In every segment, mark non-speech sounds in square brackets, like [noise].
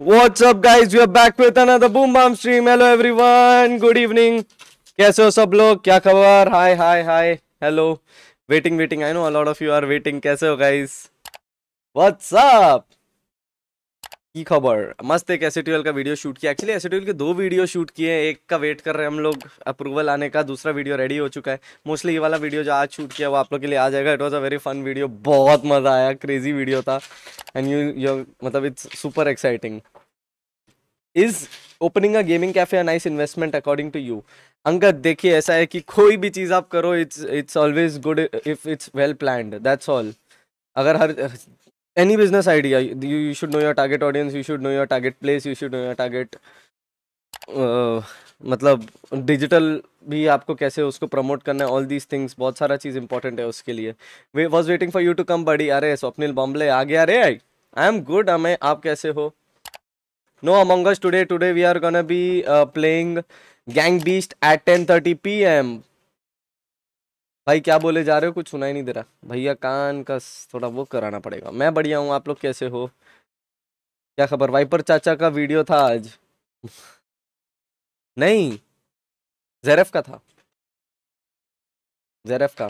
What's up, guys? We are back with another Boom Bam stream. Hello, everyone. Good evening. कैसे हो सब लोग क्या खबर hi hi hi hello waiting waiting I know a lot of you are waiting कैसे हो guys what's up की खबर। मस्त एक एसएटीएल का वीडियो शूट किया। एक्चुअली एसएटीएल के दो वीडियो शूट किए हैं। एक का वेट कर रहे हैं हम लोग अप्रूवल आने का। दूसरा वीडियो रेडी हो चुका है। मोस्टली ये वाला वीडियो जो आज शूट किया, वो आप लोग के लिए आ जाएगा। It was a very fun video बहुत मज़ा आया। क्रेजी वीडियो था। एंड यू यू मतलब it's super exciting is opening a gaming cafe a nice investment according to you Angad देखिए, ऐसा है कि कोई भी चीज़ आप करो it's it's always good if it's well planned that's all अगर हर any business idea you you should know your target audience you should know your target place you should know your target मतलब digital भी आपको कैसे उसको promote करना है all these things बहुत सारा चीज़ इंपॉर्टेंट है उसके लिए। We was waiting for you to come बड़ी अरे, स्वप्निल बॉम्बले आ गया अरे आई। आई एम गुड हमें आप कैसे हो? No Among Us today today we are gonna be playing gang beasts at ten thirty P M भाई, क्या बोले जा रहे हो? कुछ सुना ही नहीं दे रहा। भैया, कान का थोड़ा वो कराना पड़ेगा। मैं बढ़िया हूँ, आप लोग कैसे हो? क्या खबर? वाइपर चाचा का वीडियो था आज? नहीं। जेरफ का था। जेरफ का।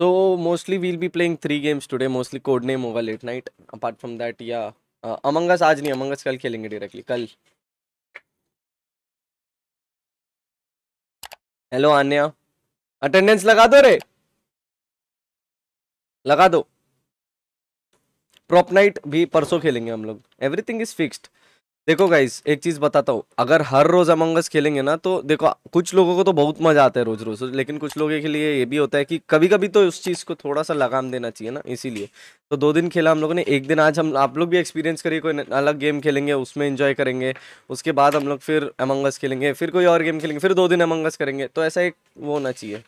तो mostly will be playing three games today, mostly code name होगा late night. Apart from that, या अमंगस आज नहीं, अमंगस कल खेलेंगे डायरेक्टली कल। हेलो आन्या अटेंडेंस लगा दो रे। लगा दो। प्रॉप नाइट भी परसों खेलेंगे हम लोग। एवरीथिंग इज़ फिक्स्ड देखो गाइस एक चीज़ बताता हूँ। अगर हर रोज अमंगस खेलेंगे ना तो देखो, कुछ लोगों को तो बहुत मज़ा आता है रोज रोज लेकिन कुछ लोगों के लिए ये भी होता है कि कभी कभी तो उस चीज़ को थोड़ा सा लगाम देना चाहिए ना, इसीलिए। तो दो दिन खेला हम लोगों ने, एक दिन आज हम, आप लोग भी एक्सपीरियंस करिए, कोई अलग गेम खेलेंगे, उसमें इंजॉय करेंगे, उसके बाद हम लोग फिर अमंगस खेलेंगे, फिर कोई और गेम खेलेंगे, फिर दो दिन अमंगस करेंगे तो ऐसा एक वो होना चाहिए।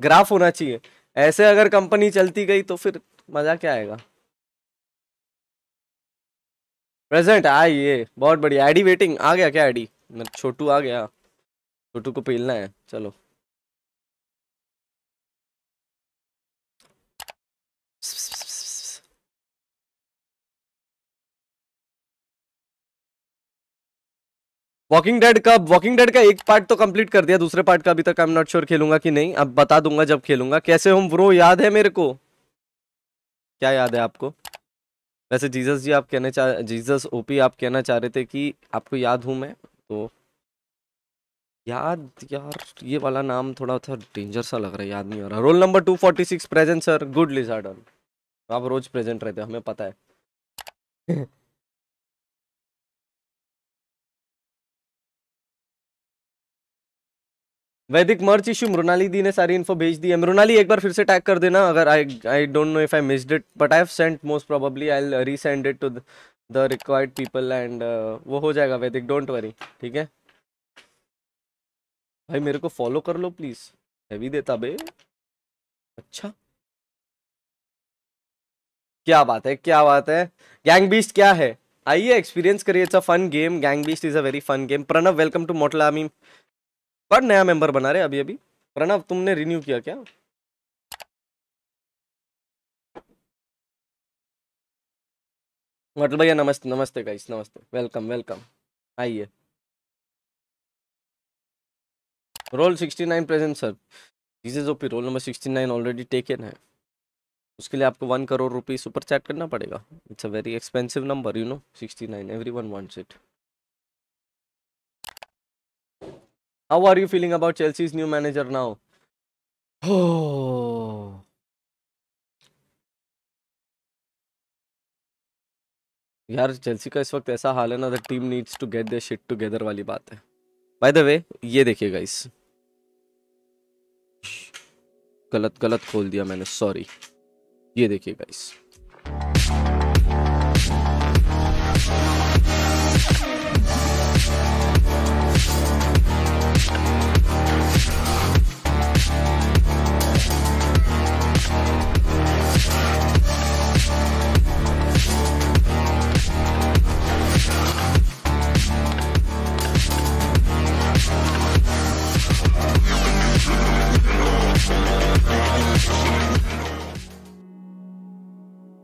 ग्राफ होना चाहिए। ऐसे अगर कंपनी चलती गई तो फिर मज़ा क्या आएगा? प्रेजेंट आइए बहुत बढ़िया। आईडी वेटिंग आ गया क्या आईडी छोटू आ गया। छोटू को पेलना है, चलो। वॉकिंग डेड का वॉकिंग डेड का एक पार्ट तो कंप्लीट कर दिया, दूसरे पार्ट का अभी तक आई एम नॉट श्योर खेलूँगा कि नहीं। अब बता दूँगा जब खेलूँगा। कैसे हम ब्रो याद है मेरे को? क्या याद है आपको? वैसे जीसस जी आप कहना चाह जीसस ओपी आप कहना चाह रहे थे कि आपको याद हूँ मैं तो याद यार, ये वाला नाम थोड़ा सा डेंजर सा लग रहा है, याद नहीं आ रहा। Roll number two forty six present sir good लिजार्डन आप रोज प्रेजेंट रहते हो, हमें पता है। वैदिक मर्च इशू, मृणाली दी ने सारी इन्फो भेज दी है। मृणाली, एक बार फिर से टैग कर देना, अगर I I don't know if I missed it but I have sent most probably I resend it to the required people and वो हो जाएगा वैदिक डोंट वरी ठीक है? भाई, मेरे को फॉलो कर लो प्लीज़ हैवी देता बे। अच्छा। क्या बात है, क्या बात है। गैंग बीस्ट क्या है? आइए एक्सपीरियंस करिए it's a fun game gang beasts is a very fun game Pranav welcome to मोटला आमी पर नया मेंबर बना रहे अभी अभी प्रणव, तुमने रिन्यू किया क्या? मतलब भैया, नमस्ते नमस्ते गाइस नमस्ते। वेलकम वेलकम आइए। रोल 69 प्रेजेंट सर जीजेस ओपी रोल नंबर 69 ऑलरेडी टेकन है। उसके लिए आपको वन करोड़ रुपये सुपर चैट करना पड़ेगा। It's a very expensive number you know 69 everyone wants it How are you feeling about Chelsea's new manager now? Oh. [sighs] यार चेल्सी का इस वक्त ऐसा हाल है ना the team needs to get their shit together वाली बात है बाय द वे ये देखिए गाइस गलत गलत खोल दिया मैंने सॉरी ये देखिए गाइस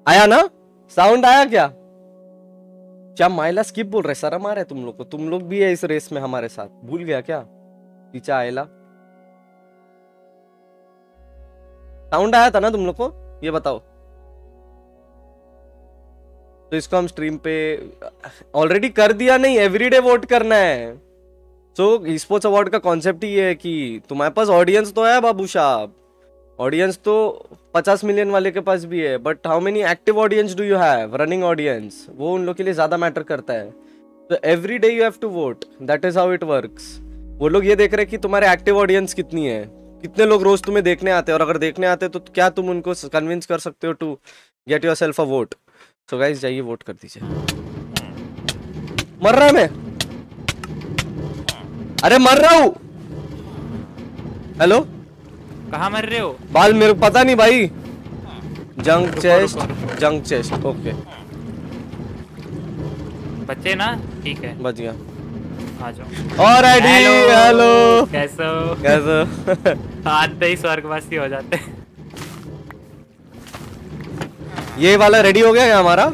आया ना? साउंड आया क्या? क्या माइला स्किप बोल रहे? शर्म आ तुम लोग को? तुम लोग भी है इस रेस में हमारे साथ। भूल गया क्या? पीछे आयला। साउंड आया था ना तुम लोग को? ये बताओ। तो इसको हम स्ट्रीम पे ऑलरेडी कर दिया नहीं एवरीडे वोट करना है। सो so, स्पोर्ट्स अवार्ड का कॉन्सेप्ट ही है कि तुम्हारे पास ऑडियंस तो है बाबू साहब। ऑडियंस तो 50 मिलियन वाले के पास भी है but how many active audience do you have running audience वो उन लोग के लिए ज़्यादा मैटर करता है। तो every day you have to vote that is how it works वो लोग ये देख रहे हैं कि तुम्हारे एक्टिव ऑडियंस कितनी है। कितने लोग रोज तुम्हें देखने आते हैं, और अगर देखने आते तो क्या तुम उनको कन्विंस कर सकते हो to get yourself a vote so guys जाइए वोट कर दीजिए। मर रहा मैं? अरे मर रहा हूँ। हेलो कहा मर रहे हो? बाल मेरे को पता नहीं भाई। जंग चेस्ट जंक चेस्ट ओके। बच्चे ना? ठीक है। बच गया। आ जाओ। और हेलो कैसे हो? कैसे आते [laughs] ही स्वर्गवासी हो जाते ये वाला रेडी हो गया क्या हमारा?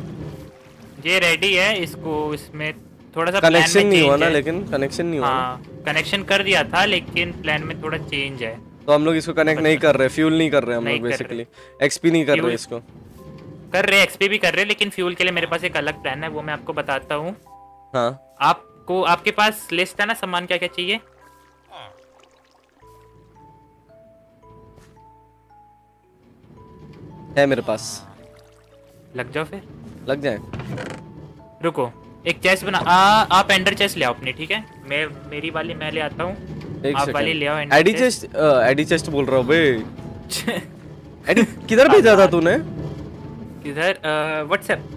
ये रेडी है इसको इसमें थोड़ा सा कनेक्शन नहीं हुआ ना लेकिन कनेक्शन नहीं हुआ हाँ कनेक्शन कर दिया था लेकिन प्लान में थोड़ा चेंज है। तो हम लोग इसको कनेक्ट नहीं कर रहे फ्यूल नहीं कर रहे हम लोग बेसिकली एक्सपी नहीं कर रहे इसको। कर रहे एक्सपी भी कर रहे लेकिन फ्यूल के लिए मेरे पास एक अलग प्लान है वो मैं आपको बताता हूँ। हाँ। आपको आपके पास लिस्ट है ना सामान क्या क्या चाहिए? है मेरे पास। लग जाओ फिर। लग जाए। रुको एक चेस्ट बना आ, आप एंडर चेस्ट ले आओ अपनी ठीक है? मैं मेरी वाली मैं ले आता हूँ। आप वाली ले आओ एडी चेस्ट एडी चेस्ट बोल रहा हूँ बे एडी [laughs] किधर भेजा था तूने? इधर WhatsApp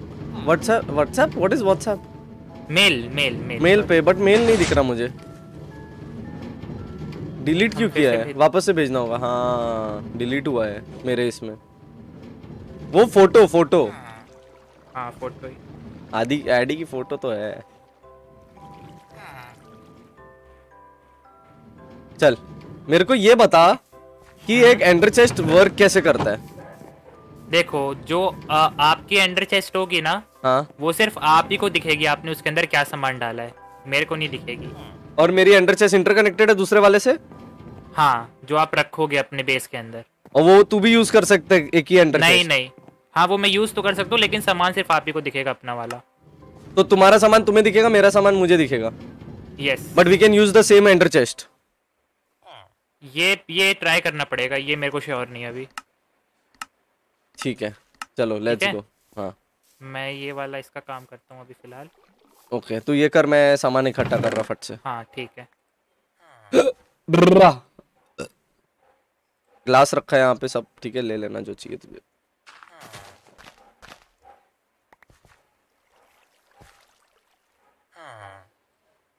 WhatsApp WhatsApp what is WhatsApp mail mail mail mail पे बट मेल नहीं दिख रहा मुझे। डिलीट क्यों किया है? वापस से भेजना होगा। हाँ डिलीट हुआ है मेरे इसमें। वो फ़ोटो फ़ोटो हाँ फ़ोटो ही। आदि एडी की फ़ोटो तो है। चल मेरे को ये बता कि एक एंडर चेस्ट वर्क कैसे करता है? देखो जो आ, आपकी एंडर चेस्ट होगी ना हाँ। वो सिर्फ़ आप ही को दिखेगी आपने उसके अंदर क्या सामान डाला है। मेरे को नहीं दिखेगी। और मेरी एंडर चेस्ट इंटरकनेक्टेड है दूसरे वाले से? हाँ जो आप रखोगे अपने बेस के अंदर। और वो तू भी यूज़ कर सकते एक ही एंडर नहीं नहीं। हाँ वो मैं यूज़ तो कर सकता हूँ लेकिन सामान सिर्फ़ आप ही को दिखेगा अपना वाला। तो तुम्हारा सामान तुम्हें दिखेगा मेरा सामान मुझे दिखेगा? Yes but we can use the same ender chest ये ये ट्राई करना पड़ेगा ये मेरे को श्योर नहीं अभी। ठीक है चलो लेट्स गो हाँ? मैं ये वाला इसका काम करता हूँ अभी फ़िलहाल। ओके तू ये कर मैं सामान इकट्ठा कर रहा फट से। हाँ ठीक है। ग्लास रखा है यहाँ पे सब ठीक है ले लेना जो चाहिए तुझे।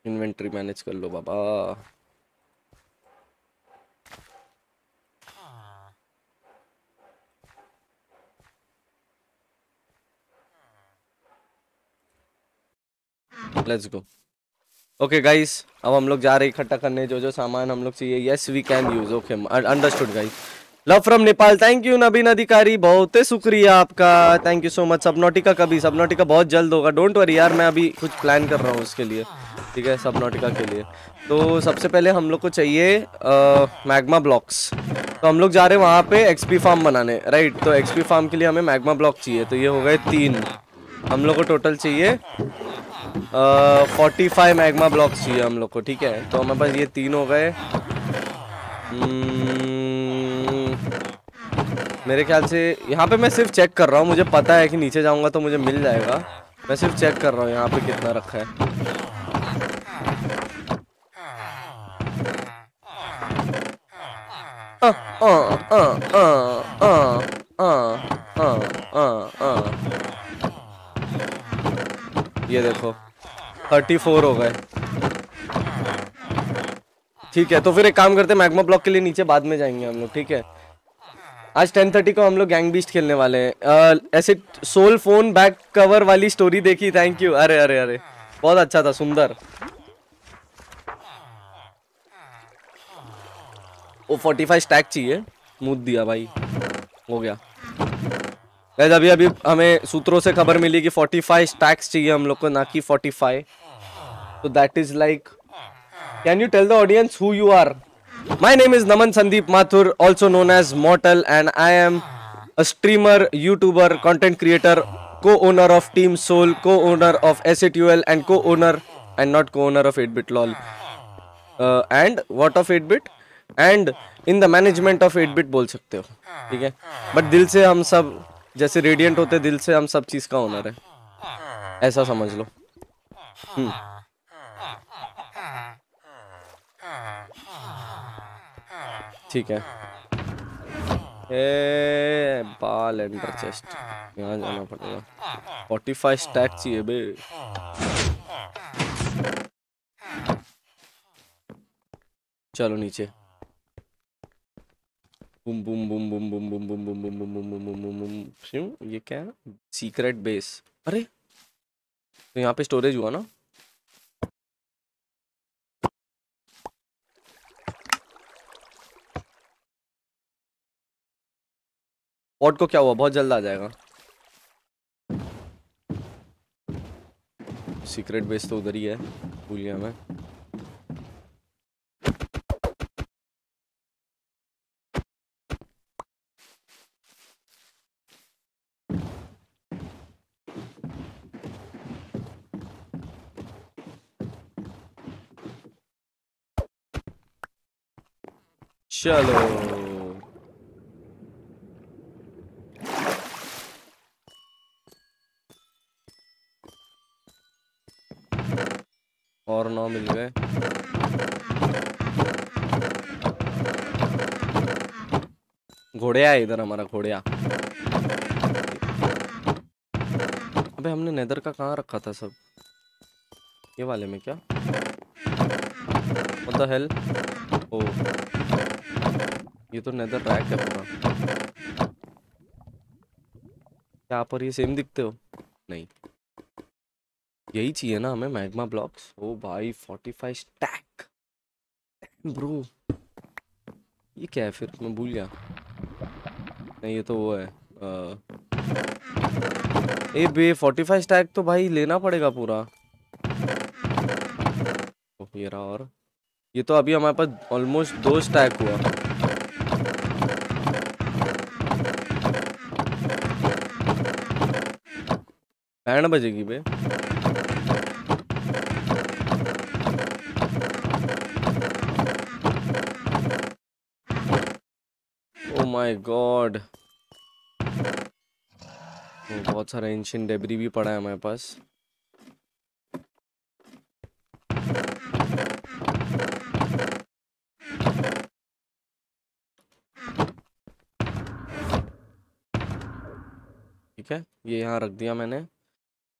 इन्वेंटरी मैनेज कर लो बाबा। लेट्स गो ओके गाइस अब हम लोग जा रहे इकट्ठा करने, जो जो सामान हम लोग चाहिए। Yes we can use okay understood guys love from Nepal thank you Nabin Adhikari बहुत शुक्रिया आपका। Thank you so much Subnautica कभी सबनोटिका बहुत जल्द होगा। डोंट वरी यार, मैं अभी कुछ प्लान कर रहा हूँ उसके लिए, ठीक है सबनोटिका के लिए। तो सबसे पहले हम लोग को चाहिए मैग्मा ब्लॉक्स तो हम लोग जा रहे हैं वहाँ पे एक्सपी फार्म बनाने राइट तो एक्सपी फार्म के लिए हमें मैग्मा ब्लॉक चाहिए तो ये हो गए तीन। हम लोग को टोटल चाहिए फोर्टी फाइव मैगमा ब्लॉक्स चाहिए हम लोग को ठीक है? तो हमारे पास ये तीन हो गए। हम्म, मेरे ख्याल से यहाँ पे मैं सिर्फ़ चेक कर रहा हूँ मुझे पता है कि नीचे जाऊँगा तो मुझे मिल जाएगा। मैं सिर्फ़ चेक कर रहा हूँ यहाँ पे कितना रखा है। आ, आ, आ, आ, आ, आ, आ, आ, ये देखो। थर्टी फोर हो गए। ठीक है तो फिर एक काम करते हैं मैग्मा ब्लॉक के लिए नीचे बाद में जाएँगे हम लोग, ठीक है? आज टेन थर्टी को हम लोग गैंग बीस्ट खेलने वाले हैं। ऐसे सोल फ़ोन बैक कवर वाली स्टोरी देखी थैंक यू अरे अरे अरे, बहुत अच्छा था, सुंदर। वो फोर्टी फाइव स्टैक चाहिए। मूद दिया भाई, हो गया। गैस अभी अभी हमें सूत्रों से खबर मिली कि 45 स्टैक्स चाहिए हम लोग को, ना कि 45 तो that is like can you tell the audience who you are my name is Naman Sandeep Mathur also known as Mortal and I am a streamer YouTuber content creator co owner of team Soul co owner of S and co owner and not co owner of eight bit lol and what of eight bit and in the management of eight bit बोल सकते हो, ठीक है? But दिल से हम सब जैसे रेडियंट होते दिल से हम सब चीज़ का ओनर है। ऐसा समझ लो। हम्म। ठीक है। ए, बाल एंटर चेस्ट यहाँ जाना पड़ेगा। 45 स्टैक चाहिए बे। चलो नीचे। Boom boom boom boom boom boom boom boom boom boom boom boom boom boom boom क्यों ये क्या है सीक्रेट बेस अरे तो यहाँ पे स्टोरेज हुआ ना पॉट को क्या हुआ बहुत जल्द आ जाएगा सीक्रेट बेस तो उधर ही है भूल गया मैं चलो। और नौ मिल गए। घोड़िया है इधर हमारा, घोड़िया। अबे हमने नेदर का कहाँ रखा था सब? ये वाले में क्या? Hell? ओ। ये तो नेदर रैक है पूरा। क्या पर ये सेम दिखते हो? नहीं। यही चाहिए ना हमें मैग्मा ब्लॉक्स ओ भाई 45 स्टैक ब्रो ये क्या है फिर? मैं भूल गया। नहीं ये तो वो है. ए बे 45 स्टैक तो भाई लेना पड़ेगा पूरा। ओ, ये रहा और। ये तो अभी हमारे पास ऑलमोस्ट दो स्टैक हुआ। बैंड बजेगी बे। ओ माय गॉड बहुत सारा एंशियंट डेबरी भी पड़ा है हमारे पास। ठीक है, ये यहाँ रख दिया मैंने।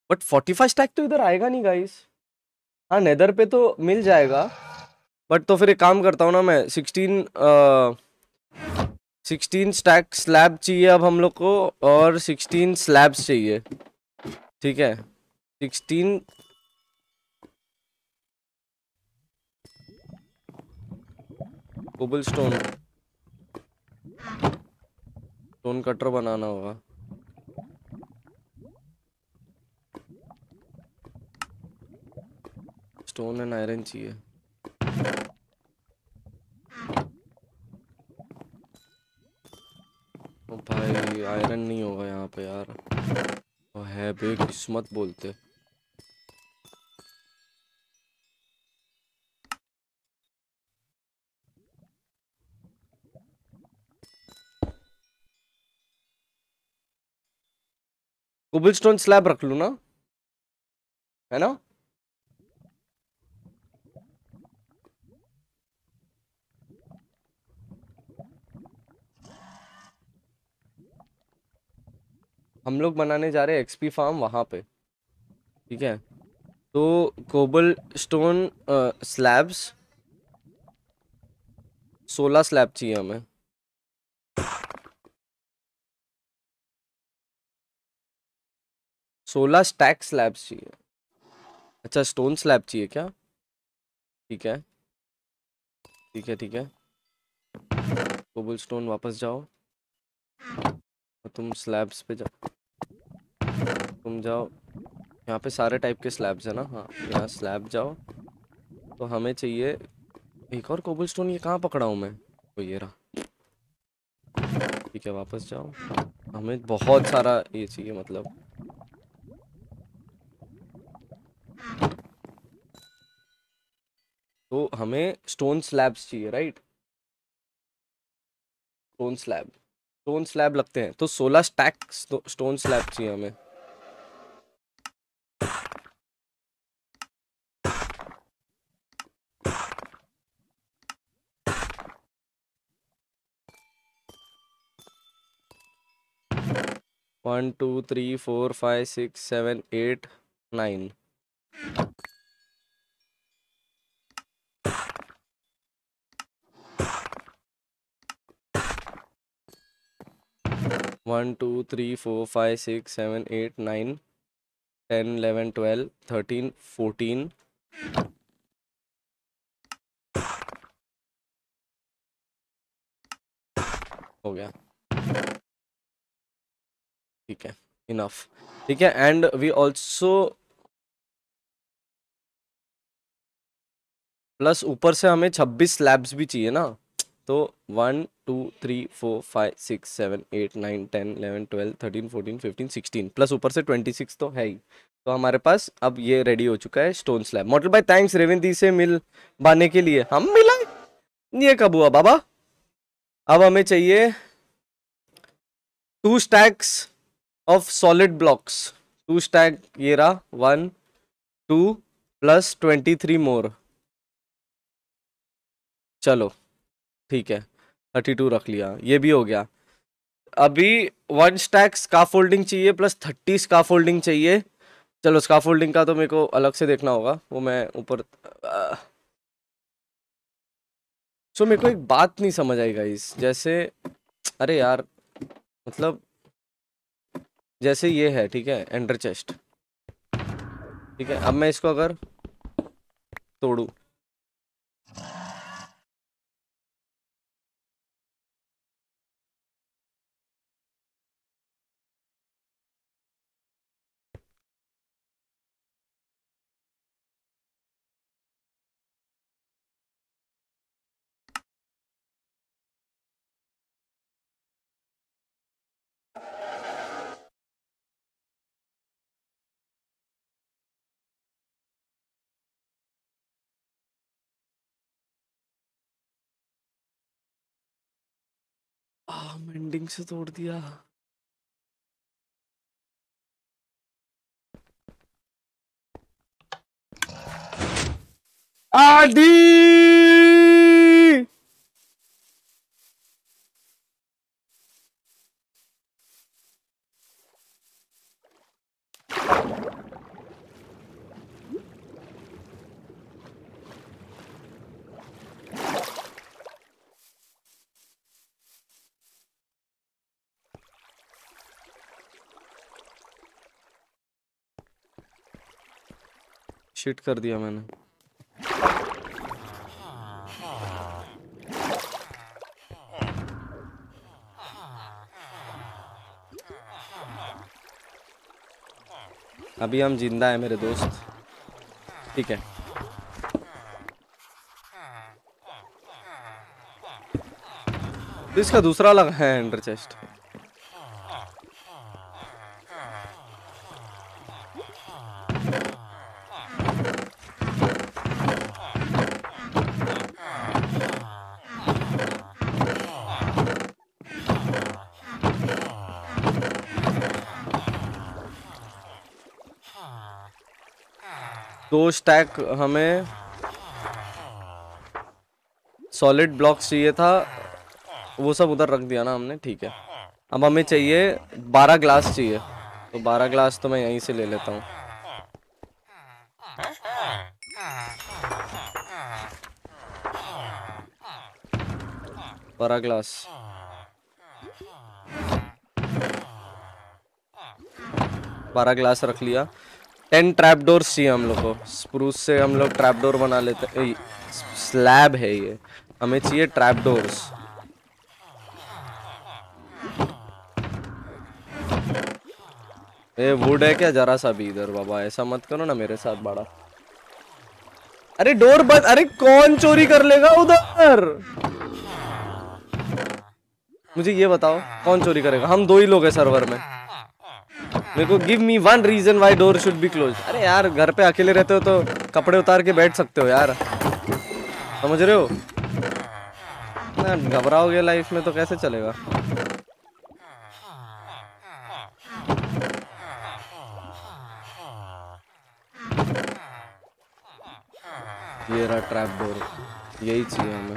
बट 45 स्टैक तो इधर आएगा नहीं गाइस हाँ नेदर पे तो मिल जाएगा बट तो फिर एक काम करता हूँ ना मैं 16 सिक्सटीन स्टैक स्लैब चाहिए अब हम लोग को, और सिक्सटीन स्लैब्स चाहिए। ठीक है? Sixteen cobble stone stone cutter बनाना होगा। स्टोन एंड आयरन चाहिए। ओ भाई आयरन नहीं होगा यहाँ पे यार। ओ है बे किस्मत बोलते। कोबलस्टोन स्लैब रख लूँ ना? है ना? हम लोग बनाने जा रहे हैं एक्सपी फार्म वहाँ पे। ठीक है? तो कोबल स्टोन स्लैब्स सोलह स्लैब चाहिए हमें। सोलह स्टैक स्लैब्स चाहिए। अच्छा स्टोन स्लैब चाहिए क्या? ठीक है। ठीक है ठीक है। कोबल स्टोन वापस जाओ। तो तुम स्लैब्स पे जाओ तुम जाओ। यहाँ पे सारे टाइप के स्लैब्स है ना। हाँ यहाँ स्लैब जाओ। तो हमें चाहिए एक और कोबल स्टोन ये कहाँ पकड़ा हूँ मैं? तो ये रहा। ठीक है, वापस जाओ। हमें बहुत सारा ये चाहिए मतलब। तो हमें स्टोन स्लैब्स चाहिए right stone slab stone slab लगते हैं। तो सोलह स्टैक स्टोन स्लैब चाहिए हमें। One, two, three, four, five, six, seven, eight, nine. One, two, three, four, five, six, seven, eight, nine, ten, eleven, twelve, thirteen, fourteen. हो गया। ठीक है इनफ ठीक है एंड वी ऑल्सो प्लस ऊपर से हमें 26 स्लैब्स भी चाहिए ना? तो one two three four five six seven eight nine ten eleven twelve thirteen fourteen fifteen sixteen plus ऊपर से ट्वेंटी सिक्स तो है ही। तो हमारे पास अब ये रेडी हो चुका है stone slab model bye thanks Revanti से मिल बाने के लिए। हम मिला? ये कब हुआ बाबा? अब हमें चाहिए two stacks of solid blocks two stack ये रहा. One two plus twenty three more चलो, ठीक है. थर्टी टू रख लिया. ये भी हो गया. अभी वन स्टैक स्का फोल्डिंग चाहिए प्लस थर्टी स्का फोल्डिंग चाहिए. चलो स्का फोल्डिंग का तो मेरे को अलग से देखना होगा. वो मैं ऊपर सो मेरे को एक बात नहीं समझ आई गाइस जैसे, अरे यार मतलब जैसे ये है ठीक है? एंडर चेस्ट ठीक है? अब मैं इसको अगर तोड़ू। एंडिंग से तोड़ दिया। आदि! शिट कर दिया मैंने। अभी हम ज़िंदा है मेरे दोस्त। ठीक है। तो इसका दूसरा लगा है अंडर चेस्ट स्टैक हमें सॉलिड ब्लॉक्स चाहिए था। वो सब उधर रख दिया ना हमने, ठीक है। अब हमें चाहिए बारह ग्लास चाहिए। तो बारह ग्लास तो मैं यहीं से ले लेता हूँ। बारह ग्लास बारह ग्लास रख लिया। टेन ट्रैप डोर्स चाहिए हम लोग को। स्प्रूस से हम लोग ट्रैप डोर बना लेते स्लैब है ये। हमें चाहिए ट्रैप डोर्स ए वुड है क्या? जरा सा भी इधर बाबा, ऐसा मत करो ना मेरे साथ बड़ा। अरे डोर बंद, अरे, कौन चोरी कर लेगा उधर? मुझे ये बताओ, कौन चोरी करेगा? हम दो ही लोग हैं सर्वर में। मेरे को give me one reason why door should be close अरे यार, घर पे अकेले रहते हो तो कपड़े उतार के बैठ सकते हो यार। समझ रहे हो? ना घबराओगे लाइफ में तो कैसे चलेगा? ये रहा ट्रैप डोर यही चाहिए हमें।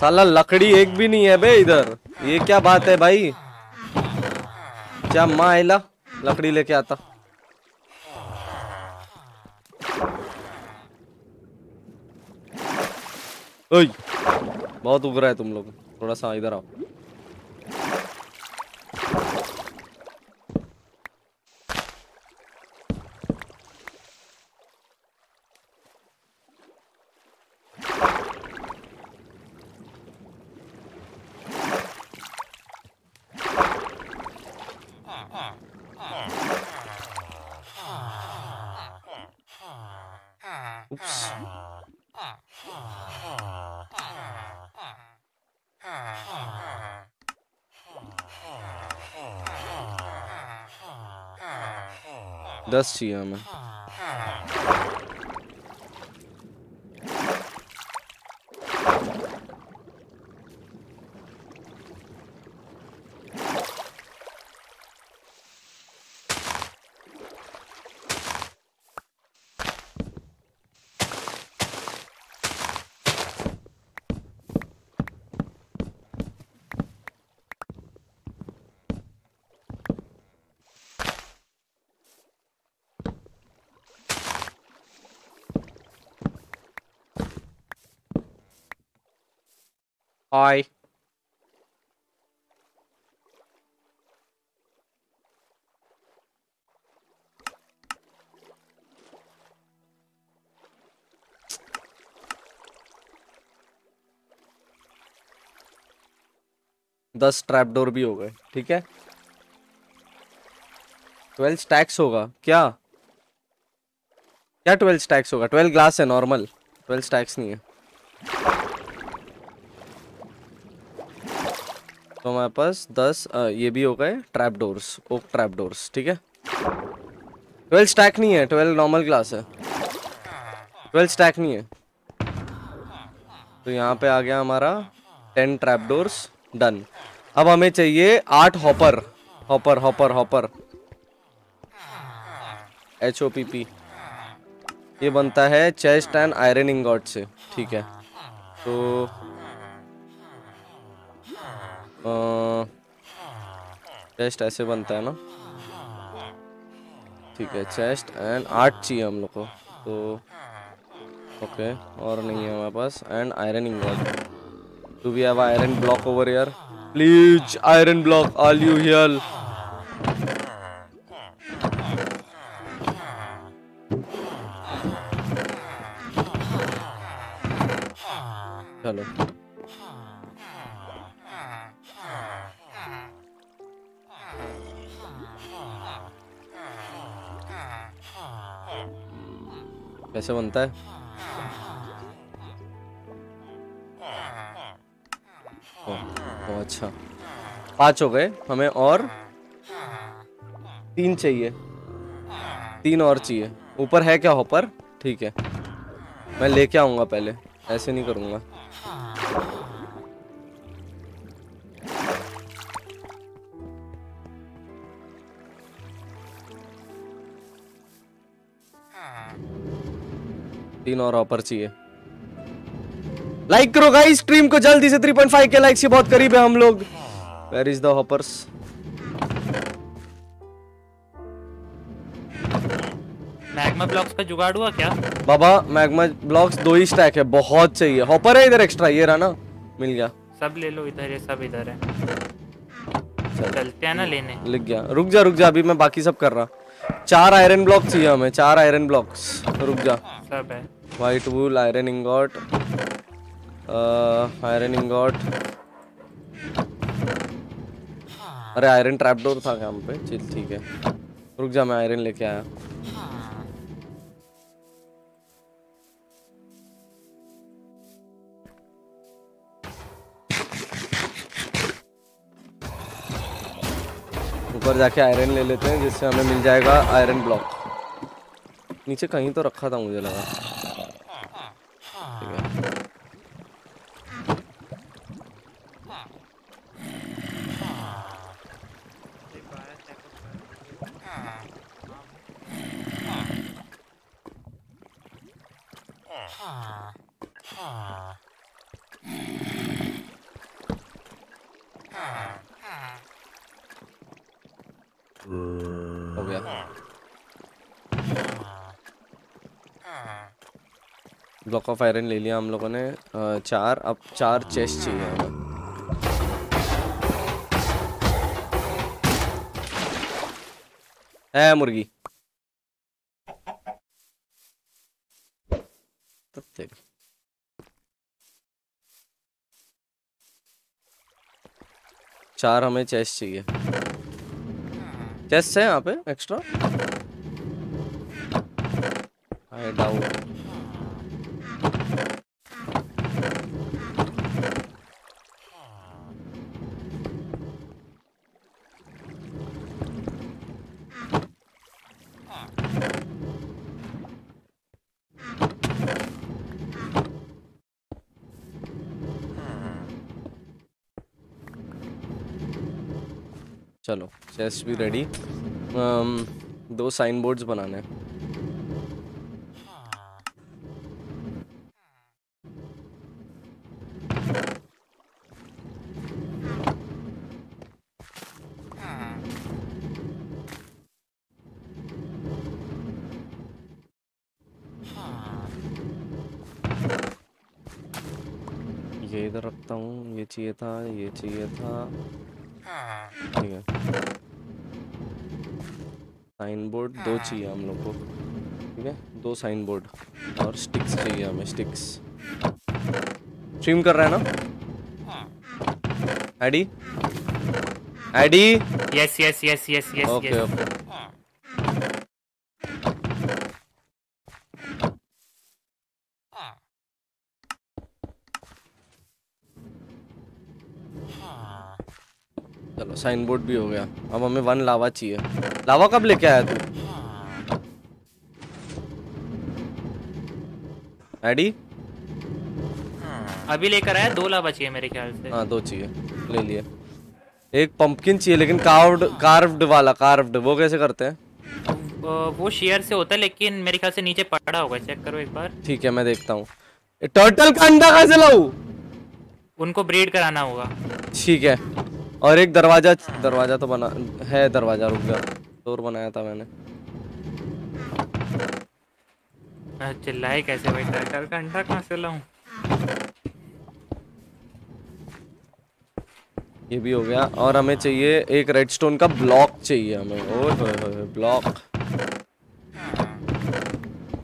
साला लकड़ी एक भी नहीं है बे इधर। ये क्या बात है भाई? क्या माँ आयला लकड़ी लेके आता? बहुत उग रहा है तुम लोग। थोड़ा सा इधर आओ। दस चाहिए हमें हाय दस ट्रैप डोर भी हो गए ठीक है? ट्वेल्व स्टैक्स होगा क्या? क्या ट्वेल्व स्टैक्स होगा? ट्वेल्व ग्लास है नॉर्मल ट्वेल्व स्टैक्स नहीं है। तो हमारे पास दस अ, ये भी हो गए trap doors oak trap doors ठीक है? ट्वेल्व स्टैक नहीं है ट्वेल्व नॉर्मल ग्लास है। ट्वेल्व स्टैक नहीं है। तो यहाँ पे आ गया हमारा टेन ट्रैप डोर्स डन अब हमें चाहिए आठ hopper. Hopper hopper hopper. H O P P ये बनता है चेस्ट एंड आयरन इंगॉट से, ठीक है। तो चेस्ट ऐसे बनता है ना? ठीक है, चेस्ट एंड आर्ट चाहिए हम लोग को। तो ओके, और नहीं है हमारे पास। And iron ingot. To we have iron block over here please iron block all you here चलो कैसे बनता है अच्छा। पाँच हो गए। हमें और तीन चाहिए। तीन और चाहिए। ऊपर है क्या हॉपर? ठीक है। मैं लेके आऊँगा पहले। ऐसे नहीं करूँगा। तीन और ऑपर चाहिए। लाइक करो गाइस स्ट्रीम को जल्दी से 3.5 के लाइक से बहुत करीब है हम लोग। Where is the hoppers magma blocks का जुगाड़ हुआ क्या? बाबा मैग्मा ब्लॉक्स दो ही स्टैक है बहुत चाहिए। हॉपर है इधर एक्स्ट्रा ये रहा ना मिल गया। सब ले लो इधर है सब इधर है। चलते हैं ना लेने। लिख गया। रुक जा रुक जा अभी मैं बाकी सब कर रहा। चार आयरन ब्लॉक चाहिए हमें चार आयरन ब्लॉक्स रुक जा। सब है। White wool iron ingot iron ingot अरे आयरन ट्रैप डोर था यहाँ पे। चल, ठीक है। रुक जा, मैं आयरन लेके आया। ऊपर जाके आयरन ले लेते हैं, जिससे हमें मिल जाएगा आयरन ब्लॉक नीचे कहीं तो रखा था मुझे लगा। ठीक है। ब्लॉक ऑफ़ आयरन ले लिया हम लोगों ने। चार, अब चार चेस्ट चाहिए हमें। है मुर्गी। तब thing. चार हमें चेस्ट चाहिए। चेस्ट है यहाँ पे एक्स्ट्रा आई डाउट चलो चेस्ट भी रेडी दो साइन बोर्ड्स बनाने ये इधर रखता हूँ, ये चाहिए था, ये चाहिए था. ठीक है। साइन बोर्ड दो चाहिए हम लोग को। ठीक है? दो साइन बोर्ड और स्टिक्स चाहिए हमें स्टिक्स स्ट्रीम कर रहा है ना? AD AD yes yes yes yes yes okay okay चलो साइन बोर्ड भी हो गया। अब हमें वन लावा चाहिए। लावा कब लेके आया तू? एडी अभी लेकर आया दो लावा चाहिए मेरे ख्याल से। हाँ दो चाहिए। ले लिए। एक पंपकिन चाहिए लेकिन कार्व्ड कार्व्ड वाला कार्व्ड वो कैसे करते हैं? वो- वो शेयर से होता है लेकिन मेरे ख्याल से नीचे पड़ा होगा। चेक करो एक बार। ठीक है मैं देखता हूँ। टर्टल का अंडा कैसे लाऊं? उनको ब्रीड कराना होगा। ठीक है। और एक दरवाज़ा दरवाज़ा तो बना है दरवाज़ा रुक गया डोर बनाया था मैंने। चिल्लाए कैसे भाई? टर्टल का अंडा कहाँ से लाऊं? ये भी हो गया। और हमें चाहिए एक रेडस्टोन का ब्लॉक चाहिए हमें। होए ब्लॉक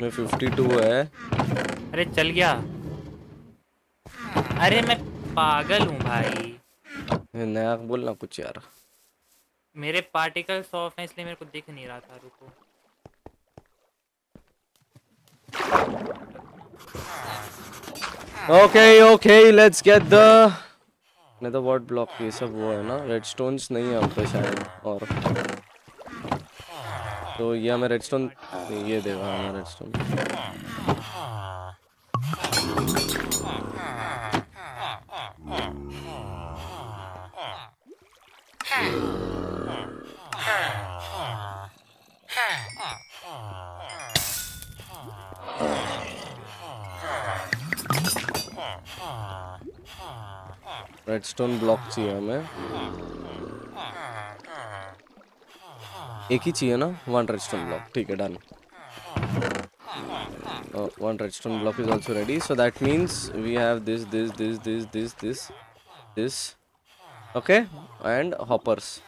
में 52 है। अरे चल गया। अरे मैं पागल हूँ भाई। नया बोलना कुछ यार। मेरे पार्टिकल्स ऑफ़ हैं इसलिए मेरे को दिख नहीं रहा था रुको। Okay okay let's get the नहीं तो व्हाट ब्लॉक ये सब वो है ना रेडस्टोन्स नहीं है पे शायद और तो ये हमें रेडस्टोन ये देगा हमें रेडस्टोन रेडस्टोन ब्लॉक चाहिए हमें। एक ही चाहिए ना? वन रेडस्टोन ब्लॉक ठीक है done one redstone block is also ready so that means we have this this this this this this this okay and hoppers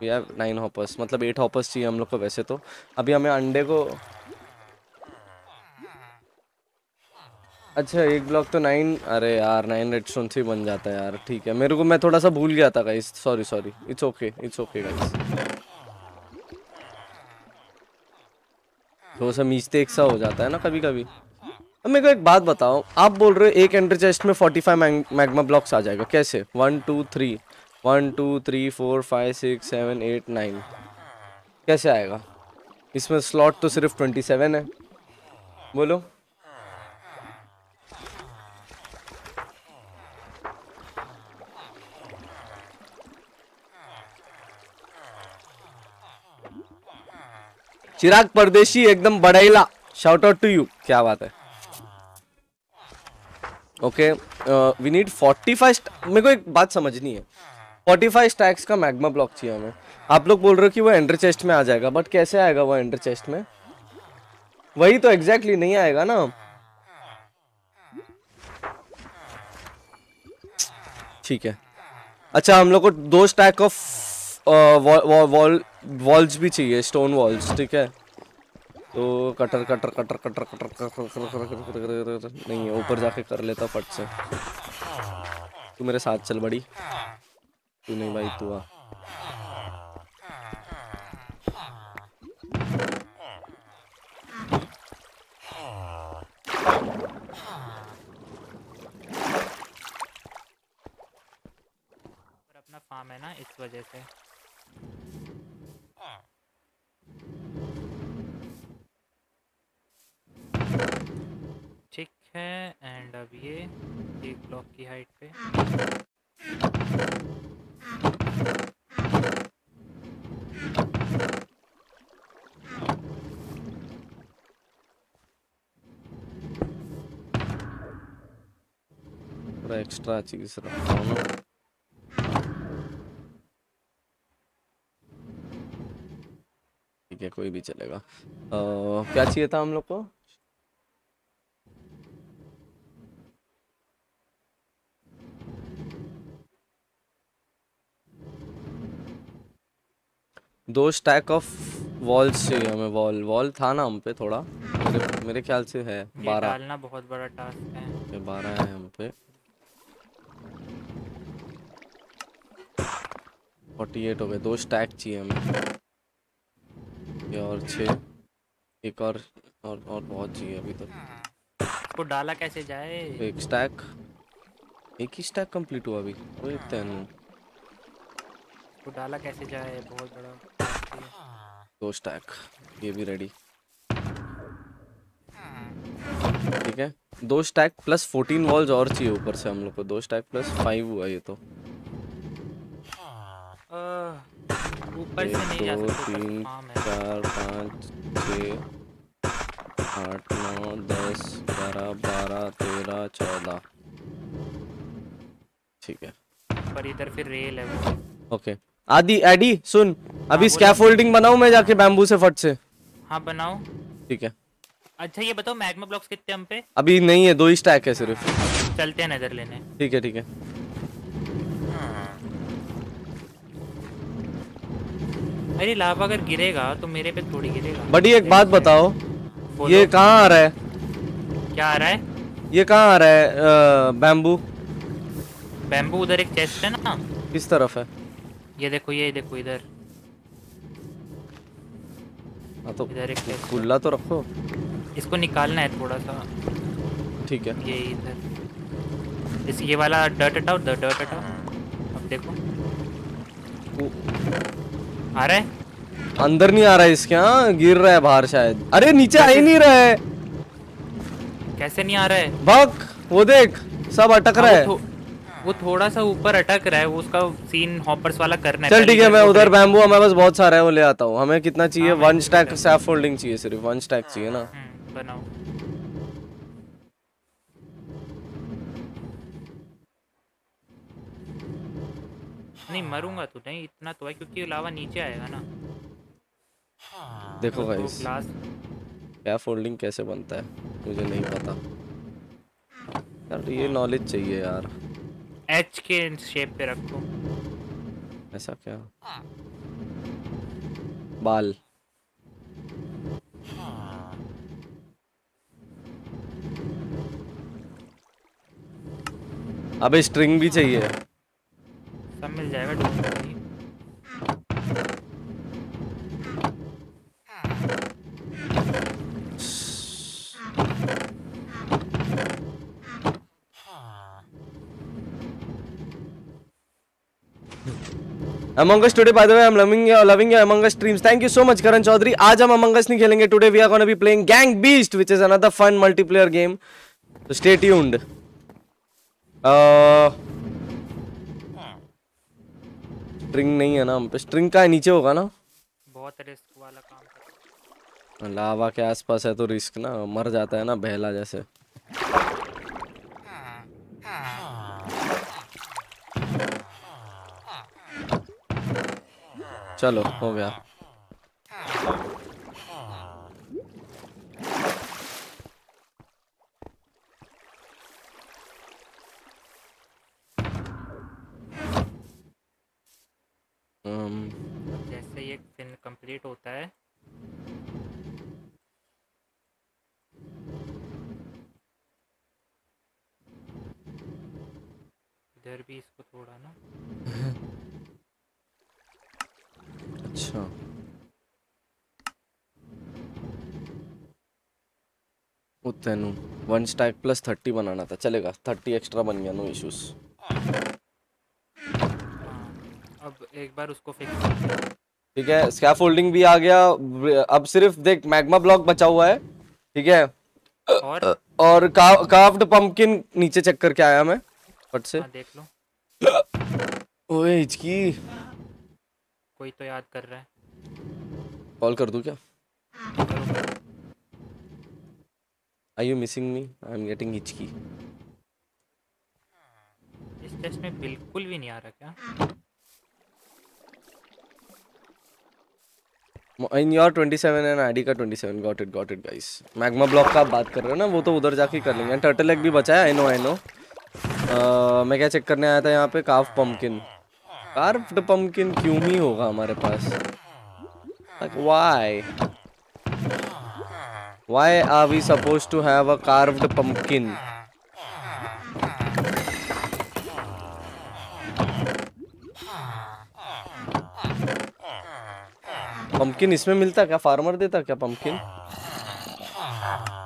we have nine hoppers मतलब eight hoppers चाहिए हम लोग को वैसे तो। अभी हमें अंडे को अच्छा एक ब्लॉक तो नाइन अरे यार नाइन रेडस्टोन से ही बन जाता है यार। ठीक है, मेरे को, मैं थोड़ा सा भूल गया था guys sorry sorry it's okay it's okay guys थोड़ा सा मिस्टेक सा हो जाता है ना कभी कभी अब मेरे को एक बात बताओ, आप बोल रहे हो एक एंटर चेस्ट में फोर्टी फाइव मैग्मा ब्लॉक्स आ जाएगा, कैसे? One two three one two three four five six seven eight nine कैसे आएगा? इसमें स्लॉट तो सिर्फ़ ट्वेंटी सेवन है। बोलो। चिराग परदेशी एकदम बड़ैला शाउट आउट टू यू क्या बात है. ओके वी नीड 45 मेरे को एक बात समझनी है. 45 स्टैक्स का मैग्मा ब्लॉक चाहिए हमें. आप लोग बोल रहे हो कि वो एंडर चेस्ट में आ जाएगा बट कैसे आएगा वो एंडर चेस्ट में? वही तो एग्जैक्टली exactly नहीं आएगा ना. ठीक है. अच्छा हम लोग को दो स्टैक ऑफ़ वॉल वॉल्स भी चाहिए स्टोन वॉल्स ठीक है तो cutter cutter cutter cutter cutter cutter नहीं है ऊपर जाके कर लेता फट से तू मेरे साथ चल बड़ी तू नहीं भाई तू आ अपना फार्म है ना इस वजह से ठीक है एंड अब ये एक ब्लॉक की हाइट पे। एक्स्ट्रा चीज़ रखता हूँ ना ठीक है कोई भी चलेगा। अ, क्या चाहिए था हम लोग को? दो स्टैक ऑफ़ वॉल्स चाहिए हमें वॉल वॉल था ना हम पे थोड़ा। मेरे मेरे ख्याल से है बारह। डालना बहुत बड़ा टास्क है। बारह है हम पे। फोर्टी एट हो गए दो स्टैक चाहिए हमें। ये और छः एक और और और बहुत चाहिए अभी तो। इसको डाला कैसे जाए? एक स्टैक एक ही स्टैक कंप्लीट हुआ अभी वो इतने हैं। इसको डाला कैसे जाए? बहुत बड़ा। दो स्टैक ये भी रेडी ठीक है? दो स्टैक प्लस फोर्टीन वॉल्स और चाहिए ऊपर से हम लोग को। दो स्टैक प्लस फाइव हुआ ये तो। आह, ऊपर से नहीं जा सकते तीन चार पाँच छ आठ नौ दस ग्यारह बारह तेरह चौदह। ठीक है। पर इधर फिर रेल है। ओके। आदि एडी सुन। अभी बोलो। स्कैफोल्डिंग बनाऊँ मैं जाके बैम्बू से फट से? हाँ बनाओ। ठीक है। अच्छा ये बताओ मैग्मा ब्लॉक्स कितने हम पे? अभी नहीं है दो ही स्टैक है सिर्फ़। चलते हैं नज़र लेने। ठीक है ठीक है। अरे लावा अगर गिरेगा तो मेरे पे थोड़ी गिरेगा। बड़ी एक बात बताओ ये कहाँ आ रहा है? क्या आ रहा है? ये कहाँ आ रहा है बैम्बू बैम्बू उधर एक चेस्ट है ना? किस तरफ़ है? ये देखो ये देखो इधर। हाँ तो इधर एक खुला तो रखो। इसको निकालना है थोड़ा सा ठीक है। ये इधर। इस ये वाला डर्ट हटाओ डर्ट हटाओ। अब देखो। आ रहा है? अंदर नहीं आ रहा है इसके यहाँ गिर रहा है बाहर शायद। अरे नीचे आ ही नहीं रहा है। कैसे नहीं आ रहा है? बक वो देख सब अटक रहा हाँ, है वो, थोड़ा सा ऊपर अटक रहा है वो उसका सीन हॉपर्स वाला करना है। चल ठीक है मैं उधर बैम्बू हमारे पास बहुत सारा है वो ले आता हूँ। हमें कितना चाहिए? हाँ, वन स्टैक सैफ फोल्डिंग चाहिए सिर्फ़ वन स्टैक चाहिए ना। हम्म, बनाओ। नहीं मरूँगा तो नहीं इतना तो है क्योंकि लावा नीचे आएगा ना। देखो तो गाइस ग्लास क्या फोल्डिंग कैसे बनता है मुझे नहीं पता। यार ये नॉलेज चाहिए यार। एच के शेप पे रखो। ऐसा क्या? बाल। अबे स्ट्रिंग भी चाहिए। सब मिल जाएगा today, by the way, I'm loving your loving your Among Us streams. Thank you so much, Karan Chaudhary. आज हम Us नहीं खेलेंगे. Today we are gonna be playing Gang Beast, which is another fun multiplayer game. So stay tuned. Uh, string नहीं है ना हम पे string का नीचे होगा ना। बहुत रिस्क वाला काम लावा के आसपास है तो रिस्क ना मर जाता है ना बहला जैसे। चलो हो गया। Um, जैसे ये फिन कंप्लीट होता है। इधर भी इसको थोड़ा ना। अच्छा। तेनू वन स्टैक प्लस थर्टी बनाना था चलेगा थर्टी एक्स्ट्रा बन गया नो इश्यूज़ अब एक बार उसको फिक्स ठीक है स्कैफोल्डिंग भी आ गया। अब सिर्फ़ देख मैग्मा ब्लॉक बचा हुआ है। ठीक है। और? और का, काफ्ड पंपकिन नीचे चेक करके आया मैं फट से। हाँ देख लो। ओए हिचकी। कोई तो याद कर रहा है। कॉल कर दूँ क्या? I you missing me I am getting हिचकी। इस टेस्ट में बिल्कुल भी नहीं आ रहा क्या? इन योर 27 एंड आईडी का 27 got it got it guys magma block का आप बात कर रहे हो ना, वो तो उधर जाके कर लेंगे। टर्टल एग भी बचा है आई नो आई नो मैं क्या चेक करने आया था यहाँ पे? काफ पंपकिन कार्व्ड पंपकिन क्यों ही होगा हमारे पास? Like, why? Why are we supposed to have a carved pumpkin इसमें मिलता क्या? फार्मर देता क्या पंपकिन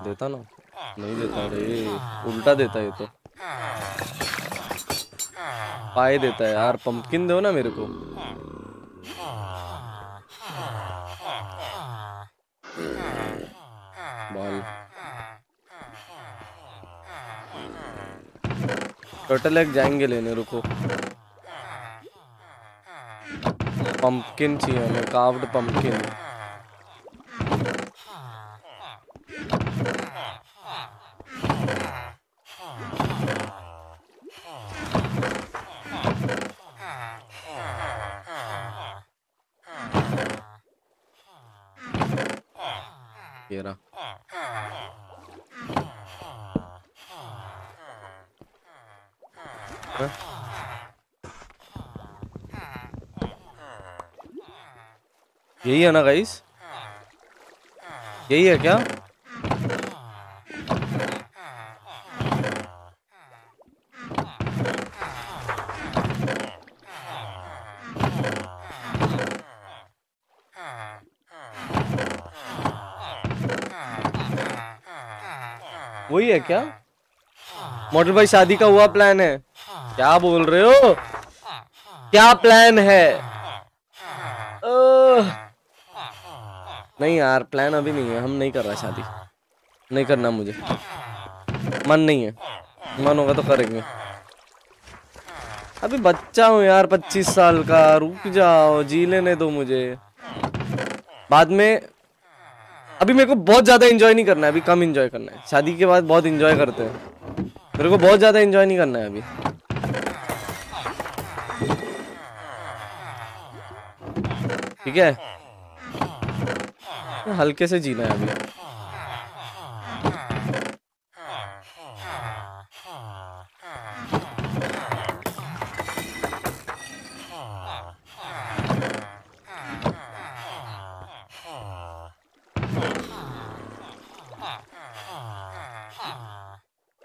देता ना। नहीं देता रे। उल्टा देता है तो। पाए देता है यार। पंपकिन दो ना मेरे को। टोटल एक जाएँगे लेने, रुको। पंपकिन चाहिए काव्ड पंपकिन रहा। यही है ना गाइस यही है क्या? वही है क्या? मोटर भाई शादी का हुआ प्लान है। क्या बोल रहे हो? क्या प्लान है ओह, नहीं यार प्लान अभी नहीं है, हम नहीं कर रहे शादी। नहीं करना मुझे। मन नहीं है। मन होगा तो करेंगे। अभी बच्चा हूँ यार, पच्चीस साल का, रुक जाओ, जी लेने दो मुझे। बाद में, अभी मेरे को बहुत ज़्यादा एंजॉय नहीं करना है, अभी कम एंजॉय करना है। शादी के बाद बहुत एंजॉय करते हैं। मेरे को बहुत ज़्यादा एंजॉय नहीं करना है अभी। ठीक है? हल्के से जीना है अभी।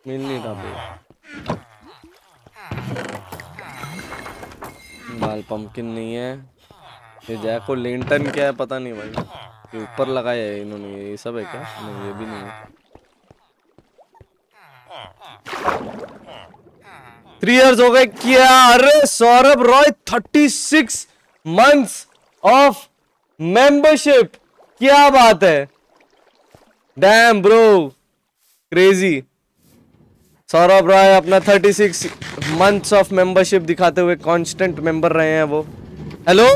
मिल नहीं था भाई बाल पंपकिन नहीं है। ये जैको लिंटन क्या है पता नहीं भाई। ये ऊपर लगाया है इन्होंने ये सब है क्या? नहीं ये भी नहीं है। थ्री इयर्स हो गए क्या अरे Saurabh Roy thirty six months of membership क्या बात है? Damn bro crazy Saurabh Roy अपना 36 मंथ्स ऑफ़ मेंबरशिप दिखाते हुए कांस्टेंट मेंबर रहे हैं वो। हेलो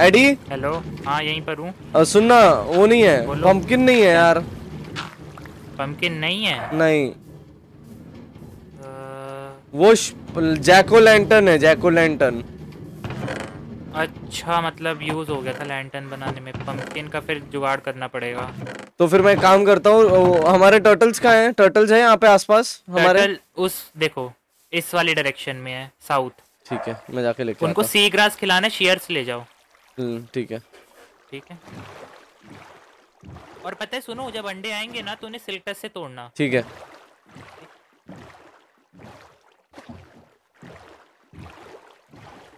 एडी हेलो हाँ यहीं पर हूँ। सुनना वो नहीं है। पंपकिन नहीं है यार। पंपकिन नहीं है? नहीं। अ, वो जैको लैंटन है जैको लैंटन अच्छा मतलब यूज़ हो गया था लैंटर्न बनाने में। पंपकिन का फिर जुगाड़ करना पड़ेगा। तो फिर मैं काम करता हूँ हमारे टर्टल्स कहाँ हैं? टर्टल्स हैं यहाँ पे आसपास? हमारे? उस देखो इस वाली डायरेक्शन में है साउथ ठीक है मैं जाके लेके उनको सी ग्रास खिलाना शेयर्स ले जाओ। ठीक है। ठीक है। और पता है सुनो जब अंडे आएँगे ना तो उन्हें सिल्क टच से तोड़ना। ठीक है।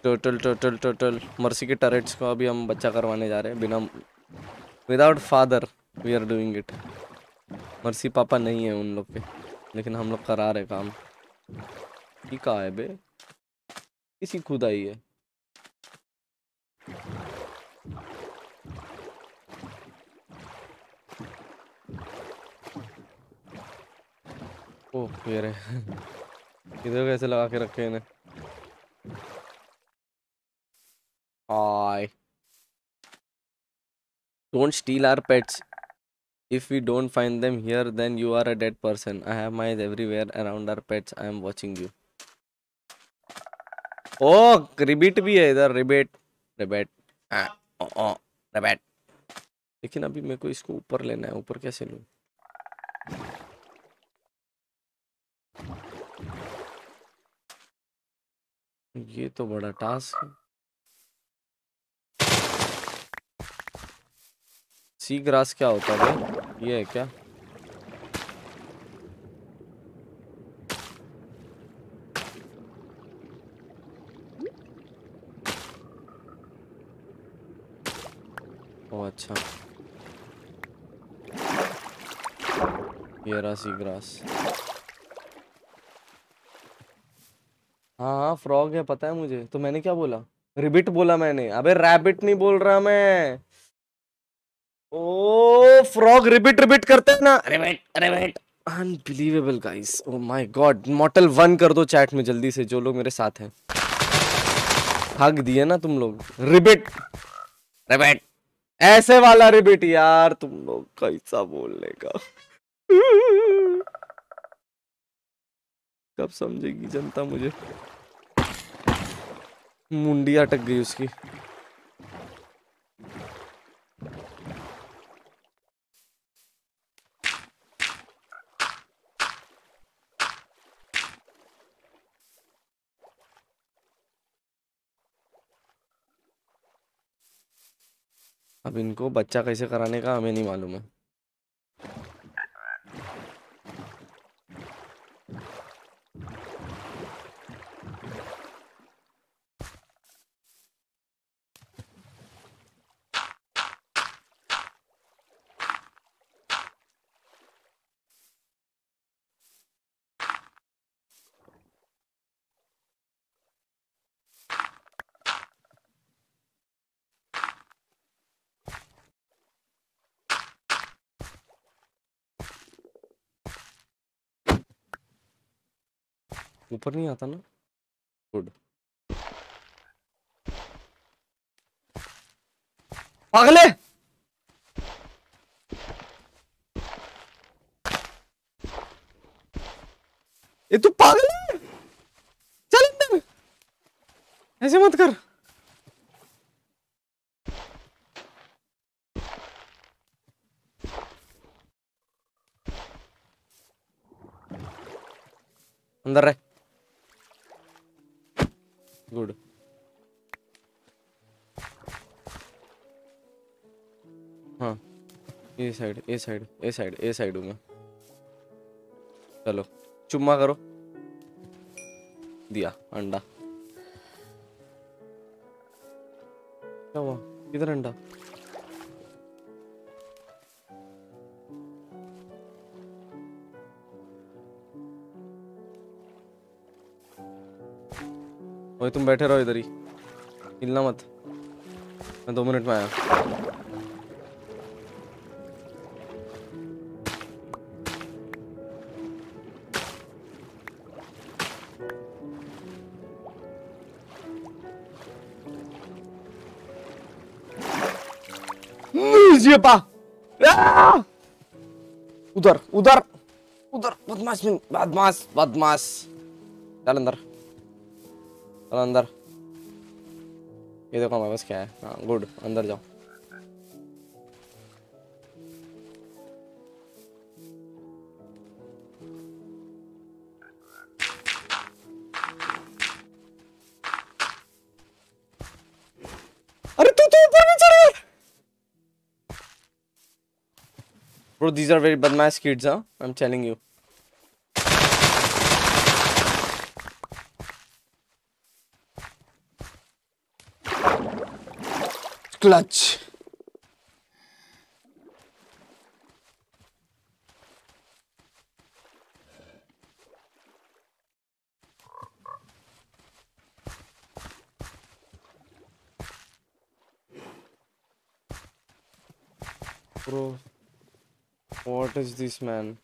टोटल टोटल टोटल मर्सी के टरेट्स को अभी हम बच्चा करवाने जा रहे हैं बिना without father we are doing it mercy पापा नहीं है उन लोग के लेकिन हम लोग करा रहे काम। ठीक है बे। किसी खुद आई है। ये इधर कैसे लगा के रखे इन्हें हाय don't steal our pets if we don't find them here then you are a dead person i have mice everywhere around our pets i am watching you oh रिबिट भी है इधर रिबिट रिबिट रिबिट लेकिन अभी मेरे को इसको ऊपर लेना है ऊपर कैसे लूँ? ये तो बड़ा टास्क है। सी ग्रास क्या होता है ये है क्या? अच्छा। ये सी ग्रास। हाँ हाँ फ्रॉग है, पता है मुझे। तो मैंने क्या बोला? रिबिट बोला मैंने। अबे, रैबिट नहीं बोल रहा मैं। ओ फ्रॉग रिबिट रिबिट करते हैं ना। Ribbit ribbit unbelievable guys oh my god Mortal one कर दो चैट में जल्दी से, जो लोग मेरे साथ हैं। हक दिए ना तुम लोग। रिबिट रिबिट ऐसे वाला रिबिट यार, तुम लोग कैसा बोलने का। कब समझेगी जनता मुझे? मुंडी अटक गई उसकी। अब इनको बच्चा कैसे कराने का हमें नहीं मालूम है। ऊपर नहीं आता ना। गुड पागले ये तू पागल है। चल अंदर। ऐसे मत कर। अंदर रह। गुड हाँ a side a side a side a side हूँ मैं। चलो, चुम्मा करो। दिया, अंडा। क्या हुआ? किधर अंडा? वही तुम बैठे रहो इधर ही। हिलना मत। मैं दो मिनट में आया। उधर उधर। उधर, बदमाश बदमाश बदमाश। चल अंदर। चल अंदर ये देखो हमारे पास क्या है हाँ गुड अंदर जाओ तू तू Bro, these are very badmash kids, huh? I'm telling you. Clutch. Bro, what is this, man?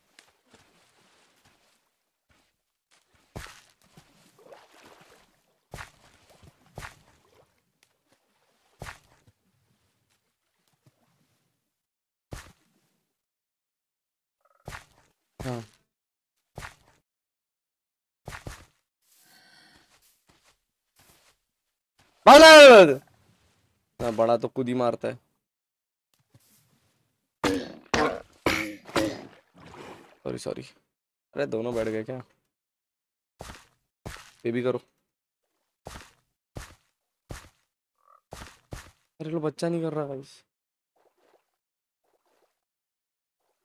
ना बड़ा तो खुद ही मारता है। सॉरी सॉरी अरे, दोनों बैठ गए क्या? ये भी करो। अरे, लो, बच्चा नहीं कर रहा गाइस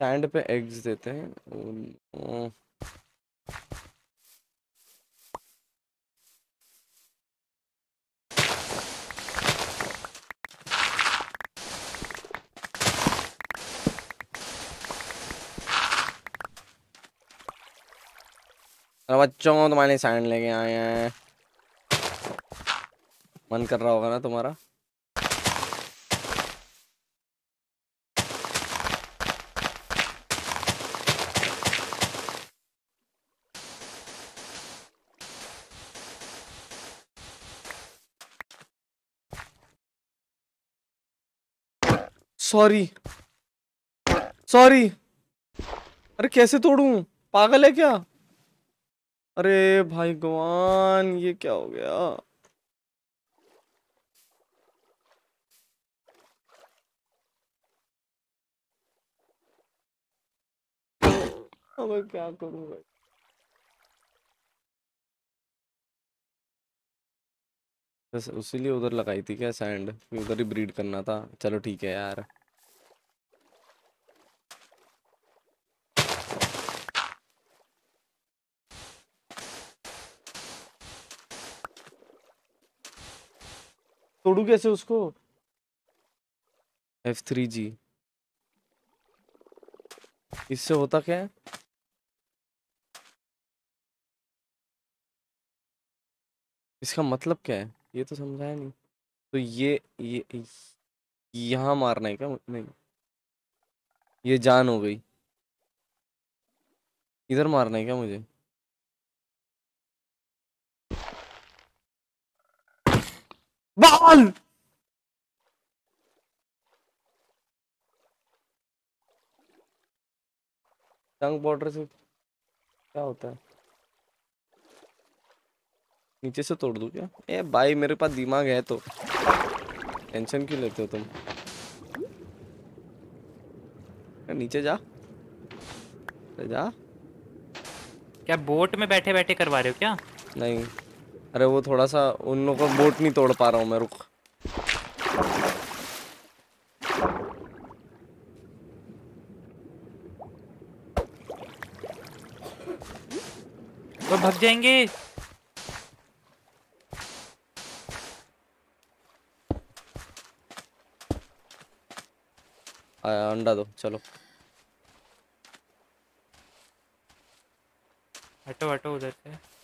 सैंड पे एग्स देते हैं। बच्चों, तुम्हारे सैंड लेके आए हैं। मन कर रहा होगा ना तुम्हारा? सॉरी सॉरी अरे कैसे तोड़ू? पागल है क्या? अरे भाई गवान, ये क्या हो गया? अब क्या करूँ भाई? बस उसीलिए उधर लगाई थी क्या सैंड उधर ही ब्रीड करना था। चलो ठीक है यार। तोड़ू कैसे उसको? एफ़ थ्री जी इससे होता क्या है? इसका मतलब क्या है? ये तो समझाया नहीं। तो ये ये, यहाँ मारना है क्या? नहीं। ये जान हो गई। इधर मारना है क्या मुझे? बॉल टंग बॉर्डर से क्या होता है? नीचे से तोड़ दूँ क्या? ए भाई मेरे पास दिमाग है तो। टेंशन क्यों लेते हो तुम? ए, नीचे जा। जा। क्या बोट में बैठे बैठे करवा रहे हो क्या? नहीं। अरे वो थोड़ा सा उन लोगों का बोट नहीं तोड़ पा रहा हूँ मैं रुक। वो भाग जाएँगे। अंडा दो चलो। हटो हटो उधर से।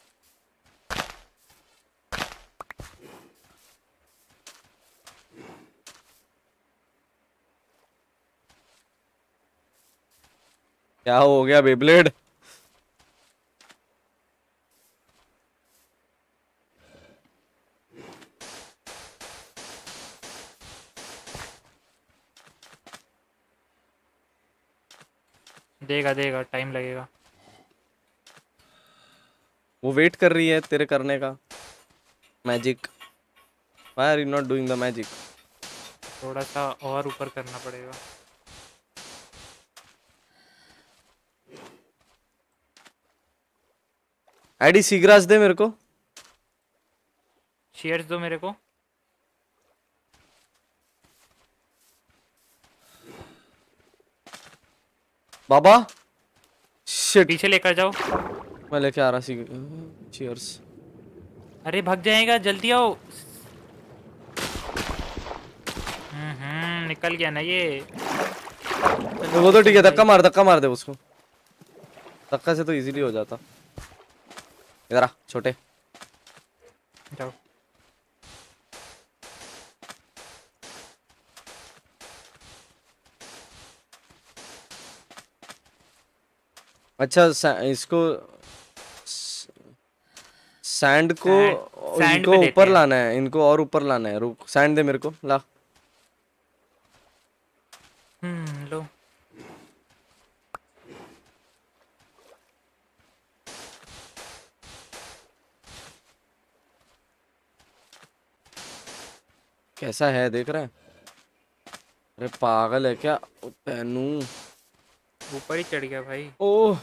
क्या हो गया बेब्लेड देगा देगा टाइम लगेगा। वो वेट कर रही है तेरे करने का। Magic why are you not doing the magic थोड़ा सा और ऊपर करना पड़ेगा। एडी सीग्रास दे मेरे को। शेयर्स दो मेरे को। बाबा। शिट पीछे लेकर जाओ। मैं लेके आ रहा सी चीयर्स अरे भाग जाएगा जल्दी आओ। हम्म हम्म, निकल गया ना ये। वो तो ठीक है धक्का मार धक्का मार दे उसको। धक्का से तो इजीली हो जाता। इधर आ छोटे। जाओ। अच्छा इसको सैंड को sand इनको ऊपर लाना है इनको और ऊपर लाना है। रुक सैंड दे मेरे को ला हम्म लो कैसा है देख रहा है। अरे पागल है क्या? तेनू। ऊपर ही चढ़ गया भाई। ओ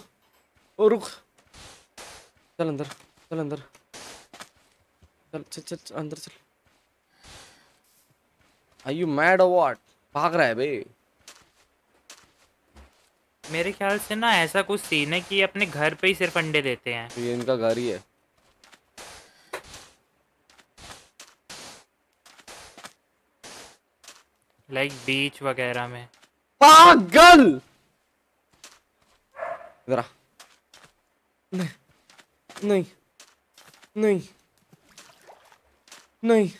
ओ रुक। चल अंदर चल अंदर। चल चल चल, चल अंदर चल। आर यू मैड व्हाट भाग रहा है बे। मेरे ख्याल से ना ऐसा कुछ सीन है कि अपने घर पे ही सिर्फ़ अंडे देते हैं। ये इनका घर ही है। लाइक बीच वगैरह में। पागल! जरा। नहीं नहीं नहीं नहीं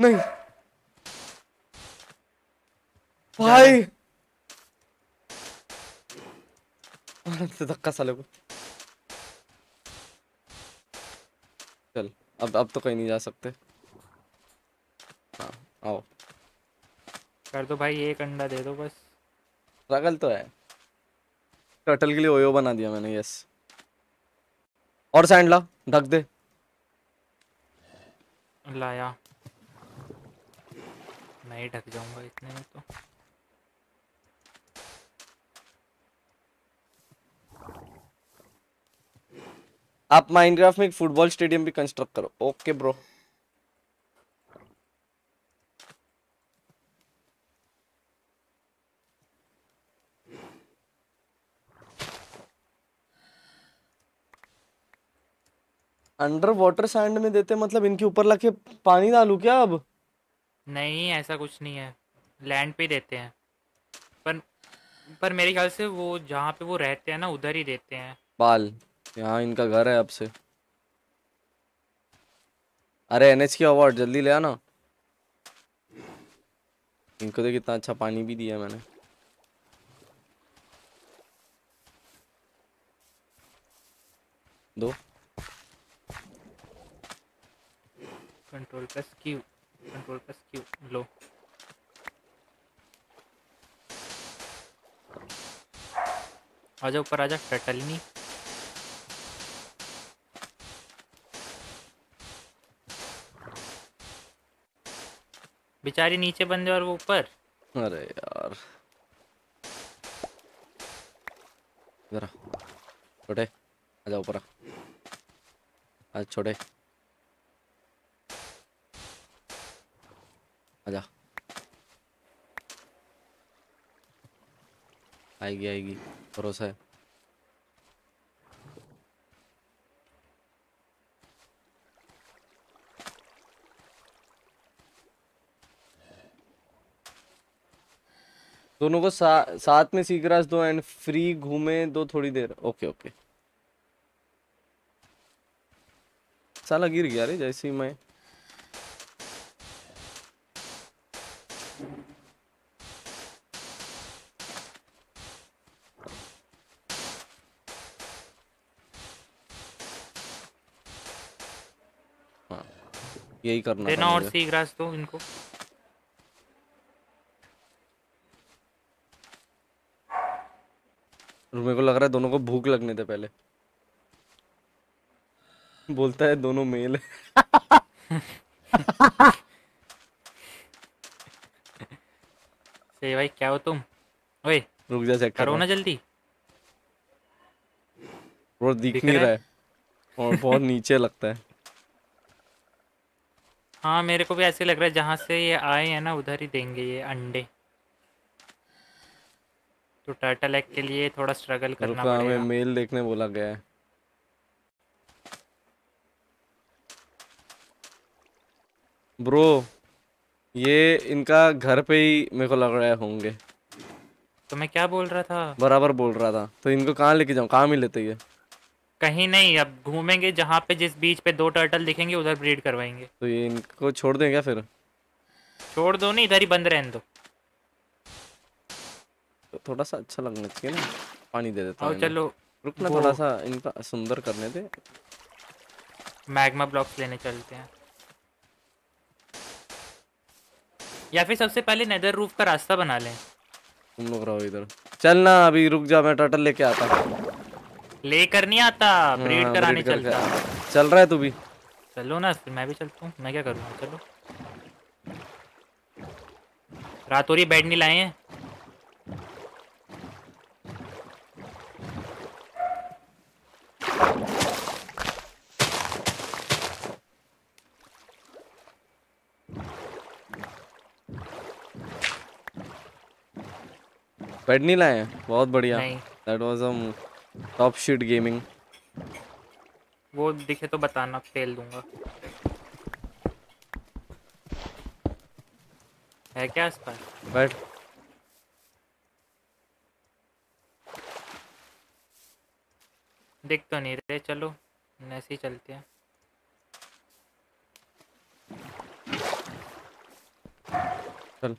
नहीं। भाई! धक्का साले को। चल अब अब तो कहीं नहीं जा सकते। हाँ आओ। कर दो भाई एक अंडा दे दो बस। स्ट्रगल तो है। टर्टल के लिए ओयो बना दिया मैंने यस और सैंड ला ढक दे। लाया। मैं ही ढक जाऊँगा इतने में तो। आप माइनक्राफ्ट में एक फुटबॉल स्टेडियम भी कंस्ट्रक्ट करो। Okay bro under water sand में देते मतलब इनके ऊपर लाके पानी डालू क्या अब? नहीं ऐसा कुछ नहीं है। लैंड पे देते हैं। पर पर मेरे ख्याल से वो जहाँ पे वो रहते हैं ना उधर ही देते हैं। बाल यहाँ इनका घर है अब से। अरे एनएच की अवार्ड जल्दी ले आना। इनको तो कितना अच्छा पानी भी दिया मैंने। दो। Control plus Q control plus Q लो आजा ऊपर आजा टटल नहीं। बेचारी नीचे बंदे और वो ऊपर। अरे यार। आ। छोटे। आजा ऊपर आ छोटे। आजा। आएगी आएगी। भरोसा है। दोनों को सा, साथ में सीग्रास दो एंड फ्री घूमे दो थोड़ी देर। ओके ओके साला गिर गया अरे जैसे ही मैं यही करना देना और सी ग्रास दो इनको। मेरे को लग रहा है दोनों को भूख लगने थे पहले। बोलता है दोनों मेल। [laughs] है से भाई क्या हो तुम? ओए रुक जा चेक करो ना जल्दी। वो दिख नहीं रहा? है। और बहुत नीचे लगता है। हाँ मेरे को भी ऐसे लग रहा है जहाँ से ये आए हैं ना उधर ही देंगे ये अंडे। तो टर्टल एग के लिए थोड़ा स्ट्रगल करना रुका हमें मेल देखने बोला गया है। ब्रो ये इनका घर पे ही मेरे को लग रहा है होंगे। तो मैं क्या बोल रहा था? बराबर बोल रहा था। तो इनको कहाँ लेके जाऊँ? कहाँ मिलते ये? कहीं नहीं अब घूमेंगे जहाँ पे जिस बीच पे दो टर्टल दिखेंगे उधर ब्रीड करवाएँगे। तो ये इनको छोड़ दें क्या फिर? छोड़ दो नहीं इधर ही बंद रहने दो। तो थोड़ा सा अच्छा लगना चाहिए ना पानी दे देता हूँ चलो रुक ना वो- थोड़ा सा इनका सुंदर करने दे। मैग्मा ब्लॉक्स लेने चलते हैं। या फिर सबसे पहले नेदर रूफ का रास्ता बना लें। तुम लोग रहो इधर। चल ना अभी रुक जा मैं टर्टल लेके आता लेकर नहीं आता ब्रीड हाँ, कराने चलता। चल रहा है तू भी। चलो ना फिर मैं भी चलता हूँ। मैं क्या करूँगा चलो। रात हो रही बेड नहीं लाए हैं। बेड नहीं लाए बहुत बढ़िया। That was a top shit gaming वो दिखे तो बताना फेल दूँगा। है क्या आसपास बैठ दिख तो नहीं रहे चलो ऐसे ही चलते हैं। चल।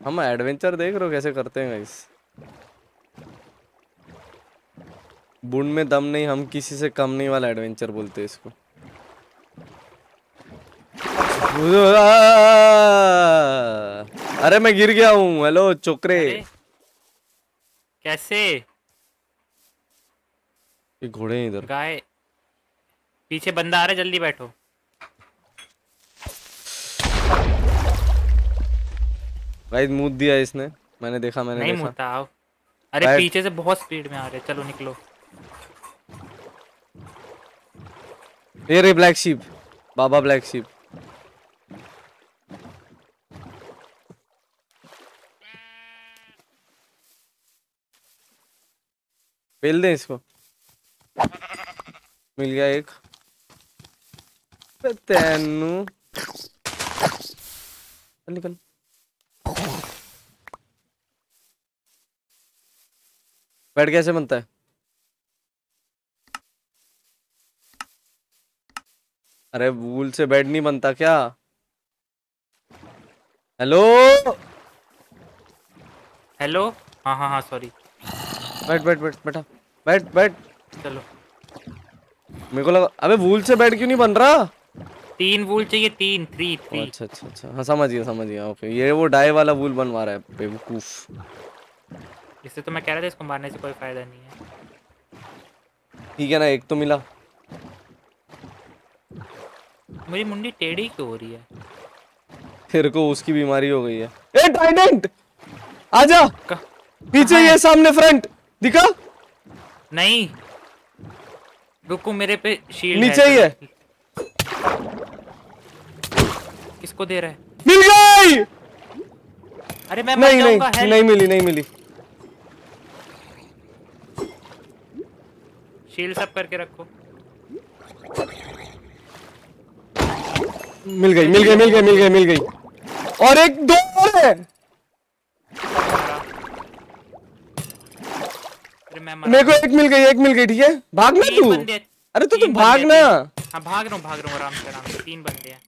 हम एडवेंचर देख रहे हो कैसे करते हैं गाइस बुंड में दम नहीं हम किसी से कम नहीं वाला एडवेंचर बोलते हैं इसको। अरे मैं गिर गया हूँ हेलो चोकरे। कैसे? ये घोड़े इधर। गाय पीछे बंदा आ रहा है जल्दी बैठो। गाइस मुँह दिया इसने। मैंने देखा मैंने नहीं देखा। मुता आओ। अरे। पीछे से बहुत स्पीड में आ रहे चलो निकलो। ये रे ब्लैक शीप बाबा ब्लैक शीप पेल दे इसको। मिल गया एक। बे तेनू। निकल। बैठ कैसे बनता है अरे भूल से बेड नहीं बनता क्या? हेलो? हेलो? हाँ हाँ हाँ सॉरी बैठ बैठ बैठ बैठा। बैठ बैठ। चलो। मेरे को लगा अबे वूल से बेड क्यों नहीं बन रहा? तीन वूल चाहिए तीन थ्री थ्री अच्छा अच्छा अच्छा। हाँ समझ गया समझ गया ओके। ये वो डाई वाला वूल बनवा रहा है बेवकूफ़। इससे तो मैं कह रहा था इसको मारने से कोई फ़ायदा नहीं है। ठीक है ना एक तो मिला। मेरी मुंडी टेढ़ी क्यों हो रही है? तेरे को उसकी बीमारी हो गई है। ए ट्राइडेंट आजा! पीछे ये सामने फ्रंट दिखा? नहीं। रुको मेरे पे शील्ड नीचे ही है। किसको दे रहा है। मिल गई! अरे मैं मर नहीं नहीं जाऊँगा नहीं मिली नहीं मिली। शील्ड सब करके रखो। मिल गई मिल गई मिल गई मिल गई मिल गई। और एक दो और है। मरा। को एक मिल गई एक मिल गई ठीक है? भागना तू? अरे तो तू बंदे भागना। हाँ भाग रहा हूँ भाग रहा हूँ आराम से आराम से। तीन बंदे हैं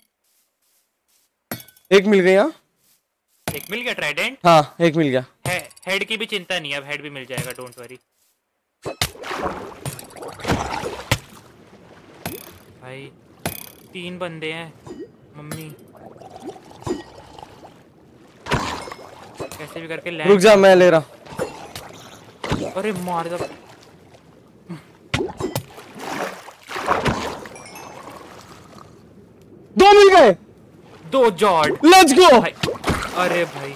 एक मिल गया। एक मिल गया ट्राइडेंट हाँ एक मिल गया। है हेड की भी चिंता नहीं अब हेड भी मिल जाएगा डोंट वरी भाई तीन बंदे हैं मम्मी। कैसे भी करके रुक जा मैं ले रहा। अरे मार दो दो मिल गए। दो जॉर्ड लेट्स गो भाई अरे भाई।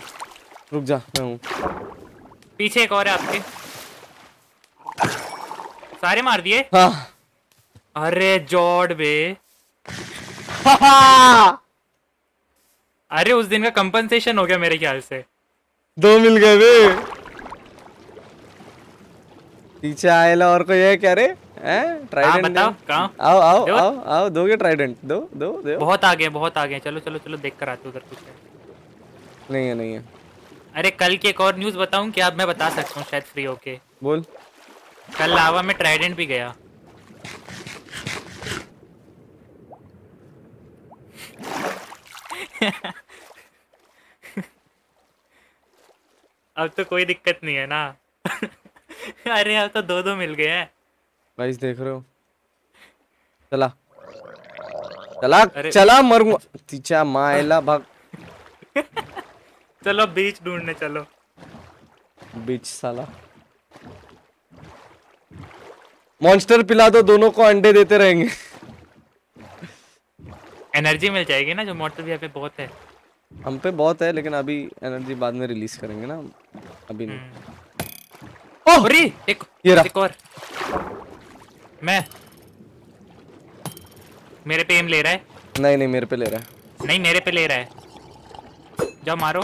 रुक जा मैं हूँ। पीछे एक और है आपके। सारे मार दिए? हाँ। अरे जॉर्ड बे। अरे उस दिन का कंपनसेशन हो गया मेरे ख्याल से। दो मिल गए बे। पीछे आएला और कोई है क्या रे? हैं? ट्राइडेंट बताओ कहाँ? आओ आओ आओ आओ दोगे ट्राइडेंट दो दो दो। बहुत आगे बहुत आगे। चलो चलो चलो देख कर आते उधर कुछ है। नहीं है नहीं है। अरे कल की एक और न्यूज़ बताऊँ क्या? अब मैं बता सकता हूँ शायद फ्री होके। बोल। कल लावा में ट्राइडेंट भी गया। [laughs] अब तो कोई दिक्कत नहीं है ना। [laughs] अरे अब तो दो दो मिल गए हैं। गाइस देख रहे हो? चला। चला चला मरूँगा। तीचा मायला भाग। [laughs] चलो बीच ढूँढने चलो। बीच साला। मॉन्स्टर पिला दो दोनों को अंडे देते रहेंगे। एनर्जी मिल जाएगी ना जो मोटर भी यहाँ पे बहुत है। हम पे बहुत है लेकिन अभी एनर्जी बाद में रिलीज़ करेंगे ना। अभी नहीं। हम्म। ओह! अरे एक ये रहा। एक और। मैं? मेरे पे एम ले रहा है? नहीं नहीं मेरे पे ले रहा है। नहीं मेरे पे ले रहा है। जाओ मारो।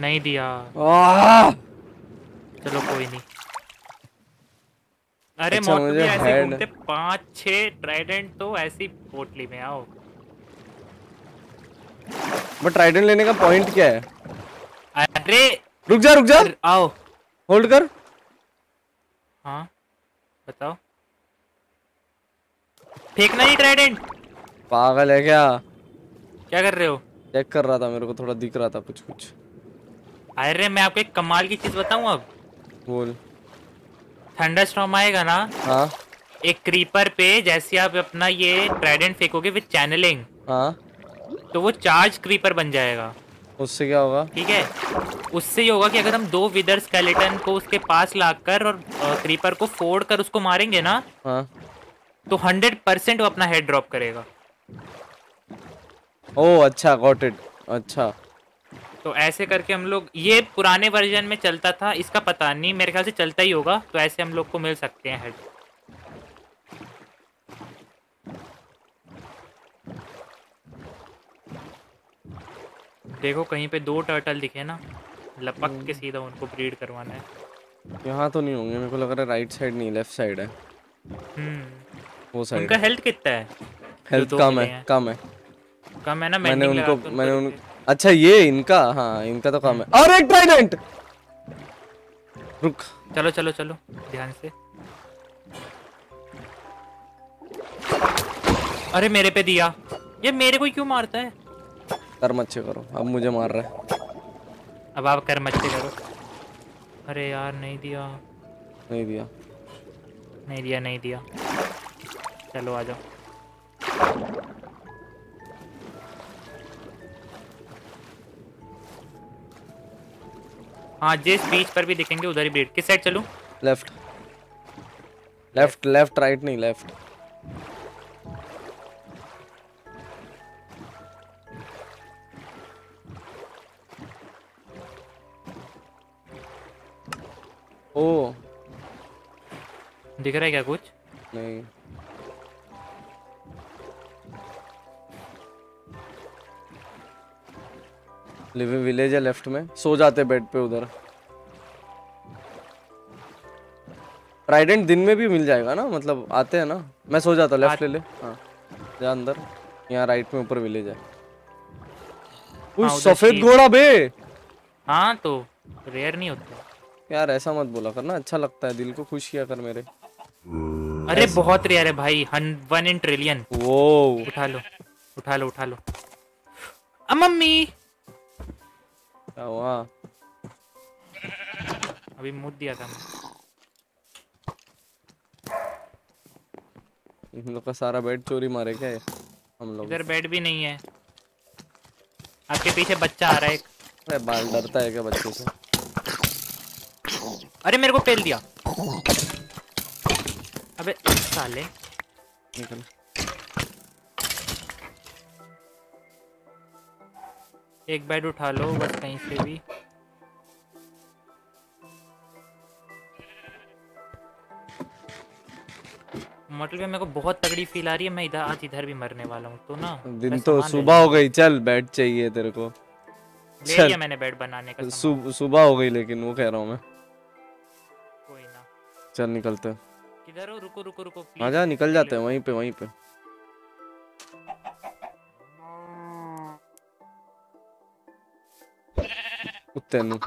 नहीं दिया। चलो कोई नहीं। अरे अच्छा, मुझे ऐसे घूमते। पाँच छह ट्राइडेंट तो ऐसी पोटली में आओ। बट ट्राइडेंट लेने का पॉइंट क्या है? अरे रुक जा रुक जा। आओ। होल्ड कर। हाँ बताओ। फेंकना नहीं ट्राइडेंट पागल है क्या? क्या कर रहे हो? चेक कर रहा था मेरे को थोड़ा दिख रहा था कुछ कुछ। अरे मैं आपको एक कमाल की चीज़ बताऊँ अब। बोल। थंडर स्टॉर्म आएगा ना? हाँ। एक क्रीपर पे जैसे आप अपना ये ट्राइडेंट फेंकोगे विद चैनलिंग हाँ। तो वो चार्ज क्रीपर बन जाएगा। उससे क्या होगा? ठीक है? उससे ये होगा कि अगर हम दो विदर स्केलेटन को उसके पास लाकर और क्रीपर को फोड़ कर उसको मारेंगे ना हाँ। तो हंड्रेड परसेंट वो अपना हेड ड्रॉप करेगा। ओ अच्छा गॉट इट अच्छा। तो ऐसे करके हम लोग ये पुराने वर्जन में चलता था इसका पता नहीं मेरे ख्याल से चलता ही होगा तो ऐसे हम लोग को मिल सकते हैं हेड देखो कहीं पे दो टर्टल दिखे ना लपक के सीधा उनको ब्रीड करवाना है। यहाँ तो नहीं होंगे मेरे को लग रहा है राइट साइड नहीं लेफ़्ट साइड है। हम्म। वो साइड उनका हेल्थ कितना है? हेल्थ कम है कम है। कम है ना मैंने उनको मैंने उन अच्छा ये इनका हाँ इनका तो कम है। और एक ट्राइडेंट रुक। चलो चलो चलो ध्यान से। अरे मेरे पे दिया। ये मेरे को क्यों मारता है? कर्म अच्छे करो। अब मुझे मार रहा है। अब आप कर मच्छे करो। अरे यार नहीं दिया। नहीं दिया। नहीं दिया नहीं दिया। चलो आ जाओ। हाँ जिस बीच पर भी दिखेंगे उधर ही ब्रीड किस साइड चलूँ। लेफ़्ट लेफ़्ट लेफ़्ट राइट नहीं लेफ़्ट ओ। दिख रहा है क्या कुछ? नहीं। लिविंग विलेज है लेफ़्ट में। सो जाते बेड पे उधर। ट्राइडेंट दिन में भी मिल जाएगा ना? मतलब आते हैं ना? मैं सो जाता लेफ़्ट ले ले। हाँ। जा अंदर। यहाँ राइट में ऊपर विलेज है। हाँ, सफ़ेद घोड़ा बे! हाँ तो रेयर नहीं होते। यार ऐसा मत बोला करना अच्छा लगता है दिल को खुश किया कर मेरे। अरे बहुत रेयर है भाई वन इन ट्रिलियन। वो उठा लो उठा लो उठा लो। मम्मी। क्या हुआ अभी मुद दिया था। इन लोग का सारा बेड चोरी मारे क्या ये? हम लोग। इधर बेड भी नहीं है। आपके पीछे बच्चा आ रहा है एक। अरे बाल डरता है क्या बच्चे से? अरे मेरे को पेल दिया। अबे साले। निकल। एक बेड उठा लो बस कहीं से भी। मतलब मेरे को बहुत तगड़ी फील आ रही है मैं इधर आज इधर भी मरने वाला हूँ तो ना दिन तो सुबह हो गई चल बेड चाहिए तेरे को। ले लिया मैंने बेड बनाने का सुबह हो गई लेकिन वो कह रहा हूँ मैं। चल निकलते हैं। किधर हो? रुको रुको रुको आ जा निकल जाते हैं वहीं पे वहीं पे। कुत्ते नु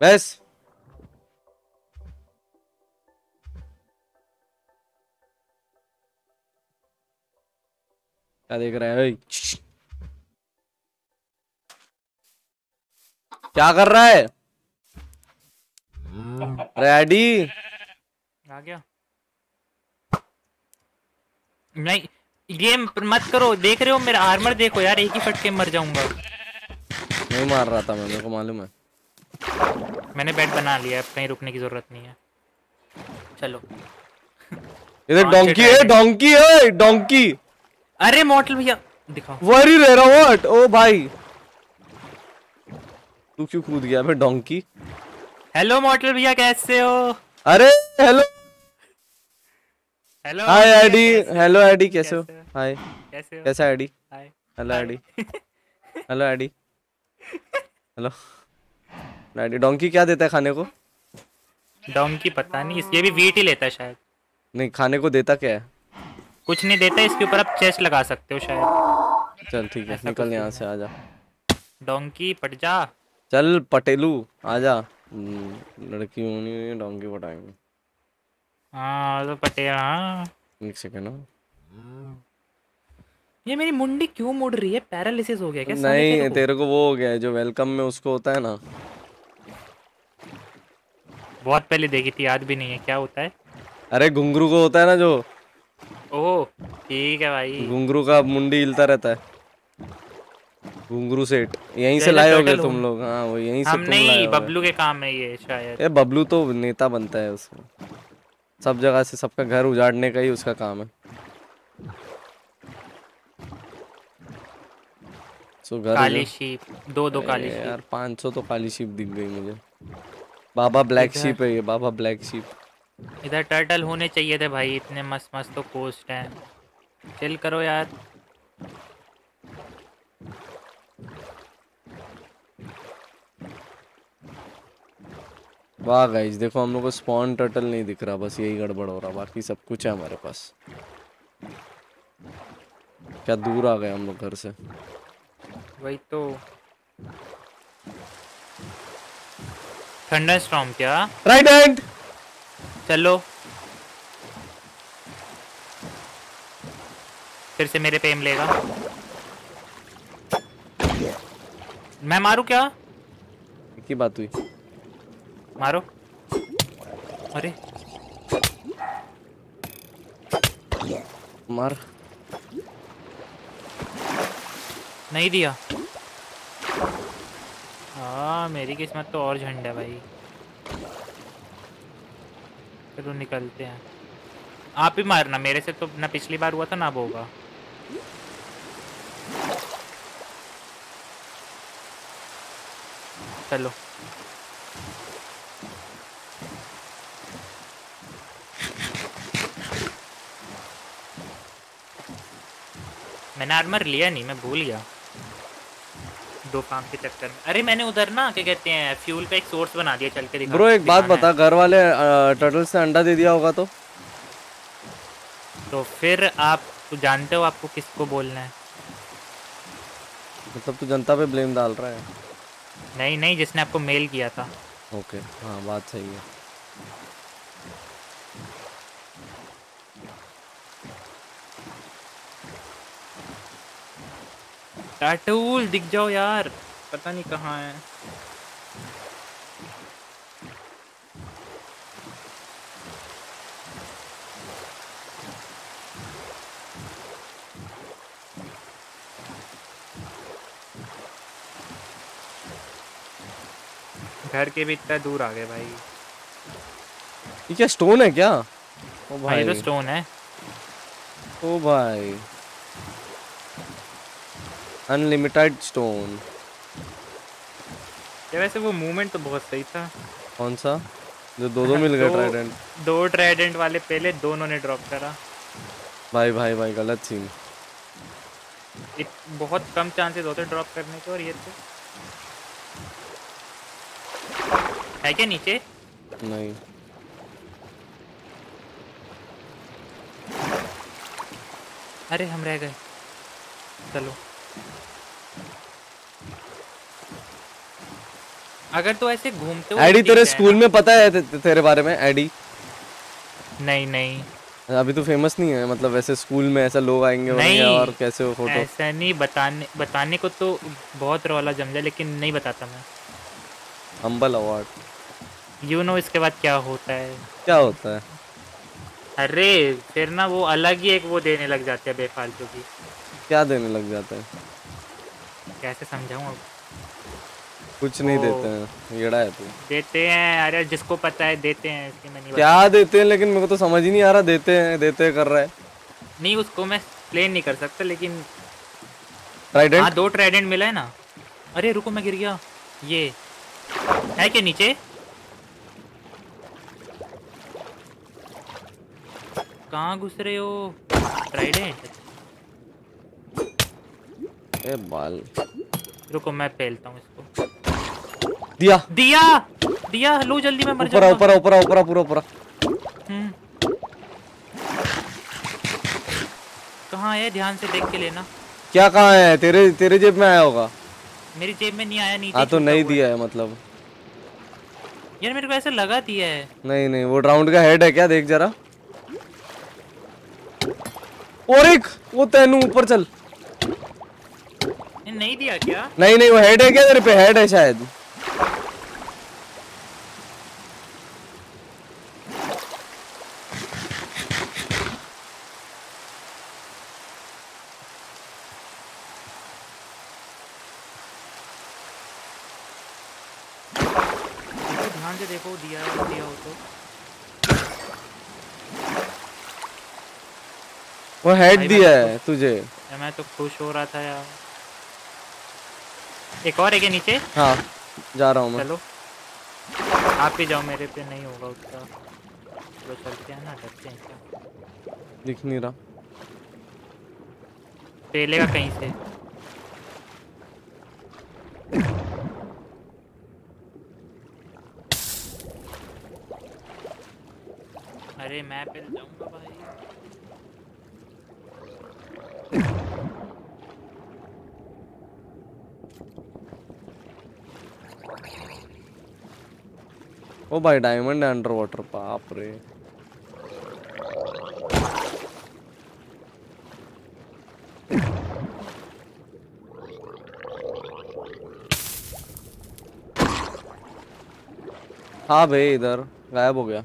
बस। क्या देख रहा है? क्या कर रहा है? रेडी आ गया। नहीं ये मत करो देख रहे हो मेरा आर्मर देखो यार एक ही फटके मर जाऊँगा। नहीं मार रहा था मैं मेरे को मालूम है। मैंने बेड बना लिया अब कहीं रुकने की ज़रूरत नहीं है। चलो। इधर डोंकी है डोंकी है डोंकी अरे मॉडल भैया दिखाओ। वरी रह रहा व्हाट ओ भाई। तू क्यों कूद गया फिर डोंकी हेलो मॉडल भैया कैसे हो? अरे hello hello hi AD hello AD कैसे हो? हाय कैसे हो? कैसा AD hi hello AD hello AD hello AD donkey क्या देता है खाने को? डोंकी पता नहीं ये भी वीट ही लेता है शायद। नहीं खाने को देता क्या है? कुछ नहीं देता इसके ऊपर आप चेस्ट लगा सकते हो शायद। चल ठीक है निकल यहाँ से आजा। डोंकी पट जा। चल पटेलू आजा। हम्म, लड़की होनी है डोंकी पटाएँगे। हाँ तो पटेल हाँ। एक सेकंड ना ये मेरी मुंडी क्यों मुड़ रही है? पैरालिसिस हो गया क्या? नहीं तेरे को? तेरे को वो हो गया है जो वेलकम में उसको होता है ना। बहुत पहले देखी थी याद भी नहीं है क्या होता है? अरे घुंगरू को होता है ना जो। ओह ठीक है भाई। घुंगरू का मुंडी हिलता रहता है। घुंगरू सेठ यहीं से लाए होगे तुम। लोग। हाँ वो यहीं से तुम नहीं बबलू के काम है ये शायद। ये बबलू तो नेता बनता है उसको सब जगह से सबका घर उजाड़ने का ही उसका काम है। सो घर काली शीप दो दो काली शीप। यार 500 तो काली शीप दिख गई मुझे। बाबा ब्लैक शीप है ये बाबा ब्लैक शीप। इधर टर्टल होने चाहिए थे भाई इतने मस्त मस्त तो कोस्ट हैं। चिल करो यार। वाह गाइस देखो हम लोग को स्पॉन टर्टल नहीं दिख रहा बस यही गड़बड़ हो रहा बाकी सब कुछ है हमारे पास। क्या दूर आ गए हम लोग घर से? वही तो। थंडर स्टॉर्म क्या? राइट हैंड चलो। फिर से मेरे पे एम लेगा। मैं मारू क्या? ही बात हुई। मारो। अरे। मार। नहीं दिया। हाँ मेरी किस्मत तो और झंड है भाई। चलो निकलते हैं। आप ही मारना, मेरे से तो ना पिछली बार हुआ था, ना अब होगा। चलो। मैंने आर्मर लिया नहीं, मैं भूल गया। दो काम के चक्कर में। अरे मैंने उधर ना क्या कहते हैं फ्यूल का एक सोर्स बना दिया चल के दिखा ब्रो एक बात बता घर वाले टर्टल से अंडा दे दिया होगा तो? तो फिर आप तो जानते हो आपको किसको बोलना है? मतलब तू जनता पे ब्लेम डाल रहा है? नहीं नहीं जिसने आपको मेल किया था। ओके हाँ बात सही है। टाटूल दिख जाओ यार। पता नहीं कहाँ है। घर के भी इतना दूर आ गए भाई। ये क्या स्टोन है क्या? ओ भाई भाई तो स्टोन है। ओ भाई। अनलिमिटेड स्टोन ये वैसे वो मूवमेंट तो बहुत सही था। कौन सा? जो दो दो मिल गए ट्राइडेंट [laughs] दो ट्राइडेंट वाले पहले दोनों ने ड्रॉप करा। भाई भाई भाई गलत सीन इत, बहुत कम चांसेस होते ड्रॉप करने के और ये तो। है क्या नीचे? नहीं। अरे हम रह गए। चलो। अगर तो ऐसे घूमते हुए एडी तेरे स्कूल में पता है ते, तेरे बारे में एडी नहीं नहीं। अभी तो फ़ेमस नहीं है मतलब वैसे स्कूल में ऐसा लोग आएँगे नहीं। और कैसे हो फ़ोटो ऐसा नहीं बताने बताने को तो बहुत रोला जम जाए लेकिन नहीं बताता मैं। हम्बल अवार्ड यू नो इसके बाद क्या होता है? क्या होता है? अरे फिर ना वो अलग ही एक वो देने लग जाते हैं बेफालतू की। क्या देने लग जाता है? कैसे समझाऊं अब? कुछ नहीं देते हैं येड़ा है तू। देते हैं अरे जिसको पता है देते हैं इसलिए मैं नहीं क्या देते हैं? लेकिन मेरे को तो समझ ही नहीं आ रहा देते हैं देते कर रहा है। नहीं उसको मैं एक्सप्लेन नहीं कर सकता लेकिन हाँ ट्राइडेंट दो ट्राइडेंट मिला है ना। अरे रुको मैं गिर गया। ये है क्या नीचे? कहाँ घुस रहे हो? ट्राइडेंट ए बाल। रुको मैं पहलता हूँ इसको। दिया। दिया! दिया लो जल्दी मैं मर ऊपर जाऊँगा। ऊपर ऊपर ऊपर पूरा पूरा। हम्म। कहाँ है? ध्यान से देख के लेना। क्या कहाँ है? तेरे तेरे जेब में आया होगा। मेरी जेब में नहीं आया नीचे हाँ तो नहीं दिया है मतलब। यार मेरे को ऐसे लगा दिया है। नहीं नहीं वो राउंड का हेड है क्या? देख जरा। और एक वो तेनू ऊपर चल। नहीं दिया क्या? नहीं नहीं वो हेड है क्या तेरे पे? हेड है शायद। ध्यान से देखो दिया दिया हो तो। वो हेड दिया है तुझे। मैं तो खुश हो रहा था यार। एक और है क्या नीचे? हाँ जा रहा हूँ मैं। चलो। आप ही जाओ मेरे पे नहीं होगा उसका। चलो चलते हैं ना डरते हैं क्या? दिख नहीं रहा। पेलेगा कहीं से? अरे मैं पे जाऊँगा भाई। ओ भाई डायमंड है अंडर वाटर बाप रे हाँ भाई इधर गायब हो गया।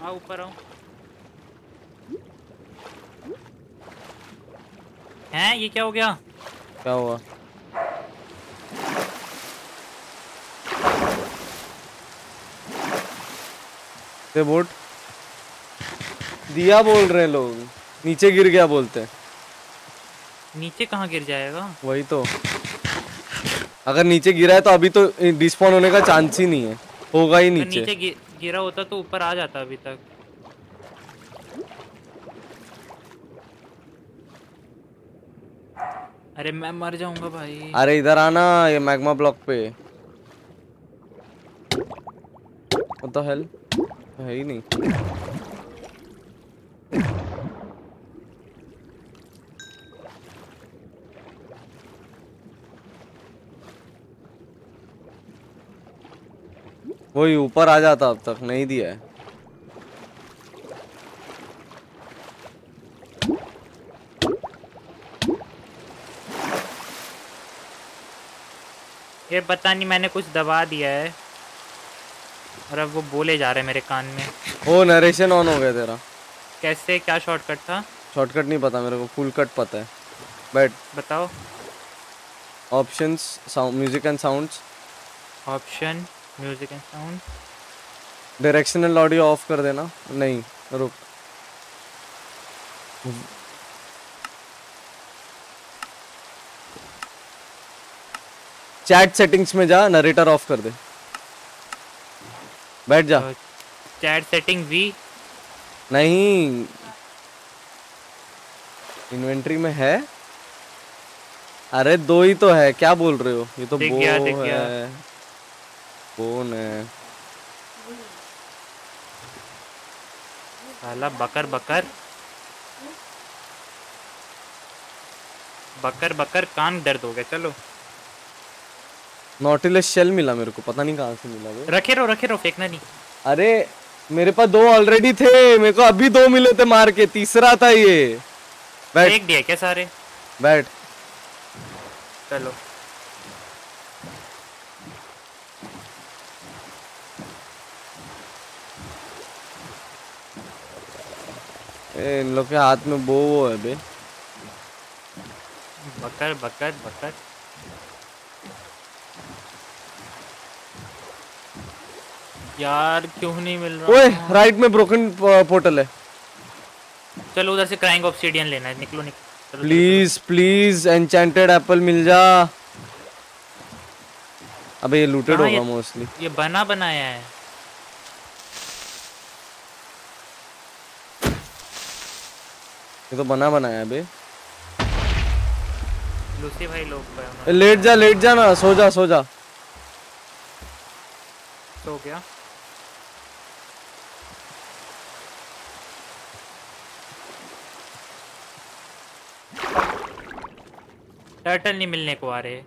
हाँ ऊपर आओ। हैं ये क्या हो गया? क्या हुआ? ते बोट दिया बोल रहे हैं लोग। नीचे गिर गया बोलते हैं। नीचे कहाँ गिर जाएगा? वही तो। अगर नीचे गिरा है तो अभी तो डिस्पॉन होने का चांस ही नहीं है। होगा ही नीचे। नीचे गि, गिरा होता तो ऊपर आ जाता अभी तक। अरे मैं मर जाऊँगा भाई। अरे इधर आना ये मैग्मा ब्लॉक पे। What the hell? है ही नहीं। वही ऊपर आ जाता अब तक, नहीं दिया है। ये पता नहीं मैंने कुछ दबा दिया है। और अब वो बोले जा रहे हैं मेरे कान में। ओ नरेशन ऑन हो गया तेरा। कैसे? क्या शॉर्टकट था? शॉर्टकट नहीं पता मेरे को फुल कट पता है। बैट बताओ। Options sound music and sounds option music and sound directional audio off कर देना। नहीं रुक। चैट सेटिंग्स में जा नरेटर ऑफ़ कर दे। बैठ जा। चैट सेटिंग वी नहीं। इन्वेंटरी में है। अरे दो ही तो है क्या बोल रहे हो? ये तो बो गया, है। फ़ोन है। साला बकर बकर। बकर बकर कान दर्द हो गया चलो। नॉटिलस शेल मिला मेरे को पता नहीं कहाँ से मिला वो। रखे रहो रखे रहो फेंकना नहीं। अरे मेरे पास दो ऑलरेडी थे मेरे को अभी दो मिले थे मार के तीसरा था ये। बैठ। फेंक दिया क्या सारे? बैठ। चलो। ए, इन लोग के हाथ में बो वो है बे। बकर बकर बकर। यार क्यों नहीं मिल रहा? ओए राइट में ब्रोकन पोर्टल है। चलो उधर से क्राइंग ऑब्सीडियन लेना है। निकलो निकलो। प्लीज़ प्लीज़ एनचेंटेड एप्पल मिल जा। अबे ये लूटेड होगा मोस्टली ये बना बनाया है। ये तो बना बनाया है बे। लूसी भाई लोग पे लेट जा लेट जा ना सो जा सो जा। सो गया। टर्टल नहीं मिलने को आ रहे।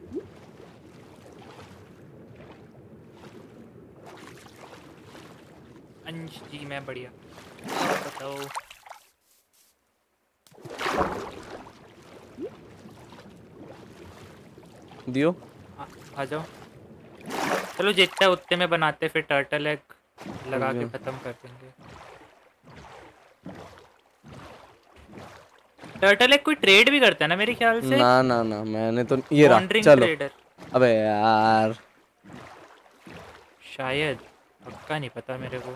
अंश जी मैं बढ़िया। बताओ। दियो। आ, आ जाओ। चलो जितना उतने में बनाते फिर टर्टल एग लगा के खत्म कर देंगे। टर्टल एग कोई ट्रेड भी करता है ना मेरे ख्याल से? ना ना ना मैंने तो ये रहा चलो। अबे यार। शायद पक्का नहीं पता मेरे को।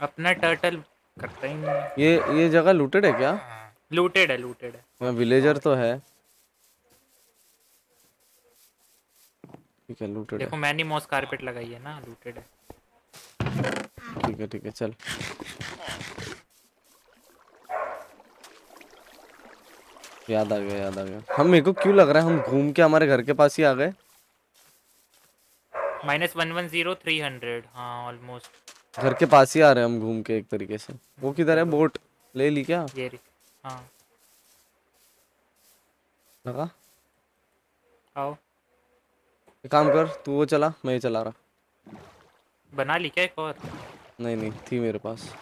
अपना टर्टल करता ही नहीं। ये ये जगह लूटेड है क्या? लूटेड है लूटेड है। मैं विलेजर तो है। ठीक है लूटेड देखो मैंने मॉस कारपेट लगाई है ना लूटेड है। ठीक है ठीक है चल। याद आ गया याद आ गया। हम मेरे को क्यों लग रहा है हम घूम के हमारे घर के पास ही आ गए? Minus one one zero three hundred हाँ ऑलमोस्ट घर के पास ही आ रहे हैं हम घूम के एक तरीके से। वो किधर है? बोट ले ली क्या? ये हाँ। लगा। आओ। एक काम कर तू वो चला मैं ये चला रहा। बना ली क्या एक और? नहीं नहीं थी मेरे पास।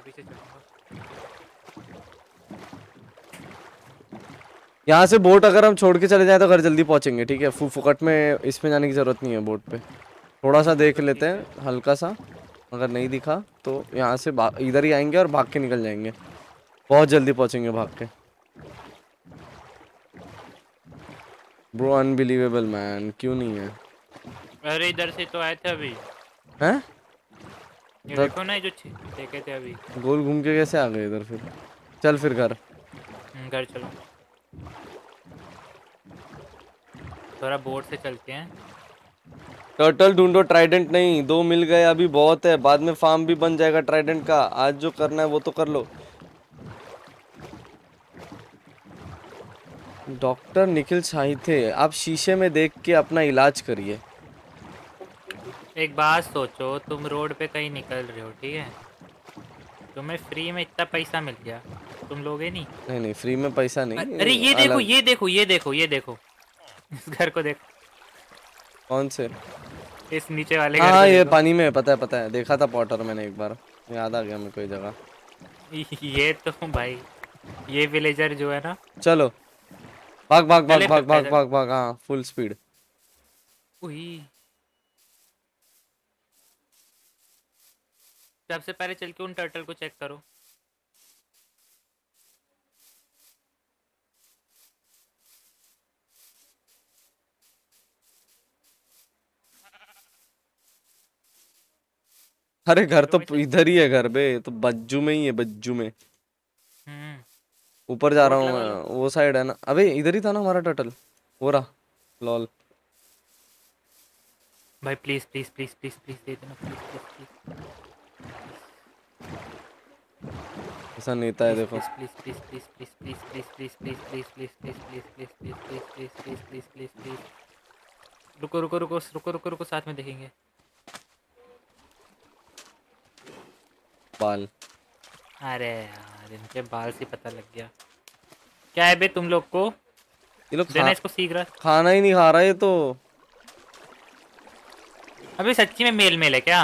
पीछे पीछे चलूँगा। यहाँ से बोट अगर हम छोड़ के चले जाए तो घर जल्दी पहुँचेंगे ठीक है? फु फुकट में इसमें जाने की ज़रूरत नहीं है बोट पे। थोड़ा सा देख लेते हैं हल्का सा अगर नहीं दिखा तो यहाँ से इधर ही आएँगे और भाग के निकल जाएँगे। बहुत जल्दी पहुँचेंगे भाग के। ब्रो अनबिलीवेबल मैन क्यों नहीं है? अरे इधर से तो आए थे अभी। हैं? देखो ना जो देखे थे अभी। गोल घूम के कैसे आ गए इधर फिर? चल फिर घर। हम्म, घर चलो। थोड़ा बोट से चलते हैं। टर्टल ढूंढो ट्राइडेंट नहीं दो मिल गए अभी बहुत है। बाद में फार्म भी बन जाएगा ट्राइडेंट का। आज जो करना है वो तो कर लो। डॉक्टर निखिल शाही थे। आप शीशे में देख के अपना इलाज करिए। एक बात सोचो तुम रोड पे कहीं निकल रहे हो ठीक है? तुम्हें फ्री में इतना पैसा मिल गया तुम लोगे नहीं? नहीं नहीं फ्री में पैसा नहीं अरे ये देखो ये देखो ये देखो ये देखो। इस घर को देखो। कौन से? इस नीचे वाले हाँ ये पानी में पता है पता है। देखा था पॉटर मैंने एक बार। याद आ गया मेरे को ये जगह। [laughs] ये तो भाई ये विलेजर जो है ना। चलो। भाग भाग भाग भाग भाग भाग भाग हाँ फुल स्पीड सबसे पहले चल के उन टर्टल को चेक करो। अरे घर तो इधर ही है घर बे तो बज्जू में ही है बज्जू में। हम्म। ऊपर जा रहा हूँ मैं, वो साइड है ना। अबे इधर ही था ना हमारा टर्टल हो रहा लॉल भाई please please please please please दे देना please please please please please please रुको रुको रुको रुको रुको रुको साथ में देखेंगे बाल अरे यार इनके बाल से पता लग गया क्या है बे तुम लोग को ये लोग खा, इसको सीख रहा खाना ही नहीं खा रहा ये तो अबे सच्ची में मेल मेल है क्या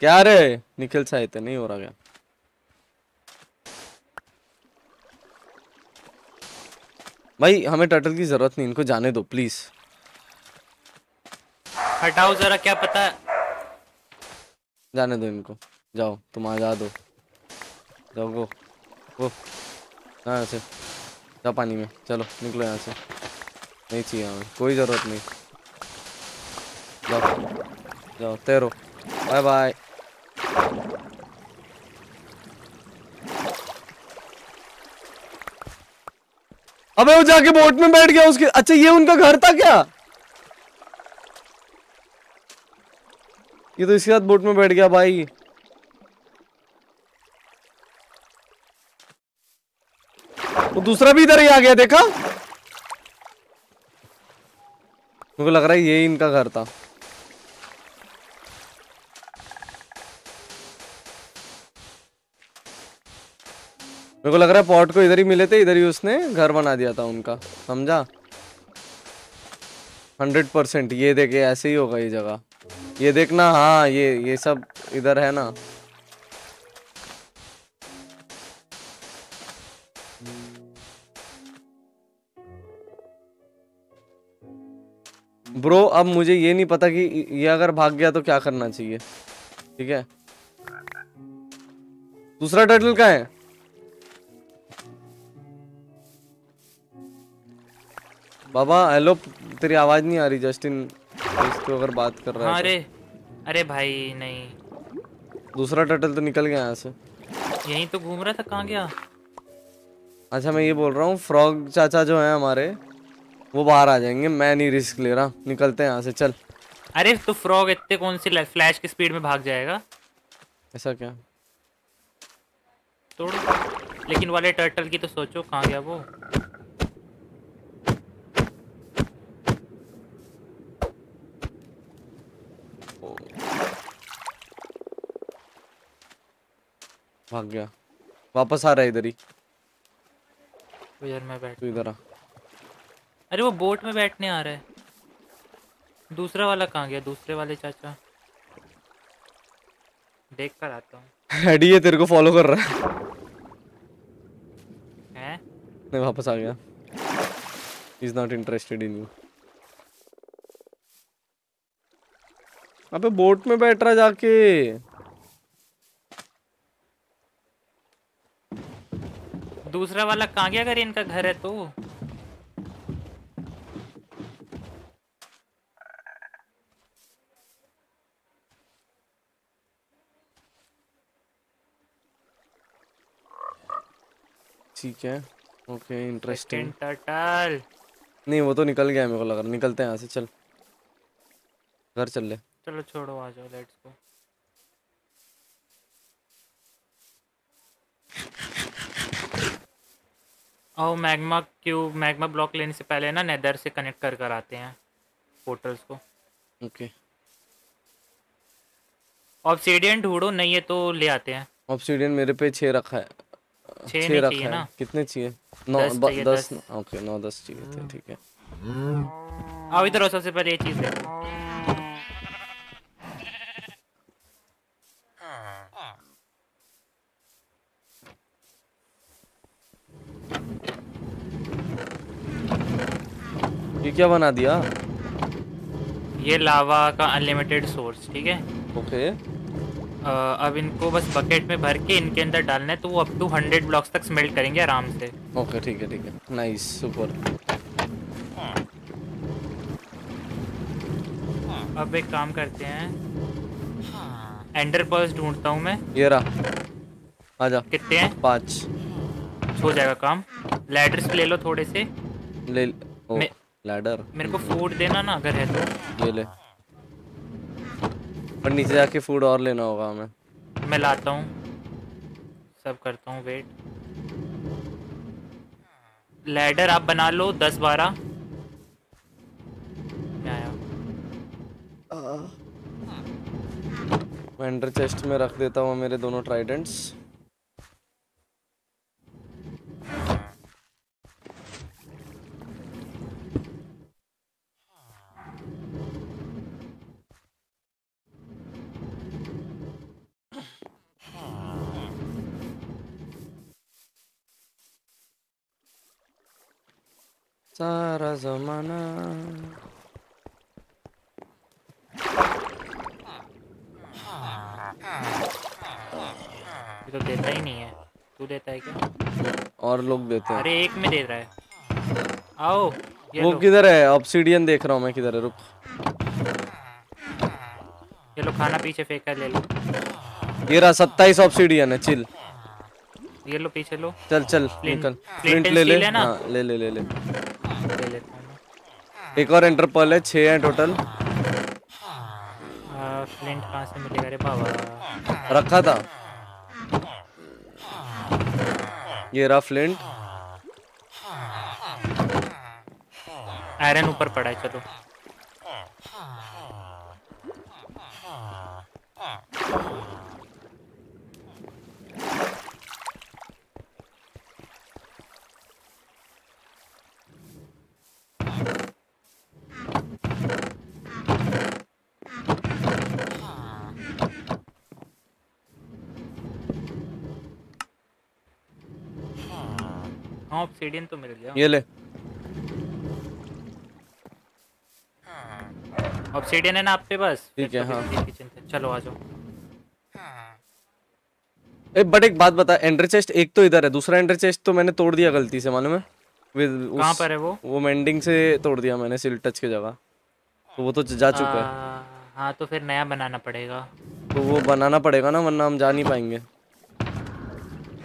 क्या रे? निखिल साहित्य नहीं हो रहा क्या? भाई हमें टर्टल की ज़रूरत नहीं इनको जाने दो प्लीज़ हटाओ जरा क्या पता? जाने दो इनको। जाओ तुम आज़ाद हो जाओ गो गो हाँ यहाँ से जाओ पानी में। चलो निकलो यहाँ से। नहीं चाहिए हमें, कोई ज़रूरत नहीं। जाओ जाओ, तैरो। बाय बाय अबे, वो जाके बोट में बैठ गया, उसके अच्छा ये उनका घर था क्या? ये तो इसके साथ बोट में बैठ गया, भाई। वो दूसरा भी इधर ही आ गया, देखा? को लग रहा है ये इनका घर था। मेरे को लग रहा है पॉट को इधर ही मिले थे, इधर ही उसने घर बना दिया था उनका, समझा? हंड्रेड परसेंट, ये देखे ऐसे ही होगा ये जगह। ये देखना हाँ ये ये सब इधर है ना। ब्रो अब मुझे ये नहीं पता कि ये अगर भाग गया तो क्या करना चाहिए। ठीक है? दूसरा टर्टल का है? बाबा हेलो तेरी आवाज़ नहीं आ रही जस्टिन इसको अगर बात कर रहा हाँ है अरे अरे भाई नहीं। तो। दूसरा टर्टल तो निकल गया यहाँ से। यहीं तो घूम रहा था कहाँ गया? अच्छा मैं ये बोल रहा हूँ फ्रॉग चाचा जो है हमारे वो बाहर आ जाएँगे मैं नहीं रिस्क ले रहा। निकलते हैं यहाँ से चल। अरे तो फ्रॉग इतने कौन सी फ्लैश की स्पीड में भाग जाएगा? ऐसा क्या? तोड़ लेकिन वाले टर्टल की तो सोचो कहाँ गया वो? भाग गया। वापस आ रहा है इधर ही। तो यार मैं बैठ तू इधर आ। अरे वो बोट में बैठने आ रहा है। दूसरा वाला कहाँ गया? दूसरे वाले चाचा। देख कर आता हूँ। एडी ये तेरे को फॉलो कर रहा है। हैं? नहीं वापस आ गया। Is not interested in you अबे बोट में बैठ रहा जाके। दूसरा वाला कहाँ गया? अगर इनका घर है तो। ठीक है। ओके इंटरेस्टिंग टर्टल नहीं वो तो निकल गया मेरे को लग रहा निकलते हैं यहाँ से चल। घर चल ले। चलो छोड़ो आ जाओ लेट्स गो आओ मैग्मा क्यूब मैग्मा ब्लॉक लेने से पहले ना नेदर से कनेक्ट कर कर आते हैं पोर्टल्स को। ओके ऑब्सीडियन ढूंढो नहीं है तो ले आते हैं। ऑब्सीडियन मेरे पे छः रखा है। छः रखा है। ना? कितने चाहिए? नौ दस। ओके नौ दस चाहिए थे ठीक है। आओ इधर आओ सबसे पहले ये चीज़ ये क्या बना दिया? ये लावा का अनलिमिटेड सोर्स ठीक है? ओके। अ, अब इनको बस बकेट में भर के इनके अंदर डालना है तो वो अप टू हंड्रेड ब्लॉक्स तक स्मेल्ट करेंगे आराम से। ओके ठीक है ठीक है। नाइस सुपर अब एक काम करते हैं। एंडर पर्स ढूंढता हूँ मैं। ये रहा। आजा। कितने हैं? पाँच। हो जाएगा काम। लैडर्स ले लो थोड़े से। ले ओ मैं- लैडर मेरे को फ़ूड देना ना अगर है तो। ये ले। पर नीचे जाके फ़ूड और लेना होगा हमें। मैं लाता हूँ। सब करता हूँ वेट लैडर आप बना लो दस बारह। मैं अंडर चेस्ट में रख देता हूँ मेरे दोनों ट्राइडेंट्स सारा जमाना। तो देता ही नहीं है। तू देता है क्या? और लोग देते हैं। अरे एक में दे रहा है। आओ ये वो किधर है? ऑब्सीडियन देख रहा हूँ मैं किधर है रुक। ये लो खाना पीछे फेंका है, ले लो। ये रहा सत्ताईस ऑब्सीडियन है चिल ये लो पीछे लो। चल चल निकल। Flint फ्लिंट ले ले steel है ले ले ले ले ले। एक और एंटरपल है छः हैं टोटल फ्लिंट कहाँ से मिलेगा रे बाबा? रखा था। ये रहा फ्लिंट आयरन ऊपर पड़ा है चलो। हाँ ऑब्सीडियन तो मिल गया। ये ले। ऑब्सीडियन है ना आप पे बस ठीक है, तो हाँ। किचन से। चलो आ जाओ। ए बट एक बात बता एंडर चेस्ट एक तो इधर है दूसरा एंडर चेस्ट तो मैंने तोड़ दिया गलती से मालूम है? विद कहाँ पर है वो? वो मेंडिंग से तोड़ दिया मैंने सिल टच की जगह। तो वो तो जा चुका है। हाँ तो फिर नया बनाना पड़ेगा। तो वो बनाना पड़ेगा ना वरना हम जा नहीं पाएँगे।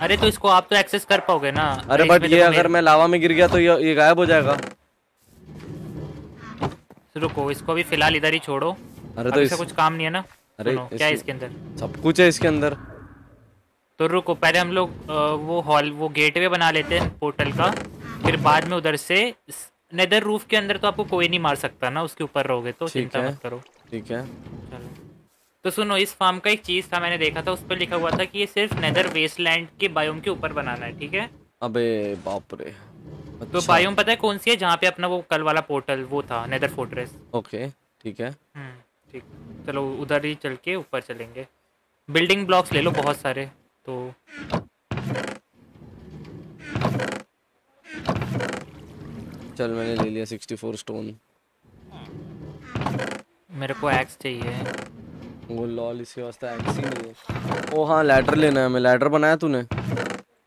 अरे तो इसको आप तो एक्सेस कर पाओगे ना। अरे बट ये अगर मैं लावा में गिर गया तो ये ये गायब हो जाएगा। रुको इसको अभी फ़िलहाल इधर ही छोड़ो। अरे तो इस कुछ काम नहीं है ना। अरे सुनो, क्या इसके अंदर? सब कुछ है इसके अंदर। तो रुको पहले हम लोग वो हॉल वो गेटवे बना लेते हैं पोर्टल का। फिर बाद में उधर से नेदर रूफ के अंदर तो आपको कोई नहीं मार सकता ना उसके ऊपर रहोगे तो चिंता मत करो। ठीक है। चलो। तो सुनो इस फार्म का एक चीज़ था मैंने देखा था उस पर लिखा हुआ था कि ये सिर्फ़ नेदर वेस्टलैंड के बायोम के ऊपर बनाना है ठीक है? अबे बाप रे अच्छा। तो अच्छा। बायोम पता है कौन सी है? जहाँ पे अपना वो कल वाला पोर्टल वो था नेदर फोर्ट्रेस ओके ठीक है। हम्म ठीक। चलो उधर ही चल के ऊपर चलेंगे। बिल्डिंग ब्लॉक्स ले लो बहुत सारे तो। चल मैंने ले लिया 64 स्टोन मेरे को एक्स चाहिए। वो लॉल इसके वास्ते एक्स ही नहीं है ओ हाँ लैडर लेना है हमें। लैडर बनाया तूने?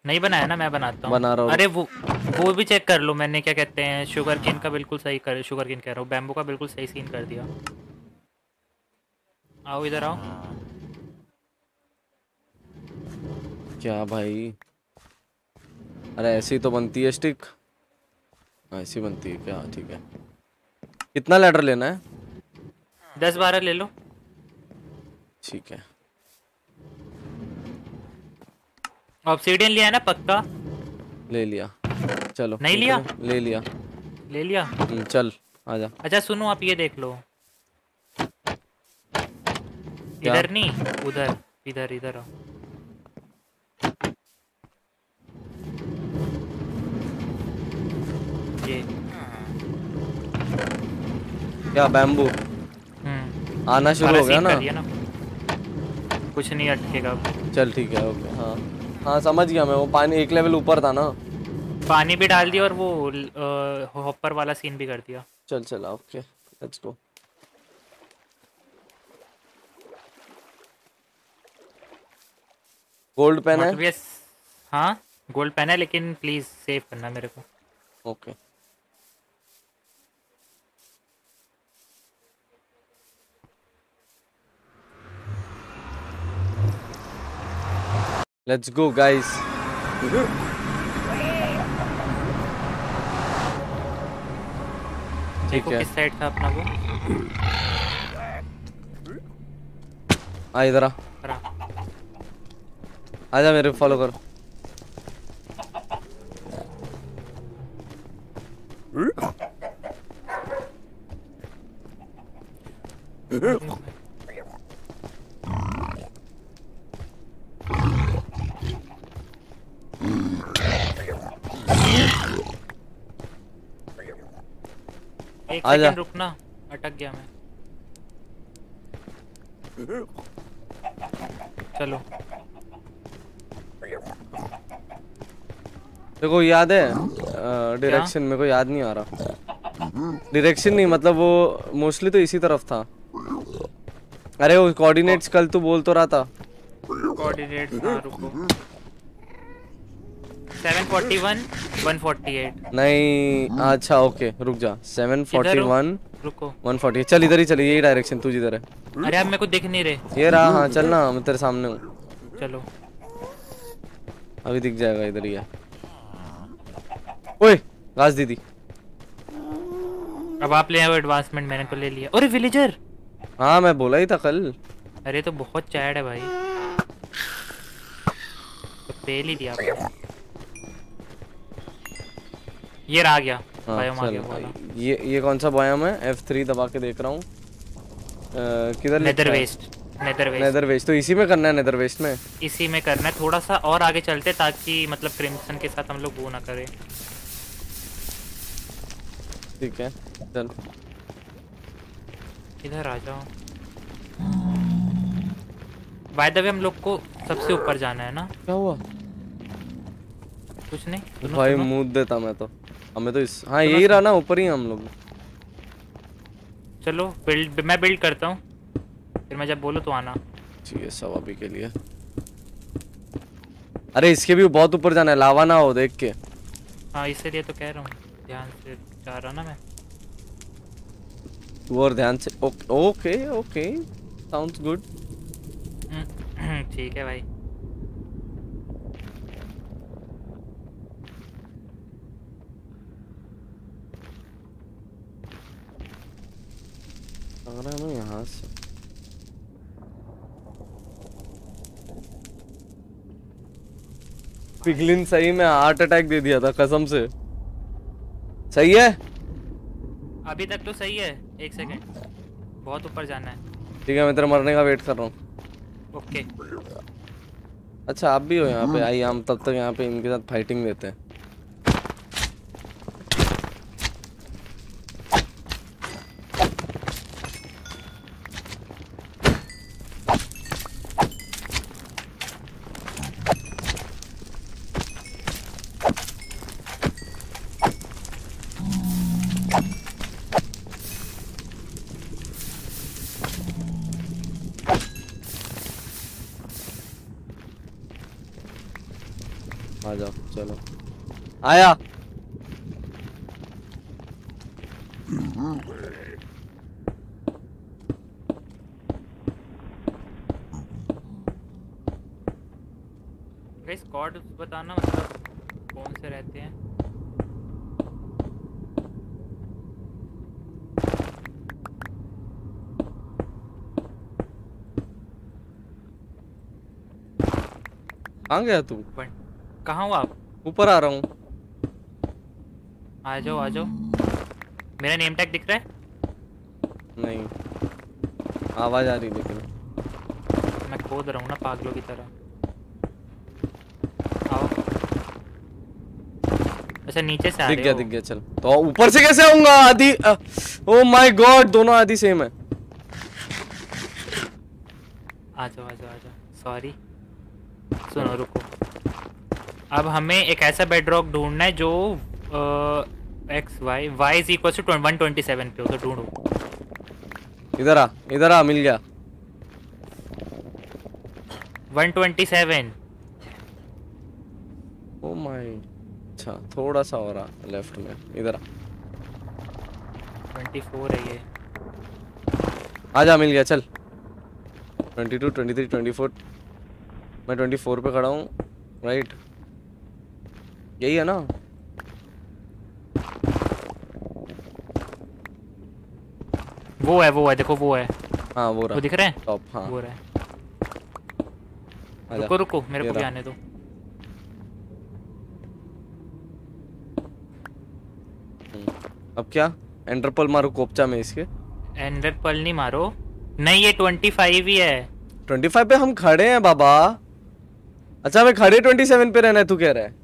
नहीं बनाया ना मैं बनाता हूँ। बना रहा हूँ। अरे वो वो भी चेक कर लो मैंने क्या कहते हैं शुगर केन का बिल्कुल सही कर शुगर केन कह रहा हूँ। बैम्बू का बिल्कुल सही सीन कर दिया। आओ इधर आओ। क्या भाई? अरे ऐसी तो बनती है स्टिक ऐसी बनती है क्या? ठीक है। कितना लेटर लेना है? दस बारह ले लो। ठीक है। ऑब्सीडियन लिया है ना पक्का? ले लिया। चलो नहीं लिया? ले लिया। ले लिया? हम्म, चल आजा। अच्छा सुनो आप ये देख लो। इधर नहीं उधर इधर इधर आओ। ये। क्या बैम्बू हम्म। आना शुरू हो गया ना। कुछ नहीं अटकेगा। चल ठीक है ओके हाँ। हाँ समझ गया मैं वो पानी एक लेवल ऊपर था ना। पानी भी डाल दिया और वो हॉपर वाला सीन भी कर दिया। चल चल okay let's go gold pen है? हाँ गोल्ड पेन है लेकिन प्लीज़ सेव करना मेरे को। ओके लेट्स गो गाइस ठीक देखो है किस साइड था अपना वो आ इधर आ रहा। आजा मेरे फॉलो कर एक। सेकंड रुकना अटक गया मैं। चलो। देखो याद है डायरेक्शन मेरे को याद नहीं आ रहा। डायरेक्शन नहीं मतलब वो मोस्टली तो इसी तरफ़ था। अरे वो कोऑर्डिनेट्स कल तू बोल तो रहा था। कोऑर्डिनेट्स हाँ रुको। 741 148 नहीं अच्छा ओके रुक जा. सेवन फोर्टी इधर हो। वन रुको. वन फोर्टी चल इधर ही चल यही डायरेक्शन तू जिधर है. अरे अब मेरे को दिख नहीं रहे. ये रहा हाँ चल ना मैं तेरे सामने हूँ. चलो. अभी दिख जाएगा इधर ही है. ओए घास दीदी. अब आप ले आओ एडवांसमेंट मैंने तो ले लिया. अरे विलेजर हाँ मैं बोला ही था कल. अरे तो बहुत चैड है भाई. तो पेल ही दिया। ये रहा गया हाँ बायोम आ गया वाला। ये ये कौन सा बयाम है? एफ़ थ्री दबा के देख रहा हूँ। किधर nether waste nether waste nether waste तो इसी में करना है नेदर वेस्ट में? इसी में करना है थोड़ा सा और आगे चलते ताकि मतलब क्रिम्सन के साथ हम लोग वो ना करें। ठीक है चल। इधर आ जाओ। बाय द वे हम लोग को सबसे ऊपर जाना है ना? क्या हुआ? कुछ नहीं? भाई। मूड देता मैं तो। हमें तो इस हाँ यही रहा ना ऊपर ही हम लोग। चलो बिल्ड मैं बिल्ड करता हूँ। फिर मैं जब बोलो तो आना। ठीक है सब अभी के लिए। अरे इसके भी बहुत ऊपर जाना है लावा ना हो देख के। हाँ इसीलिए तो कह रहा हूँ ध्यान से जा रहा ना मैं। तू और ध्यान से ओके ओके साउंड्स गुड [clears throat] ठीक है भाई। लग रहा है यहाँ से पिगलिन सही में हार्ट अटैक दे दिया था कसम से। सही है? अभी तक तो सही है। एक सेकंड बहुत ऊपर जाना है। ठीक है मैं तेरे मरने का वेट कर रहा हूँ। ओके अच्छा आप भी हो यहाँ पे। आई हम तब तक यहाँ पे इनके साथ फाइटिंग देते हैं। आया। गाइस बताना मतलब कौन से रहते हैं? कहाँ गया तू? कहाँ हो आप? ऊपर आ रहा हूँ। आ जाओ आ जाओ। मेरा नेम टैग दिख रहा है? नहीं। आवाज़ आ रही लेकिन मैं खोद रहा हूँ ना पागलों की तरह। आओ। अच्छा नीचे से आ दिख गया दिख गया चल। तो ऊपर से कैसे आऊँगा? आधी ओ माय गॉड दोनों आधी सेम है। आ जाओ आ जाओ आ जाओ। सॉरी सुनो रुको। अब हमें एक ऐसा बेडरॉक ढूंढना है जो X Y Y is equal to one twenty seven पे हो तो ढूंढो। इधर आ इधर आ मिल गया। One twenty seven. O my अच्छा थोड़ा सा और आ लेफ़्ट में इधर आ। ट्वेंटी फोर है ये। आजा मिल गया चल। 22 23 24 मैं 24 पे खड़ा हूँ राइट। यही है ना? वो है वो है देखो वो है हाँ वो रहा वो दिख रहे हैं टॉप हाँ वो रहा है रुको रुको मेरे को भी आने दो अब क्या एंटरपल मारो कोपचा में इसके एंडर पल नहीं मारो नहीं ये ट्वेंटी फाइव ही है 25 पे हम खड़े हैं बाबा। अच्छा मैं खड़े 27 पे रहना है तू कह रहा है।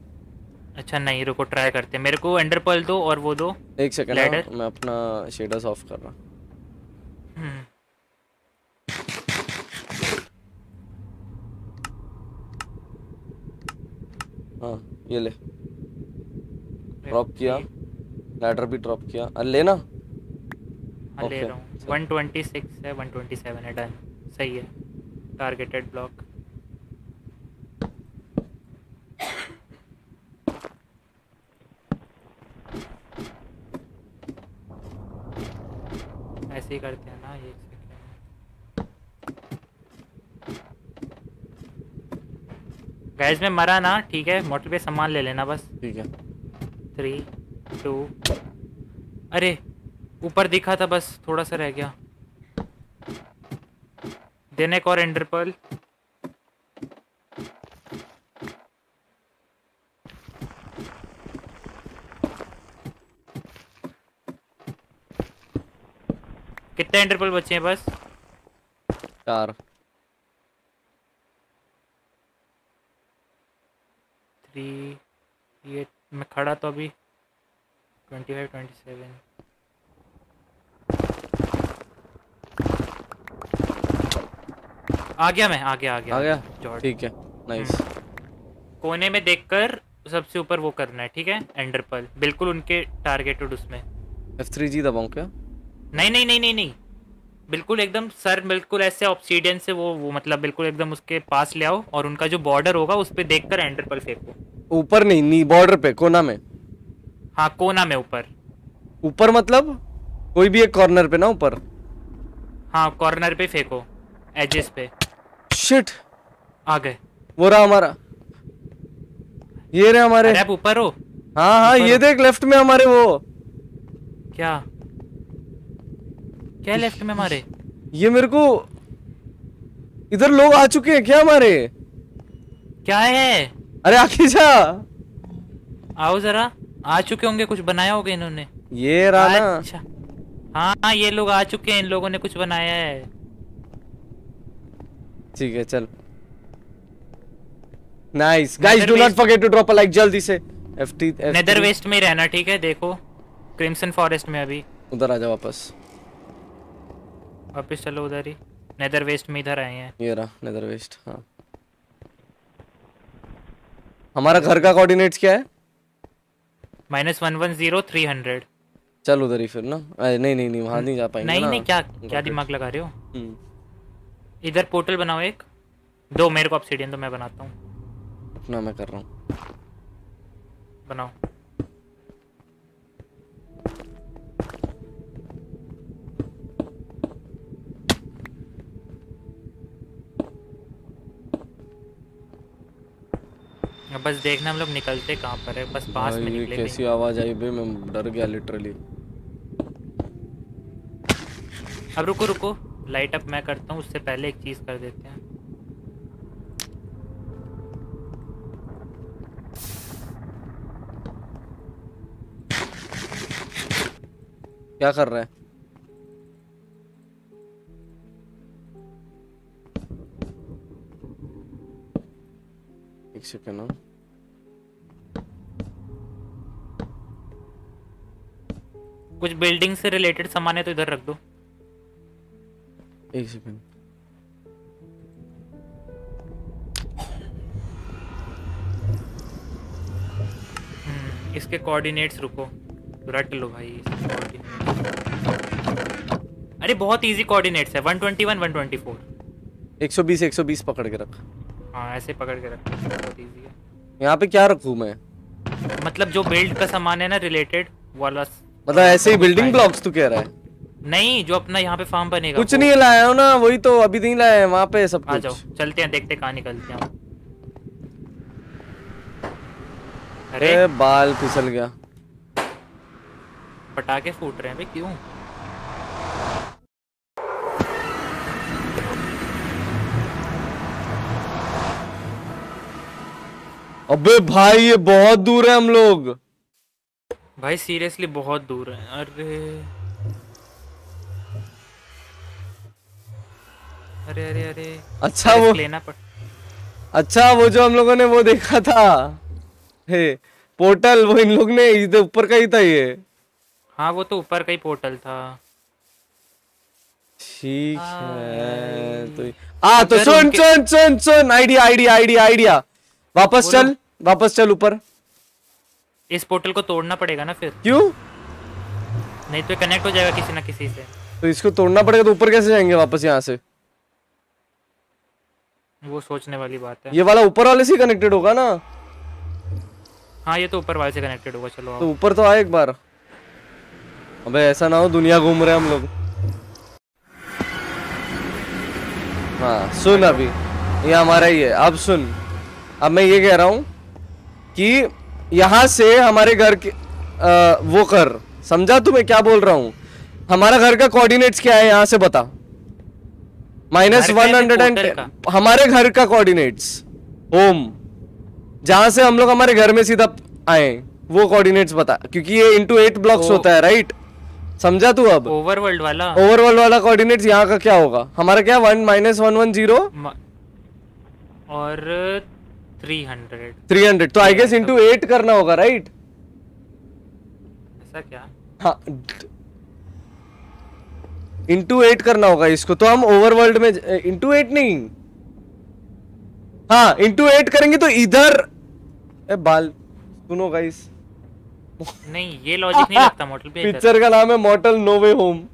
अच्छा नहीं रुको ट्राई करते हैं। मेरे को एंडर पल दो और वो दो। एक सेकंड? मैं अपना शेडर्स ऑफ़ कर रहा हम्म, हाँ ये ले। ड्रॉप किया। लैडर भी ड्रॉप किया। अरे लेना हाँ ले रहा हूँ। वन ट्वेंटी सिक्स है वन ट्वेंटी सेवन है डन सही है। टारगेटेड ब्लॉक ऐसे ही करते हैं ना एक सेकेंड गैस में मरा ना ठीक है? मोटर पे सामान ले लेना बस। ठीक है। थ्री टू अरे ऊपर दिखा था बस थोड़ा सा रह गया। देने को और एंडर कितने एंडर पर्ल बचे हैं बस? चार। थ्री ये मैं खड़ा तो अभी। ट्वेंटी फाइव ट्वेंटी सेवन आ गया मैं आ गया आ गया। आ गया? ठीक है नाइस कोने में देखकर सबसे ऊपर वो करना है ठीक है? एंडर पर्ल बिल्कुल उनके टारगेटेड उसमें। एफ़ थ्री जी दबाऊं क्या? नहीं नहीं नहीं नहीं नहीं। बिल्कुल एकदम सर बिल्कुल ऐसे ऑप्सीडियन से वो वो मतलब बिल्कुल एकदम उसके पास ले आओ और उनका जो बॉर्डर होगा उस पर देख कर एंडर पर्ल फेंको ऊपर नहीं नी बॉर्डर पे कोना में? हाँ कोना में ऊपर। ऊपर मतलब? कोई भी एक कॉर्नर पे ना ऊपर? हाँ कॉर्नर पे फेंको एजेस पे। शिट आ गए। वो रहा हमारा। ये रहे हमारे। आप ऊपर हो? हाँ हाँ ये। देख लेफ़्ट में हमारे वो। क्या? क्या लेफ़्ट में मारे? ये मेरे को इधर लोग आ चुके हैं क्या मारे? क्या है? अरे आखिर जा। आओ जरा आ चुके होंगे कुछ बनाया होगा इन्होंने। ये रहा ना अच्छा। हाँ ये लोग आ चुके हैं इन लोगों ने कुछ बनाया है। ठीक है चल। Nice guys do not forget to drop a like जल्दी से। एफटी नेदर वेस्ट में रहना ठीक है? देखो क्रिम्सन फॉरेस्ट में अभी। उधर आ जा वापस। वापस चलो उधर ही। नेदर वेस्ट में इधर आए हैं। ये रहा नेदर वेस्ट हाँ। हमारा घर का कोऑर्डिनेट्स क्या है? Minus one one zero three hundred चल उधर ही फिर ना। अरे नहीं नहीं नहीं वहाँ नहीं जा पाएँगे नहीं नहीं क्या क्या दिमाग लगा रहे हो? हम्म, इधर पोर्टल बनाओ एक। दो मेरे को ऑब्सीडियन तो मैं बनाता हूँ। अपना मैं कर रहा हूँ। बनाओ। अब बस देखना हम लोग निकलते कहाँ पर है? बस पास में निकले कैसी आवाज़ आई बे मैं डर गया लिटरली अब रुको रुको। लाइट अप मैं करता हूँ उससे पहले एक चीज़ कर देते हैं। क्या कर रहा है? एक सेकंड हाँ। कुछ बिल्डिंग से रिलेटेड सामान है तो इधर रख दो। एक सेकंड हम्म, इसके कोऑर्डिनेट्स रुको। रट लो भाई अरे बहुत इजी कोऑर्डिनेट्स है। 121 124 120 120 पकड़ के रख। हाँ ऐसे पकड़ के रखो बहुत इजी है। यहाँ पे क्या रखूँ मैं? मतलब जो बिल्ड का सामान है ना रिलेटेड वाला मतलब ऐसे ही बिल्डिंग ब्लॉक्स तू कह रहा है? नहीं जो अपना यहाँ पे फार्म बनेगा कुछ नहीं लाया हो ना वही तो अभी नहीं लाया है वहाँ पे सब आ जाओ चलते हैं देखते कहाँ निकलते हैं अरे। अरे बाल फिसल गया। पटाखे फूट रहे हैं भाई क्यों? अबे भाई ये बहुत दूर है हम लोग। भाई सीरियसली बहुत दूर है। अरे। अरे अरे अरे। अच्छा वो लेना पड़ अच्छा वो जो हम लोगों ने वो देखा था। हे पोर्टल वो इन लोग ने इधर ऊपर का ही था ये। हाँ वो तो ऊपर का ही पोर्टल था। ठीक है तो आ तो सुन सुन सुन सुन आइडिया आइडिया आइडिया आइडिया। वापस चल वापस चल ऊपर। इस पोर्टल को तोड़ना पड़ेगा ना फिर। क्यों? नहीं तो कनेक्ट हो जाएगा किसी ना किसी से। तो इसको तोड़ना पड़ेगा तो ऊपर कैसे जाएँगे वापस यहाँ से? वो सोचने वाली बात है। ये वाला ऊपर वाले से कनेक्टेड होगा ना? हाँ ये तो ऊपर वाले से कनेक्टेड होगा चलो तो ऊपर तो आए एक बार। अबे ऐसा ना हो दुनिया घूम रहे हम लोग। हाँ सुन अभी। ये हमारा ही है अब सुन। अब मैं ये कह रहा हूँ कि यहाँ से हमारे घर के आ, वो कर समझा तू मैं क्या बोल रहा हूँ? हमारा घर का कोऑर्डिनेट्स क्या है यहाँ से बता? माइनस वन हंड्रेड एंड हमारे घर का कोऑर्डिनेट्स होम जहाँ से हम लोग हमारे घर में सीधा आए वो कोऑर्डिनेट्स बता क्योंकि ये इंटू एट ब्लॉक्स होता है राइट समझा तू अब? ओवरवर्ल्ड वाला। ओवरऑल वाला कोऑर्डिनेट्स यहाँ का क्या होगा? हमारा क्या one minus one one zero और थ्री हंड्रेड थ्री हंड्रेड तो आई गेस इंटू एट करना होगा राइट ऐसा क्या? हाँ इंटू एट करना होगा इसको। तो हम ओवरवर्ल्ड में इंटू एट नहीं। हाँ इंटू एट करेंगे तो इधर। ए बाल सुनो गाइस नहीं ये लॉजिक नहीं लगता मॉडल पे पिक्चर का नाम है मॉडल नो वे होम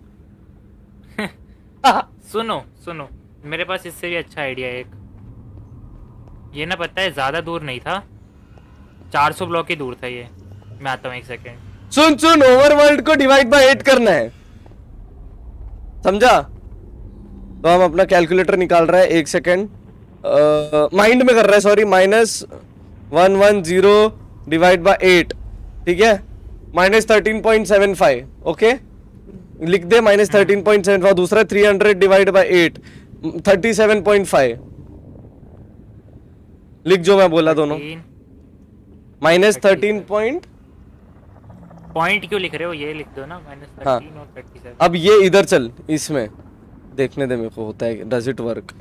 सुनो सुनो। मेरे पास इससे भी अच्छा आइडिया है एक। ये ना पता है ज़्यादा दूर नहीं था। 400 ब्लॉक ही दूर था ये। मैं आता हूँ एक सेकेंड सुन सुन ओवरवर्ल्ड को डिवाइड बाय एट करना है। समझा? तो हम अपना कैलकुलेटर निकाल रहे हैं एक सेकेंड माइंड में कर रहा है sorry minus one one zero divide by eight ठीक है? Minus thirteen point seven five okay लिख दे minus thirteen point seven five दूसरा three hundred divide by eight thirty seven point five लिख जो मैं बोला दोनों। माइनस थर्टीन पॉइंट पॉइंट क्यों लिख रहे हो? ये लिख दो ना माइनस हाँ। और अब ये इधर चल इसमें। देखने दे मेरे को होता है does it work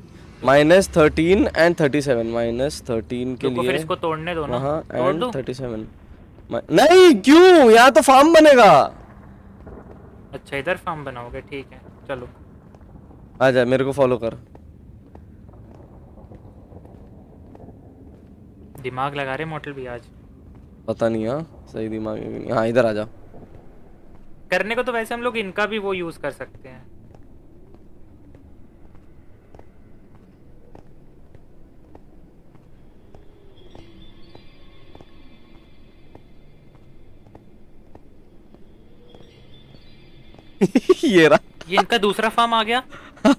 minus thirteen and thirty seven minus thirteen के लिए इसको तोड़ने दो ना। तोड़ एंड थर्टी सेवन नहीं क्यों? यहाँ तो फार्म बनेगा। अच्छा इधर फार्म बनाओगे ठीक है चलो। आ जा मेरे को फॉलो कर। दिमाग लगा रहे मोटल भी आज। पता नहीं हाँ सही दिमाग है नहीं। हाँ इधर आ जा। करने को तो वैसे हम लोग इनका भी वो यूज़ कर सकते हैं। [laughs] ये रहा। ये इनका दूसरा फार्म आ गया।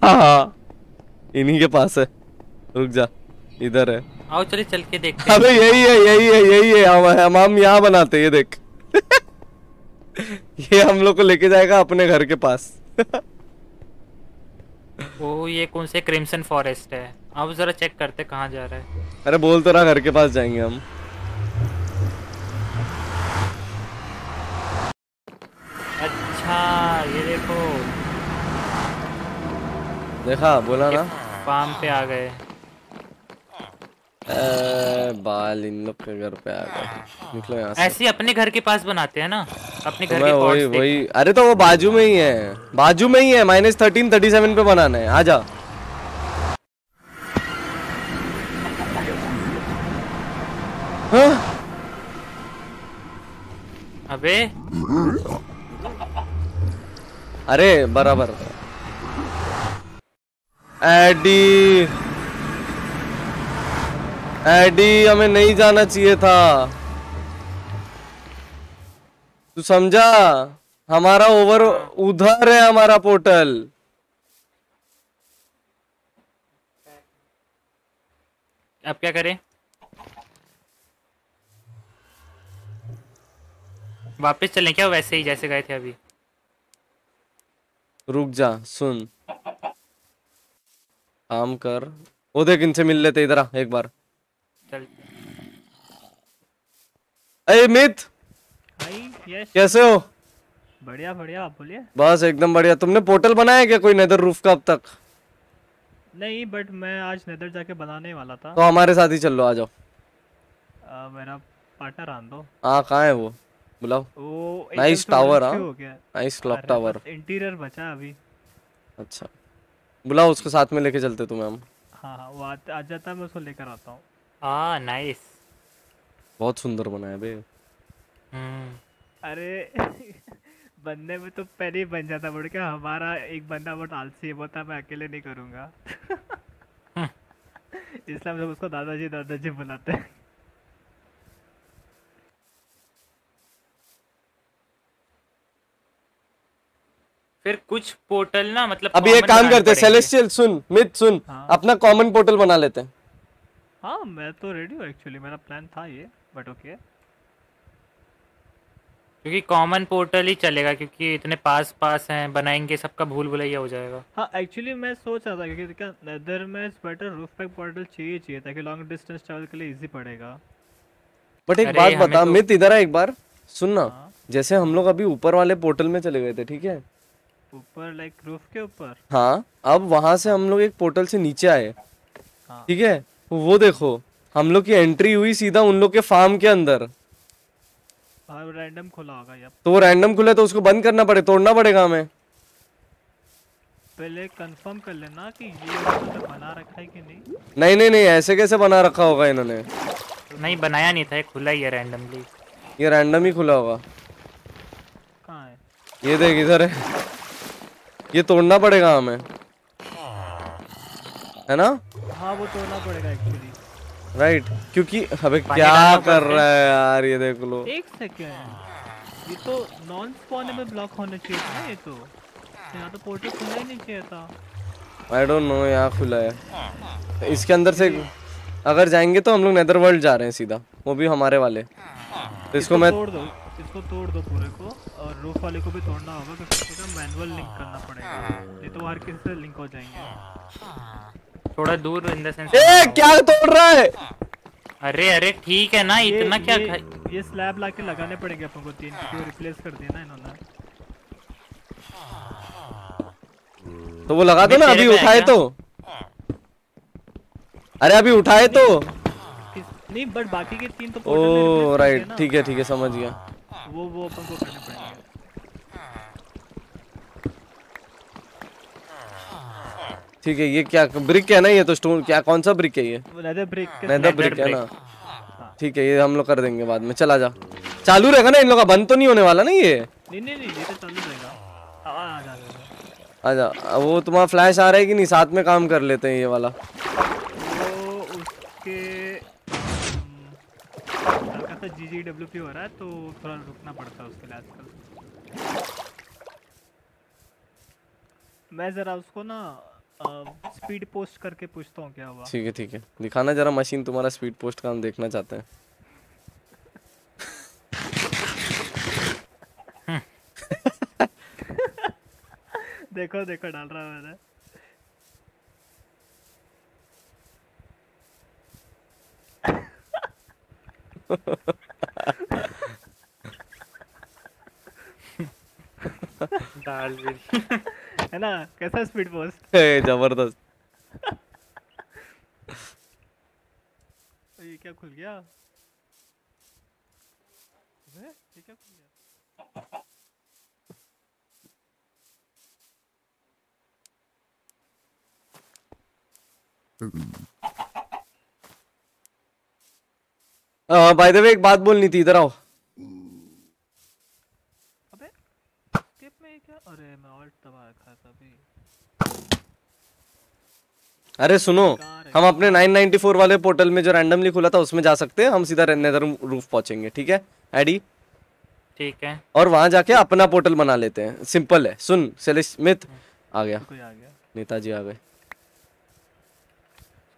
हाँ, इन्हीं के पास है। रुक जा। इधर है। आओ चलिए चल के देखते हैं। अबे यही है यही है यही है। हम हम हम यहाँ बनाते ये देख। [laughs] ये हम लोग को लेके जाएगा अपने घर के पास। [laughs] ओ ये कौन से क्रिम्सन फॉरेस्ट है? अब जरा चेक करते कहाँ जा रहा है। अरे बोल तो रहा घर के पास जाएँगे हम। अच्छा ये देखो। देखा बोला ना। फार्म पे आ गए। बाल इन लोग के घर पे आ गए। निकलो यहाँ ऐसे ही अपने घर के पास बनाते हैं ना? अपने तो घर मैं के वही वही अरे तो वो बाजू में ही है। बाजू में ही है। माइनस थर्टीन थर्टी सेवन पे बनाना है। आजा हाँ? अबे। अरे बराबर। एडी एडी हमें नहीं जाना चाहिए था। तू समझा? हमारा ओवर उधर है हमारा पोर्टल। अब क्या करें? वापस चलें क्या वैसे ही जैसे गए थे अभी? रुक जा सुन। काम कर। वो देख इनसे मिल लेते इधर एक बार चल अरे मित कैसे हो? बढ़िया बढ़िया आप बोलिए। बस एकदम बढ़िया। तुमने पोर्टल बनाया क्या कोई नेदर रूफ का अब तक? नहीं बट मैं आज नेदर जाके बनाने वाला था। तो हमारे साथ ही चल लो आ जाओ। आ, मेरा पार्टनर आन दो। हाँ कहाँ है वो? बुलाओ। वो Nice tower, हाँ। नाइस क्लॉक टावर इंटीरियर बचा अभी। अच्छा। बुलाओ उसको साथ में लेके चलते तुम्हें हम। हाँ हाँ वो आ, आ जाता है मैं उसको लेकर आता हूँ। हाँ नाइस बहुत सुंदर बनाया बे। हम्म। अरे [laughs] बनने में तो पहले ही बन जाता बोल क्या हमारा एक बंदा बहुत आलसी है बोलता मैं अकेले नहीं करूँगा। [laughs] इसलिए हम लोग उसको दादाजी दादाजी बुलाते हैं। फिर कुछ पोर्टल ना मतलब अभी एक काम करते सेलेस्टियल सुन मित सुन हाँ। अपना कॉमन पोर्टल बना लेते हैं। हाँ मैं तो रेडी हूँ एक्चुअली मेरा प्लान था ये। बट ओके क्योंकि कॉमन पोर्टल ही चलेगा क्योंकि इतने पास पास हैं बनाएँगे सबका भूल भुलैया हो जाएगा। हाँ एक्चुअली मैं सोच रहा था क्योंकि क्या नेदर में बेटर रूफ पैक पोर्टल चाहिए चाहिए ताकि लॉन्ग डिस्टेंस ट्रैवल के लिए इजी पड़ेगा। बट एक बात बता तो- मित इधर आ एक बार सुनना। हाँ। जैसे हम लोग अभी ऊपर वाले पोर्टल में चले गए थे ठीक है? ऊपर लाइक रूफ के ऊपर? हाँ अब वहाँ से हम लोग एक पोर्टल से नीचे आए। हाँ। ठीक है? वो देखो। हम लोग की एंट्री हुई सीधा उन लोग के फार्म के अंदर। रैंडम खुला होगा या तो वो रैंडम खुला है, तो उसको बंद करना पड़े तोड़ना पड़ेगा हमें। पहले कंफर्म कर लेना कि ये उन्होंने बना रखा है कि नहीं। नहीं नहीं नहीं ऐसे कैसे बना रखा होगा इन्होंने? नहीं बनाया नहीं था ये खुला ही है रैंडमली ये रैंडम ही खुला होगा। कहाँ है? ये देख इधर है। ये तोड़ना पड़ेगा हमें। है ना? हाँ वो तोड़ना पड़ेगा एक्चुअली राइट क्योंकि अबे क्या कर रहा है यार ये देख लो। एक सेकेंड ये तो नॉन स्पॉनेबल ब्लॉक होना चाहिए था ये तो। यहाँ तो पोर्टल खुला ही नहीं चाहिए था। आई डोंट नो यहाँ खुला है। इसके अंदर से अगर जाएँगे तो हम लोग नेदर वर्ल्ड जा रहे हैं सीधा। वो भी हमारे वाले। तो इसको मैं तोड़ दो इसको तोड़ दो पूरे को। और रूफ वाले को भी तोड़ना होगा क्योंकि मैनुअल लिंक करना पड़ेगा। नहीं तो वो हर किसी से लिंक हो जाएँगे। थोड़ा दूर इन द सेंस ए क्या तोड़ रहा है? अरे अरे ठीक है ना ये- इतना क्या ये, ये स्लैब लाके लगाने पड़ेंगे अपन को तीन क्योंकि रिप्लेस कर दिया ना इन्होंने। तो वो लगा दो ना अभी उठाए तो। अरे अभी उठाए तो। नहीं बट बाकी के तीन तो ओ राइट ठीक है ठीक है समझ गया। वो वो अपन को करने पड़ेंगे। ठीक है ये क्या ब्रिक है ना ये तो स्टोन क्या कौन सा ब्रिक है ये? नेदर ब्रिक नेदर ब्रिक है ना? ठीक है ये हम लोग कर देंगे बाद में चला जा। चालू रहेगा ना इन लोग का? बंद तो नहीं होने वाला ना ये? नहीं नहीं नहीं ये तो चालू रहेगा। आ वो तुम्हारा फ्लैश आ रहा है कि नहीं? साथ में काम कर लेते हैं ये वाला। जी जी डब्ल्यू पी हो रहा है तो थोड़ा रुकना पड़ता है उसके लिए आजकल। मैं ज़रा उसको ना स्पीड पोस्ट करके पूछता हूँ क्या हुआ? ठीक है ठीक है। दिखाना जरा मशीन तुम्हारा स्पीड पोस्ट का हम देखना चाहते हैं। देखो देखो डाल रहा है मैंने। [laughs] डाल भी। है ना? कैसा स्पीड पोस्ट [laughs] ज़बरदस्त। ये क्या खुल गया? ये क्या खुल गया? बाय द वे एक बात बोलनी थी इधर आओ। अबे स्किप में क्या? अरे मैं ऑल्ट दबा रखा था अभी अरे सुनो हम अपने 994 वाले पोर्टल में जो रैंडमली खुला था उसमें जा सकते हैं हम सीधा नेदर रूफ पहुँचेंगे ठीक है? एडी ठीक है। और वहाँ जाके अपना पोर्टल बना लेते हैं। सिंपल है सुन सेलिस मिथ आ गया। आ गया। नेताजी आ गए।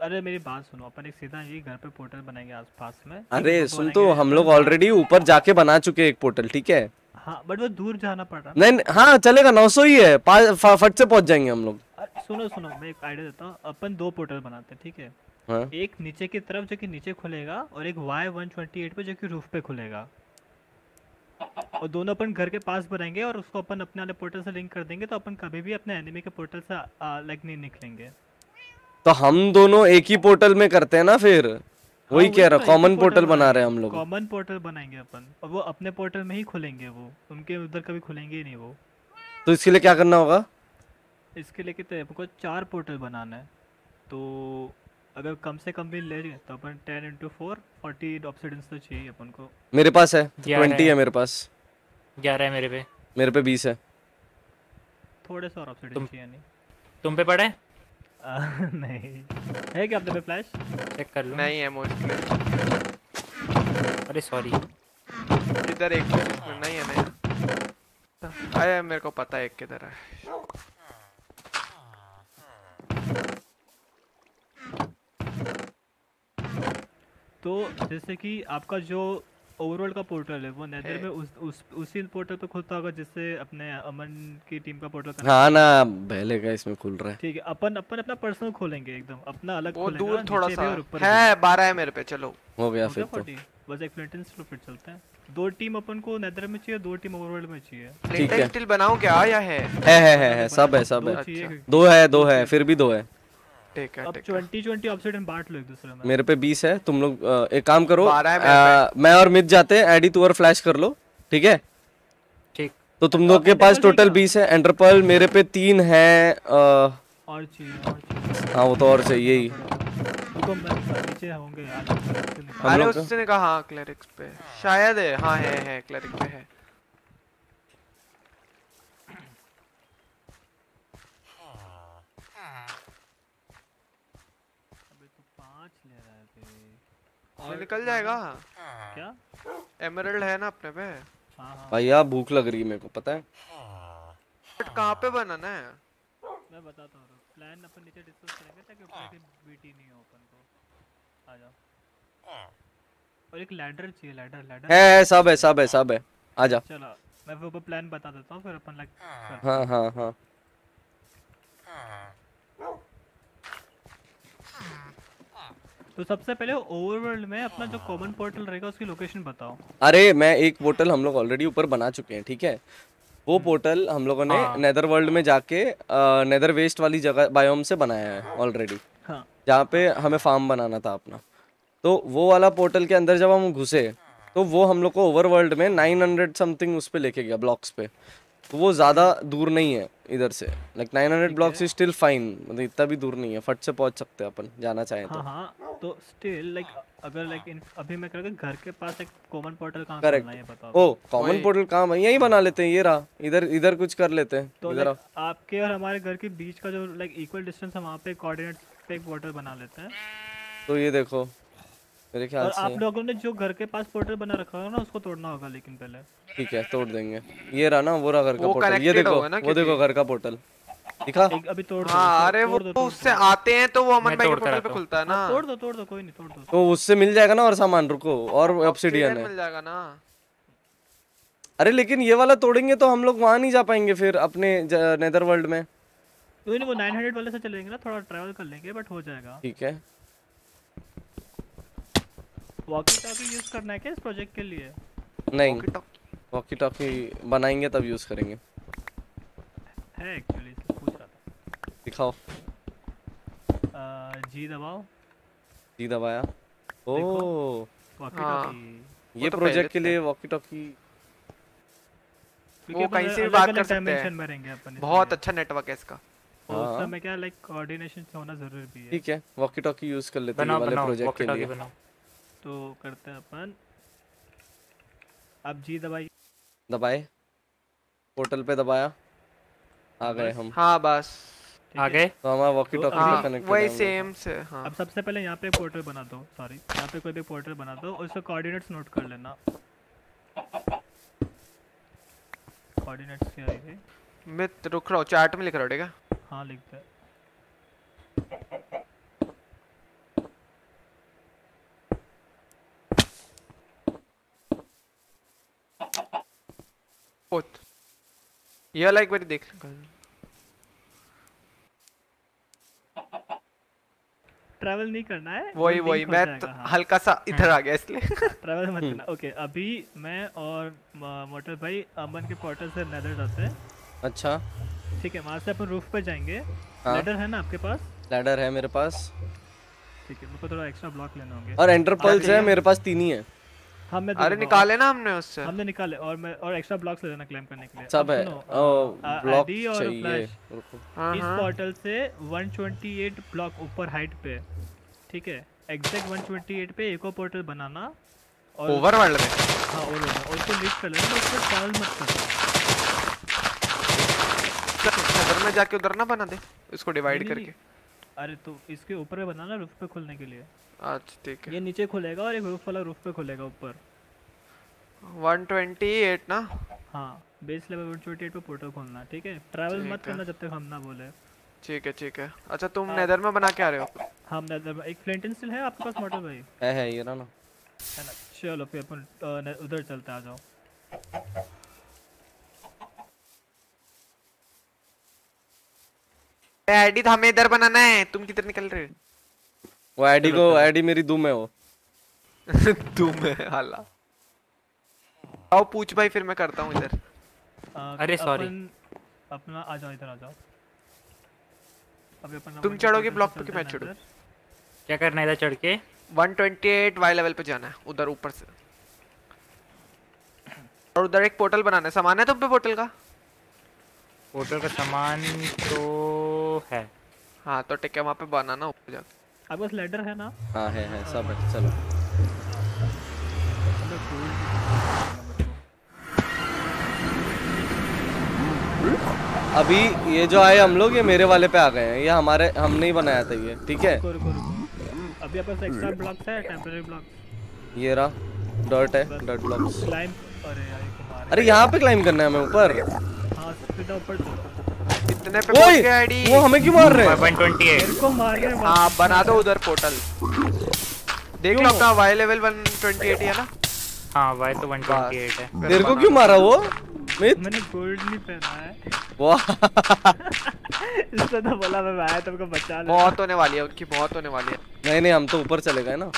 अरे मेरी बात सुनो अपन एक सीधा ये घर पे पोर्टल बनाएँगे आसपास में। अरे सुन तो हम लोग ऑलरेडी ऊपर जाके बना चुके हैं एक पोर्टल ठीक है? हाँ बट वो दूर जाना पड़ रहा नहीं नहीं, हाँ चलेगा 900 ही है फट से पहुँच जाएँगे हम लोग। सुनो सुनो मैं एक आइडिया देता हूँ अपन दो पोर्टल बनाते हैं ठीक है? हाँ। एक नीचे की तरफ़ जो कि नीचे खुलेगा और एक वाई वन ट्वेंटी एट पे जो कि रूफ पे खुलेगा। और दोनों अपन घर के पास बनाएँगे और उसको अपन अपने वाले पोर्टल से लिंक कर देंगे तो अपन कभी भी अपने एनिमी के पोर्टल से लाइक नहीं निकलेंगे। तो हम दोनों एक ही पोर्टल में करते हैं ना फिर? वही हाँ, कह रहा तो ही कॉमन पोर्टल बना रहे हैं हम लोग। कॉमन पोर्टल बनाएँगे अपन। और वो अपने पोर्टल में ही खुलेंगे वो। उनके उधर कभी खुलेंगे ही नहीं वो। तो इसके लिए क्या करना होगा? इसके लिए कितने हमको चार पोर्टल बनाना है। तो अगर कम से कम भी ले रहे तो अपन ten into four forty obsidians तो चाहिए अपन को। मेरे पास है ट्वेंटी है। मेरे पास। ग्यारह है मेरे पे। मेरे पे बीस है। थोड़े से और ऑप्सीडेंस चाहिए नहीं तुम पे पड़े? [laughs] नहीं। है क्या अपने पे फ्लैश चेक कर लो। नहीं है मोस्टली अरे सॉरी इधर एक नहीं है नहीं अरे मेरे को पता है एक किधर है। तो जैसे कि आपका जो ओवरऑल का पोर्टल है वो नेदर में उस, उस उसी पोर्टल पे खुलता होगा जिससे अपने अमन की टीम का पोर्टल हाँ ना पहले का इसमें खुल रहा है। ठीक है अपन अपन अपना पर्सनल खोलेंगे एकदम अपना अलग वो दूर थोड़ा सा। है बारह है मेरे पे चलो। हो गया फिर तो। बस एक फ्लिंटन स्टिल फिर चलते हैं। दो टीम अपन को नेदर में चाहिए दो टीम ओवरवर्ल्ड में चाहिए। फ्लिंट स्टिल बनाऊँ क्या या है? है है है, सब है सब है। दो है दो है फिर भी दो है। ठीक है अब ठीक है 20 20 ऑप्सीडन बांट लो एक दूसरे में। मेरे पे बीस है तुम लोग एक काम करो है मैं और मित जाते हैं एडी तू और फ्लैश कर लो ठीक है? ठीक। तो तुम लोग के पास टोटल बीस है एंटरपल मेरे पे तीन है और चाहिए हाँ वो तो और चाहिए ही। हम अरे उसने कहा हाँ क्लरिक्स पे। शायद है हाँ है है क्लरिक पे है अबे तू पाँच ले रहा है ये निकल जाएगा। क्या? एमरल्ड है ना अपने पे। हाँ हाँ। भैया भूख लग रही है मेरे को पता है? बट कहाँ पे बनाना है? मैं बताता हूँ प्लान अपन नीचे डिस्कस करेंगे ताकि ऊपर की बीटी नहीं हो अपन को। आ जाओ। और एक लैडर चाहिए लैडर लैडर है है सब है सब है सब है। आजा चलो मैं वो प्लान बता देता हूँ फिर अपन लाइक हाँ हाँ हाँ। तो सबसे पहले ओवरवर्ल्ड में अपना जो कॉमन पोर्टल रहेगा उसकी लोकेशन बताओ। अरे मैं एक पोर्टल हम लोग ऑलरेडी ऊपर बना चुके हैं ठीक है? वो पोर्टल हम लोगों ने हाँ। नेदर वर्ल्ड में जाके नेदर वेस्ट वाली जगह बायोम से बनाया है ऑलरेडी हाँ। जहाँ पे हमें फार्म बनाना था अपना। तो वो वाला पोर्टल के अंदर जब हम घुसे तो वो हम लोग को ओवर वर्ल्ड में 900 समथिंग उस पे लेके गया ब्लॉक्स पे। तो वो ज़्यादा दूर नहीं है इधर से। Like 900 blocks is still fine मतलब इतना भी दूर नहीं है। फट से पहुँच सकते हैं अपन जाना चाहें तो। हाँ हाँ तो स्टिल लाइक अगर लाइक अभी मैं करूँगा घर के पास एक कॉमन पोर्टल कहाँ. करना है बताओ। ओ कॉमन पोर्टल कहाँ है यहीं बना लेते हैं ये रहा। इधर इधर कुछ कर लेते हैं तो इधर आपके और हमारे घर के बीच का जो लाइक इक्वल डिस्टेंस है वहाँ पे कोऑर्डिनेट पे एक पोर्टल बना लेते हैं। तो ये देखो मेरे ख्याल और आप लोगों ने जो घर के पास पोर्टल बना रखा होगा ना उसको तोड़ना होगा लेकिन पहले। ठीक है तोड़ देंगे। ये रहा ना वो रहा घर का पोर्टल ये देखो वो देखो घर का पोर्टल दिखा? अभी तोड़ दो हाँ अरे वो तोड़ उससे आते हैं तो वो अमन भाई के पोर्टल पे खुलता है ना। हाँ, तोड़ दो तोड़ दो कोई नहीं तोड़ दो। तो उससे मिल जाएगा ना और सामान रुको और ऑब्सिडियन है। मिल जाएगा ना। अरे लेकिन ये वाला तोड़ेंगे तो हम लोग वहाँ नहीं जा पाएँगे फिर अपने नेदर वर्ल्ड में। नहीं वो 900 वाले से चलेंगे ना थोड़ा ट्रैवल कर लेंगे बट हो जाएगा। ठीक है। वॉकी टॉकी यूज़ करना है क्या इस प्रोजेक्ट के लिए? नहीं। वॉकी टॉकी बनाएँगे तब यूज़ करेंगे। है एक्चुअली पूछ रहा दिखाओ। था जी दबाओ। जी दबाया। ओ। वॉकी हाँ। टॉकी ये तो प्रोजेक्ट के लिए वॉकी टॉकी वो कहीं से भी बात कर सकते हैं। बहुत अच्छा नेटवर्क है इसका। और उस हाँ। समय क्या लाइक कोऑर्डिनेशन होना ज़रूरी भी है। ठीक है वॉकी टॉकी यूज़ कर लेते हैं वाले प्रोजेक्ट के लिए। बनाओ। तो करते हैं अपन। अब जी दबाई दबाए। पोर्टल पे दबाया। आ गए हम। हाँ बस। आ गए। तो हमारा वॉकी टॉकी से कनेक्ट वही सेम से हाँ। अब सबसे पहले यहाँ पे पोर्टल बना दो। सॉरी यहाँ पे कोई भी पोर्टल बना दो और उसके कोऑर्डिनेट्स नोट कर लेना। कोऑर्डिनेट्स क्या है मैं रुक रहा हूँ चैट में लिख रहा हूँ ठीक है? हाँ लिखते हैं। पोत ये वाला एक बार देख ट्रैवल नहीं करना है वही वही मैं तो हाँ। हल्का सा इधर आ गया इसलिए। [laughs] ट्रैवल मत करना। ओके अभी मैं और मोटर भाई अमन के पोर्टल से नज़र जाते हैं। अच्छा। ठीक है वहाँ से अपन रूफ पे जाएँगे। हाँ। लेडर है ना आपके पास? लैडर है मेरे पास। ठीक है मेरे को थोड़ा एक्स्ट्रा ब्लॉक लेने होंगे। और एंटरपल्स है मेरे पास तीन ही है। हाँ अरे निकाले ना हमने उससे। हमने निकाले और मैं और एक्स्ट्रा ब्लॉक्स ले लेना क्लेम करने के लिए। सब है। ओ ब्लॉक चाहिए। रुको हाँ इस हाँ। पोर्टल से 128 ब्लॉक ऊपर हाइट पे। ठीक है? एग्जैक्ट 128 पे एक और पोर्टल बनाना और ओवरवर्ल्ड में। हाँ और और उसको लीड कर लेना बस उसको ट्रैवल मत करना उधर में जाके उधर ना बना दे इसको डिवाइड करके। अरे तो इसके ऊपर में बनाना रूफ पे खुलने के लिए। अच्छा ठीक है। ये नीचे खुलेगा और एक रूफ वाला रूफ पे खुलेगा ऊपर। 128 ना? हाँ बेस लेवल 128 पे पोर्टल खोलना ठीक है? ट्रैवल मत करना जब तक हम ना बोले। ठीक है ठीक है। अच्छा तुम नेदर में बना के आ रहे हो? हम नज़र एक फ्लिंट स्टिल है आपके पास मोटर भाई? है है ये ना है ना? चलो फिर अपन उधर चलते आ जाओ। आईडी तो हमें इधर बनाना है। तुम किधर निकल रहे वो आईडी को आईडी मेरी दुम है वो। [laughs] हो तुम है हाला। आओ पूछ भाई फिर मैं करता हूँ इधर। अरे, sorry. अपन आ जाओ इधर आ जाओ। अभी अपन तुम चढ़ोगे से पे कि मैं हैं चढ़ूं? क्या करना है इधर चढ़ के? 128 वाई लेवल पे जाना है उधर ऊपर से। और उधर एक पोर्टल बनाना है। सामान है तुम पे पोर्टल का? पोर्टल का सामान तो है। हाँ तो ठीक है वहाँ पे बनाना ऊपर जाके आपके पास लेडर है ना? हाँ है है सब है चलो। अभी ये जो आए हम लोग ये मेरे वाले पे आ गए हैं। ये हमारे हमने ही बनाया था ये ठीक है? रुको रुको रुको। अभी आपके पास एक्स्ट्रा ब्लॉक्स है टेम्पररी ब्लॉक्स ये रहा डॉट है डॉट ब्लॉक्स क्लाइंब अरे यार ये अरे यहाँ पे क्लाइम करना है हमें ऊपर। हाँ सीधा ऊपर चलो इतने पे पहुँच गया आईडी वो हमें क्यों मार रहे हैं? 128 मेरे को मार रहे हैं हाँ बना दो उधर पोर्टल देख लो अपना वाई लेवल 128 है ना? हाँ वाई तो 128 है। तेरे को क्यों। मारा वो? मित? मैंने गोल्ड नहीं पहना है। वाह। [laughs] इससे तो बोला मैं आया तुमको बचा ले। मौत होने वाली है उनकी बहुत होने वाली है। नहीं नहीं हम तो ऊपर चले गए ना।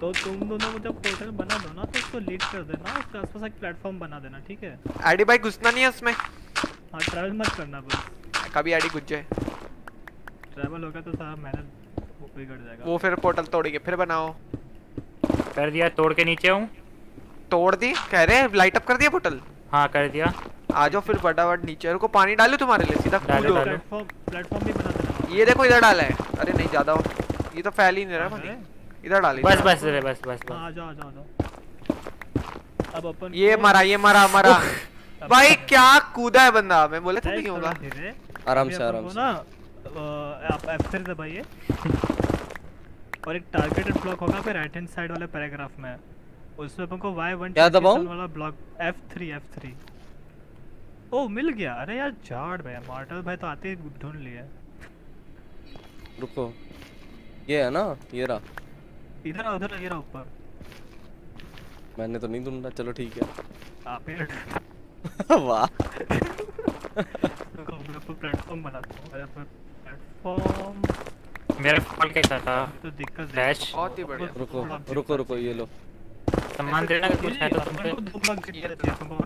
तो तुम दोनों को जब पोर्टल बना दो ना तो उसको लीड कर देना उसके आसपास एक प्लेटफॉर्म बना देना ठीक है? आईडी भाई घुसना नहीं है उसमें। हाँ ट्रैवल मत करना बस। कभी आईडी घुस जाए। ट्रैवल होगा तो सारा मेहनत वो बिगड़ जाएगा। वो फिर पोर्टल तोड़ेंगे फिर बनाओ। कर दिया तोड़ के नीचे हूँ। तोड़ दी? कह रहे हैं लाइट अप कर दिया पोर्टल हाँ कर दिया। आ जाओ फिर फटाफट नीचे रुको पानी डालू तुम्हारे लिए सीधा डालो, डालो। प्लेटफॉर्म प्लेटफॉर्म भी बना देना। ये देखो इधर डाला है। अरे नहीं ज़्यादा हो। ये तो फैल ही नहीं रहा पानी इधर डाली बस बस रे बस बस हाँ आ जाओ आ जाओ जाओ। अब अपन ये मरा ये मरा मरा। भाई क्या कूदा है बंदा? मैं बोला था नहीं होगा? आराम से आराम से। ना आप F3 दबाइए और एक टारगेटेड ब्लॉक होगा फिर राइट हैंड साइड वाले पैराग्राफ में। उसमें अपन को Y1 क्या दबाऊं? वाला ब्लॉक F3 F3 ओ मिल गया। अरे यार झाड़ भाई मार्टल भाई तो आते ही ढूंढ लिया रुको। ये है ना ये रहा। इधर आ, उधर ये रहा ऊपर। मैंने तो नहीं ढूंढा चलो ठीक है। आप पेड़। [laughs] वाह। रुको [laughs] मैं आपको प्लेटफॉर्म हूँ अरे पर प्लेटफॉर्म मेरा कॉल कैसा था? तो दिक्कत है। डैश बहुत ही बढ़िया। रुको रुको रुको ये लो। सामान देना कुछ है तो तुम पे हमको दो चाहिए थे तुमको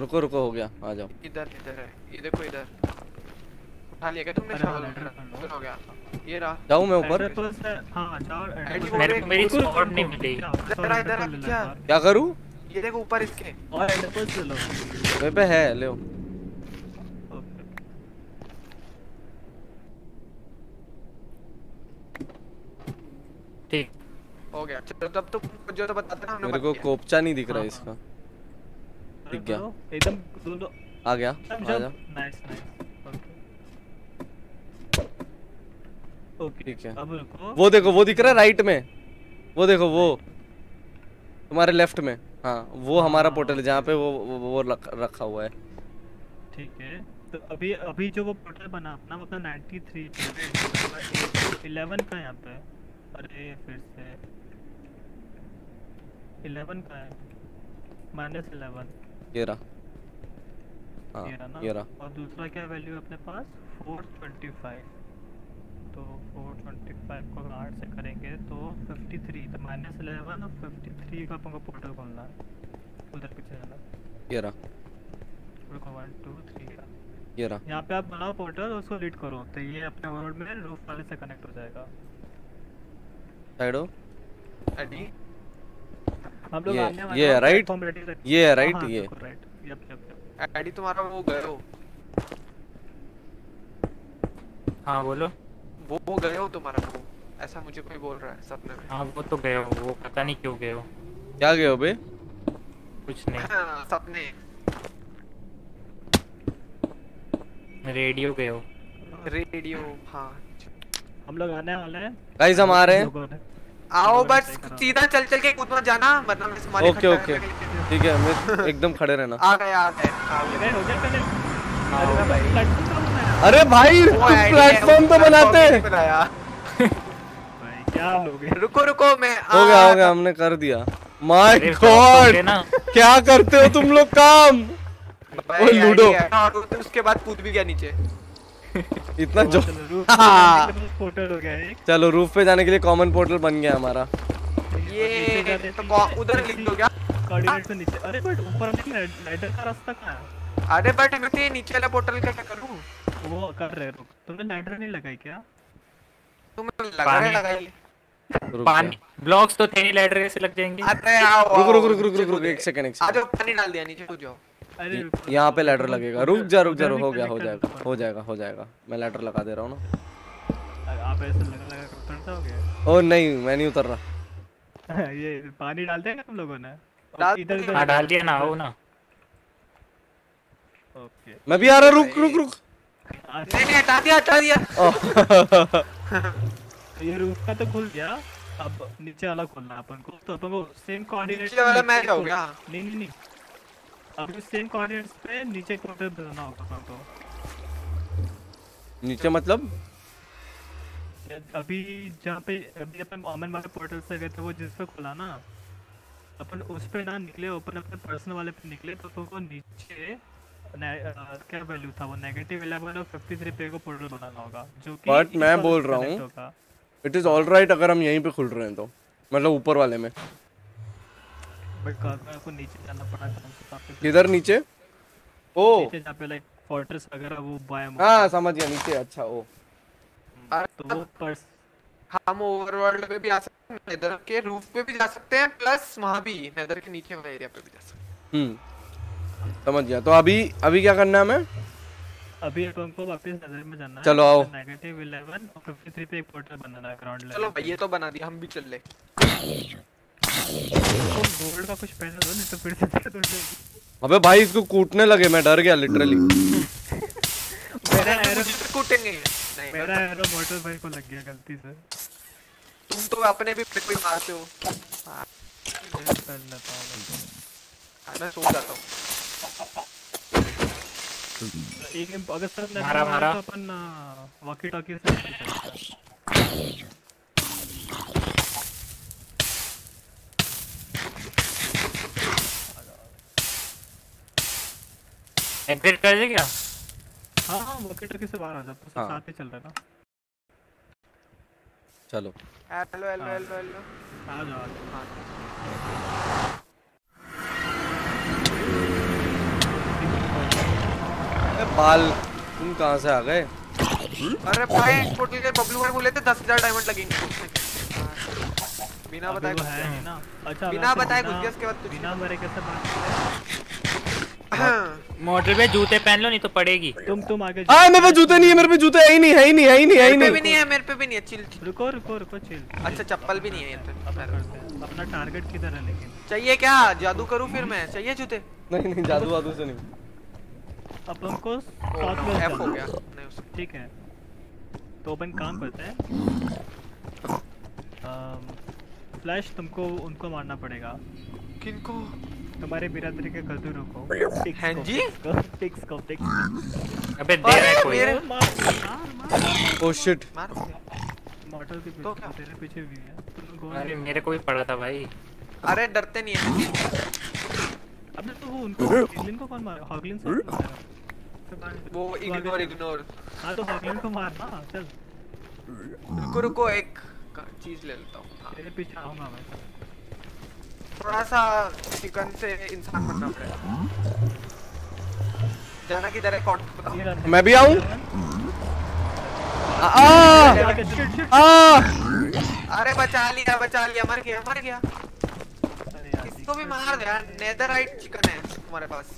रुको रुको हो गया आ जाओ। इधर इधर है। ये देखो इधर। उठा लिया क्या तुमने हाँ, लो। हो गया ये रहा। जाऊँ मैं ऊपर। हाँ मेरे को मेरी नहीं मिली। क्या? इधर इधर ले लो क्या? क्या करूँ? ये देखो ऊपर इसके। और ले लो। मेरे पे है ले ओके ठीक। हो गया। चलो तब तो जो तो बताते ना हमने मेरे को कोपचा नहीं दिख रहा हाँ, इसका। अरे दिख गया। एकदम आ गया जब आ जा। नाइस नाइस ओके ओके अब रुको। वो देखो वो दिख रहा है राइट में। वो देखो वो। तुम्हारे लेफ़्ट में। हाँ वो हमारा हाँ, पोर्टल है जहाँ पे वो वो, वो रखा हुआ है। ठीक है। तो अभी अभी जो वो पोर्टल बना अपना वो अपना 93 11 का यहाँ पे। अरे फिर से। 11 का है। माइनस 11 ये रहा। हाँ ये रहा ना? ये रहा। और दूसरा क्या वैल्यू अपने पास? 425 तो 425 को 8 से करेंगे तो 53 तो माइनस 11 और 53 का अपन को पोर्टल खोलना है। उधर पीछे जाना। ये रहा। 1 2 3 का। ये रहा। यहाँ पे आप बनाओ पोर्टल उसको रीड करो तो ये अपने वर्ल्ड में रूफ वाले से कनेक्ट हो जाएगा। साइड हो? आईडी हम लोग आने वाले ये ready रख- ये हाँ, राइट हाँ, ये। बिल्कुल यप यप यप तुम्हारा वो गए हो बोलो। वो वो गए हो तुम्हारा वो ऐसा मुझे कोई बोल रहा है सपने में। हाँ वो तो गए हो वो पता नहीं क्यों गए हो। क्या गए हो बे कुछ नहीं। हाँ, सपने रेडियो गए हो। रेडियो हाँ। हम लोग आने वाले हैं। गाइस हम आ रहे हैं। आओ बस सीधा चल चल के कूद मत जाना वरना मैं तुम्हारे ओके ओके ठीक है मैं एकदम खड़े रहना। आ गए आ गए। आ गए हो गया पहले। अरे भाई। अरे भाई तुम प्लेटफॉर्म तो बनाते हैं। नहीं [laughs] बनाया भाई क्या लोग रुको रुको मैं हो गया हो गया हमने कर दिया। माय गॉड क्या करते हो तुम लोग काम? ओए, लूडो। और तो उसके बाद कूद भी गया नीचे। [laughs] इतना जो चलो रूफ पे जाने के लिए पोर्टल हो गया एक। चलो रूफ पे जाने के लिए कॉमन पोर्टल बन गया हमारा। ये तो उधर लिख दो क्या कोऑर्डिनेट से नीचे। अरे बट ऊपर में लाइटर का रास्ता कहाँ है? अरे बट मैं तो ये नीचे वाला पोर्टल का क्या करूँ? वो कर रहे रुक। तुमने लाइटर नहीं लगाई क्या? तुम लगा रहे लगाई। पानी। ब्लॉक्स तो थे नहीं लाइटर से लग जाएँगे। अरे आओ रुक रुक रुक रुक रुक रुक कूदे। एक सेकंड एक आ जाओ पानी डाल दिया नीचे कूद जाओ। अरे यहाँ पे लैडर लगेगा। रुक जा रुक जा रुक हो गया हो जाएगा हो जाएगा हो जाएगा। मैं लैडर लगा दे रहा हूँ ना। आप ऐसे लगा लगा कर उतर जाओगे ओ नहीं मैं नहीं उतर रहा। [laughs] ये पानी डाल देगा तुम लोगों ने? डाल इधर दिया। इधर हाँ डाल दिया ना आओ ना। ओके। मैं भी आ रहा रुक रुक रुक। नहीं नहीं हटा दिया हटा दिया। [laughs] ये रूफ का तो खुल गया। अब नीचे वाला खोलना अपन को। तो अपन को सेम कोऑर्डिनेट नीचे वाला मैच हो। गया नहीं नहीं। नहीं अब सेम कोऑर्डिनेट्स पे नीचे पोर्टल बनाना होगा अपन को। नीचे मतलब? अभी जहाँ पे अभी अपन अमन वाले पोर्टल से गए थे वो जिस पे खुला ना अपन उस पे ना निकले अपन अपने पर्सनल वाले पे निकले तो अपन को नीचे क्या वैल्यू था? वो नेगेटिव 11 और 53 पे को पोर्टल बनाना होगा जो कि इस मैं बोल रहा हूँ इट इज़ ऑल राइट अगर हम यहीं पे खुल रहे हैं तो मतलब ऊपर वाले में। बट को नीचे जाना पड़ा किधर नीचे? ओ! नीचे जहाँ पे लाइक फोर्ट्रेस वगैरह वो बायम हाँ समझ गया नीचे अच्छा ओ। तो वो पर्स हम ओवरवर्ल्ड पे भी आ सकते हैं नेदर के रूफ पे भी जा सकते हैं प्लस वहाँ भी नेदर के नीचे वाले एरिया पे भी जा सकते हैं। हम्म। समझ गया। तो अभी अभी क्या करना है हमें? अभी अपन को वापस नज़र में जाना है। चलो आओ। नेगेटिव 11 और 53 पे एक पोर्टल बनाना है ग्राउंड लेवल चलो भाई ये तो बना दिया हम भी चल ले। गोल्ड का कुछ पहन दो नहीं तो फिर से [laughs] दर्द हो अबे भाई इसको कूटने लगे मैं डर गया लिटरली मेरा एरो तो कूटेंगे। नहीं मेरा एरो मोटर भाई को लग गया गलती से। तुम तो अपने भी पे कोई मारते हो। हाँ, मैं। सो जाता हूँ। एक अगर मारा, मारा। तो अपन वॉकी टॉकी से कर एग्जिट कर दे क्या? हाँ हाँ वॉकी टॉकी से बाहर आ जाओ तो हाँ। साथ ही चल रहा हैं ना। चलो। Hello hello hello hello. आ जाओ आ जाओ। बाल। तुम कहाँ से आ गए? अरे भाई पोर्टल के बबलू भाई बोले थे दस हज़ार डायमंड लगेंगे। बिना बताए घुस है ना अच्छा बिना बताए घुस बिना- गया, उसके बाद कुछ बिना मरे कैसे बात मोटर पे जूते पहन लो नहीं तो पड़ेगी। तुम तुम आगे हाँ मेरे पे जूते नहीं है मेरे पे जूते है ही नहीं है ही नहीं है ही नहीं है ही मेरे पे भी नहीं नहीं है मेरे पे भी नहीं है चिल रुको रुको रुको चिल अच्छा चप्पल भी नहीं है ये अपना तो करते हैं। अपना टारगेट किधर है लेकिन? चाहिए क्या? जादू करूँ फिर मैं? चाहिए जूते? नहीं नहीं जादू वादू से नहीं। अपन को साथ में एफ़ हो गया। नहीं उस ठीक है। तो अपन काम करते हैं। फ्लैश तुमको उनको मारना पड़ेगा। किनको? तुम्हारे बिरादरी के गदूरों को। हैं जी? पिक्स को पिक्स अबे दे रहा है कोई। मेरे- मार मार मार। ओ शिट मार मॉडल के तो तेरे पीछे भी है। अरे मेरे को भी पड़ा था भाई। अरे डरते नहीं है। अबे तो वो उनको हॉगलिन को कौन मारा हॉगलिन से वो इग्नोर इग्नोर हाँ तो हॉगलिन को मार ना चल। रुको रुको एक चीज़ ले लेता हूँ। हाँ। तेरे पीछे आऊँगा मैं। थोड़ा सा चिकन से इंसान बनना पड़ेगा जाना किधर है? रहा। मैं भी आऊँ? आ! अरे बचा लिया बचा लिया मर गया मर गया। इसको भी मार दे यार नेदरराइट चिकन है तुम्हारे पास।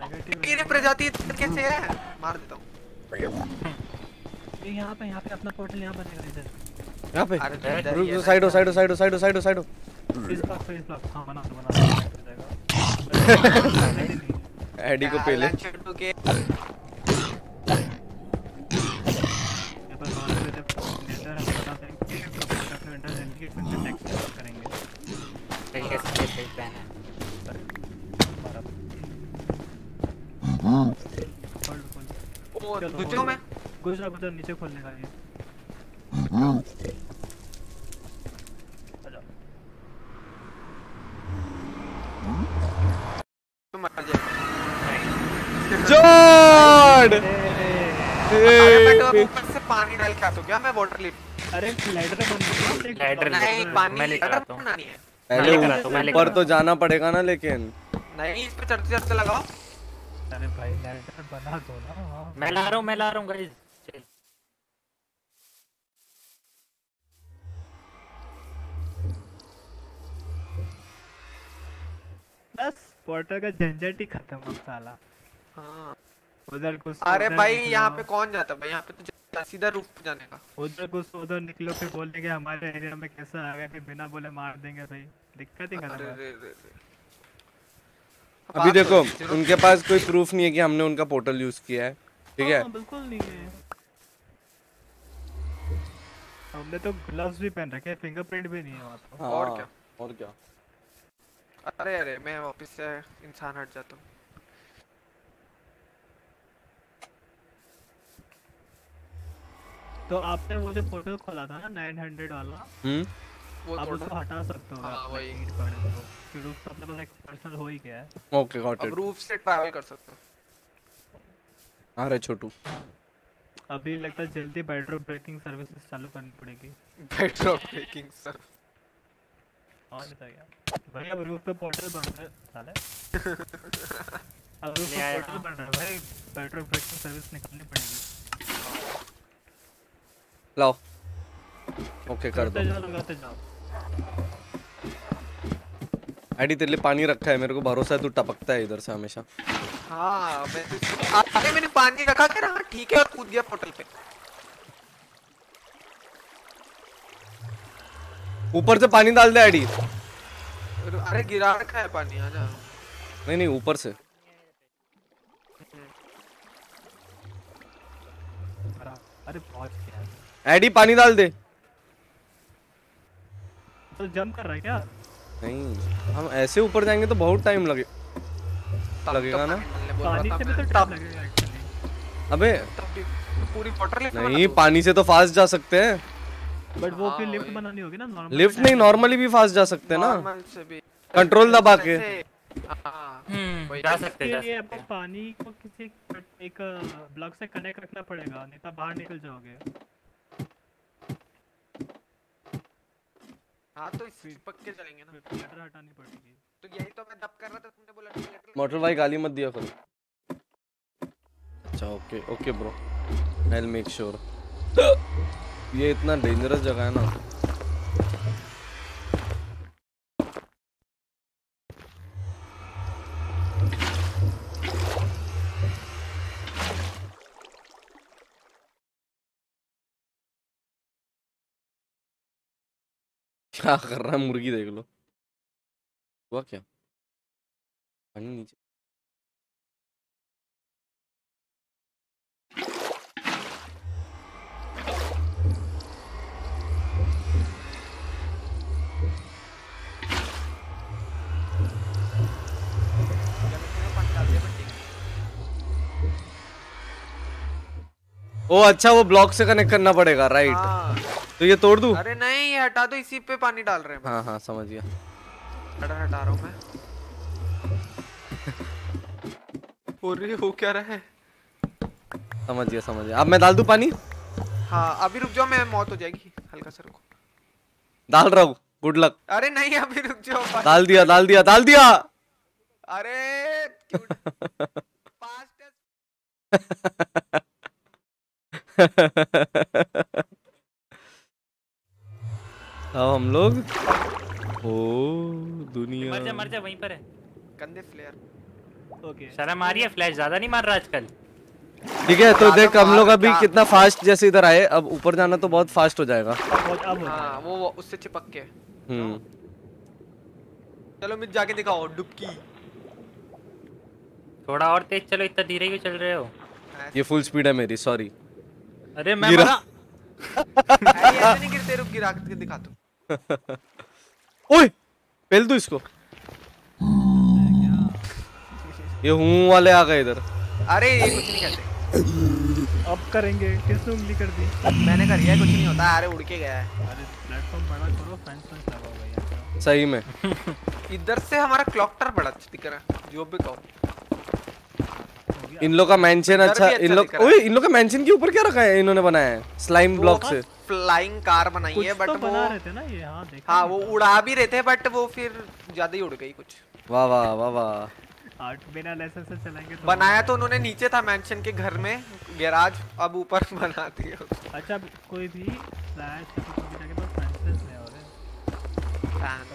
नेगेटिव किरे प्रजाति कैसे है? मार देता हूँ। ये यहाँ पे यहाँ पे अपना पोर्टल यहाँ बनेगा इधर। यहाँ पे? अरे तो रुक रुक साइड हो साइड हो साइड हो साइड हो साइड हो साइड हो। इस ब्लॉक इस ब्लॉक हाँ बना बना हो जाएगा एडी को पहले अल्लाह छोटू के ये पर बात करते हैं नेदर हम बताते हैं कि अपने अंडर जल्दी के कुछ टैक्स करेंगे सही है सही है, सही पहना है। हमारा खोल खोल ओ चलो, गुजरो मैं गुजरा गुजरा नीचे खोलने का ये। जॉर्ड! अरे तो ऊपर से पानी डाल के आता क्या मैं वाटर लिफ्ट अरे लैडर बन मैं लेकर आता हूँ। पहले ऊपर तो जाना पड़ेगा ना लेकिन। नहीं इस पे चढ़ते चढ़ते लगाओ। अरे भाई लैडर बना दो ना। मैं ला रहा हूँ मैं ला रहा हूँ गाइस बस पोर्टर का झंझट ही खत्म हो साला। हाँ। उधर कुछ अरे भाई। यहाँ पे कौन जाता भाई? यहाँ पे तो सीधा रूफ पे जाने का। उधर कुछ उधर निकलो फिर बोल देंगे हमारे एरिया में कैसा आ गया फिर बिना बोले मार देंगे भाई। दिक्कत ही खत्म अभी देखो तो उनके पास कोई प्रूफ नहीं है कि हमने उनका पोर्टल यूज़ किया है ठीक है? हाँ, बिल्कुल नहीं है। हमने तो ग्लव्स भी पहन रखे हैं फिंगरप्रिंट भी नहीं है वहाँ तो। और हाँ, क्या? और क्या? अरे अरे मैं वापस से इंसान हट जाता हूँ। तो आपने वो जो पोर्टल खोला था ना 900 वाला? हम्म। वो आप उसको हटा सकते हो हाँ, वही। तो फिर उसका अपने पास एक पर्सनल हो ही गया। है ओके गॉट इट अब रूफ से ट्रैवल कर सकते हो। अरे छोटू। अभी लगता है जल्दी बेडरूम ब्रेकिंग सर्विसेज़ चालू करनी पड़ेगी। बेडरॉक ब्रेकिंग सर और बताइए भाई अब रूफ पे पोर्टल बन रहा है। साले। [laughs] अब रूफ पे पोर्टल बन रहा है भाई। ब्रेकिंग सर्विस निकालनी पड़ेगी। लाओ। ओके कर दो। करते लगाते जाओ। आईडी तेरे लिए पानी रखा है। मेरे को भरोसा है तू टपकता है इधर से हमेशा। हाँ मैं अरे मैंने पानी रखा के रहा ठीक है और कूद गया पोर्टल पे। ऊपर से पानी डाल दे आईडी अरे गिरा रखा है पानी आ जा नहीं नहीं ऊपर से। अरे पहुँच गया आईडी पानी डाल दे। तो जंप कर रहा है क्या? नहीं हम ऐसे ऊपर जाएँगे तो बहुत टाइम लगे लगेगा तो ना? पानी से भी तो टाइम लगेगा अबे। पूरी वाटर लिफ्ट नहीं पानी से तो फास्ट जा सकते हैं। बट वो फिर हाँ, लिफ्ट बनानी होगी ना नॉर्मल लिफ्ट नहीं नॉर्मली भी फास्ट जा सकते हैं ना। नॉर्मल से भी। कंट्रोल दबा के। हाँ। हम्म जा तो। सकते के जा लिए सकते आपको पानी को किसी एक ब्लॉक से कनेक्ट रखना पड़ेगा नहीं तो बाहर निकल जाओगे। हाँ तो इस पक्के चलेंगे ना। लेटर हटानी पड़ेगी। तो यही तो मैं दब कर रहा था तुमने बोला ठीक मोटर भाई गाली मत दिया करो। अच्छा okay okay bro I will make sure ये इतना डेंजरस जगह है ना। क्या कर रहा है, मुर्गी देख लो। हुआ क्या? नीचे। ओ अच्छा वो ब्लॉक से कनेक्ट करना पड़ेगा राइट हाँ। तो ये तोड़ दूँ? अरे नहीं ये हटा दो इसी पे पानी डाल रहे हैं हाँ हाँ समझ गया। हटा हटा रहा हूँ मैं। हो हो क्या रहा है? समझ गया समझ गया। अब मैं डाल दूँ पानी? हाँ अभी रुक जाओ मैं मौत हो जाएगी हल्का सा रुको। डाल रहा हूँ गुड लक अरे नहीं अभी रुक जाओ डाल दिया डाल दिया डाल दिया। अरे [laughs] [laughs] [laughs] अब हम लोग ओ दुनिया। मर जा मर जा वहीं पर है। गंदे फ्लेयर ओके। शर्म आ रही है फ्लैश ज़्यादा नहीं मार रहा आजकल। ठीक है तो देख हम लोग अभी कितना फास्ट जैसे इधर आए अब ऊपर जाना तो बहुत फास्ट हो जाएगा। बहुत अब हो वो वो उससे चिपक के। हम्म। चलो मित जाके दिखाओ डुबकी। थोड़ा और तेज चलो इतना धीरे क्यों चल रहे हो? ये फुल स्पीड है मेरी सॉरी अरे मैं गिरा। ऐसे नहीं गिरते रुक गिरा के दिखा दो [laughs] ओए पहल दो इसको। ये हूँ वाले आ गए इधर। अरे ये कुछ नहीं कहते अब करेंगे किसने उंगली कर दी? मैंने कर लिया कुछ नहीं होता अरे उड़ के गया है। अरे प्लेटफॉर्म बड़ा करो फेंस फेंस लगा हुआ है सही में। [laughs] इधर से हमारा क्लॉक टावर बड़ा अच्छा दिख रहा है जो भी कहो। इन लोग का मेंशन अच्छा अच्छा इन लोग है। ओए इन लोग का मेंशन के ऊपर क्या रखा है इन्होंने बनाया है? स्लाइम ब्लॉक से। फ्लाइंग कार बनाई है बट तो वो बना रहे थे ना ये हाँ देखा हाँ। वो उड़ा भी रहे थे बट वो फिर ज़्यादा ही उड़ गई कुछ। वाह वाह वाह वाह। आठ बिना लाइसेंस से चलाएँगे तो बनाया तो उन्होंने नीचे था मेंशन के घर में गैराज अब ऊपर [laughs] बना दिया। अच्छा कोई भी फ्लैश कुछ भी जाके तो फ्रेंसेस नहीं हो रहे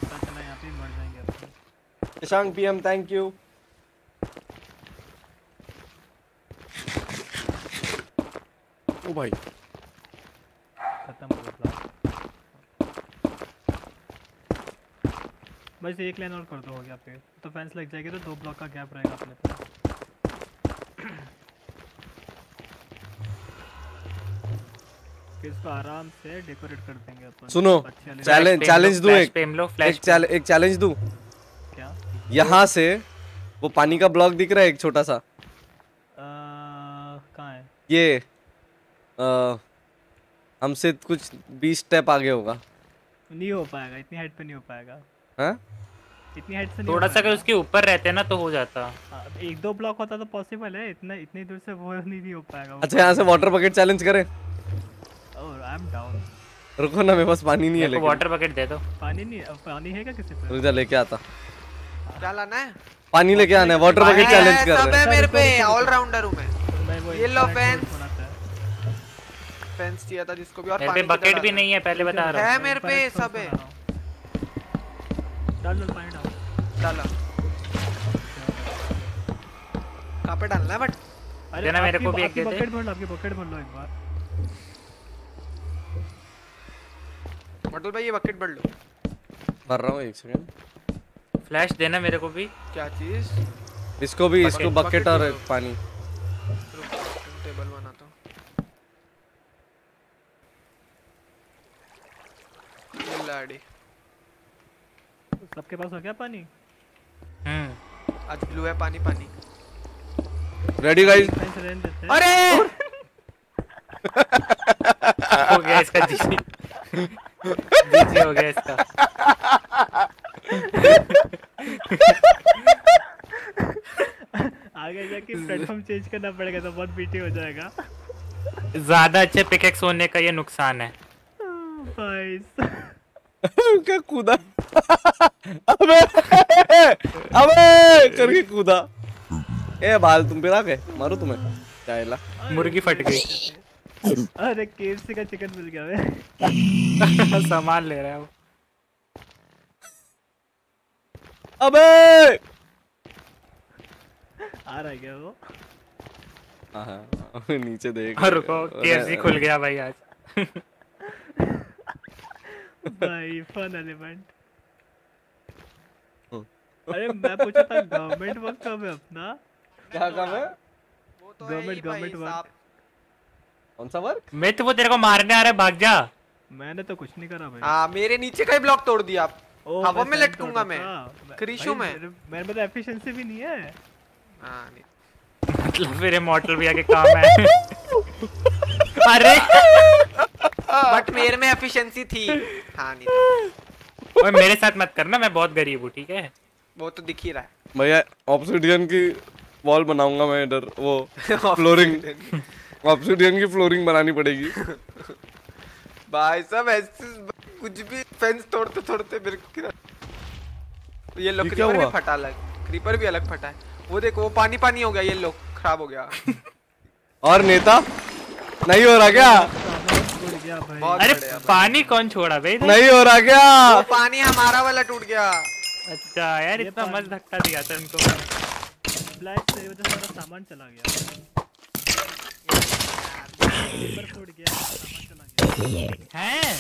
पता चला यहाँ पे मर जाएँगे अपन शशांक पीएम थैंक यू ओ भाई। खत्म हो गया बस एक लाइन और कर दो हो गया फिर। तो फेंस लग जाएगी तो दो ब्लॉक का गैप रहेगा अपने पास [clears throat] इसको आराम से डेकोरेट कर देंगे अपन। सुनो चैलेंज चैलेंज दूँ एक एक फ्लैश चैलेंज एक चैलेंज दूँ। क्या? यहाँ से वो पानी का ब्लॉक दिख रहा है एक छोटा सा। कहाँ है? ये हमसे कुछ बीस स्टेप आगे होगा। नहीं हो पाएगा इतनी हाइट पे नहीं हो पाएगा। हाँ? इतनी हाइट से नहीं थोड़ा सा अगर उसके ऊपर रहते ना तो हो जाता। हाँ, एक दो ब्लॉक होता तो पॉसिबल है इतना इतनी दूर से वो नहीं, नहीं हो पाएगा। अच्छा यहाँ से वाटर बकेट चैलेंज करें। और आई एम डाउन रुको ना मेरे पास पानी नहीं है लेकिन। वाटर बकेट दे दो। पानी नहीं पानी है क्या किसी पे? रुक जा लेके आता। क्या लाना है पानी लेके आना है वाटर बकेट चैलेंज कर सब रहे हैं। है मेरे पे ऑलराउंडर हूँ मैं। तो मैं फेंस चाहिए था जिसको भी और पानी बकेट भी नहीं है पहले बता रहा हूँ। है मेरे पे सब है। डाल डाल पानी डाल डाला। कहाँ पे डालना है बट? अरे देना मेरे को भी एक दे दे। बकेट भर लो आपकी बकेट भर लो एक बार। मटुल भाई ये बकेट बढ़ लो। भर रहा हूँ एक सेकंड फ्लैश देना मेरे को भी। क्या चीज़? इसको भी इसको बकेट और पानी टेबल बनाता हूँ ये लाड़ी सबके पास हो गया पानी? हम्म। आज ब्लू है पानी पानी। रेडी गाइस अरे! हो गया इसका जीजी जीजी हो गया इसका। आगे जाके [laughs] प्लेटफॉर्म चेंज करना पड़ेगा तो बहुत बीटी हो जाएगा। ज़्यादा अच्छे पिकेक्स होने का ये नुकसान है। [laughs] भाई क्या कूदा। अबे अबे करके कूदा। ए बाल तुम पे आ गए। मारो तुम्हें। चाहेला मुर्गी फट गई। अरे केएफसी का चिकन मिल गया सामान ले रहा है वो। अबे! आ रहा है क्या वो? हाँ, हाँ, नीचे देख। रुको केएफसी खुल गया भाई आज। भाई फन एलिमेंट अरे मैं पूछा था गवर्नमेंट वर्क कब है अपना? क्या काम है? तो गवर्नमेंट गवर्नमेंट वर्क कौन सा वर्क मैं तो वो तेरे को मारने आ रहा है भाग जा। मैंने तो कुछ नहीं करा भाई। हाँ मेरे नीचे का ही ब्लॉक तोड़ दिया। आप हवा मैं लटकूँगा मैं। देता। में। मेरे मेरे में तो एफिशिएंसी भी नहीं है। हाँ नहीं। मतलब फिर मॉडल भी आगे काम है। [laughs] [laughs] अरे। बट मेरे में एफिशिएंसी थी। हाँ नहीं। ओए मेरे साथ मत करना मैं बहुत गरीब हूँ ठीक है? वो तो दिख ही रहा है। भैया ऑब्सिडियन की वॉल बनाऊँगा मैं इधर वो [laughs] फ्लोरिंग ऑब्सिडियन की। फ्लोरिंग बनानी पड़ेगी। भाई साहब ऐसे कुछ भी फेंस तोड़ते तोड़ते गिरा। ये लो क्रीपर भी फटा अलग। क्रीपर भी अलग फटा है। वो देखो वो पानी पानी हो गया ये लो खराब हो गया। और नेता? नहीं हो रहा क्या? अरे पानी कौन छोड़ा भाई? नहीं हो रहा क्या? वो पानी हमारा वाला टूट गया। अच्छा यार इतना मस्त धक्का दिया था इनको ब्लैक से वजह से सारा सामान चला गया। पेपर गया सामान चला गया। हैं?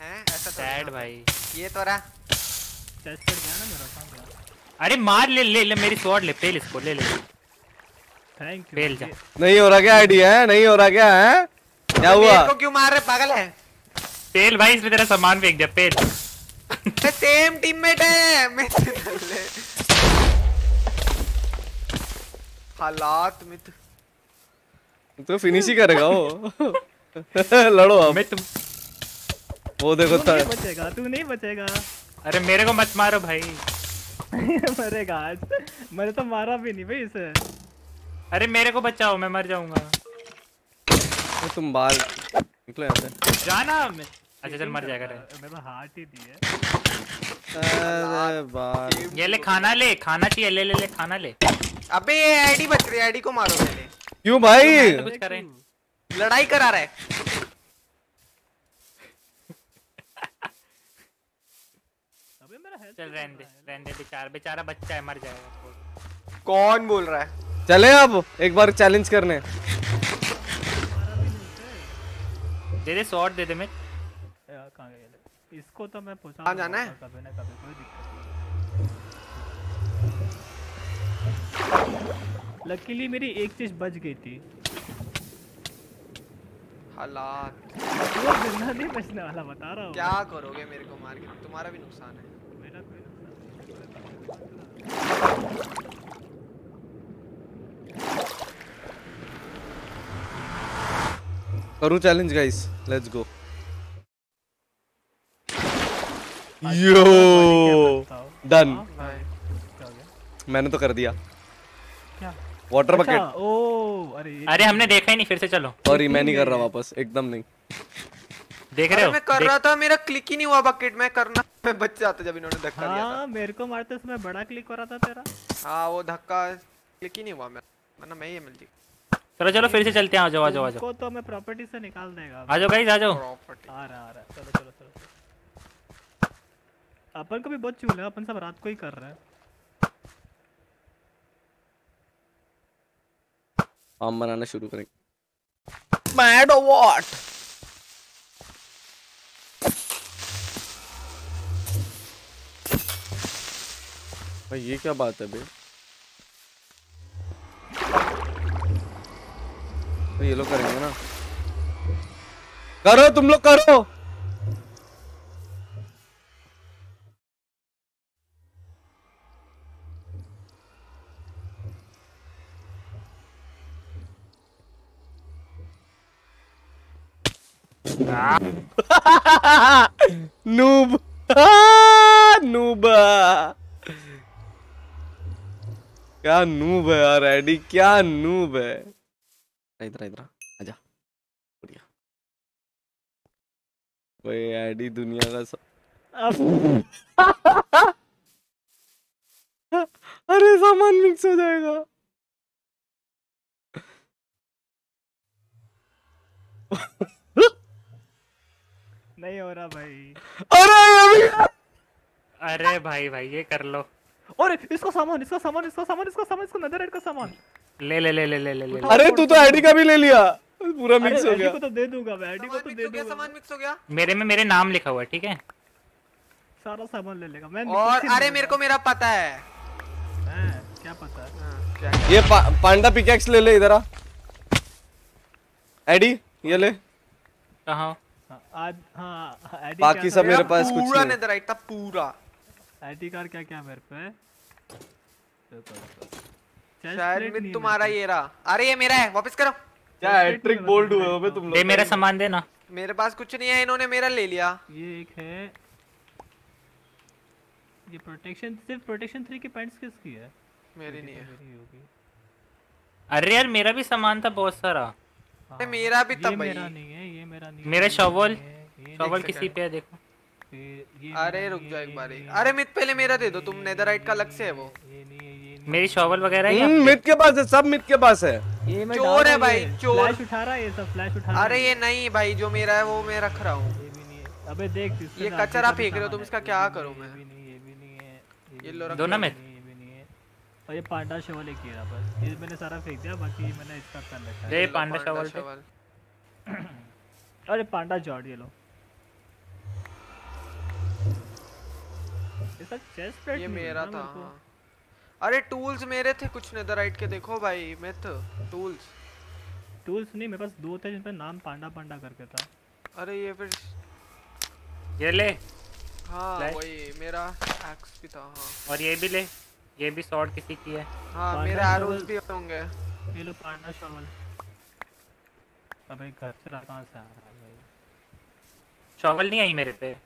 हैं? ऐसा तो सैड भाई। ये तो रहा। कर गया ना मेरा अरे मार ले ले ले मेरी स्वॉर्ड ले पेल इसको ले ले। थैंक यू नहीं हो रहा क्या आइडिया है? नहीं हो रहा क्या है? क्या हुआ? मेरे को क्यों मार रहे? पागल है। पेल भाई इसमें तेरा सामान फेंक दिया पेल सेम टीममेट है। से हालात में तो तो फिनिश ही करेगा वो [laughs] लड़ो अब। मैं तुम वो देखो तू नहीं बचेगा तू नहीं बचेगा। अरे मेरे को मत मारो भाई। [laughs] मरेगा आज। मैंने तो मारा भी नहीं भाई इसे। अरे मेरे को बचाओ मैं मर जाऊँगा। तुम बाल निकलो यहाँ से। जाना मैं- अच्छा चल मर जाएगा रे मेरा हार्ट ही दी है। अरे बाल। ये ले खाना ले खाना चाहिए ले ले ले खाना ले। अबे ये आईडी बच रही है आईडी को मारो पहले। क्यों भाई? तो कुछ करें। लड़ाई करा रहा है। अबे मेरा हेल्थ चल रहने दे रहने दे बेचारा बेचारा बच्चा है मर जाएगा कौन बोल रहा है? चले अब एक बार चैलेंज करने। दे दे स्वॉर्ड दे दे मैं। इसको तो मैं पहुँचा कहाँ जाना है? कभी ना कभी कोई दिक्कत लकीली मेरी एक चीज़ बच गई थी। हालात। वो ज़िंदा नहीं बचने वाला बता रहा हूँ। क्या करोगे मेरे को मार के? तुम्हारा भी नुकसान है। मेरा कोई नुकसान करूँ challenge guys let's go yo done मैंने तो कर दिया. क्या? वाटर अच्छा। बकेट ओ अरे अरे हमने देखा ही नहीं फिर से चलो. सॉरी मैं नहीं कर रहा वापस. एकदम नहीं. देख रहे हो? मैं कर रहा था मेरा क्लिक ही नहीं हुआ बकेट में करना मैं बच जाता जब इन्होंने धक्का दिया था। हाँ मेरे को मारते समय बड़ा क्लिक हो रहा था तेरा। हाँ वो धक्का क्लिक ही नहीं हुआ मेरा। वरना मैं ही मिल जी चलो चलो फिर से चलते हैं आ जाओ आ जाओ आ जाओ। तो हमें प्रॉपर्टी से निकाल देगा। आ जाओ गाइस आ जाओ। प्रॉपर्टी आ रहा आ रहा। चलो चलो चलो अपन को भी बहुत चूल है अपन सब रात को ही कर रहे हैं। आम बनाना शुरू करेंगे मैड और व्हाट भाई ये क्या बात है बे? तो ये लोग करेंगे ना। करो, तुम लोग करो। [laughs] नूब। [laughs] नूब। क्या नूब है यार एडी क्या नूब है? इधर इधर आजा बढ़िया भाई एडी दुनिया का सब अरे सामान मिक्स हो जाएगा नहीं हो रहा भाई अरे अरे भाई भाई ये कर लो और इसका सामान इसका सामान इसका सामान इसका सामान इसका नदर का सामान ले ले ले ले ले ले ले अरे तू तो एडी का भी ले लिया। पूरा मिक्स हो गया। को तो दे दूँगा मैं एडी को तो दे दूँगा सामान मिक्स हो गया। मेरे में मेरे नाम लिखा हुआ है ठीक है? सारा सामान ले लेगा मैं और अरे मेरे को मेरा पता है। क्या पता है? हाँ, ये पांडा पिकेक्स ले ले इधर आ। एडी ये ले। कहाँ हाँ, आज हाँ एडी बाकी सब मेरे पास कुछ पूरा नहीं है। नेदराइट था पूरा। आईडी कार्ड क्या क्या है मेरे पे? शायद में तुम्हारा ये रहा। अरे ये मेरा है वापस करो। क्या हैट्रिक बोल्ड हुए हो बे तुम दे लोग मेरा सामान देना। मेरे पास कुछ नहीं है इन्होंने मेरा ले लिया। ये एक है। ये प्रोटेक्शन सिर्फ़ प्रोटेक्शन थ्री की पैंट्स किसकी है? मेरी नहीं है। अरे यार मेरा भी सामान था बहुत सारा। अरे मेरा भी ये तब भाई। मेरा नहीं है ये मेरा नहीं है मेरा शॉवल ये शॉवल किसी पे है देखो। ये अरे रुक जाओ एक ये बार अरे मित पहले मेरा दे दो तुम नेदराइट का अलग से है वो। ये ये नहीं मेरी शॉवल वगैरह है हम्म? मित के पास है सब मित के पास है। ये मैं चोर है भाई, चोर। फ्लैश उठा रहा है ये सब फ्लैश उठा रहा अरे ये नहीं भाई जो मेरा है वो मैं रख रहा हूँ। ये भी नहीं है। अबे देख ये कचरा फेंक रहे हो तुम इसका क्या करूँ मैं? ये भी नहीं ये भी नहीं है। ये ये भी लो दो ना मैं? भी नहीं, ये भी नहीं है। और ये पांडा शवल एक ही रहा बस। ये मैंने सारा फेंक दिया बाकी मैंने इसका पेन रखा है। लो, पांडा शॉवल [clears throat] अरे पांडा जॉर्ड ये लो। इसका चेस्ट प्लेट ये मेरा था। हाँ। अरे टूल्स मेरे थे कुछ नेदराइट के देखो भाई मित टूल्स। टूल्स नहीं मेरे पास दो थे जिन पे नाम पांडा पांडा करके था। अरे ये फिर ये ले। हाँ? वही मेरा एक्स भी था हाँ। और ये भी ले। ये भी शॉर्ट किसी की है। हाँ मेरे शॉवल। भी होंगे। ये लो पांडा शॉवल अबे घर से कहाँ से आ रहा है भाई? शॉवल नहीं आई मेरे पे।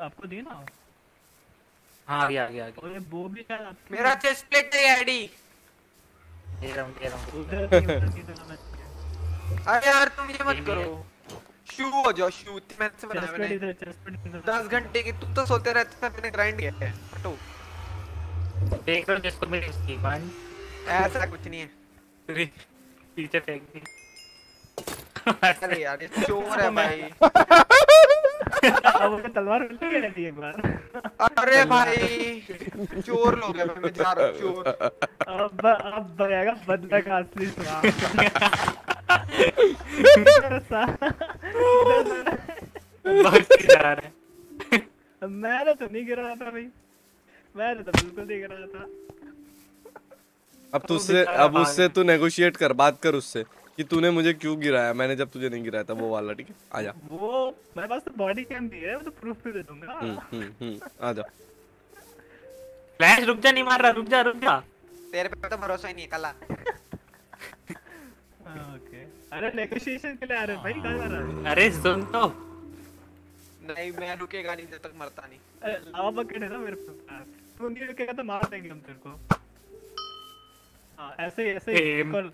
आपको दी ना? हाँ आ गया आ गया और वो भी आपकी मेरा चेस्ट प्लेट है आईडी ये रहा हूँ ये रहा हूँ। उधर अरे यार तुम ये मत करो। शू हो जाओ शू मैंने से बनाया मैंने इधर चेस्ट प्लेट इधर। दस घंटे की तुम तो सोते रहते थे मैंने ग्राइंड किया है हटो। देख लो जिसको मेरी उसकी। वन ऐसा कुछ नहीं है। [laughs] पीछे फेंक दी। अरे यार ये चोर है भाई। अब तलवार गई रहती है एक बार। अरे भाई चोर लोग हैं मैं जा रहा हूँ चोर। अब अब बनेगा बदला का असली स्वाद। बहुत जा रहा मैंने तो नहीं गिरा था भाई। मैंने तो बिल्कुल नहीं गिरा था। अब तुझसे बेचारा अब उससे तू नेगोशिएट कर बात कर उससे। कि तूने मुझे क्यों गिराया? मैंने जब तुझे नहीं गिराया था वो वाला ठीक है? आजा वो मेरे पास तो बॉडी कैम भी है वो तो प्रूफ भी दे दूँगा। हम्म हम्म हम्म आजा फ्लैश रुक जा नहीं मार रहा रुक जा रुक जा। तेरे पे तो भरोसा ही नहीं है कल। ओके [laughs] अरे नेगोशिएशन के लिए आ रहे भाई कहाँ जा रहा है? अरे सुन तो। नहीं मैं रुकेगा नहीं जब तक मरता नहीं। अरे लावा बकेट है ना मेरे पास तू नहीं रुकेगा तो मार देंगे हम तेरे को। हाँ ऐसे ही ऐसे ही Aim. कर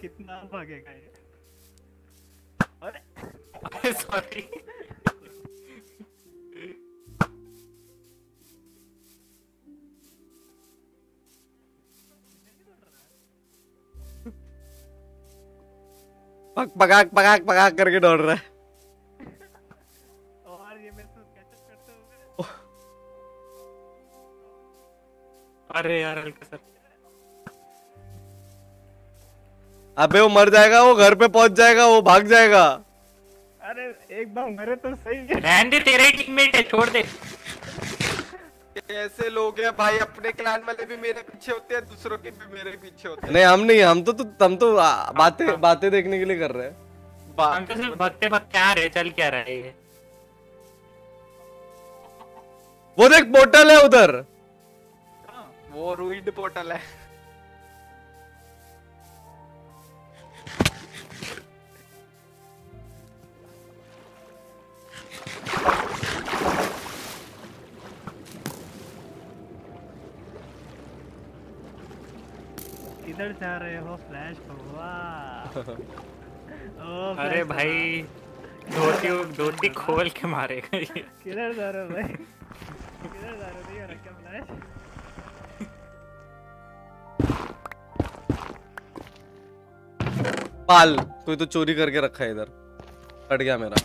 कितना भागेगा ये? अरे। सॉरी पक पकाक पकाक पकाक करके दौड़ रहा है। और ये मेरे से कैचअप करते हुए अरे यार हल्का सर अबे वो मर जाएगा वो घर पे पहुँच जाएगा वो भाग जाएगा। अरे एक बार मरे तो सही है। रहने दे तेरा ही टीममेट है छोड़ दे। ऐसे लोग हैं भाई अपने क्लान वाले भी मेरे पीछे होते हैं दूसरों के भी मेरे पीछे होते हैं। नहीं हम नहीं हम तो, तो हम तो बातें बातें देखने के लिए कर रहे हैं। हम तो सिर्फ़ भगते भगते आ रहे चल क्या रहे ये वो देख पोर्टल है उधर। वो रूइंड पोर्टल है। किधर जा रहे हो फ्लैश भगवा [laughs] ओ अरे भाई धोती धोती खोल के मारेगा ये। किधर जा रहे हो भाई? किधर जा रहे हो? हो रहा क्या फ्लैश पाल कोई तो चोरी करके रखा है इधर। कट गया मेरा।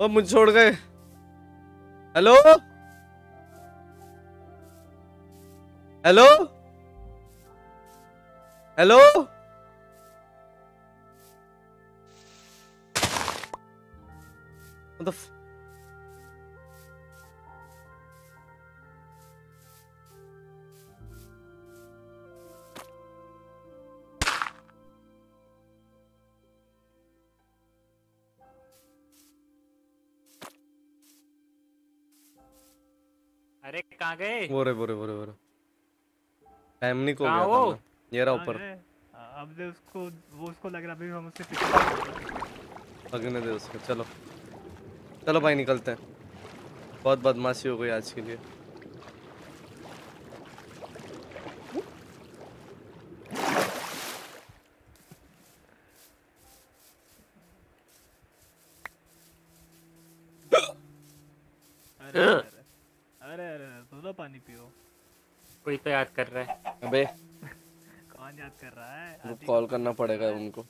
ओ मुझे छोड़ गए। हेलो? हेलो हेलो अरे कहाँ गए? बोरे बोरे वो रे। फैमिली को गया था वो? ये रहा ऊपर। हाँ, अब दे उसको वो उसको लग रहा अभी हम उससे पीछे लगने दे उसको चलो। चलो भाई निकलते हैं। बहुत बदमाशी हो गई आज के लिए। अरे अरे अरे अरे दोनों पानी पियो। कोई तो याद कर रहा है। अबे कौन याद कर रहा है? वो कॉल करना पड़ेगा उनको।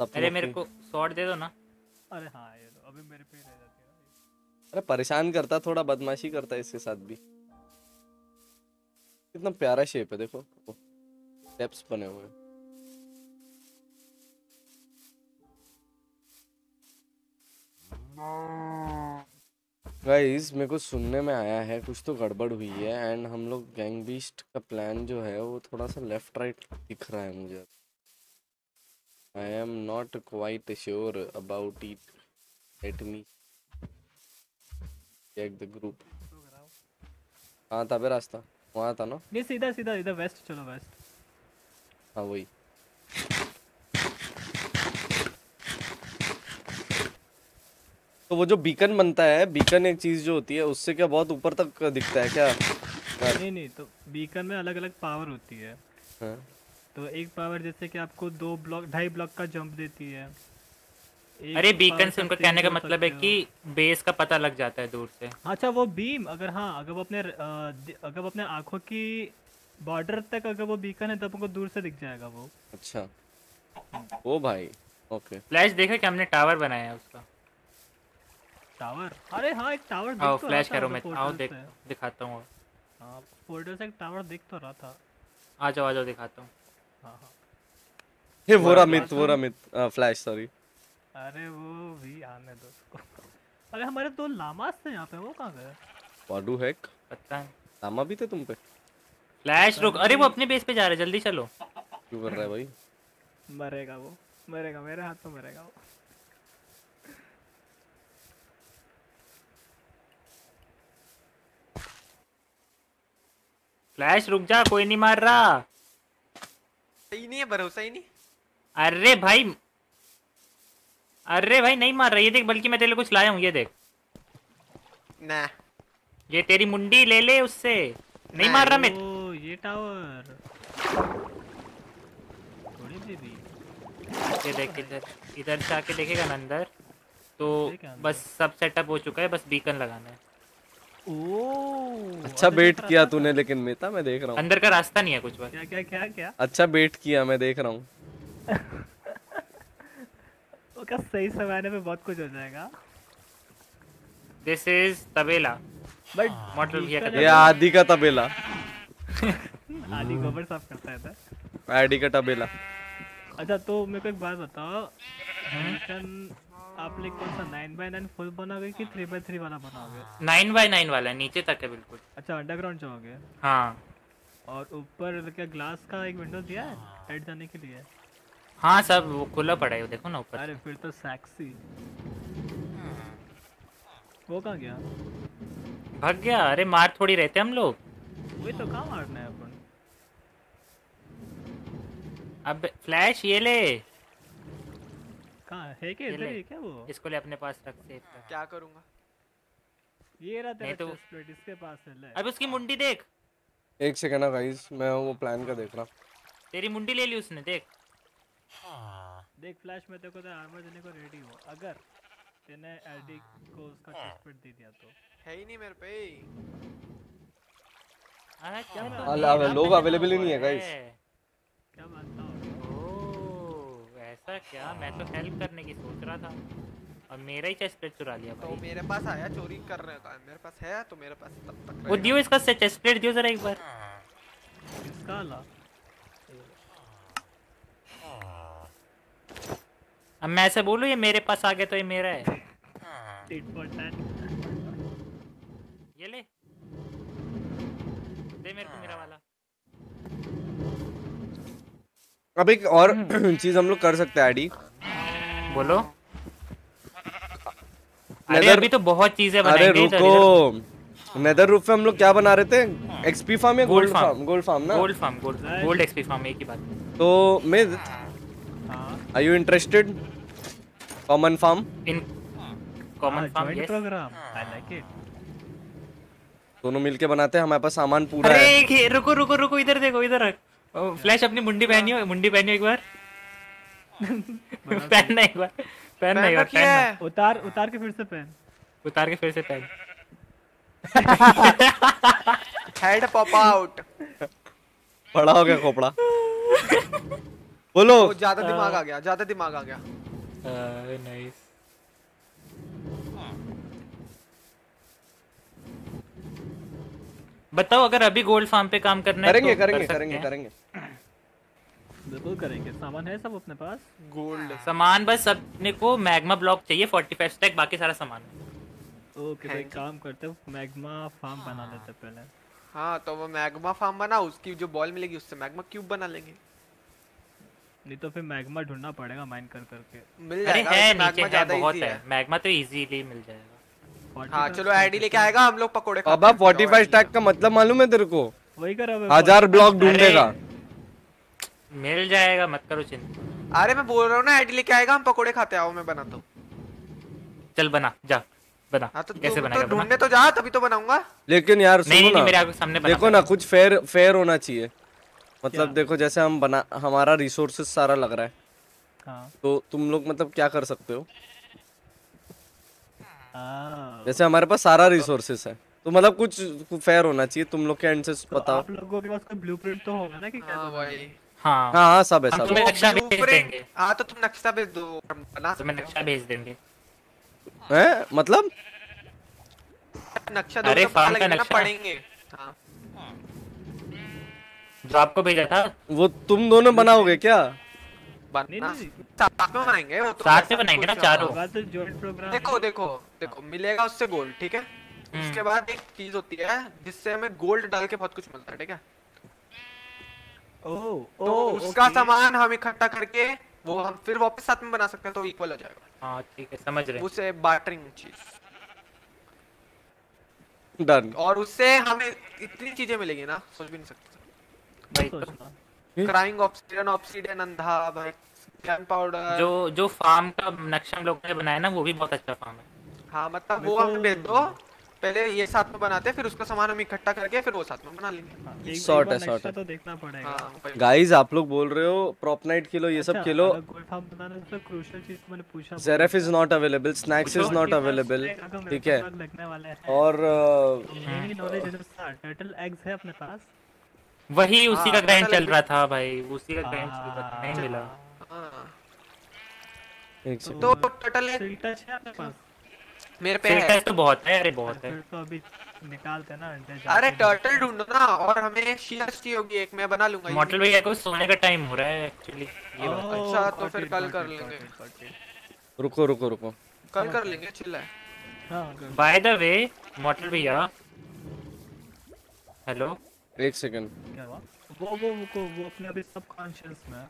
अरे मेरे को शॉट दे दो ना। अरे हाँ ये लो अभी मेरे पे रह जाती है अरे परेशान करता थोड़ा बदमाशी करता है इसके साथ भी। कितना प्यारा शेप है देखो। स्टेप्स बने हुए हैं। गाइस मेरे को सुनने में आया है कुछ तो गड़बड़ हुई है एंड हम लोग गैंग बीस्ट का प्लान जो है वो थोड़ा सा लेफ़्ट राइट दिख रहा है मुझे। I am not quite sure about it let me check the group हाँ था रास्ता। वहाँ था ना? नहीं सीधा सीधा इधर वेस्ट चलो वेस्ट हाँ वही। तो वो जो बीकन बनता है बीकन एक चीज़ जो होती है उससे क्या बहुत ऊपर तक दिखता है क्या? नहीं नहीं तो बीकन में अलग अलग पावर होती है। हाँ, तो एक पावर जैसे कि आपको दो ब्लॉक ढाई ब्लॉक का जंप देती है। अरे बीकन से उनका कहने का मतलब है कि बेस का पता लग जाता है दूर से। अच्छा वो बीम अगर हाँ अगर वो अपने अगर वो अपने आँखों की बॉर्डर तक अगर वो बीकन है तो आपको दूर से दिख जाएगा वो। अच्छा। ओ भाई ओके फ्लैश देखा कि हमने? टावर बनाया है उसका। टावर? अरे हाँ एक टावर दिख आओ तो फ्लैश करो मैं। आओ देख दिखाता हूँ हाँ पोर्टल से एक टावर दिख तो रहा था। आ जाओ आ जाओ दिखाता हूँ। हाँ हाँ। हे वो रमित वो रमित फ्लैश सॉरी अरे वो भी आने दो उसको। अरे हमारे दो लामास थे यहाँ पे वो कहाँ गए? वाडू हैक पता है। लामा भी थे तुम पे? फ्लैश रुक। अरे वो अपने बेस पे जा रहे हैं जल्दी चलो। क्यों कर रहा है भाई? मरेगा वो मरेगा मेरे हाथ में मरेगा वो। फ्लैश रुक जा कोई नहीं मार रहा। सही नहीं है भरोसा ही नहीं। अरे भाई अरे भाई नहीं मार रहा ये देख बल्कि मैं तेरे लिए कुछ लाया हूँ ये देख। ना। ये तेरी मुंडी ले ले उससे। नहीं मार रहा मैं। ये टावर थोड़ी बेबी ये देख इधर इधर से आके देखेगा ना अंदर तो बस सब सेटअप हो चुका है बस बीकन लगाना है। अच्छा बेट किया तूने लेकिन मेता मैं देख रहा हूँ। अंदर का रास्ता नहीं है कुछ बस। क्या क्या क्या क्या? अच्छा बेट किया मैं देख रहा हूँ। [laughs] उसका सही समय पे बहुत कुछ हो जाएगा? दिस इज़ तबेला। बट मॉडल ये आदि का तबेला। [laughs] आदि गोबर साफ़ करता है था आईडी का तबेला। अच्छा तो मेरे को एक बात बताओ। मिशन आप लोग कौन सा नाइन बाय नाइन फुल बनाओगे कि थ्री बाय थ्री वाला बनाओगे? नाइन बाय नाइन वाला नीचे तक है बिल्कुल। अच्छा अंडरग्राउंड जाओगे? हाँ। और ऊपर क्या ग्लास का एक विंडो दिया है? हेड जाने के लिए? हाँ सब वो खुला पड़ा है वो देखो ना ऊपर। अरे फिर तो सेक्सी वो कहाँ गया? भाग गया। अरे मार थोड़ी रहते हम लोग। वही तो कहाँ मारना है अपन? अब फ्लैश ये ले। कहाँ है क्या इधर ही क्या वो? इसको ले अपने पास रख सेफ़ कर। क्या करूँगा? ये रहा तेरा तो- चेस्ट प्लेट इसके पास है ले। अब उसकी मुंडी देख। एक सेकंड ना गाइस मैं वो प्लान का देख रहा। तेरी मुंडी ले ली उसने देख। देख फ्लैश में तेरे को तो आर्मर देने को रेडी हो। अगर तेने एडी को उसका चेस्ट प्लेट दे दिया तो। है ही नहीं मेरे पे। अरे क्या अल- अल- लोग available ही नहीं है, guys। क्या बात ओह ऐसा क्या? मैं तो हेल्प करने की सोच रहा था। और मेरा ही चेस्ट प्लेट चुरा लिया तो भाई। तो मेरे पास आया चोरी कर रहा था मेरे पास है तो मेरे पास तब तक वो दियो इसका से चेस्ट प्लेट दियो जरा एक बार। इसका ला। अब मैं ऐसे बोलूँ ये मेरे पास आ गया तो ये मेरा है। 8.10 अब एक और [clears throat] चीज़ हम लोग कर सकते हैं आईडी बोलो। अरे अभी तो बहुत चीज़ें अरे रुको। नेदर रूफ पे हम लोग क्या बना रहे थे? एक्सपी फार्म या गोल्ड फार्म गोल्ड फार्म ना? Gold farm gold gold XP farm एक ही बात। तो मिद हाँ are you interested common farm in common farm yes program I like it दोनों मिलके बनाते हैं हमारे पास सामान पूरा अरे है। एक ही- रुको रुको रुको इधर देखो इधर रख। फ्लैश अपनी मुंडी पहनियो मुंडी पहनियो एक बार। पहनना एक बार पहनना एक बार है। उतार उतार के फिर से पहन। उतार के फिर से पहन। हेड पॉप आउट बड़ा हो गया खोपड़ा। बोलो। ज़्यादा दिमाग आ गया ज़्यादा दिमाग आ गया। नाइस बताओ अगर अभी गोल्ड फार्म पे काम करना है तो करेंगे कर सकते करेंगे। करेंगे। बिल्कुल करेंगे। सामान है सब अपने पास? गोल्ड सामान बस अपने को मैग्मा ब्लॉक चाहिए 45 स्टैक बाकी सारा सामान ओके तो एक काम करते हैं मैग्मा फार्म बना लेते हैं पहले। हाँ तो वो मैग्मा फार्म बना उसकी जो बॉल मिलेगी उससे मैग्मा क्यूब बना लेंगे। नहीं तो फिर मैग्मा ढूंढना पड़ेगा माइन कर करके। मिल अरे जाएगा है नीचे है बहुत है। मैग्मा तो इजीली मिल जाएगा। 40 हाँ चलो आईडी लेके आएगा हम लोग पकोड़े अब फोर्टी फाइव स्टैक का मतलब मालूम है तेरे को? वही करा हज़ार ब्लॉक ढूंढेगा। मिल जाएगा मत करो चिंता। अरे मैं बोल रहा हूँ ना आईडी लेके आएगा हम पकोड़े खाते आओ मैं बनाता हूँ। चल बना जा बना। हाँ तो कैसे तो बनेगा बना। ढूँढने तो जा तभी तो बनाऊँगा। लेकिन यार सुनो नहीं ना। मेरे सामने बना। देखो ना कुछ फेयर फेयर होना चाहिए। मतलब देखो जैसे हम बना हमारा रिसोर्सेस सारा लग रहा है। हाँ। तो तुम लोग मतलब क्या कर सकते हाँ? जैसे हमारे पास सारा रिसोर्सेस है। तो मतलब कुछ फेयर होना चाहिए तुम लोग के एंड से तो बताओ। आप लोगों के पास कोई ब्लूप्रिंट तो होगा ना कि क्या हाँ वही है? हाँ। हाँ हाँ सब है सब तुम्हें नक्शा भेज देंगे। हाँ तो तुम नक्शा भेज दो हम बना तुम्हें नक्शा भेज देंगे। हैं? मतलब? नक्शा दो अरे तो farm का नक्शा। पढ़ेंगे। हाँ। जो आपको भेजा था। वो तुम दोनों बनाओगे क्या? बनना साथ में बनाएँगे वो तो साथ में बनाएँगे ना चारों। तो जॉइंट प्रोग्राम देखो देखो देखो मिलेगा उससे गोल्ड ठीक है? हम्म। उसके बाद एक चीज़ होती है जिससे हमें गोल्ड डाल के बहुत कुछ मिलता है ठीक है? ओ तो ओ उसका सामान हम इकट्ठा करके वो हम फिर वापस साथ में बना सकते हैं तो इक्वल हो जाएगा। हाँ ठीक है समझ रहे उसे बार्टरिंग चीज़ डन और उससे हमें इतनी चीज़ें मिलेगी ना सोच भी नहीं सकते। तो। सोचना। क्राइंग ऑब्सीडियन ऑब्सीडियन अंधा भाई। गन पाउडर जो जो फार्म का नक्शा हम लोग ने बनाया ना वो भी बहुत अच्छा फार्म है। हाँ मतलब वो हमें भेज दो पहले ये साथ में बनाते हैं फिर उसका सामान हम इकट्ठा करके फिर वो साथ में बना लेंगे। हाँ, एक- एक है, नक्शा है। तो देखना पड़ेगा। हाँ गाइस आप लोग बोल रहे हो प्रॉप नाइट किलो ये सब अच्छा, किलो अगर गोल्ड फार्म बनाना है तो क्रूशियल चीज़ तो मैंने पूछा Zeref is not available snacks is not available ठीक है। हैं। और नॉलेज अनुसार टर्टल एग्स है अपने पास। वही उसी हाँ, का ग्राइंड चल रहा था भाई उसी का ग्राइंड चल रहा था नहीं हाँ। मिला। हाँ। एक सेकंड। तो टोटल है है अपने पास? मेरे पे है। तो बहुत है अरे बहुत है। तो अभी निकालते ना अंडे अरे टर्टल ढूंढो ना और हमें शीयर्स होगी एक मैं बना लूँगा मॉडल भैया को सोने का टाइम हो रहा है एक्चुअली ये बात। अच्छा, तो फिर कल कर लेंगे। रुको रुको रुको। कल कर लेंगे चिल्ला। है हाँ। बाय द वे मॉडल भैया हेलो एक सेकंड। क्या हुआ? वो वो वो वो अपने अभी सब कॉन्शियस में है।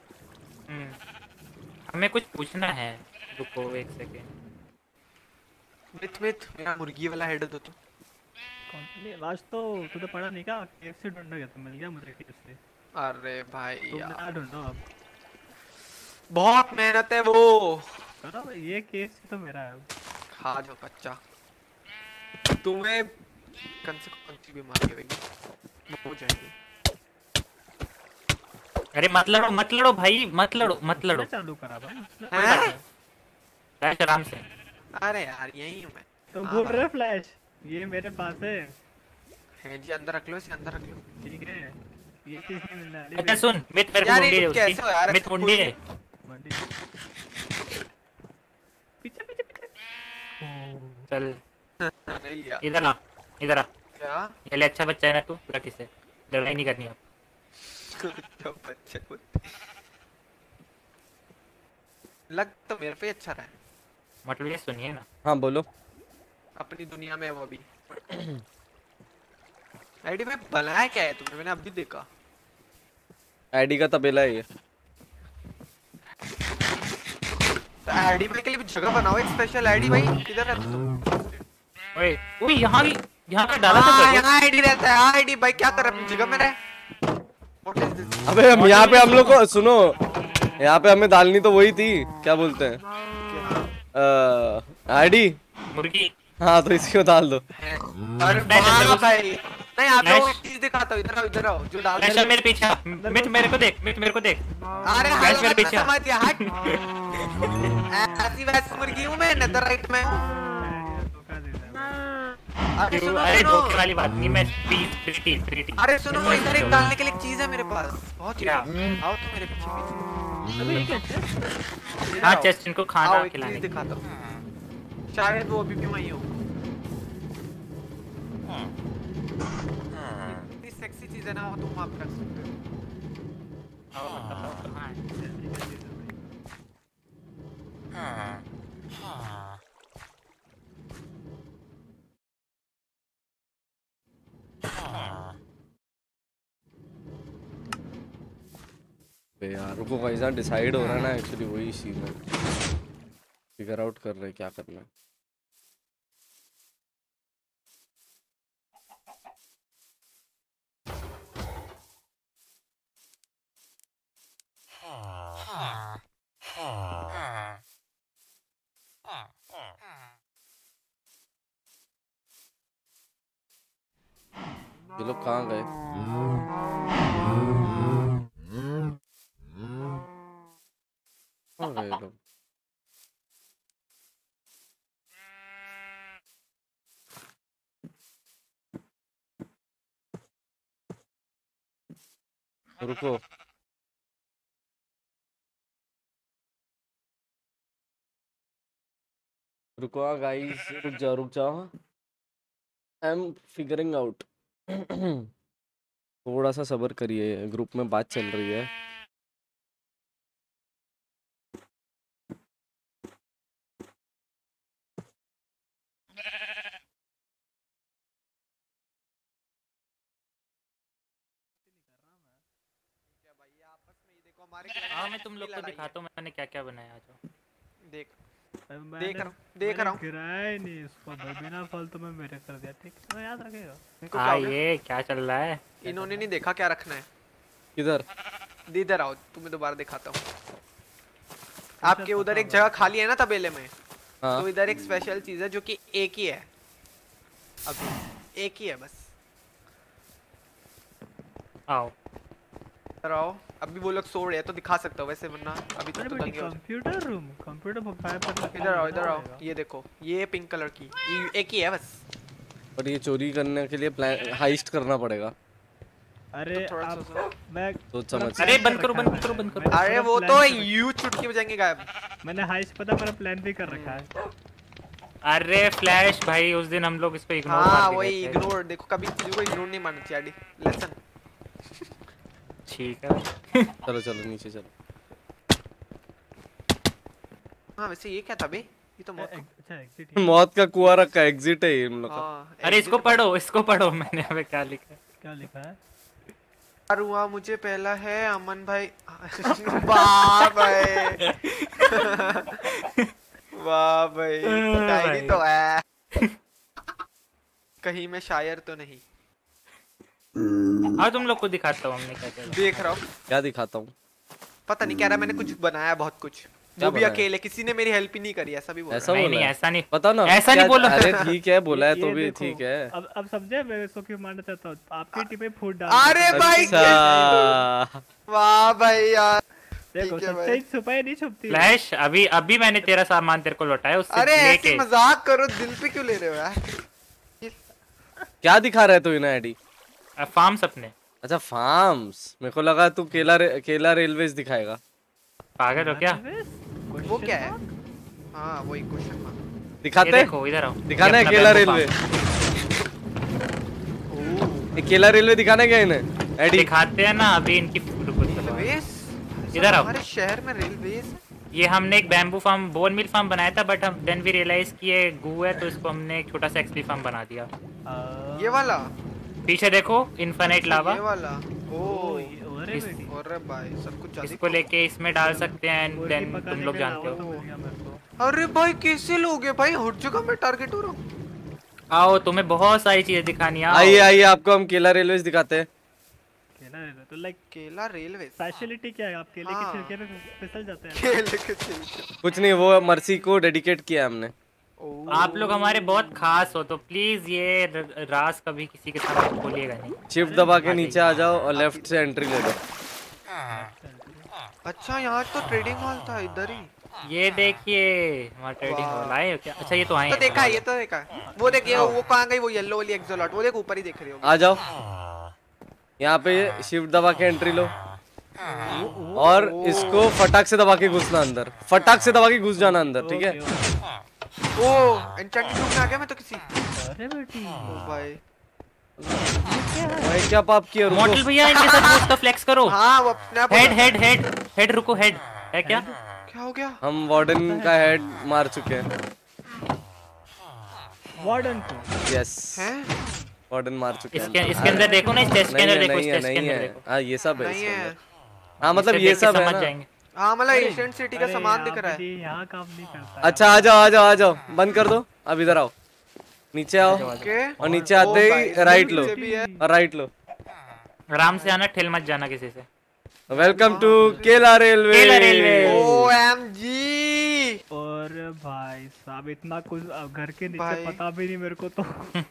हम्म। हमें कुछ पूछना है? रुको एक सेकेंड मिथ मिथ मेरा मुर्गी वाला हेड दो तो कौन? नहीं आज तो तूने पढ़ा नहीं क्या? केएफसी ढूंढा गया तो मिल गया मुझे केएफसी अरे भाई तुम यार। ना ढूंढो अब। बहुत मेहनत है वो। करो ये केएफसी तो मेरा है। खा जो बच्चा। तुम्हें कौन से कौन सी बीमारी होगी हो जाएगी। अरे मत लड़ो मत लड़ो भाई मत लड़ो मत लड़ो। चालू करा फ्लैश आराम से। अरे यार यही हूँ मैं। तुम बोल भाई। रहे फ्लैश? ये मेरे पास है। हैं जी अंदर रख लो इसे अंदर रख लो। ठीक है। ये चीज़ नहीं मिलने अच्छा सुन मित मेरे को मुंडी ये कैसे यार? उसकी मित मुंडी है। पीछे पीछे पीछे। चल। [laughs] इधर आ इधर आ। क्या ये ले अच्छा बच्चा है ना तू? लड़की से लड़ाई नहीं करनी अब। लग तो मेरे पे अच्छा रहा है। मतलब ये सुनिए ना। हाँ बोलो। अपनी दुनिया में वो भी आईडी में बनाया क्या है तुमने? मैंने अभी देखा। आईडी का तबेला है ये। तो आईडी में के लिए भी जगह बनाओ एक स्पेशल आईडी भाई। किधर है तुम? ओए ओए यहाँ भी यहाँ का डाला था हाँ यहाँ आईडी रहता है आईडी भाई क्या कर रहा है? अपनी जगह में रह What is this? अबे हम यहाँ पे हम लोग को सुनो यहाँ पे हमें डालनी तो वही थी क्या बोलते हैं? आईडी मुर्गी। हाँ तो इसी को डाल दो। अरे भाई। नहीं आप लोग चीज़ दिखाता हूँ इधर आओ इधर आओ जो डाल अब मेरे पीछे। मित मेरे को देख मित मेरे को देख। अरे मेरे पीछे हट। ऐसी वैसी मुर्गी हूँ मैं राइट में। है अरे सुनो अरे धोखे वाली बात नहीं मैं प्लीज़ प्रीटी प्रीटी अरे सुनो इधर एक डालने के लिए चीज़ है मेरे पास। बहुत क्या? आओ तो मेरे पीछे है? हाँ चेस्ट इनको खाना खिलाने। दिखाता हूँ शायद वो अभी भी वहीं हो। इतनी सेक्सी चीज़ है ना वो तुम वहाँ पे रख सकते हो। आओ, मतलब, हाँ। यार, रुको कैसा डिसाइड हो रहा है ना एक्चुअली वही चीज़ है। फिगर आउट कर रहे क्या करना है। ये लोग कहाँ गए? गए लोग? रुको। रुको गाइस रुक जाओ रुक जाओ आई एम फिगरिंग आउट थोड़ा सा सब्र करिए ग्रुप में बात चल रही है। हाँ मैं तुम लोग को दिखाता हूँ। मैंने क्या क्या बनाया आज। देख। देख रहा हूँ देख रहा हूँ। गिराया नहीं इसको बिना फालतू में मेरे कर दिया। ठीक है याद रखेगा? इनको क्या गया? ये क्या चल रहा है? इन्होंने नहीं देखा क्या रखना है? किधर इधर आओ तुम्हें दोबारा दिखाता हूँ। आपके उधर एक जगह खाली है ना तबेले में? हाँ। तो इधर एक स्पेशल चीज़ है जो कि एक ही है। अभी एक ही है बस। आओ। आओ अभी वो लोग सो रहे हैं तो दिखा सकता हूँ वैसे वरना अभी तक तो बेटी दंगे। कंप्यूटर रूम कंप्यूटर पर इधर आओ इधर आओ। ये देखो ये पिंक कलर की एक ही है बस। पर ये चोरी करने के लिए प्लान हाइस्ट करना पड़ेगा। अरे तो आप मैं सोच समझ। अरे बंद करो बंद करो बंद करो। अरे वो तो यू चुटकी बजाएँगे गायब। मैंने हाइस पता मेरा प्लान भी कर रखा है। अरे फ्लैश भाई उस दिन हम लोग इस पे इग्नोर हाँ वही इग्नोर देखो कभी किसी को इग्नोर नहीं मारना चाहिए लेसन ठीक है। चलो चलो नीचे चलो। हाँ वैसे ये क्या था बे? ये तो मौत का- अच्छा एग्जिट [laughs] मौत का कुआँ रखा एग्जिट है ये इन लोग का। हाँ अरे इसको पढ़ो इसको पढ़ो मैंने अबे क्या लिखा है। क्या लिखा है? यार हुआ मुझे पहला है अमन भाई। [laughs] वाह भाई। वाह भाई [laughs] डायरी भाई। तो है। कहीं मैं शायर तो नहीं। हाँ तुम लोग को दिखाता हूँ हमने क्या क्या देख रहा हूँ। क्या दिखाता हूँ? पता नहीं कह रहा मैंने कुछ बनाया बहुत कुछ। वो भी अकेले किसी ने मेरी हेल्प ही नहीं करी ऐसा भी बोल ऐसा रहा नहीं नहीं ऐसा नहीं बताओ ना ऐसा नहीं बोला। अरे ठीक है बोला है तो भी ठीक है। अब अब समझे मैं इसको क्यों मानना चाहता हूँ? आपकी टीम में फ़ूड डाल अरे भाई अच्छा। [laughs] वाह भाई यार। देखो ठीक भाई। सच्चाई छुपाई नहीं छुपती। फ्लैश अभी अभी मैंने तेरा सामान तेरे को लौटाया उससे अरे ऐसे मज़ाक करो दिल पे क्यों ले रहे हो यार? क्या दिखा रहा है तू इना आईडी फार्म्स अपने। अच्छा फार्म्स मेरे को लगा तू केला रे, केला रेलवेज दिखाएगा। पागल हो क्या? वो क्या है? हाँ वही क्वेश्चन मार्क दिखाते देखो इधर आओ। दिखाना है केला रेलवे केला रेलवे दिखाना है क्या इन्हें? आईडी दिखाते हैं ना अभी इनकी इधर आओ। हमारे शहर में रेलवेज ये हमने एक bamboo farm bone meal farm बनाया था बट हम देन वी रियलाइज़ कि ये गू है तो इसको हमने एक छोटा सा एक्सपी फार्म बना दिया। ये वाला? पीछे देखो इनफाइनाइट लावा ये वाला। ओ अरे इस- बेटी अरे भाई सब कुछ ज़्यादा इसको लेके इसमें डाल सकते हैं देन तुम लोग जानते हो। अरे भाई कैसे लोग भाई? हट जगह मैं टारगेट हो रहा हूँ। आओ तुम्हें बहुत सारी चीज़ें दिखानी है आइए आइए आपको हम केला रेलवेज दिखाते हैं। केला है तो लाइक केला रेलवे स्पेशलिटी क्या है? आप केले के हाँ। छिलके पे फिसल जाते हैं। केले के छिलके। कुछ नहीं वो मर्सी को डेडिकेट किया हमने। आप लोग हमारे बहुत खास हो तो प्लीज़ ये रास कभी किसी के सामने खोलिएगा नहीं। शिफ्ट दबा के नीचे आ जाओ और लेफ़्ट से एंट्री ले लो। अच्छा यहाँ तो ट्रेडिंग हॉल था इधर ही। ये देखिए हमारा ट्रेडिंग हॉल आए हो क्या? अच्छा ये तो आए तो देखा ये तो देखा। वो देख ये वो कहाँ गई वो येलो वाली एक्सोलॉट वो देख ऊपर ही देख रही होगी। आ जाओ। यहाँ पे शिफ्ट दबा के एंट्री लो। और इसको फटाक से दबा के घुसना अंदर। फटाक से दबा के घुस जाना अंदर ठीक है? ओ एन्चेंटेड रूम में आ गया मैं तो किसी। अरे बेटी। ओ भाई। भाई क्या पाप किया? रुको। मॉडल भैया इनके साथ उसका फ्लेक्स करो। हाँ वो अपने आप हेड हेड हेड हेड रुको हेड है क्या? क्या हो गया? हम वार्डन का हेड मार चुके हैं। वार्डन को? यस हैं? वार्डन मार चुके हैं। इसके इसके अंदर देखो ना इस टेस्ट के नहीं अंदर है देखो नहीं इस है टेस्ट के अंदर देखो। हाँ ये सब है है। मतलब ये सब है समझ ना। जाएँगे। हाँ मतलब एशियंट सिटी का सामान दिख रहा है। यहाँ काम नहीं करता अच्छा आ जाओ आ जाओ आ जाओ बंद कर दो। अब इधर आओ। नीचे आओ। और नीचे आते ही राइट लो। और राइट लो। आराम से आना ठेल मत जाना किसी से। वेलकम टू केला रेलवे केला रेलवे। ओएमजी और भाई साहब इतना कुछ घर के नीचे पता भी नहीं मेरे को तो।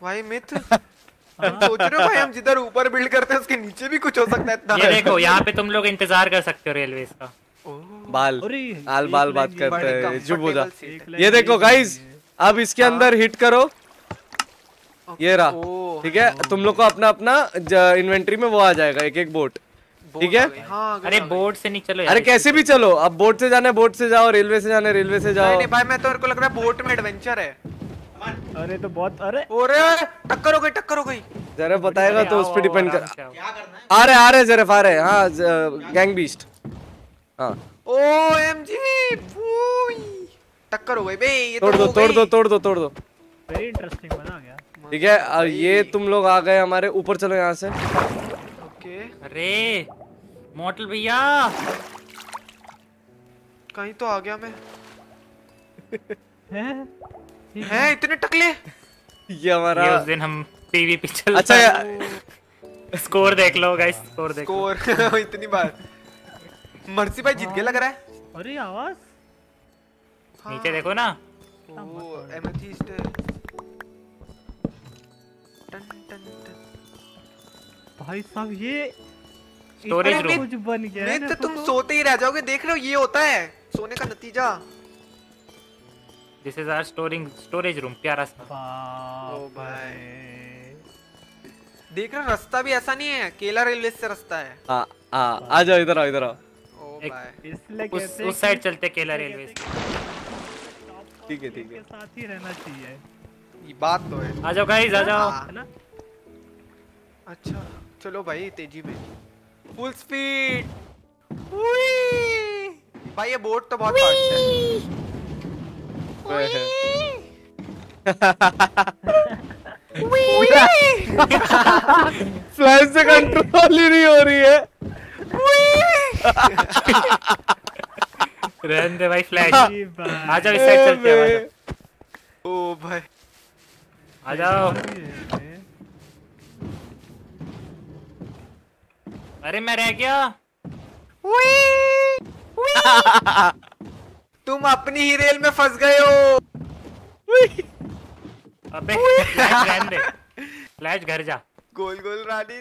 भाई मिथ। [laughs] सोच रहे हो भाई हम जिधर ऊपर बिल्ड करते हैं उसके नीचे भी कुछ हो सकता है इतना? ये देखो यहाँ पे तुम लोग इंतज़ार कर सकते हो रेलवे का। बाल अरे आल बाल बात करते हैं चुप हो जा। है। ये देखो ये गाइस अब इसके अंदर हिट करो। ये रहा। ठीक है? तुम लोग को अपना अपना इन्वेंट्री में वो आ जाएगा एक एक बोट। बोट ठीक है? हाँ अरे बोर्ड से नहीं चलो अरे कैसे भी चलो। अब बोट से जाना है बोट से जाओ रेलवे से जाना है रेलवे से जाओ। नहीं भाई मैं तो को लग रहा है बोट में एडवेंचर है। अरे तो बहुत अरे। अरे टक्कर हो गई टक्कर हो गई। जरा बताएगा तो उस पर डिपेंड कर। आ रहे आ रहे जरा आ रहे। हाँ गैंग बीस्ट हाँ। ओ टक्कर हो गई बे ये तोड़ तो दो तोड़ दो तोड़ दो तोड़ दो। वेरी इंटरेस्टिंग बना गया। ठीक है अब ये तुम लोग आ गए हमारे ऊपर चलो यहाँ से। ओके। अरे मोटल भैया। कहीं तो आ गया मैं। हैं? [laughs] हैं इतने टकले। ये हमारा ये उस दिन हम टीवी पे चल अच्छा स्कोर देख लो गाइस स्कोर देख लो। स्कोर [laughs] इतनी बार। मर्सी भाई जीत गया लग रहा है। अरे आवाज़। नीचे देखो ना। एमेथिस्ट टन टन टन। भाई साहब ये स्टोरेज रूम कुछ बन गया नहीं तो तुम सोते ही रह जाओगे देख रहे हो ये होता है सोने का नतीजा। This is our storing storage room प्यारा सा। ओ भाई। देख रहे हो रास्ता भी ऐसा नहीं है केला रेलवे से रास्ता है। हाँ हाँ आ जाओ इधर आओ इधर आओ। उस उस साइड चलते केला रेलवे ठीक है ठीक है। साथ ही रहना चाहिए। ये बात तो है। आ जाओ गाइस आ जाओ। हाँ। है ना? अच्छा चलो भाई तेज़ी में फुल स्पीड भाई ये बोट तो बहुत फास्ट है। फ्लैश [laughs] से कंट्रोल ही नहीं हो रही है। रहने दे भाई फ्लैश आ जाओ इस साइड चलते हैं ओ भाई आ जाओ अरे मैं रह गया वी! वी! तुम अपनी ही रेल में फंस गए हो। अबे फ्लैश दे फ्लैश घर जा। गोल गोल रानी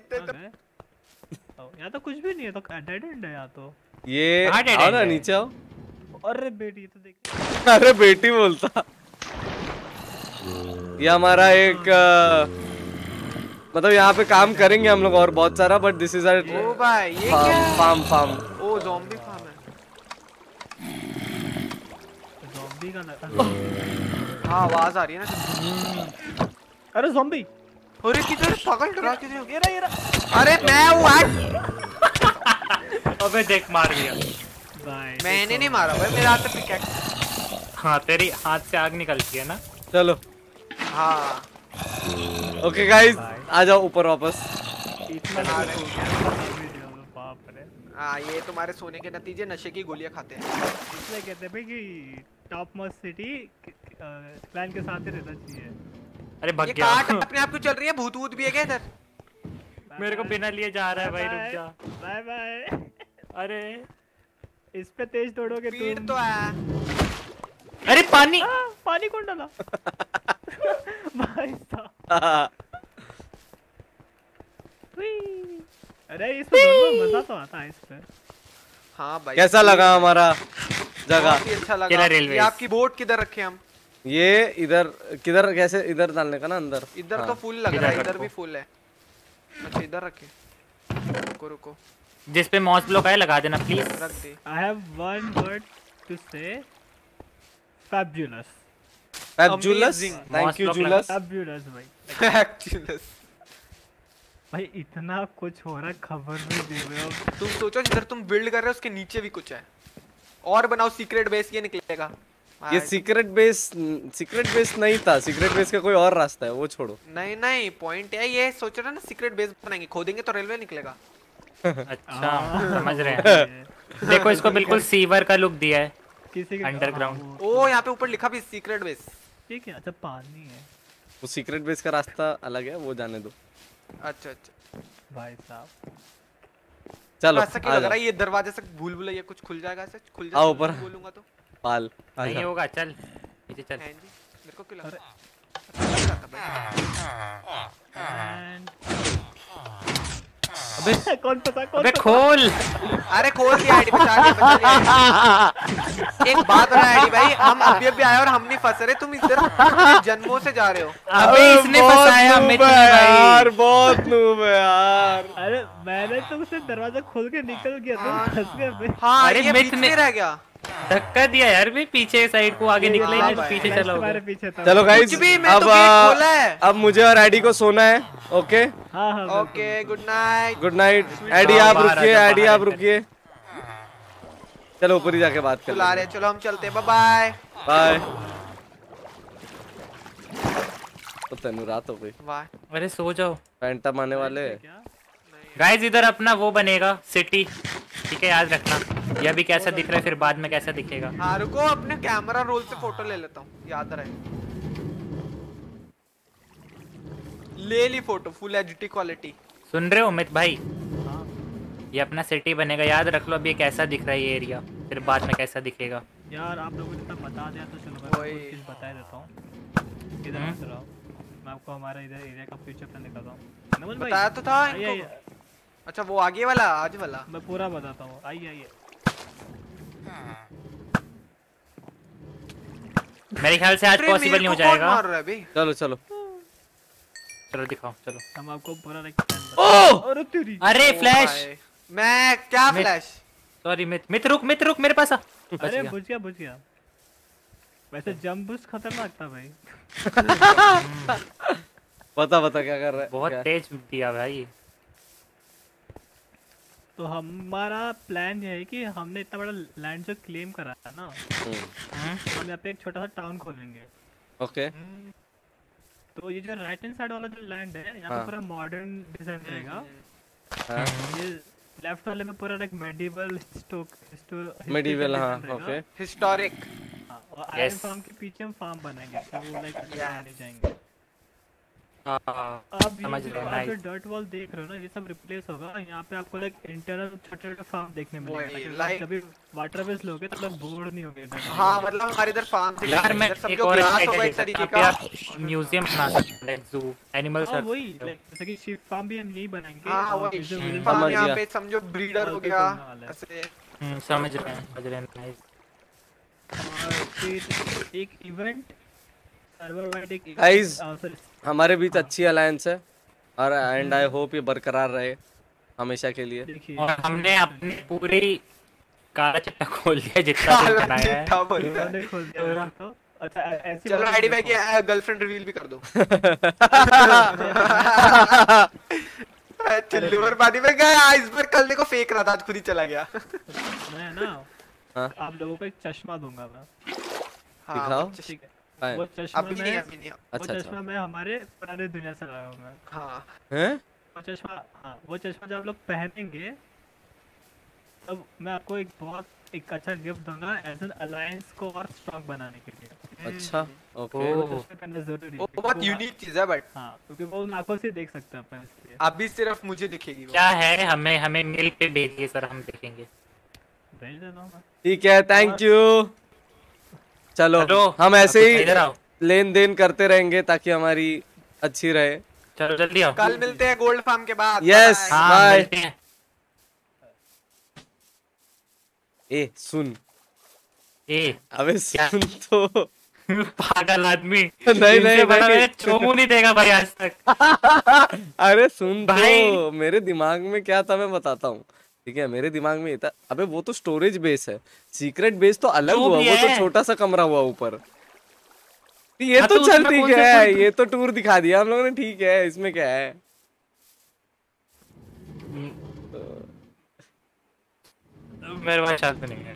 ते कहाँ यहाँ तो कुछ भी नहीं है तो डेड एंड है यहाँ तो। ये आओ ना नीचे आओ। अरे बेटी तो देख। अरे बेटी बोलता। ये हमारा एक मतलब यहाँ पे काम करेंगे हम लोग और बहुत सारा बट दिस इज़ आवर ओ भाई ये क्या? है? फार्म फार्म ओ ज़ॉम्बी फार्म है। ज़ॉम्बी का लगा हाँ आवाज़ आ रही है ना। अरे ज़ॉम्बी अरे किधर पागल डरा के ये रहा ये रहा अरे मैं हूँ हट अबे देख मार दिया बाय मैंने नहीं मारा भाई मेरे हाथ से पिकैक्स हाँ तेरी हाथ से आग निकलती है ना? चलो। हाँ। ओके गाइस आ जाओ ऊपर वापस। इतना हाँ, कुछ हो गया। बाप रे। हाँ ये तुम्हारे सोने के नतीजे नशे की गोलियाँ खाते हैं। इसलिए कहते हैं भाई कि टॉप मोस्ट सिटी क्लैन के साथ ही रहना चाहिए। अरे भग ये गया। काट अपने आप क्यों चल रही है? भूत वूत भी है क्या इधर? मेरे को बिना लिए जा रहा है भाई रुक जा। बाय बाय अरे इस पे तेज दौड़ोगे स्पीड तुम। तो है। अरे पानी आ, पानी कौन डाला? [laughs] भाई साहब। अरे इसमें दोनों मज़ा तो आता है इस पे। हाँ भाई। कैसा लगा हमारा जगह? अच्छा लगा। ये आपकी बोट किधर रखे हम? ये इधर किधर कैसे इधर डालने का ना अंदर? इधर हाँ। तो फुल लग रहा है इधर भी फुल है। अच्छा इधर रखे। रुको रुको। जिस पे मॉस ब्लॉक है लगा देना प्लीज़ रख दे I have one word to say fabulous Amazing. Thank you जुलस fabulous भाई। Actually, भाई इतना कुछ हो रहा है खबर नहीं दे रहे हो। तुम सोचो जिधर तुम बिल्ड कर रहे हो उसके नीचे भी कुछ है। और बनाओ सीक्रेट बेस ये निकलेगा। ये सीक्रेट बेस सीक्रेट बेस नहीं था। सीक्रेट बेस का कोई और रास्ता है वो छोड़ो। नहीं नहीं पॉइंट है ये सोच रहे ना सीक्रेट बेस बनाएँगे खोदेंगे तो रेलवे निकलेगा। अच्छा समझ रहे हैं। [laughs] देखो इसको बिल्कुल सीवर का लुक दिया है। किसी के Underground। हाँ, ओ यहाँ पे ऊपर लिखा भी सीक्रेट बेस ये क्या अच्छा पानी है। वो सीक्रेट बेस का रास्ता अलग है वो जाने दो। अच्छा अच्छा। भाई साहब। चलो ऐसा क्यों लग रहा है ये दरवाजे से भूल भुलैया कुछ खुल जाएगा ऐसे? खुल जाएगा ऊपर। बोलूँगा तो। पाल। नहीं होगा चल। नीचे चल। मेरे को क्यों है अच्छा भाई। अबे कौन पता कौन अबे खोल। अरे खोल दिया आईडी बचा दिया बचा एक बात बता आईडी भाई हम अभी अभी आए और हम नहीं फंस रहे तुम इधर जन्मों से जा रहे हो। अबे इसने फंसाया noob मित्र है यार बहुत नूब है यार। अरे मैंने तो उसे दरवाज़ा खोल के निकल गया तुम फंस गए। हाँ अरे ये मिथ ने- में रह गया। धक्का दिया यार भी पीछे साइड को आगे निकला ही तो पीछे फ्लैश चला पीछे चलो गाइस भी, मैं अब तो गेट खोला है। अब मुझे और एडी को सोना है ओके हाँ हाँ। Okay good night good night Eddie आप रुकिए एडी आप। रुकिए। चलो ऊपर ही जाके बात कर चला रहे चलो हम चलते हैं। बाय बाय तो तेनू रात हो गई। अरे सो जाओ। फैंटम आने वाले क्या? गाइस इधर अपना वो बनेगा सिटी ठीक है याद रखना। यह भी कैसा दिख रहा है फिर बाद में कैसा दिखेगा। हाँ रुको अपने कैमरा रोल से फ़ोटो ले लेता हूँ। याद रहे। ले ली फ़ोटो फुल एचडी क्वालिटी सुन रहे हो अमित भाई? हाँ। ये अपना सिटी बनेगा। याद रख लो अभी ये कैसा दिख रहा है ये एरिया फिर बाद में कैसा दिखेगा। यार आप लोगों ने बता दिया तो चलो मैं कुछ बता ही देता हूँ। इधर हम्म। मत रहो। मैं आपको हमारा इधर एरिया का फ्यूचर प्लान दिखाता हूँ। बताया तो था इनको। अच्छा वो आगे वाला आज वाला? मैं पूरा बताता हूँ। आइए आइए। मेरे ख्याल से आज पॉसिबल नहीं हो जाएगा। मार रहा है भाई चलो चलो। चलो दिखाओ चलो। हम आपको पूरा ओ अरे तेरी। अरे फ्लैश मैं क्या फ्लैश सॉरी मित मित रुक मित रुक मेरे पास आ। अरे बुझ गया। बुझ गया वैसे जंप बूस्ट खतरनाक था भाई। [laughs] पता पता क्या कर रहा है बहुत तेज दिया भाई। तो हमारा प्लान ये है कि हमने इतना बड़ा लैंड जो क्लेम करा है ना हम्म, हम्म, हम यहाँ पे एक छोटा सा टाउन खोलेंगे। ओके तो ये जो राइट हैंड साइड वाला जो लैंड है यहाँ हाँ। पे पूरा मॉडर्न डिज़ाइन रहेगा। हाँ। ये लेफ़्ट वाले में पूरा लाइक मेडिवल स्टोक मेडिवल हाँ ओके हिस्टोरिक और आयरन फार्म के पीछे हम फार्म बनाएँगे तो वो लाइक जाएँगे। हाँ, आप समझ रहे हैं. डर्ट वॉल देख रहे हो ना ये सब रिप्लेस होगा। यहाँ पे आपको लाइक इंटरनल छोटे छोटे फार्म देखने वही, मिलेंगे जब वाटर बेस लोगे तब लोग बोर नहीं होगे। हाँ मतलब हमारे इधर फार्म यार मैं एक और होगा एक तरीके का। म्यूज़ियम बना सकते हैं जू एनिमल हाँ वही जैसे कि शीप फार्म भी हम यही बनाएँगे। हाँ वही हम्म, फार्म समझ पे समझो ब्रीडर हो गया है। ऐसे। समझ रहे हैं समझ रहे हैं एक इवेंट Guys, sorry, हमारे बीच अच्छी अलायंस है और एंड आई होप ये बरकरार रहे हमेशा के लिए। और हमने अपनी पूरी काला चिट्टा खोल दिया जितना भी बनाया है। है। तो अच्छा चलो आईडी। बैग गर्लफ्रेंड रिवील भी कर दो। चिल्लू और पानी में गया इस बार कल देखो फेक रहा था आज खुद ही चला गया। मैं ना हाँ। आप लोगों को एक चश्मा दूँगा मैं। हाँ, दिखाओं। वो है। हाँ, वो चश्मा अभी नहीं अभी नहीं अच्छा चश्मा अच्छा। मैं हमारे पुराने दुनिया से लाया हूँ। मैं हाँ। हैं? वो चश्मा हाँ वो चश्मा जब आप लोग पहनेंगे तब मैं आपको एक बहुत एक अच्छा गिफ्ट दूँगा एज एन अलायंस को और स्ट्रांग बनाने के लिए। अच्छा ओके वो चश्मा पहनना ज़रूरी वो बहुत यूनिक चीज़ है बट हाँ क्योंकि वो उन आँखों से देख सकते हैं अपन इसलिए। अभी सिर्फ़ मुझे दिखेगी क्या है? हमें हमें मिल के भेजिए सर हम देखेंगे। भेज देता हूँ ठीक है थैंक यू चलो चलो। हम ऐसे ही लेन देन करते रहेंगे ताकि हमारी अच्छी रहे। चलो जल्दी आओ। कल मिलते हैं गोल्ड फार्म के बाद। Yes. Bye-bye. हाँ ए सुन। ए अबे सुन तो। पागल आदमी। नहीं, नहीं। मैंने चोमू नहीं देगा भाई आज तक। [laughs] अरे सुन भाई। तो मेरे दिमाग में क्या था मैं बताता हूँ। ठीक है मेरे दिमाग में ये था। अबे वो तो स्टोरेज बेस है। सीक्रेट बेस तो अलग जो हुआ वो तो छोटा सा कमरा हुआ ऊपर। ये हाँ, तो तो चल ठीक है ये तो टूर दिखा दिया हम लोगों ने ठीक है इसमें क्या है? मेरे पास शायद नहीं है।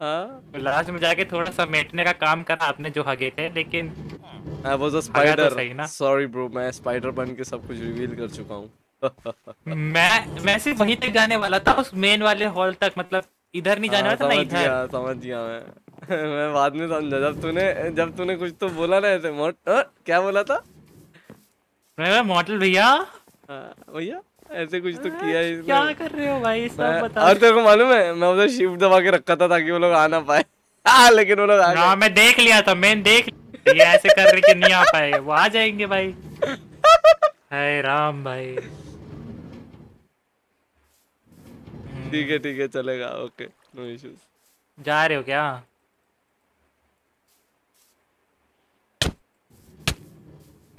हाँ? लास्ट में जाके थोड़ा सा मेटने का काम करा आपने जो हगे थे लेकिन आई वाज अ तो स्पाइडर सॉरी ब्रो मैं स्पाइडर बन के सब कुछ रिवील कर चुका हूँ। मैं मैं सिर्फ़ वहीं तक जाने वाला था उस मेन वाले हॉल तक मतलब इधर नहीं जाने हाँ, वाला था मैं समझ इधर। गया समझ गया मैं। [laughs] मैं बाद में समझा जब तूने जब तूने कुछ तो बोला ना ऐसे मोट क्या बोला था? मैं मॉडल भैया। हाँ, भैया ऐसे कुछ तो किया है इसने। क्या कर रहे हो भाई सब बता और तेरे को मालूम है मैं उधर शिफ्ट दबा के रखा था ताकि वो लोग आ ना पाए। [laughs] हाँ लेकिन वो लोग आ हाँ गए। मैं देख लिया था मैं देख ये ऐसे कर रहे कि नहीं आ पाएँगे वो आ जाएँगे भाई। [laughs] हाय राम भाई। ठीक है ठीक है चलेगा ओके नो इश्यूज़ जा रहे हो क्या?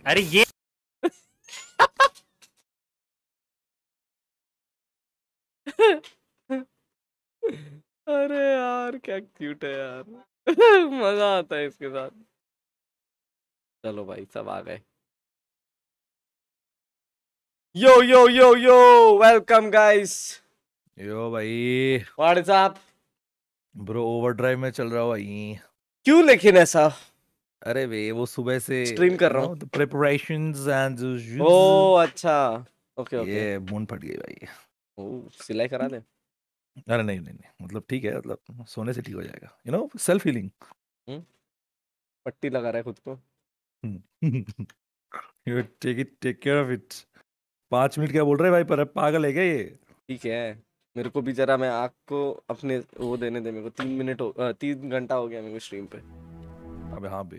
अरे ये [laughs] अरे यार क्या क्यूट है यार. [laughs] मज़ा आता है इसके साथ. चलो भाई सब आ गए. यो यो यो यो वेलकम गाइस यो भाई। अप ब्रो ओवरड्राइव में चल रहा हूँ भाई। क्यों लेकिन ऐसा? अरे वे वो सुबह से Stream कर रहा हूँ। प्रिपरेशंस एंड ओ अच्छा। ओके ओके ये मून फट गई भाई। ओ सिलाई करा दे। अरे नहीं नहीं नहीं मतलब ठीक है मतलब सोने से ठीक हो जाएगा। यू नो सेल्फ हीलिंग पट्टी लगा रहा है खुद को। You take it take care of it पाँच मिनट क्या बोल रहे हैं भाई? पर पागल है क्या ये? ठीक है। मेरे को भी जरा मैं आँख को अपने वो देने दे मेरे को तीन मिनट हो अ, तीन घंटा हो गया मेरे को स्ट्रीम पे। अबे हाँ भी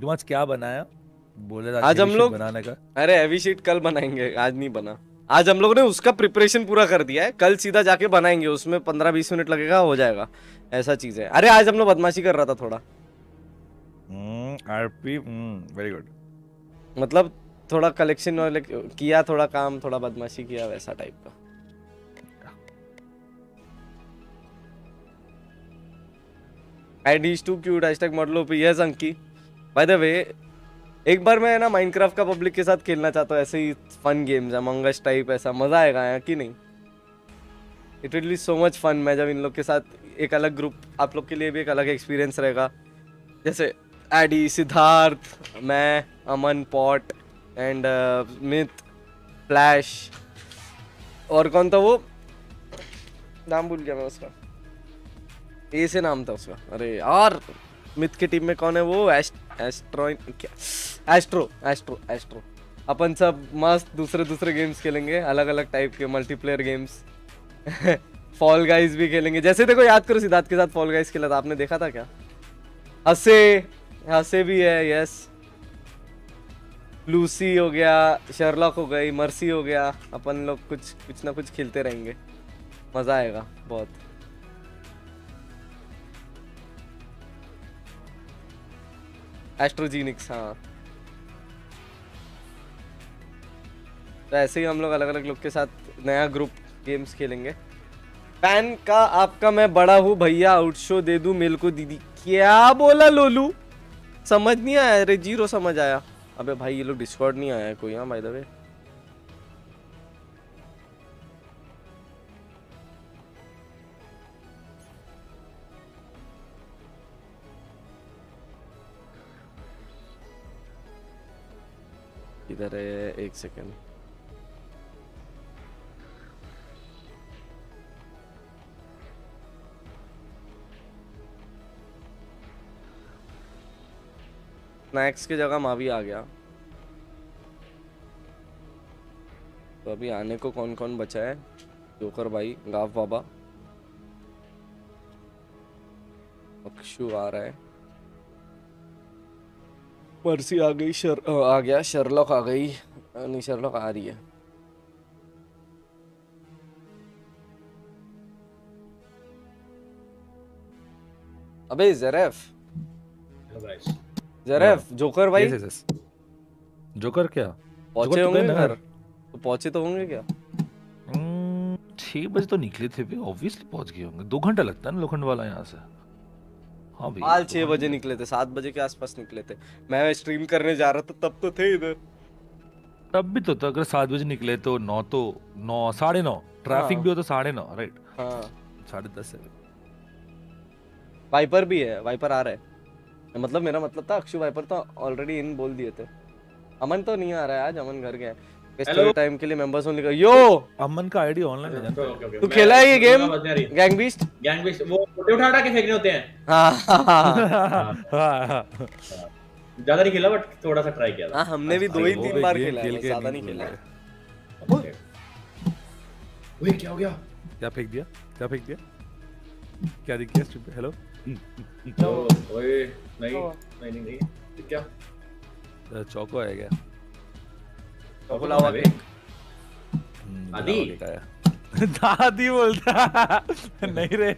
तुम आज क्या बनाया? बोले आज हम लोग- बनाने का। अरे हैवी शीट कल बनाएँगे आज नहीं बना। आज हम लोग ने उसका प्रिपरेशन पूरा कर दिया है कल सीधा जाके बनाएँगे उसमें पंद्रह बीस मिनट लगेगा हो जाएगा। ऐसा चीज़ है। अरे आज हम लोग बदमाशी कर रहा था थोड़ा। आरपी वेरी गुड मतलब थोड़ा कलेक्शन किया थोड़ा काम थोड़ा बदमाशी किया वैसा टाइप का। ID too cute hashtag model पे yes Anki by the way एक बार मैं ना माइनक्राफ्ट का पब्लिक के साथ खेलना चाहता हूँ, ऐसे ही फन गेम्स है मंगस टाइप ऐसा मज़ा आएगा यहाँ कि नहीं? It will be so much fun मैं जब इन लोग के साथ एक अलग ग्रुप आप लोग के लिए भी एक अलग एक्सपीरियंस रहेगा। जैसे एडी सिद्धार्थ मैं Aman pot and Myth Flash और कौन था वो? नाम भूल गया मैं उसका। ए से नाम था उसका। अरे यार मिथ की टीम में कौन है वो? एस्ट, एस्ट्रो क्या? एस्ट्रो एस्ट्रो एस्ट्रो अपन सब मस्त दूसरे दूसरे गेम्स खेलेंगे अलग अलग टाइप के मल्टीप्लेयर गेम्स फॉल गाइज़ भी खेलेंगे। जैसे देखो याद करो सिद्धार्थ के साथ फॉल गाइज़ खेला था आपने देखा था क्या? हसे हसे भी है यस लूसी हो गया शर्लॉक हो गई मर्सी हो गया। अपन लोग कुछ कुछ ना कुछ खेलते रहेंगे। मज़ा आएगा बहुत। एस्ट्रोजीनिक्स हाँ। तो ऐसे ही हम लोग अलग अलग लोग के साथ नया ग्रुप गेम्स खेलेंगे। पैन का आपका मैं बड़ा हूँ, भैया आउट शो दे दू मेल को दीदी। क्या बोला लोलू? समझ नहीं आया, अरे ज़ीरो समझ आया। अबे भाई, ये लोग डिस्कॉर्ड नहीं आया कोई हाँ भाई द वे इधर है, एक सेकंड स्नैक्स की जगह मावी आ गया। तो अभी आने को कौन कौन बचा है? जोकर भाई गाव बाबा। अक्षु आ रहा है। मर्सी आ गई शर आ गया शर्लॉक आ गई। नहीं शर्लॉक आ रही है। अबे जरेफ जरेफ जोकर भाई। Yes, yes, yes. जोकर क्या? पहुँचे तो होंगे घर? तो पहुँचे तो होंगे क्या? हम्म, छह बजे तो निकले थे वे ऑब्वियसली पहुँच गए होंगे। दो घंटा लगता है ना लोखंड वाला यहाँ से? हाँ हाल दो छह बजे निकले थे सात बजे के आसपास निकले थे। मैं स्ट्रीम करने जा रहा था तब तो थे इधर। तब भी तो था अगर सात बजे निकले तो नौ तो नौ साढ़े नौ। ट्रैफ़िक हाँ। भी हो तो साढ़े नौ राइट हाँ। साढ़े दस है। वाइपर भी है वाइपर आ रहा है। मतलब मेरा मतलब था अक्षु वाइपर तो ऑलरेडी इन बोल दिए थे। अमन तो नहीं आ रहा है आज अमन घर गया है। स्टोरी टाइम के लिए मेंबर्स ओनली कर यो अमन का आईडी ऑनलाइन है तू खेला है ये गेम आ। गैंग बीस्ट गैंग बेस्ट वो फ़ोटो उठा उठा के फेंकने होते हैं। हाँ हाँ, हाँ। हाँ, हाँ। ज़्यादा नहीं खेला बट थोड़ा सा ट्राई किया था। हाँ हमने भी दो ही तीन बार खेला है ज़्यादा नहीं खेला। है ओए। क्या हो गया? क्या फेंक दिया? क्या फेंक दिया? क्या दिख गया स्ट्रीम पे हेलो ओए नहीं नहीं नहीं। क्या? चौको है क्या? हम्म, दादी? बोलता [laughs] [laughs] नहीं रे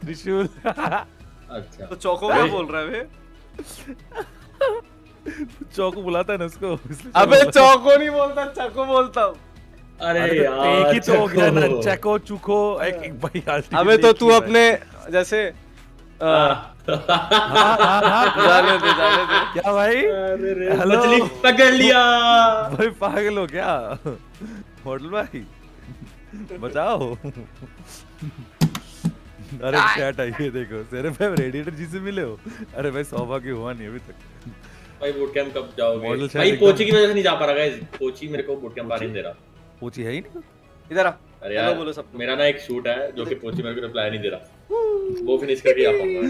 त्रिशूल। अच्छा। तो चौको क्या बोल रहा है बे [laughs] चौको बुलाता है ना उसको। अबे चौको नहीं बोलता चको बोलता हूँ। अरे अरे तो यार एक ही तो हो गया ना चको। चको चुको एक एक भाई अबे तो तू अपने जैसे क्या भाई अरे रे, हेलो। मछली पकड़ लिया। भाई पागल हो क्या? होटल भाई। बचाओ। अरे चैट आई है देखो। तेरे भाई रेडिएटर जी से मिले हो? अरे भाई सौभाग्य हुआ नहीं अभी तक। भाई बूट कैंप कब जाओगे? भाई कोची की वजह से नहीं जा पा रहा गाइस कोची मेरे को बूट कैंप आने दे रहा पूछी है ही नहीं? इधर आ। अरे यार बोलो सबको मेरा ना एक शूट है जो कि कोची मेरे को रिप्लाई नहीं दे रहा। वो फिनिश करके आ पाऊँगा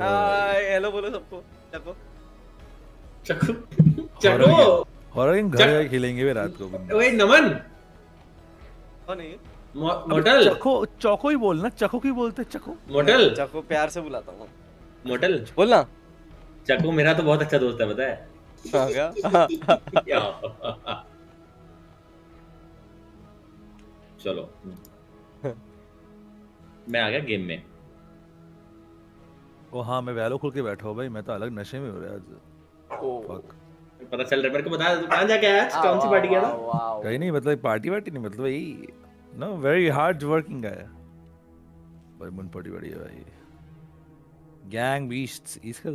हाय हेलो बोलो सबको चको चको चको हॉरर गेम घर जाके खेलेंगे वे रात को ओए नमन कौन है मोटल चको चको ही बोलना चको की बोलते चको मोटल चको प्यार से बुलाता हूँ मोटल बोलना चको मेरा तो बहुत अच्छा दोस्त है पता है क्या चलो। मैं आ गया गेम में। ओ हाँ मैं वैलो खोल के बैठा हूँ भाई मैं तो अलग नशे में हो रहा आज। Fuck. पता चल रहा है मेरे को बता तू कहाँ जाके आया आज? कौन सी पार्टी गया था? कहीं नहीं मतलब पार्टी वार्टी नहीं मतलब यही no very hard working guy भाई मन पड़ी बड़ी है भाई। गैंग बीस्ट्स इसका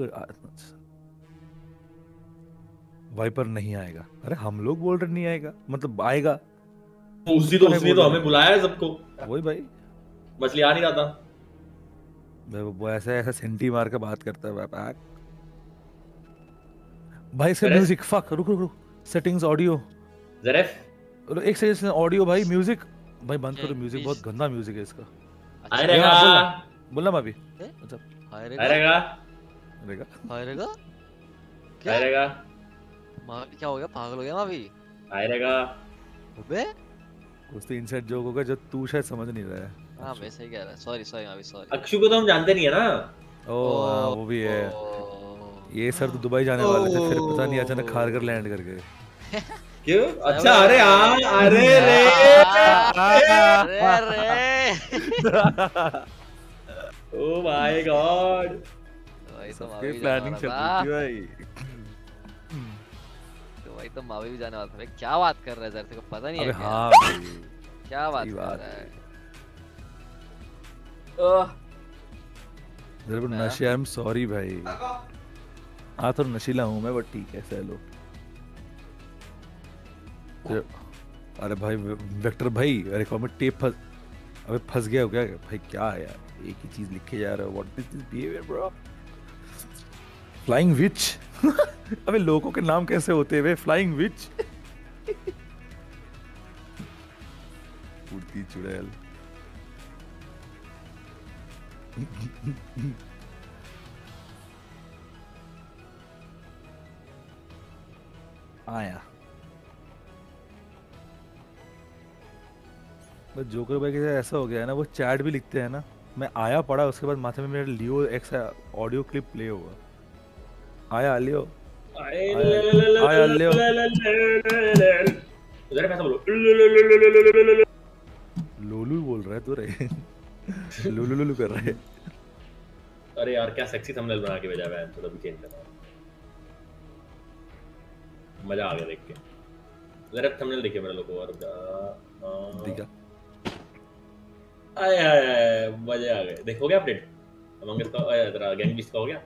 वाइपर नहीं आएगा। अरे हम लोग बोल रहे नहीं आएगा? मतलब आएगा। उसी तो उसने तो हमें बुलाया है सबको। वही भाई। मछली आ नहीं रहा था। भाई वो- ऐसा ऐसा सेंटी मार के बात करता है बैक भाई इसका म्यूज़िक फक रुक रुक रुक। Settings audio Zeref? एक सेकंड ऑडियो भाई म्यूज़िक भाई बंद करो म्यूज़िक बहुत गंदा म्यूज़िक है इसका। आएगा। बोला। बोलना भाभी? मतलब हायरेगा आएगा? रहेगा हायरेगा क्या? आएगा। माँ क्या हो गया? पागल हो गया मावी आएगा। अबे। कुछ तो इनसाइड जोक होगा जो तू शायद समझ नहीं रहा है। हाँ मैं सही कह रहा sorry sorry Mavi sorry Akshu को तो हम जानते नहीं है ना। ओ हाँ, वो भी है। ये सर तो दुबई जाने वाले थे फिर पता नहीं अचानक खार कर लैंड कर गए। [laughs] क्यों? अच्छा अरे हाँ अरे रे। अरे अरे। ओ माय गॉड तो सबके प्लानिंग चल रही थी भाई। तो वही तो मावी भी जाने वाला था। क्या बात कर रहा है जरा तेरे को पता नहीं है क्या? हाँ भाई। क्या बात कर रहा है। मेरे को नशे आई एम सॉरी भाई। हाँ तो नशीला हूँ मैं बट ठीक है सह लो। ये- अरे भाई वेक्टर भाई अरे कॉमेंट टेप फंस अबे फंस गया हो क्या? भाई क्या है यार? एक ही चीज़ लिखे जा रहा है। What is this behaviour bro flying witch अबे लोगों के नाम कैसे होते हैं वे? फ्लाइंग विच उड़ती चुड़ैल। आया। बस जोकर भाई के साथ ऐसा हो गया है ना वो चैट भी लिखते हैं ना। मैं आया पड़ा उसके बाद माथे में मेरा Leo X audio clip play हुआ। आया लियो आया लियो उधर कैसा बोलो लोलू बोल रहा है तू रे लोलू लोलू कर रहा है अरे यार क्या सेक्सी थंबनेल बना के भेजा है थोड़ा भी चेंज करना मज़ा आ गया देख के जरा थंबनेल देखिए मेरे लोगों और दिखा आए आए आए मज़े आ गए गया अपडेट अमंग इसका आया तेरा गैंग बीस्ट का हो गया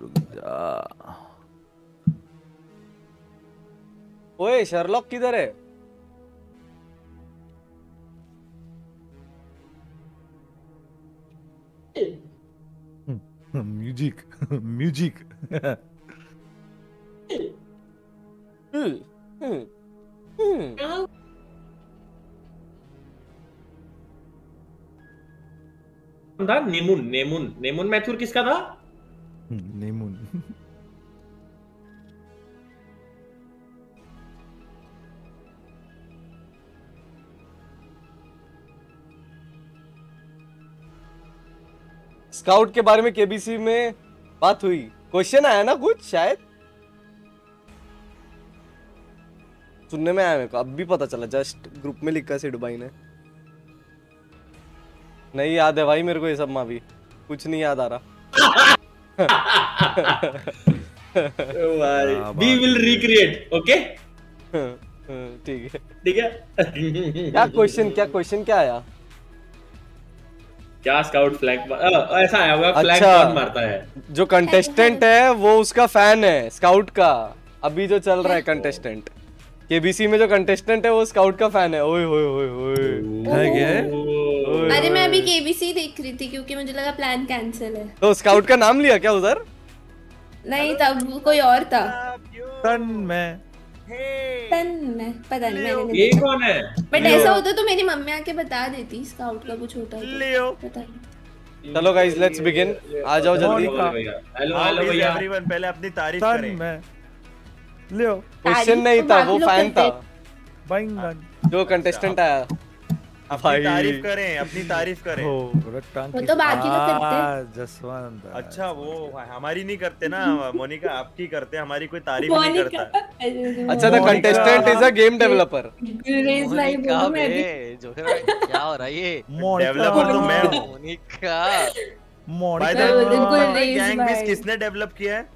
रुक जा ओए शर्लॉक किधर है? Music music hmm, hmm, hmm. था? नेमुन नेमुन नेमुन मैथुर किसका था? नेमुन स्काउट [laughs] के बारे में केबीसी में बात हुई। क्वेश्चन आया ना कुछ शायद? सुनने में आया मेरे को अब भी पता चला जस्ट ग्रुप में लिखा से डुबाई ने। नहीं याद है भाई मेरे को ये सब मावी कुछ नहीं याद आ रहा। [laughs] वी विल रिक्रिएट ओके ठीक है। ठीक है? क्या क्वेश्चन क्या क्वेश्चन क्या आया? क्या स्काउट फ्लैग ऐसा आया होगा फ्लैंक अच्छा। कौन मारता है। जो कंटेस्टेंट है वो उसका फ़ैन है स्काउट का। अभी जो चल रहा है कंटेस्टेंट केबीसी में जो कंटेस्टेंट है वो स्काउट का फ़ैन है। ओए होए होए होए है क्या है? अरे मैं अभी केबीसी देख रही थी क्योंकि मुझे लगा प्लान कैंसिल है। तो स्काउट का नाम लिया क्या उधर? नहीं तब कोई और था। तन में। तन में पता नहीं मैंने ये कौन है? बट ऐसा होता तो मेरी मम्मी आके बता देती स्काउट का कुछ होता है लियो। पता नहीं। चलो गाइस लेट्स बिगिन आ जाओ जल्दी। हेलो हेलो भैया। everyone, पहले अपनी तारीफ़ करें। लियो क्वेश्चन नहीं तो था वो फ़ैन था। बैंगन जो कंटेस्टेंट आया। अपनी तारीफ़ करें अपनी तारीफ़ करें। हो वो तो बाकी लोग करते हैं। जसवंत अच्छा वो हमारी नहीं करते ना मोनिका आपकी करते हमारी कोई तारीफ़ नहीं करता। [laughs] अच्छा the contestant is a game developer Monica क्या हो रहा है ये? डेवलपर तो मैं हूँ। मोनिका। बाय द मैं बिल्कुल वे रेज गैंग। किसने डेवलप किया है?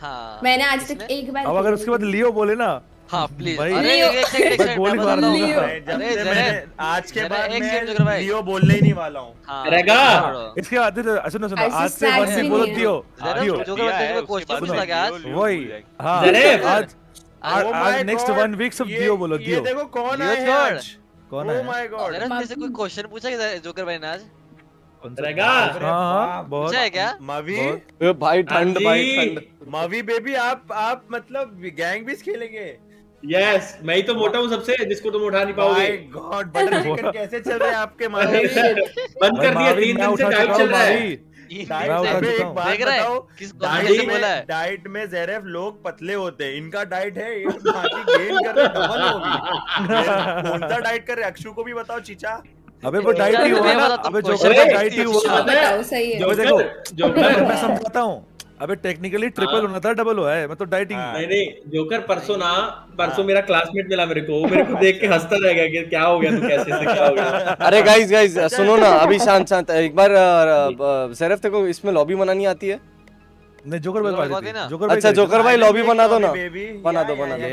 हाँ। मैंने आज तक एक बार अब अगर उसके बाद लियो बोले ना हाँ प्लीज़ भाई- अरे लियो। एक एक सेकंड भाई गोली मार लियो। अरे आज के बाद मैं जोकर भाई। लियो बोलने ही नहीं वाला हूँ। हाँ रहेगा? इसके बाद सुनो सुनो आज से बोलो क्वेश्चन। पूछना आज? वही हाँ आज Oh आज नेक्स्ट वन वीक्स ऑफ़ ये- दियो बोलो ये देखो कौन आया है कौन Oh है? my God. जरा से कोई क्वेश्चन पूछा जोकर भाई ने आज? रहेगा। हाँ हाँ है क्या मवी? भाई ठंड भाई ठंड। मवी बेबी आप आप मतलब गैंग बीस खेलेंगे? यस मैं ही तो मोटा हूँ सबसे जिसको तुम उठा नहीं पाओगे। गॉड बटर चिकन कैसे चल रहे हैं आपके [laughs] बंद कर दिया तीन दिन से डाइट चल रहा है। डाइट मैं जेरेफ लोग पतले होते हैं इनका डाइट है ये बाकी गेन कर रहे डबल हो गई कौन सा डाइट कर रहे अक्षु को भी बताओ चीचा। अबे वो डाइट ही हुआ ना अबे जोकर का डाइट ही हुआ सही देखो जोकर मैं समझाता हूँ अबे टेक्निकली ट्रिपल होना था डबल हुआ है मैं तो डाइटिंग नहीं नहीं जोकर परसों ना परसों मेरा क्लासमेट मिला मेरे को मेरे को देख के हंसता रह गया कि क्या हो गया तू कैसे से क्या हो गया अरे गाइस गाइस सुनो ना अभी शांत शांत एक बार सैरफ तेरे को इसमें लॉबी बनानी आती है नहीं जोकर भाई जोकर बात बात ना? जोकर भाई अच्छा जोकर भाई लॉबी बना दो ना बना दो बना दो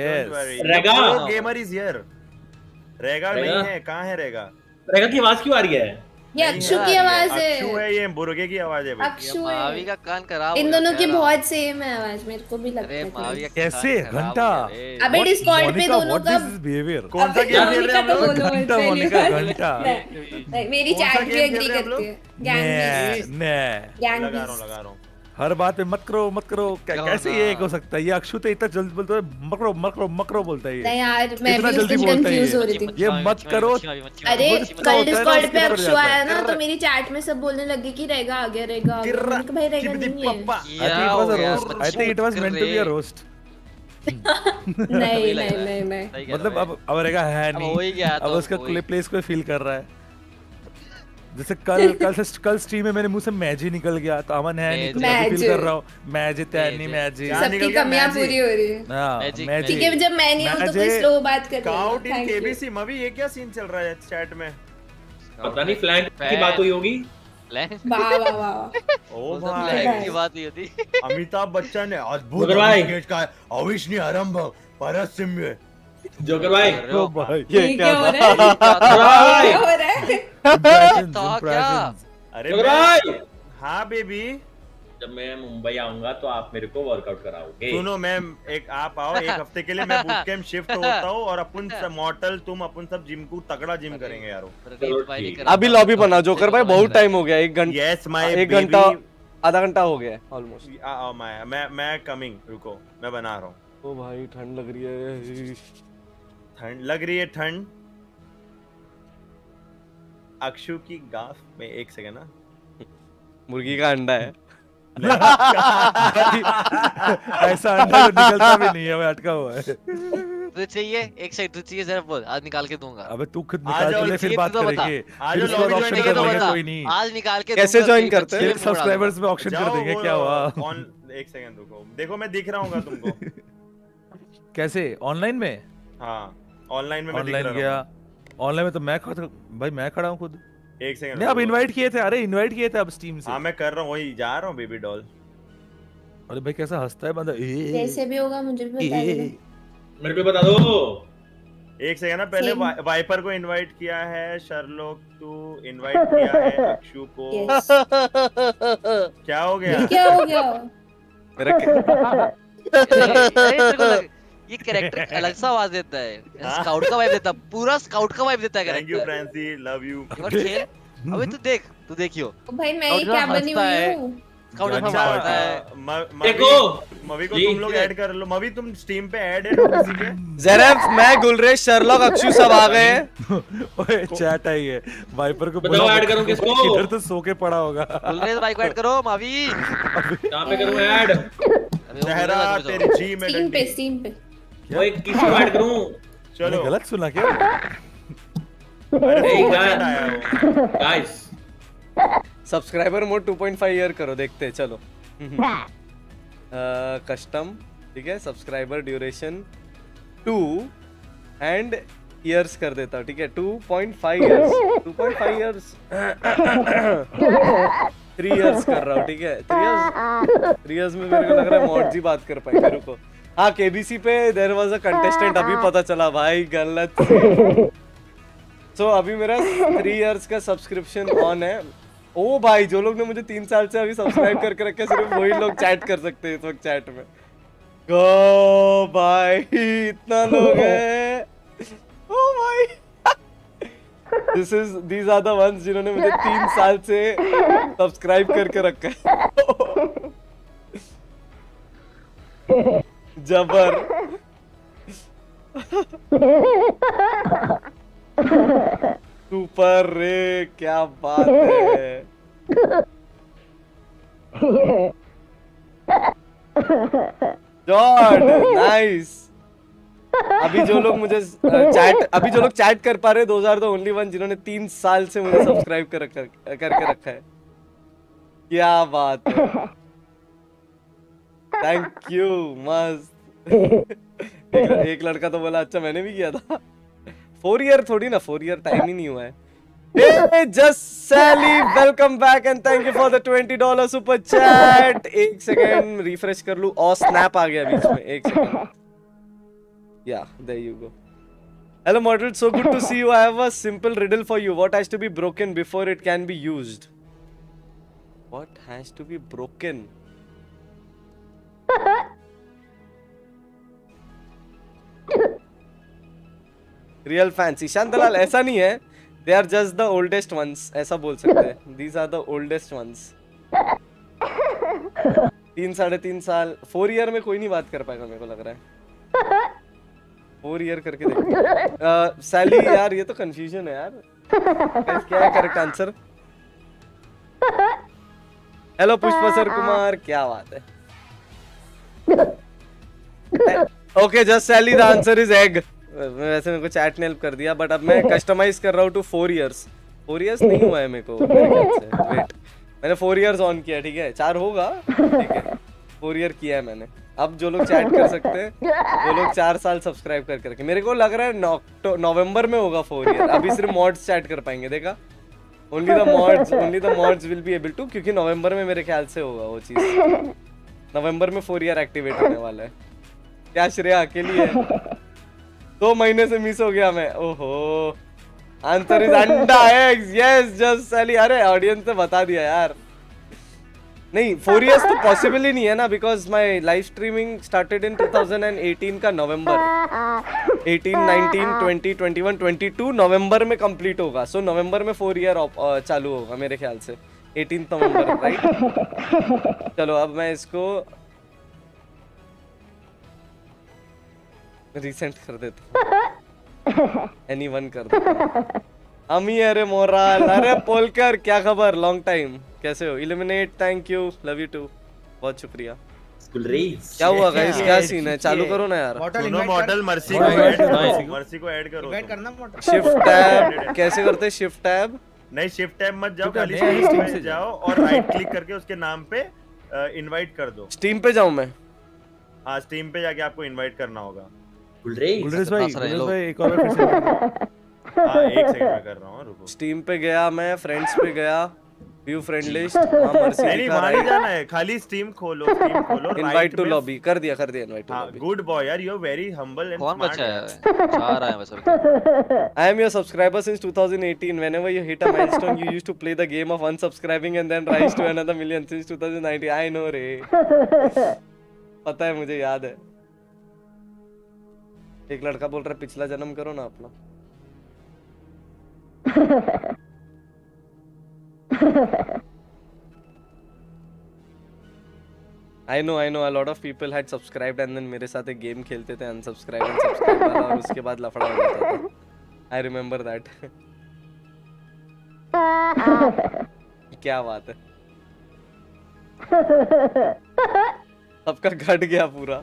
रेगा। गेमर इज़ हियर रेगा। नहीं है कहाँ है रेगा रेगा की आवाज़ क्यों आ रही है? ये अक्षु की आवाज़ है। अक्षु है है ये बुर्गे की आवाज़ है भाई। अक्षु मावी का कान खराब इन दोनों की बहुत सेम है आवाज़ मेरे को भी लगता है मावी। कैसे? घंटा? हो। अबे डिस्कॉर्ड पे दोनों का is this behavior? कौन सा गेम खेल रहे हैं हम लोग? बोलो घंटा, मोनिका, घंटा। मेरी चैट भी एग्री हैं करती है। गैंग ने ने गैंग लगा रहा हूँ लगा रहा हूँ। हर बात पे मत करो मत करो। कै- कैसे ये एक हो सकता है? ये अक्षु तो इतना जल्दी बोलता है मकरो मकरो मकरो बोलता है नहीं ये यार मैं भी उस दिन बोलता है कंफ्यूज ये। हो रही थी। ये मत करो। अरे कल है डिस्कॉर्ड पे अक्षु आया ना तो मेरी चैट में सब बोलने लगे कि रहेगा आगे रहेगा आगे। भाई रहेगा नहीं है. I think it was meant to be a roast. [laughs] नहीं नहीं नहीं मतलब अब अब रहेगा है नहीं। हो ही गया अब तो उसका हो प्लेस को फील कर रहा है। जैसे कल [laughs] कल से कल स्ट्रीम में मेरे मुँह से मैजी निकल गया तो अमन है नहीं तो मैं फील कर रहा हूँ। मैजी तैनी मैजी सबकी कमियाँ पूरी हो रही है। हाँ मैजी ठीक है जब मैं नहीं हूँ तो कोई। स्लो बात कर काउट इन थैंक यू केबीसी मवी ये क्या सीन चल रहा है चैट में? पता नहीं फ्लैंक [laughs] [laughs] की बात हुई होगी। लैंग वाह वाह वाह ओ वो सब भाई लैंग की बात ही होती। अमिताभ बच्चन ने अद्भुत अविष्णी आरंभ परत सिम्य जोकर भाई ओ भाई ये क्या क्या हो रहा है भाई हो रहा है क्या? अरे जोकर भाई हाँ बेबी जब मैं मुंबई आऊँगा तो आप मेरे को वर्कआउट कराओगे सुनो मैम एक आप आओ एक [laughs] हफ़्ते के लिए मैं बूट कैंप शिफ्ट होता हूँ और अपन सब मॉडल तुम अपन सब जिम को तगड़ा जिम करेंगे यारो। अभी लॉबी बना जोकर भाई बहुत टाइम हो गया एक घंटा यस माय एक घंटा आधा घंटा हो गया ऑलमोस्ट आओ मैं मैं मैं कमिंग रुको मैं बना रहा हूँ। ओ भाई ठंड लग रही है। ठंड लग रही है ठंड। अक्षु की गाफ में एक सेकंड ना मुर्गी का अंडा है। [laughs] [laughs] ऐसा अंडा तो निकलता भी नहीं है वो अटका हुआ है। [laughs] तुझे चाहिए एक सेकंड तुझे चाहिए जरा बोल आज निकाल के दूँगा। अबे तू खुद निकाल के ले फिर बात तो करेंगे। आ फिर जाओ, उसके lobby बाद join ऑप्शन कर देंगे बता। कोई नहीं। आज निकाल के कैसे तेरी करते हैं? में। सब्सक्राइबर्स में ऑप्शन कर देंगे क्या हुआ? ऑन एक सेकंड रुको। देखो मैं दिख रहा हूँ तुमको। कैसे ऑनलाइन में? हाँ। ऑनलाइन में ऑनलाइन गया। ऑनलाइन में तो मैं खड़ा भाई मैं खड़ा हूँ खुद। एक सेकंड नहीं अब इनवाइट किए थे। अरे इनवाइट किए थे अब स्टीम से। हाँ मैं कर रहा हूँ वही जा रहा हूँ बेबी डॉल अरे भाई कैसा हंसता है बंदा? जैसे भी होगा मुझे भी ए, बताइए मेरे को बता दो। एक सेकंड ना पहले वा, वाइपर को इनवाइट किया है शर्लोक तू इनवाइट किया है [laughs] अक्षु को। क्या हो गया? क्या हो गया? मेरा [laughs] ये कैरेक्टर [laughs] अलग सा आवाज़ देता है। हाँ। स्काउट का वाइब देता पूरा स्काउट का वाइब देता है थैंक यू कैरेक्टर फ्रांसी लव यू खेल? अबे तू देख तू देखियो। भाई मैं और ये क्या बनी हुई है। हूँ? स्काउट अच्छा का मारता है देखो मवी को तुम लोग ऐड कर लो। मवी तुम स्टीम पे ऐड है किसी के जेरेफ मैं गुलरेज शर्लॉक अक्षु सब आ गए ओए चैट आई है। वाइपर को बताओ ऐड करूँ किसको? इधर तो सो के पड़ा होगा। गुलरेज भाई को ऐड करो मावी। कहाँ पे करूँ? ऐड को तेरी जी में स्टीम पे स्टीम पे। वो एक किसको ऐड करूँ? चलो। गलत सुना क्या? अरे गाइस सब्सक्राइबर मोड 2.5 ईयर करो देखते हैं चलो। कस्टम ठीक है? Subscriber duration two and years कर देता हूँ? ठीक है 2.5 इयर्स 2.5 इयर्स थ्री इयर्स कर रहा हूँ ठीक है? थ्री इयर्स थ्री इयर्स में मेरे को लग रहा है मॉड जी बात कर पाएँगे रुको। हाँ केबीसी पे देर वॉज़ अ कंटेस्टेंट अभी पता चला भाई गलत। [laughs] सो अभी मेरा थ्री इयर्स का सब्सक्रिप्शन ऑन है। ओ भाई जो लोग ने मुझे तीन साल से अभी सब्सक्राइब करके रखे सिर्फ़ वही लोग चैट कर सकते हैं इस वक्त चैट में। गो भाई इतना लोग [laughs] है। ओ भाई। This is these are the ones जिन्होंने मुझे तीन साल से सब्सक्राइब करके रखा है। [laughs] जबर। सुपर रे, क्या बात है। जॉर्ड नाइस। अभी जो लोग मुझे चैट, अभी जो लोग चैट कर पा रहे दो हज़ार तो ओनली वन जिन्होंने तीन साल से मुझे सब्सक्राइब कर करके रखा है। क्या बात है। थैंक यू मस्त। [laughs] एक, लड़का तो बोला अच्छा मैंने भी किया था। फोर ईयर थोड़ी ना फोर ईयर टाइम ही नहीं हुआ है। Simple riddle for you what has to be broken before it can be used what has to be broken real fans Ishan Dalal ऐसा नहीं है. They are just the oldest ones ऐसा बोल सकते हैं. These are the oldest ones तीन साढ़े तीन साल. फोर ईयर में कोई नहीं बात कर पाएगा मेरे को लग रहा है. फोर ईयर करके देखो सैली [laughs] uh, यार ये तो कंफ्यूजन है यार. क्या है correct answer hello Pushpa sir Kumar. क्या बात है. Okay just Sally the answer is egg वैसे मेरे को चैट ने हेल्प कर दिया बट अब मैं कस्टमाइज कर रहा हूँ two four years four years नहीं हुआ है मेरे को वेट मैंने फोर इयर्स ऑन किया, ठीक है? चार होगा? ठीक है. फोर ईयर किया है मैंने. अब जो लोग चैट कर सकते हैं, वो लोग चार साल सब्सक्राइब कर करके. मेरे को लग रहा है नवंबर में होगा फोर ईयर अभी सिर्फ़ मॉड्स चैट कर पाएँगे, देखा? Only the mods only the mods will be able to क्योंकि नवंबर में मेरे ख्याल से होगा वो चीज़. नवंबर में फोर ईयर एक्टिवेट होने वाला है। क्या श्रेया अकेली है? दो महीने से मिस हो गया मैं। ओहो। आंसर इज़ अंडा एग्स यस जस्ट सैली अरे ऑडियंस ने बता दिया यार। नहीं फोर इयर्स तो पॉसिबल ही नहीं है ना because my live streaming started in 2018 का नवंबर। 18 19 20 21 22 नवंबर में कंप्लीट होगा। सो so, नवंबर में फोर ईयर चालू होगा मेरे ख्याल से। 18 नवंबर राइट चलो अब मैं इसको रिसेंट कर देता एनी वन कर देता हम ही अरे मोराल अरे पोलकर क्या खबर? लॉन्ग टाइम कैसे हो? Eliminate thank you love you too बहुत शुक्रिया। क्या हुआ गाइस क्या सीन है? चालू करो ना यार। दोनों मॉडल मर्सी को ऐड करो। मर्सी को ऐड करो करना शिफ्ट टैब कैसे करते? हैं शिफ्ट टैब नहीं शिफ्ट टैब मत जाओ खाली स्टीम पे जाओ और राइट क्लिक [laughs] करके उसके नाम पे इनवाइट कर दो। स्टीम पे जाऊँ मैं? हाँ स्टीम पे जाके आपको इनवाइट करना होगा। गुलरेज भाई गुलरेज भाई एक और [laughs] फिर से हाँ एक सेकंड में कर रहा हूँ रुको। स्टीम पे गया मैं फ्रेंड्स पे गया। व्यू फ्रेंड लिस्ट नहीं वहाँ नहीं जाना है। खाली स्टीम खोलो स्टीम [laughs] खोलो इनवाइट टू लॉबी कर दिया कर दिया इनवाइट टू हाँ लॉबी गुड बॉय यार you are very humble and कौन बच्चा है? चार आए बस अभी I am your subscriber since 2018. Whenever you hit a milestone, you used to play the game of unsubscribing and then rise to another million since 2019. I know रे पता है मुझे याद है। एक लड़का बोल रहा है पिछला जन्म करो ना अपना। [laughs] Know, I know. A lot of people had subscribed and then मेरे साथ एक गेम खेलते थे unsubscribe and subscribe वाला और उसके बाद लफड़ा हो जाता था. I remember that. क्या बात है सबका घट गया पूरा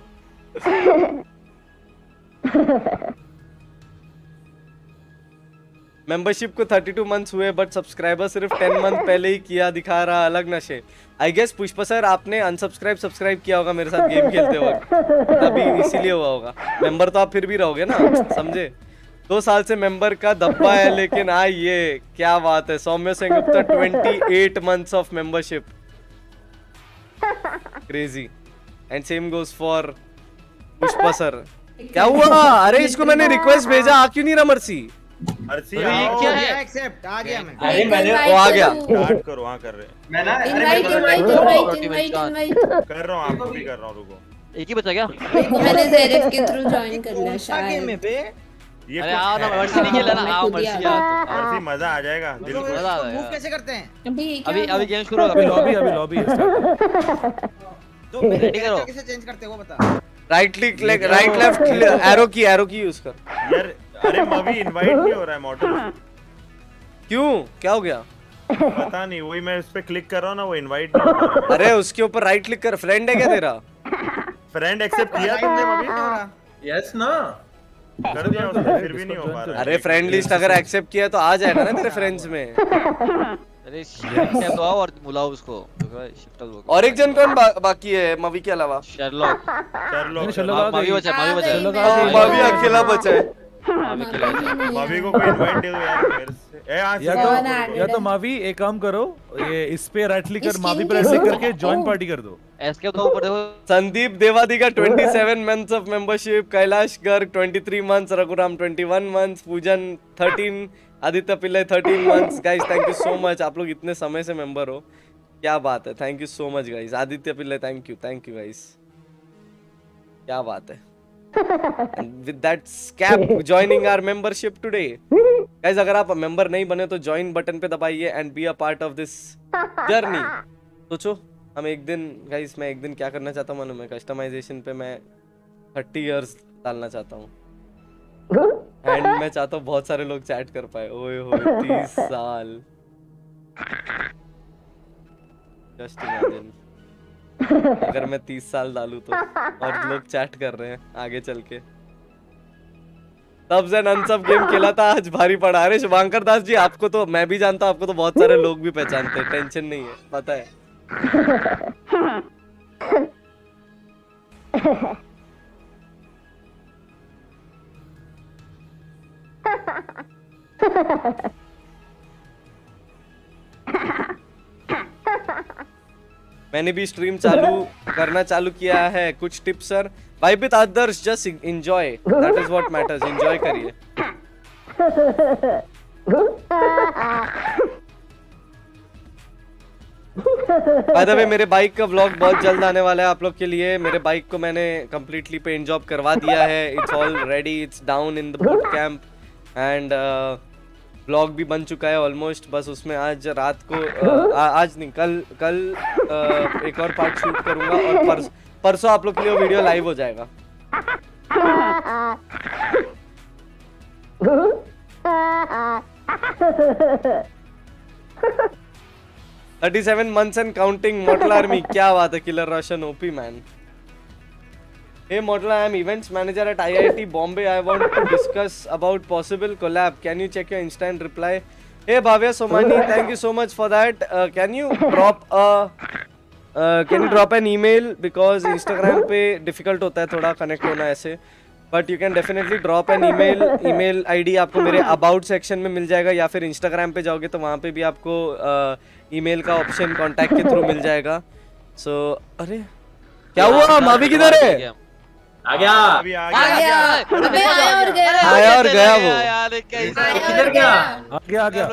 मेंबरशिप को 32 मंथ्स हुए बट सब्सक्राइबर सिर्फ़ 10 मंथ पहले ही किया, दिखा रहा, अलग नशे। आई गेस पुष्पा सर आपने अनसब्सक्राइब सब्सक्राइब किया होगा मेरे साथ गेम खेलते वक्त। तभी इसीलिए हुआ होगा। मेंबर तो आप फिर भी रहोगे ना, समझे? दो साल से मेंबर का धब्बा है, लेकिन आ ये क्या बात है। Saumya Sengupta 28 months of membership crazy and same goes for Pushpa sir क्या हुआ? अरे, इसको मैंने रिक्वेस्ट भेजा आ क्यों नहीं रहा मर्सी मर्सी अरे ये आओ। क्या है? एक्सेप्ट आ गया मैं। अरे मैंने वो आ गया। स्टार्ट करो हाँ कर रहे मैं ना इनवाइट इनवाइट तो- इनवाइट इनवाइट इनवाइट कर रहा हूँ आपको भी कर रहा हूँ रुको। एक ही बचा क्या? मैंने [laughs] जेरेफ के थ्रू ज्वाइन कर लिया सा गेम शायद। बे? ये अरे आओ ना। मर्सी नहीं खेला ना। [laughs] आओ खुद मर्सी आ आओ तो, मर्सी मज़ा आ जाएगा। दिल मतलब खुश। मज़ा आ मूव कैसे करते हैं? अभी अभी अभी गेम शुरू होगा अभी लॉबी अभी लॉबी है [laughs] मेरे Ready करो। कैसे चेंज करते हैं वो बता। Right click right left arrow की एरो की यूज़ कर। यार अरे मवी इनवाइट नहीं हो रहा है मॉडल [laughs] क्यों? क्या हो गया? पता नहीं वही मैं उस पे क्लिक कर रहा हूँ ना वो इनवाइट नहीं हो रहा। अरे उसके ऊपर राइट क्लिक कर फ्रेंड है क्या तेरा? फ्रेंड एक्सेप्ट किया तुमने मवी यस ना। कर दिया उसने [laughs] फिर भी नहीं हो पा रहा अरे फ्रेंड लिस्ट अगर एक्सेप्ट किया तो आ जाएगा ना तेरे फ्रेंड्स में। अरे शिफ्ट टैब दबाओ और बुलाओ उसको। और एक जन कौन बा, बाकी है मवी के अलावा? शर्लॉक शर्लॉक शर्लॉक मावी बचा मावी बचा। Sherlock हाँ, मवी अकेला बचा है। मावी के को कोई इनवाइट दे दो यार मेरे से। ए आज या तो या तो मावी एक काम करो ये इस पे राइट क्लिक कर मावी पे राइट क्लिक तो- करके ज्वाइन पार्टी कर दो। एसके तो ऊपर देखो। Sandeep Devadiga 27 months of membership Kailash Garg 23 months Raghuram 21 months Poojan 13 Aditya Pillai 13 months guys thank you so much आप लोग इतने समय से मेंबर हो। क्या बात है thank you so much guys Aditya Pillai thank you thank you guys क्या बात है। With that स्कैप joining our membership today guys अगर आप मेंबर नहीं बने तो ज्वाइन बटन पे दबाइए and be a part of this journey सोचो हम एक दिन गाइस मैं एक दिन क्या करना चाहता हूँ मालूम है? कस्टमाइजेशन पे मैं थर्टी इयर्स डालना चाहता हूँ। एंड [laughs] मैं चाहता हूँ बहुत सारे लोग चैट कर पाए। ओए होए तीस [laughs] साल। जस्ट इमेजिन अगर मैं तीस साल डालू तो। और लोग चैट कर रहे हैं आगे चल के। तब से अनसब गेम खेला था आज भारी पड़ा। अरे शुभांकर दास जी आपको तो मैं भी जानता हूँ आपको तो बहुत सारे लोग भी पहचानते हैं टेंशन नहीं है पता है। [laughs] [laughs] मैंने भी स्ट्रीम चालू [laughs] करना चालू किया है। कुछ टिप्स सर भाई with others just enjoy that is what matters enjoy करिए। बाय द वे मेरे बाइक का व्लॉग बहुत जल्द आने वाला है आप लोग के लिए। मेरे बाइक को मैंने कंप्लीटली पेंट जॉब करवा दिया है। It's all ready it's down in the boot camp and vlog भी बन चुका है ऑलमोस्ट बस उसमें आज रात को [laughs] आ, आज नहीं कल कल uh, एक और पार्ट शूट करूँगा और परस, परसों आप लोग के लिए वो वीडियो लाइव हो जाएगा। Thirty seven months and counting motel army क्या बात है killer Roshan OP man Hey Model, I am events manager at IIT Bombay. I want to discuss about possible collab. Can you check your instant reply? Hey Bhavya Somani, thank you so much for that. Uh, can you drop a uh, can you drop an email because Instagram पे difficult होता है थोड़ा connect होना ऐसे but you can definitely drop an email email ID आपको मेरे about section में मिल जाएगा या फिर इंस्टाग्राम पे जाओगे तो वहाँ पे भी आपको ईमेल का ऑप्शन कांटेक्ट के थ्रू मिल जाएगा सो अरे क्या हुआ मावी किधर है आ गया। आ आ गया। गया। अबे आया और गया। आया और गया। वो। यार कैसा किधर गया? आ गया आ गया।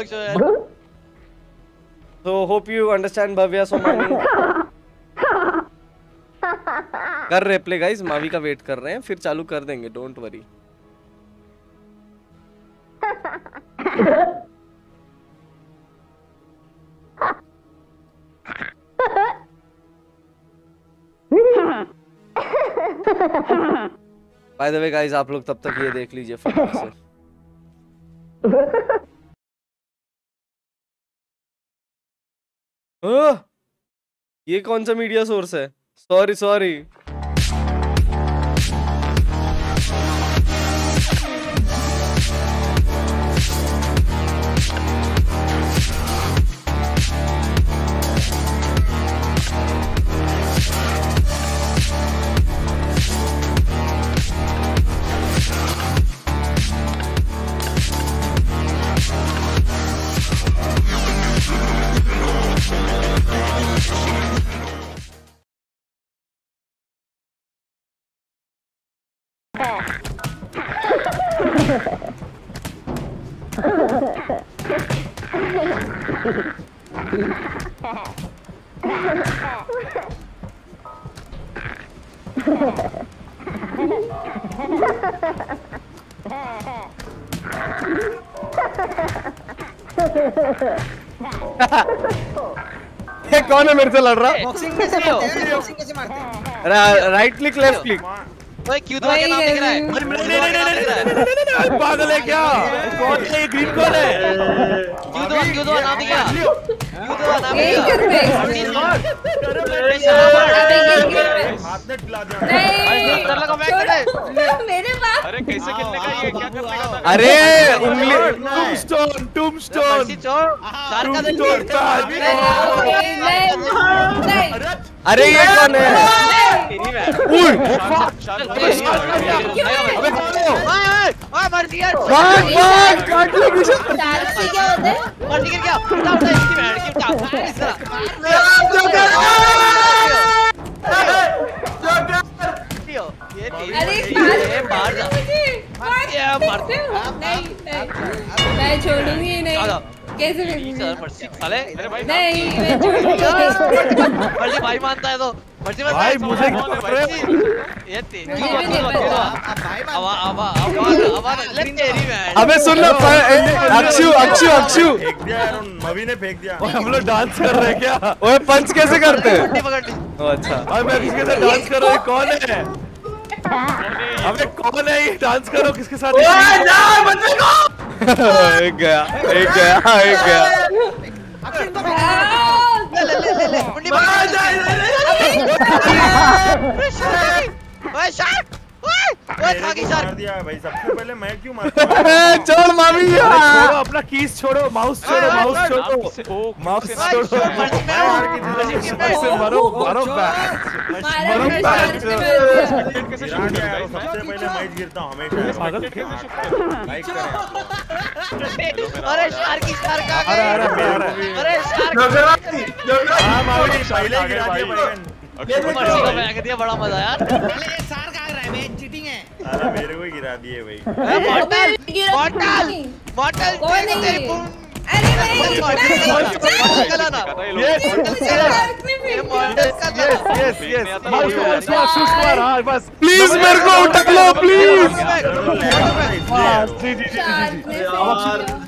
तो hope you understand Bhavya Somani. कर रहे प्ले गाइस मावी का वेट कर रहे हैं फिर चालू कर देंगे don't worry [laughs] [laughs] by the way guys आप लोग तब तक ये देख लीजिए फटाफट से! [laughs] ये कौन सा मीडिया सोर्स है सॉरी सॉरी मेरे से लड़ रहा बॉक्सिंग कैसे मारते हैं बॉक्सिंग कैसे मारते हैं राइट क्लिक लेफ़्ट क्लिक ओए क्यों दबा के नाम दिख रहा है अरे नहीं नहीं नहीं नहीं नहीं नहीं नहीं पागल है क्या कौन है ये ग्रीन कौन है क्यों दबा क्यों दबा नाम दिख रहा क्यों दबा नाम यही दिख कर रहे हैं। अरे शराब अबे ये गिर हैं। हाथ ने खिला दिया नहीं लगा कैसे खेलने का ये क्या करने का था अरे उंगली टूमस्टोन टूमस्टोन। चार का दिल टूमस्टोन अरे ये कौन है? तेरी मैं उई अबे ओए ओए मर्सी यार भाग भाग काट लगी डार्क से क्या होता है? मर्सी गिर गया उठा उठा इसकी बैठ की उठा अरे मार जा। नहीं नहीं। मैं छोड़ूँगी नहीं। कैसे सर फेंकूँगी मर्सी नहीं मैं छोड़ूँगी भाई मानता है तो। मर्ज़ी भाई मुझे हो? ये तेरी अब भाई सुन लो अक्षु अक्षु अक्षु। फेंक दिया यार मवी ने फेंक दिया। हम लोग डांस कर रहे हैं क्या? ओए पंच कैसे करते? हैं अच्छा। अरे मैं किसके साथ डांस कर रहा हूँ? कौन है? अबे कौन है ये डांस करो किसके साथ ओए जा बंदे को एक गया एक गया एक गया ले ले मेरे मार दिया भाई सबसे पहले मैं क्यों मार छोड़ मामी छोड़ो अपना कीज छोड़ो माउस छोड़ो माउस छोड़ो माउस छोड़ो मरो सबसे पहले मैं गिरता हूँ हमेशा अरे की अरे अरे अरे हाँ मामी पहले गिरा दिया बड़ा मज़ा यार पहले ये सार का रहा है बे चीटिंग है अरे मेरे को गिरा दिए भाई मॉडल गिरा मॉडल कौन है ये? अरे नहीं मॉडल का लाना यस डार्क ने ये फेंक मॉडल का yes yes yes mouse mouse को आशीष हाँ बस प्लीज़ मेरे को उठा लो प्लीज़ जी जी जी जी है तू यार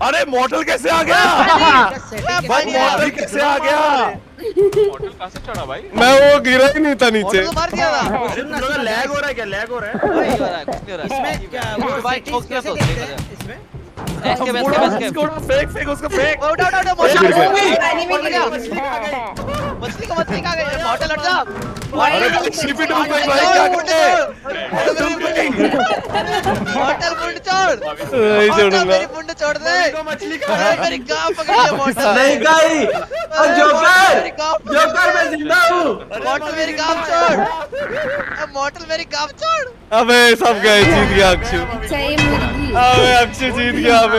अरे मॉडल कैसे आ गया भाई मॉडल कैसे आ गया मॉडल कहाँ से चढ़ा भाई मैं वो गिरा ही नहीं था नीचे तो मार दिया था अरे तुम लैग हो रहा है क्या लैग हो रहा है हो है हो है इसमें क्या वो कैसे तो देखते हैं इसमें फेंक फेंक उसको फेंक मछली मछली को मछली मॉडल हट जा। अरे भाई क्या करते मॉडल मुंड छोड़। [laughs] नहीं छोड़ूँगा। मेरी मुंड छोड़ दे। मछली अरे मेरी गाँव पकड़ लिया [laughs] मॉडल नहीं गई। और जोकर मेरी गाँव पकड़ जोकर मैं ज़िंदा हूँ। मॉडल मेरी गाँव छोड़। मॉडल मेरी गाँव छोड़। अबे सब गए जीत गया अक्षु। मुर्गी। अबे अक्षु जीत गया। अबे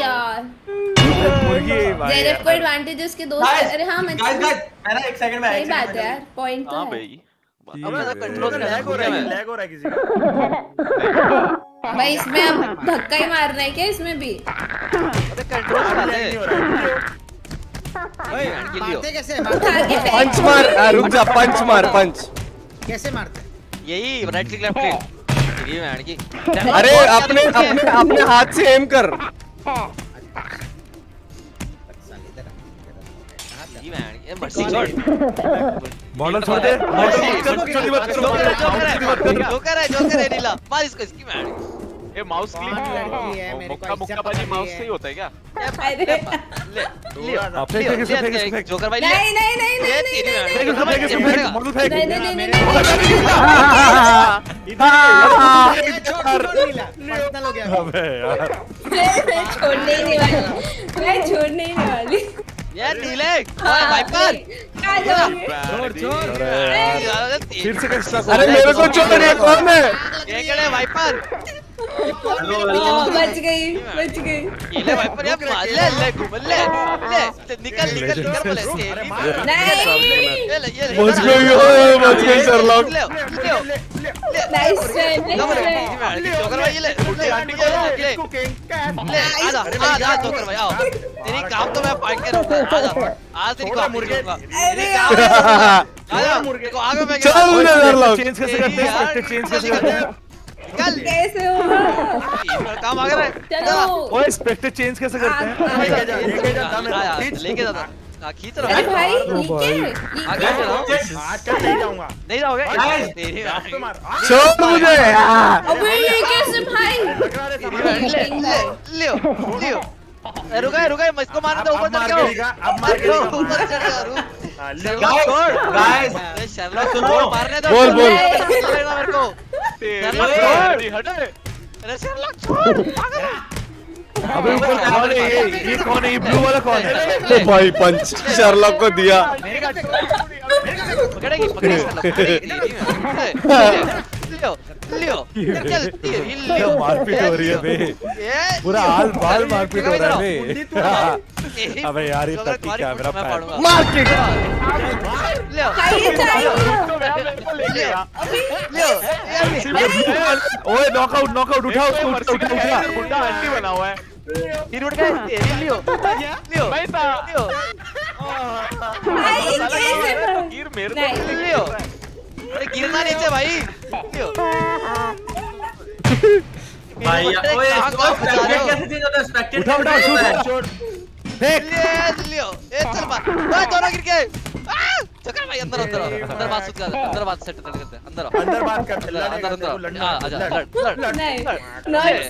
यार जेरेफ को एडवांटेज है उसके दोस्त अरे हाँ मैं गाइस गाइस एक सेकंड में बात है यार पॉइंट तो हाँ है। भाई अबे कंट्रोल लैग हो। रहा है लैग हो रहा है किसी का। [laughs] भाई इसमें अब धक्का ही मारना है क्या इसमें भी? अबे कंट्रोल नहीं हो रहा है। हो। पंच मार। रुक जा पंच मार पंच कैसे मारते यही राइट क्लिक लेफ़्ट क्लिक अरे अपने अपने अपने हाथ से एम कर मॉडल छोड़ दे मॉडल छोड़ मत करो जोकर है मत करो जोकर है जोकर है नीला मार इसको इसकी मैन ये माउस है क्लिक मेरे को मुक्का मुक्का बाजी माउस से ही होता है क्या? अरे ले थोड़ा सा अब फेंक फेंक फेंक फेंक। जोकर भाई ले नहीं नहीं नहीं ये नहीं तेरी नहीं मैन फेंक इसको फेंक इसको फेंक। मॉडल फेंक नहीं नहीं नहीं नहीं ये छोड़ छोड़ नीला पर्सनल हो गया अबे यार। मैं मैं छोड़ने ही नहीं वाली। मैं छोड़ने ही नहीं वाली। ये नीले ओए वाइपर छोड़ छोड़ अरे यार फिर से कैसे अरे मेरे को छोड़ ये कौन है? ये कड़े वाइपर हाँ, बच गई बच गई ये ले भाई पर यार मार ले ले घूम ले ले निकल निकल निकल बोले नहीं ये ले ये ले बच गई ओए बच गई शर्लॉक ले ले ले नाइस जोकर भाई ले ले ले ले ले आजा आजा जोकर भाई आओ तेरी काम तो मैं फाइट करूँगा आजा आज तेरी काम मुर्गे तेरी काम आजा मुर्गे को आगे मैं चल मुझे शर्लॉक चेंज कैसे करते हैं चेंज कैसे करते हैं निकल कैसे होगा [laughs] काम आ गया चलो। ओए स्पेक्टेड चेंज कैसे करते हैं? लेके जा लेके जा दम आया है। खींच। लेके जाता हाँ, खींच रहा अरे हूँ भाई। है आगे चलो। आज कल नहीं जाऊँगा। नहीं जाओगे? तो छोड़ मुझे अबे ये कैसे भाई? लियो लियो रुका रुका इसको मारने दो ऊपर चढ़ दिखा, अब मार के ऊपर मार। चढ़ जा रू हाँ, ले। शर्लॉक छोड़ गाइस अरे शर्लॉक छोड़ मारने दो बोल, बोल। मेरे को शर्लॉक छोड़ हटे अरे शर्लॉक छोड़ अबे ऊपर कौन है ये ये कौन है ये ब्लू वाला कौन है ओ भाई पंच शर्लॉक को दिया पकड़ेगी पकड़ेगी लियो लियो क्या लियो मारपीट हो रही है बे पूरा हाल बाल मारपीट हो रहा है बे अबे यार ये तक तुम्हारी कैमरा फ़ोटो मैं पैड फाड़ूँगा मार के लियो खाइए चाहिए लियो लियो ओए नॉकआउट नॉकआउट उठाओ उसको उठा उठा उठा गुंडा बना हुआ है फिर उठ लियो लियो भाई सा लियो भाई गिर मेरे नहीं लियो अरे गिरना नीचे भाई। भाई ओए हो? कैसे चेंज होता है? स्पेक्टेट उठा उठा शूट शूट देख ले लियो ए चल बात ओए दोनों गिर गए। आ! चक्कर भाई अंदर अंदर अंदर। बात सुन कर अंदर बात सेट करते हैं अंदर। अंदर बात कर अंदर अंदर है। आजा लड़। लड़ लड़। नहीं नहीं।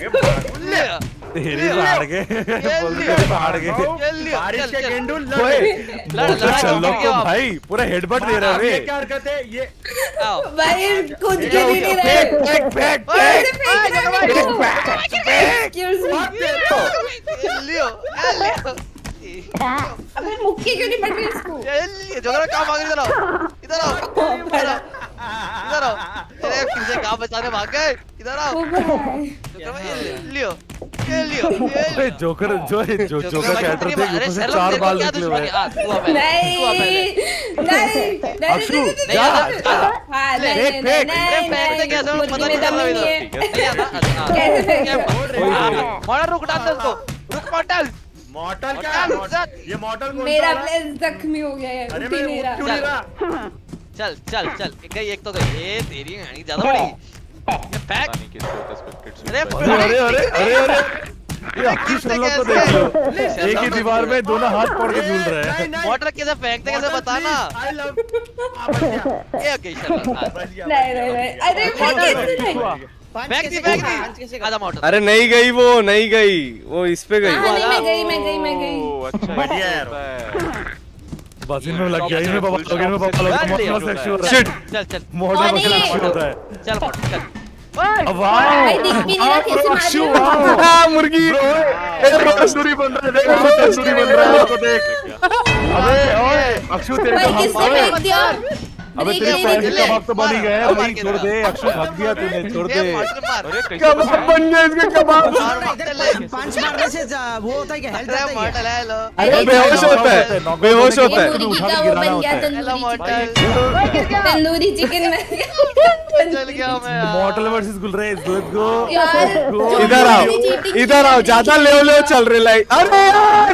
तेरी फाड़ के बोल के। फाड़ के बारिश के गेंडू लड़। लड़ लड़ को भाई पूरा हेडबट दे रहा है ये क्या हरकत है? ये भाई कुछ गिर ही नहीं रहे। फेंक फेंक फेंक फेंक। फेंक me. ए, लियो लियो। अबे मुक्की क्यों नहीं पड़ रही इसको लियो जोगरा काम आ गया इधर आओ [laughs] इधर आओ इधर आओ। इधर आओ। अरे फिर से काम बचाने भाग गए। इधर आओ। जोगरा ये लियो। ये लियो। [laughs] ये लियो। जोकर जो जो जोकर कैरेक्टर थे अरे शर्लॉक, चार बाल निकले हुए? हैं। नहीं नहीं नहीं अक्षु, जा। हाँ। नहीं अरे पैर से कैसे पता नहीं दम चल ही। रहा नहीं इधर। है हाँ। कैसे? फेंक क्या रहा बात? मोड़ा रुक डाल दे उसको। रुक मॉडल मॉडल क्या? ये मॉडल कौन मेरा सा? प्लेस जख्मी हो गया है अरे मैं नहीं उठ क्यों नहीं रहा? चल चल चल एक गई एक तो गई। ए तेरी गाड़ी ज़्यादा बड़ी। ये फेंक अरे अरे अरे अरे अरे अरे। ये अक्षु शर्लॉक को देख। लो एक ही दीवार में दोनों हाथ पकड़ के झूल रहे हैं। [laughs] नहीं, कैसे फेंकते कैसे बताना please, I love- आ, [laughs] ये हाँ। गया, नहीं नहीं नहीं। अरे मैं कैसे नहीं? दी दी मोटर। अरे नहीं गई वो नहीं गई। वो इस पे गई। हाँ नहीं मैं गई मैं गई मैं गई। अच्छा बढ़िया यार। बस इनमें लग गया इनमें बाबा लोग इनमें बाबा लोग मॉडल सेक्शन हो रहा है। शिट चल। चल मॉडल अरे। हो रहा है। चल मोटर चल। अब भाई दिख भी नहीं रहा कैसे मार अक्षु हो? वाओ मुर्गी। तंदूरी बन रहा है देख वो बन रहा है। उसको देख। अबे ओए अक्षु तेरे को हम अबे तेरे पैर नहीं कबाब तो बन ही गए भाई छोड़ दे। दे अक्षु थक गया तूने छोड़ दे। कबाब बन गया इसके कबाब पंच मारने से वो होता है कि हेल्थ आता है मोटर है लो। अरे बेहोश होता है बेहोश होता है। उठा का गिराना होता है। हेलो तंदूरी तंदूरी चिकन गया। चल गया मैं model versus Gulrez let's go इधर आओ इधर आओ ज़्यादा ले ले चल रहे लाइक अरे यार!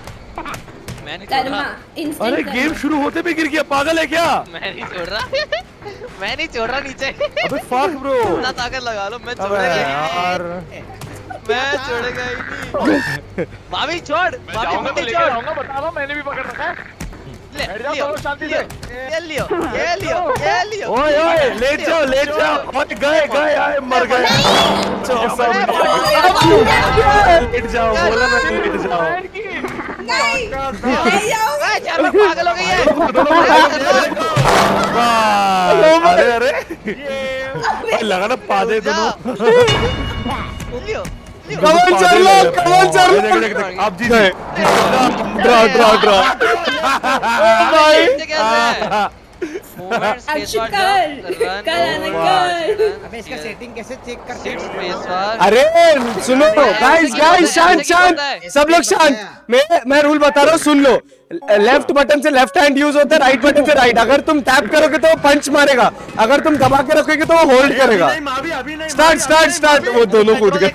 छोड़। कर्मा अरे गेम शुरू होते भी गिर गया पागल है क्या? मैं नहीं छोड़ रहा। [laughs] मैं नहीं छोड़ रहा नीचे। अबे फक ब्रो ना ताकत लगा लो मैं छोड़ छोड़ेगा यार। मैं मैं छोड़ेगा ही नहीं। [laughs] भाभी छोड़। मैं भाभी तो लेके छोड़। जाऊँगा बता रहा हूँ मैंने भी पकड़ रखा है। ले लियो। ये लियो ये [laughs] लियो ये लियो। ओए ओए ले जाओ ले जाओ ओए गए गए आए मर गए। लेट जाओ। [laughs] बोला मैं लेट जाओ। [laughs] नहीं। नहीं। चार लोग पागल हो गई है। अरे अरे अरे। लगा ना पादे दोनों। लियो। कमल चल लो कमल चल देख, देख, देख, आप जीत गए। ड्रा ड्रा ड्रा भाई मूवमेंट स्पेस अक्षु बार कर। रन कर आना कर। अबे इसका सेटिंग कैसे चेक करते सिट हैं? स्पेस बार अरे सुनो गाइस गाइस शांत शांत। सब लोग शांत। मैं मैं रूल बता रहा हूँ सुन लो। लेफ़्ट बटन से लेफ़्ट हैंड यूज़ होता है राइट बटन से राइट अगर तुम टैप करोगे तो वो पंच मारेगा। अगर तुम दबा के रखोगे तो वो होल्ड करेगा। नहीं मावी अभी नहीं स्टार्ट स्टार्ट स्टार्ट वो दोनों कूद गए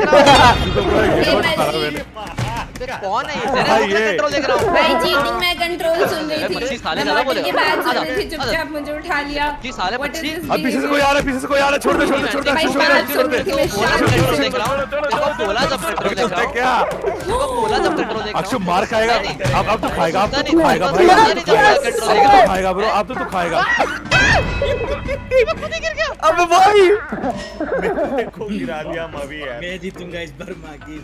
[laughs] कौन है ये? तेरे भाई, मुझे ये- कंट्रोल देख रहा हूँ। भाई चीटिंग मैं कंट्रोल सुन रही पच्चीस थी। साले मैं ज़्यादा बोले की बात सुन रही थी चुपचाप मुझे उठा लिया। पच्चीस साले पच्चीस। this अब पीछे से कोई आ रहा है पीछे से कोई आ रहा है छोड़ दे छोड़ दे छोड़ दे छोड़ दे छोड़ दे मैं बोला शांत कंट्रोल से देख रहा हूँ। बोला जब कंट्रोल देख रहा हूँ। क्या? बोला जब कंट्रोल देख रहा अक्षु हूँ। मार खाएगा। अब अब तो खाएगा अब तो नहीं, खाएगा भाई नहीं, देख तो रहा तू खाएगा ब्रो अब तो तू खाएगा। अब भाई। को गिरा दिया मावी यार मैं जीतूँगा इस बार मागी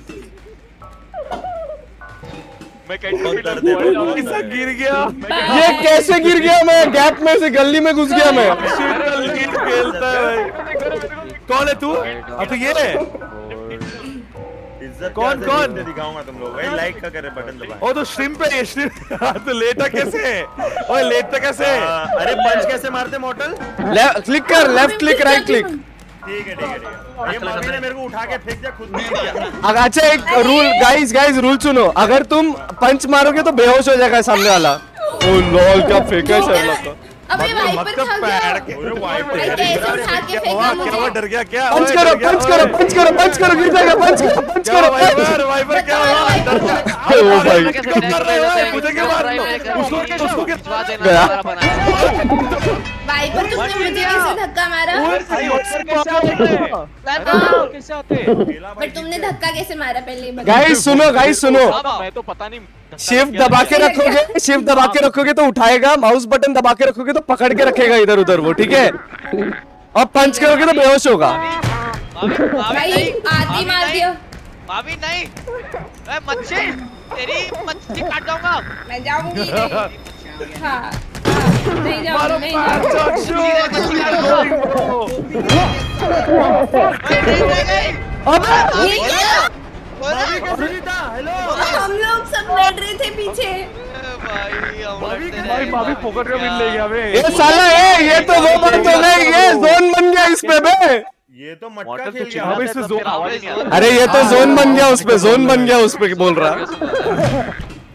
मैं है, है। गिर गया। [laughs] ये कैसे गिर गया मैं? गैप में से गली में घुस गया मैं। [laughs] खेलता है भाई। कौन है तू? अब तो ये है। कौन, कौन? दिखाऊँगा तुम लोग भाई लाइक का करे बटन दबाएँ ओ तो श्रिम्प है ये श्रिम्प हाँ, तो लेटा कैसे ओए लेटता कैसे आ, अरे पंच कैसे मारते मॉडल क्लिक कर लेफ़्ट क्लिक राइट क्लिक ठीक है ठीक है ठीक है। ये मावी ने मेरे को उठा के फेंक दिया खुद नहीं दिया। अच्छा एक रूल गाइस गाइस रूल सुनो। अगर तुम पंच मारोगे तो बेहोश हो जाएगा सामने वाला। ओ लॉल क्या फेंका है शर्मा का। अबे मतलब वाइपर मतलब खा गया। कैसे उठा के क्या डर गया क्या पंच करो पंच करो पंच करो पंच करो गिर जाएगा पंच करो पंच करो। वाइपर वाइपर क्या हुआ? डर गया। ओ भाई। कर रहे हो? मुझे क्यों मार रहे हो? उसको उसको वाइपर तुमने मुझे कैसे धक्का मारा? बट तुमने धक्का कैसे मारा पहले? गाइस सुनो गाइस सुनो। मैं तो पता नहीं शिफ्ट दबा के रखोगे शिफ्ट दबा के रखोगे तो उठाएगा माउस बटन दबा के रखोगे तो पकड़ के रखेगा इधर उधर वो ठीक है और पंच करोगे तो बेहोश होगा भाई आती मार दिया भाभी नहीं ए मच्छी तेरी मच्छी काट दूँगा मैं जाऊँगी नहीं हाँ हाँ, नहीं जाऊँगी नहीं जाऊँगी अबे कैसे जीता हेलो हम लोग सब लड़ रहे थे पीछे। भाई मावी पकड़ के मिल ले गया बे ये साला ये ये तो वो बात हो गई ये जोन बन गया इस पे बे। ये तो मटका खेल तो गया। अबे इससे जोन आवाज़ नहीं अरे ये तो जोन बन गया उस पे जोन बन गया उस पे बोल रहा।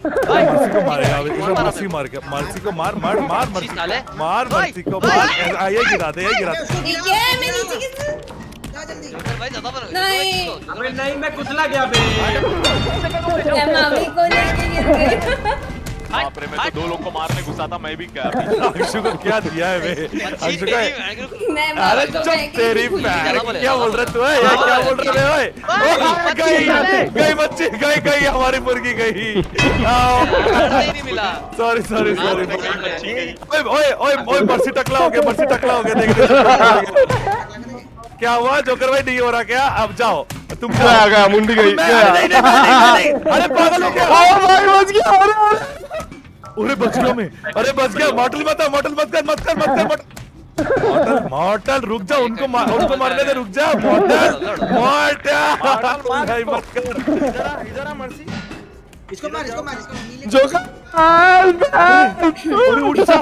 मर्सी को मारेगा अभी इसे मर्सी मार के मर्सी को मार मार मार मर्सी मार मर्सी को मार ये गिरा दे ये गिरा दे। ये मैं नीचे किस भाई ज़्यादा बन नहीं अबे नहीं मैं कुचला गया बे मैं मामी को लेके गिर गई बाप रे मैं तो दो लोग को मारने घुसा था मैं भी क्या अक्षु को क्या दिया है बे का अरे चुप तेरी क्या बोल रहे तू है क्या बोल रहे हो ओए गई गई बच्ची गई गई हमारी मुर्गी गई सॉरी सॉरी सॉरी गई ओए ओए ओए बरसी टकला हो गया बरसी टकला हो गया देख क्या हुआ? जोकर भाई नहीं हो रहा क्या? अब जाओ। तुम गया गया मुंडी गई मैं- गया। नहीं, नहीं, नहीं, नहीं, अरे पागल हो गया। आओ भाई बच गया अरे अरे। अरे बच गया मैं। अरे बच गया। मॉडल मत आ, मॉडल मत कर मत कर मत कर मॉडल मॉडल रुक जा उनको मार उनको मारने दे रुक जा। मॉडल मॉडल भाई मत कर। इधर आ इधर आ मर्सी। इसको मार इसको मार इसको नीले जो का अरे उठ जा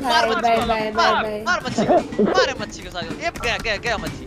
मार बाय, मच्छी मार मार मच्छी को, मार मच्छी के साथ ये गया गया गया मच्छी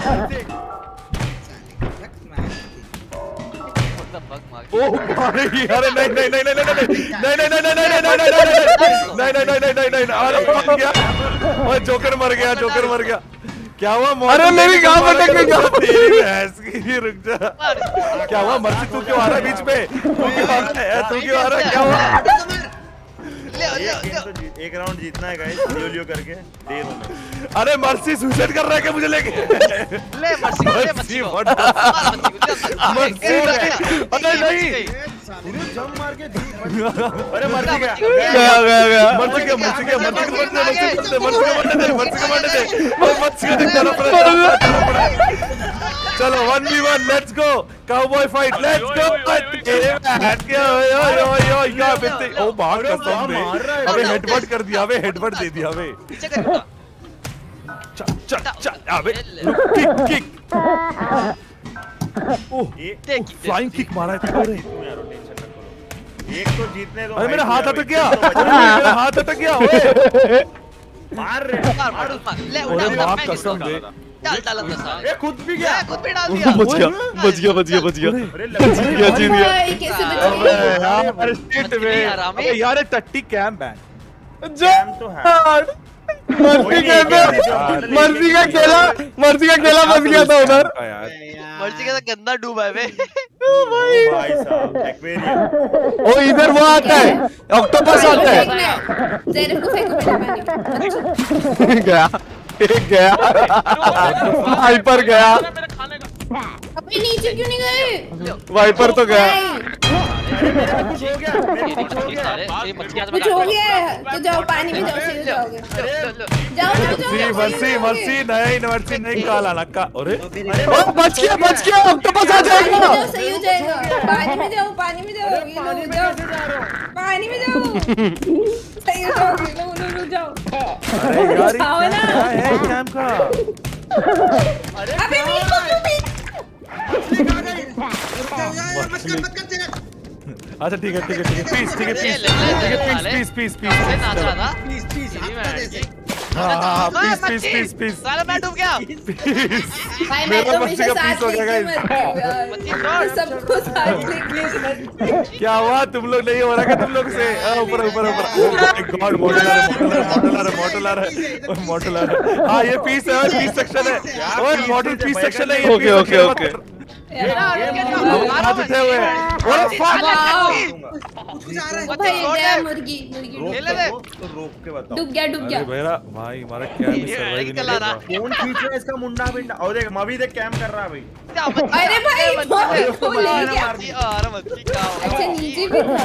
अरे, मर गया ओए जोकर मर गया जोकर मर गया क्या हुआ? अरे मेरी गाँव अटक गाँव तेरी भैंस की रुक जा क्या हुआ मर्सी तू क्यों आ रहा बीच में? तू क्यों आ रहा है? तू क्यों आ रहा क्या हुआ? एक तो राउंड जीतना है गाइस लियो लियो करके दे दो मैं अरे मर्सी सुसाइड कर रहा है क्या मुझे लेके ले मर्सी ले मर्सी को what मार मर्सी अरे नहीं पूरी जम मार के अरे मर गया गया गया गया मर्सी क्या मर्सी क्या मर्सी को मरने दे मर्सी को मरने दे मर्सी को मरने दे और मर्सी को देख चलो पड़ा चलो पड़ा चलो one v one let's go cowboy fight let's go हट गया यो यो यो या बेटे ओ भाग कसम दे। अबे हेडबट कर दिया अबे हेडबट दे दिया अबे। चल चल चल अबे kick kick oh flying kick मारा है करो एक तो जीतने दो अरे मेरा हाथ अटक गया। मेरा हाथ अटक गया ओए। मार रे मार मार मार। ले उठा उठा फेंक कसम। दे। डाल डाल अंदर साले ये खुद भी गया। खुद भी डाल दिया। बच गया बच गया बच गया बच गया। अरे जीत गया कैसे बच अबे यार शिट में हरामी। यार ये टट्टी कैम बैन कैम तो है। मर्सी के अंदर मर्सी का खेला मर्सी का खेला फंस गया था उधर। यार मर्सी के साथ गंदा डूबा है बे भाई। साहब ओ इधर वो आता है। [laughs] ऑक्टोपस आता है। [laughs] गया। गया। वाइपर गया। अबे नीचे क्यों नहीं गए? वाइपर तो गया। कुछ हो गया कुछ हो गया कुछ हो गया तो जाओ पानी में जाओ सीधे जाओगे जाओ। जाओ जाओ मर्सी मर्सी मर्सी नहीं काला नक्का अरे ओ बच गया बच गया ऑक्टोपस आ जाएगा सही हो जाएगा पानी में जाओ। पानी में जाओ। ये लो जाओ पानी में जाओ सही हो जाओगे लो लो लो जाओ अरे यार क्या है कैम का अबे नहीं को क्यों मत कर मत कर तेरा अच्छा ठीक है ठीक है ठीक है। पीस ठीक है पीस ठीक है पीस पीस पीस पीस हाँ हाँ पीस पीस मच्छी! पीस पीस साला मैं डूब गया। भाई मैं मेरा तो piece हो गया, हूँ [laughs] छोड़। सबको साथ लेके क्या हुआ? तुम लोग नहीं हो रहा क्या तुम लोग से? आ, ऊपर ऊपर ऊपर। गॉड मॉडल आ रहा है मॉडल आ रहा है मॉडल आ रहा है। मॉडल आ रहा है हाँ ये पीस है पीस सेक्शन है ओए मॉडल पीस सेक्शन है ये ओके, ओके, ओके। मत- यार हम हाथ उठे हुए। ओए कुछ कुछ आ रहा भाई गया मुर्गी मुर्गी रोक ले, ले, ले। तो रोक के बताओ। डूब गया डूब गया। भैया भाई हमारा क्या भी सर्वाइव नहीं कर रहा। रहा। खींच रहा है इसका मुंडा बिंडा और देख मवी देख कैम कर रहा है भाई अरे भाई वो ले गया अरे मच्छी का अच्छा नीचे भी था।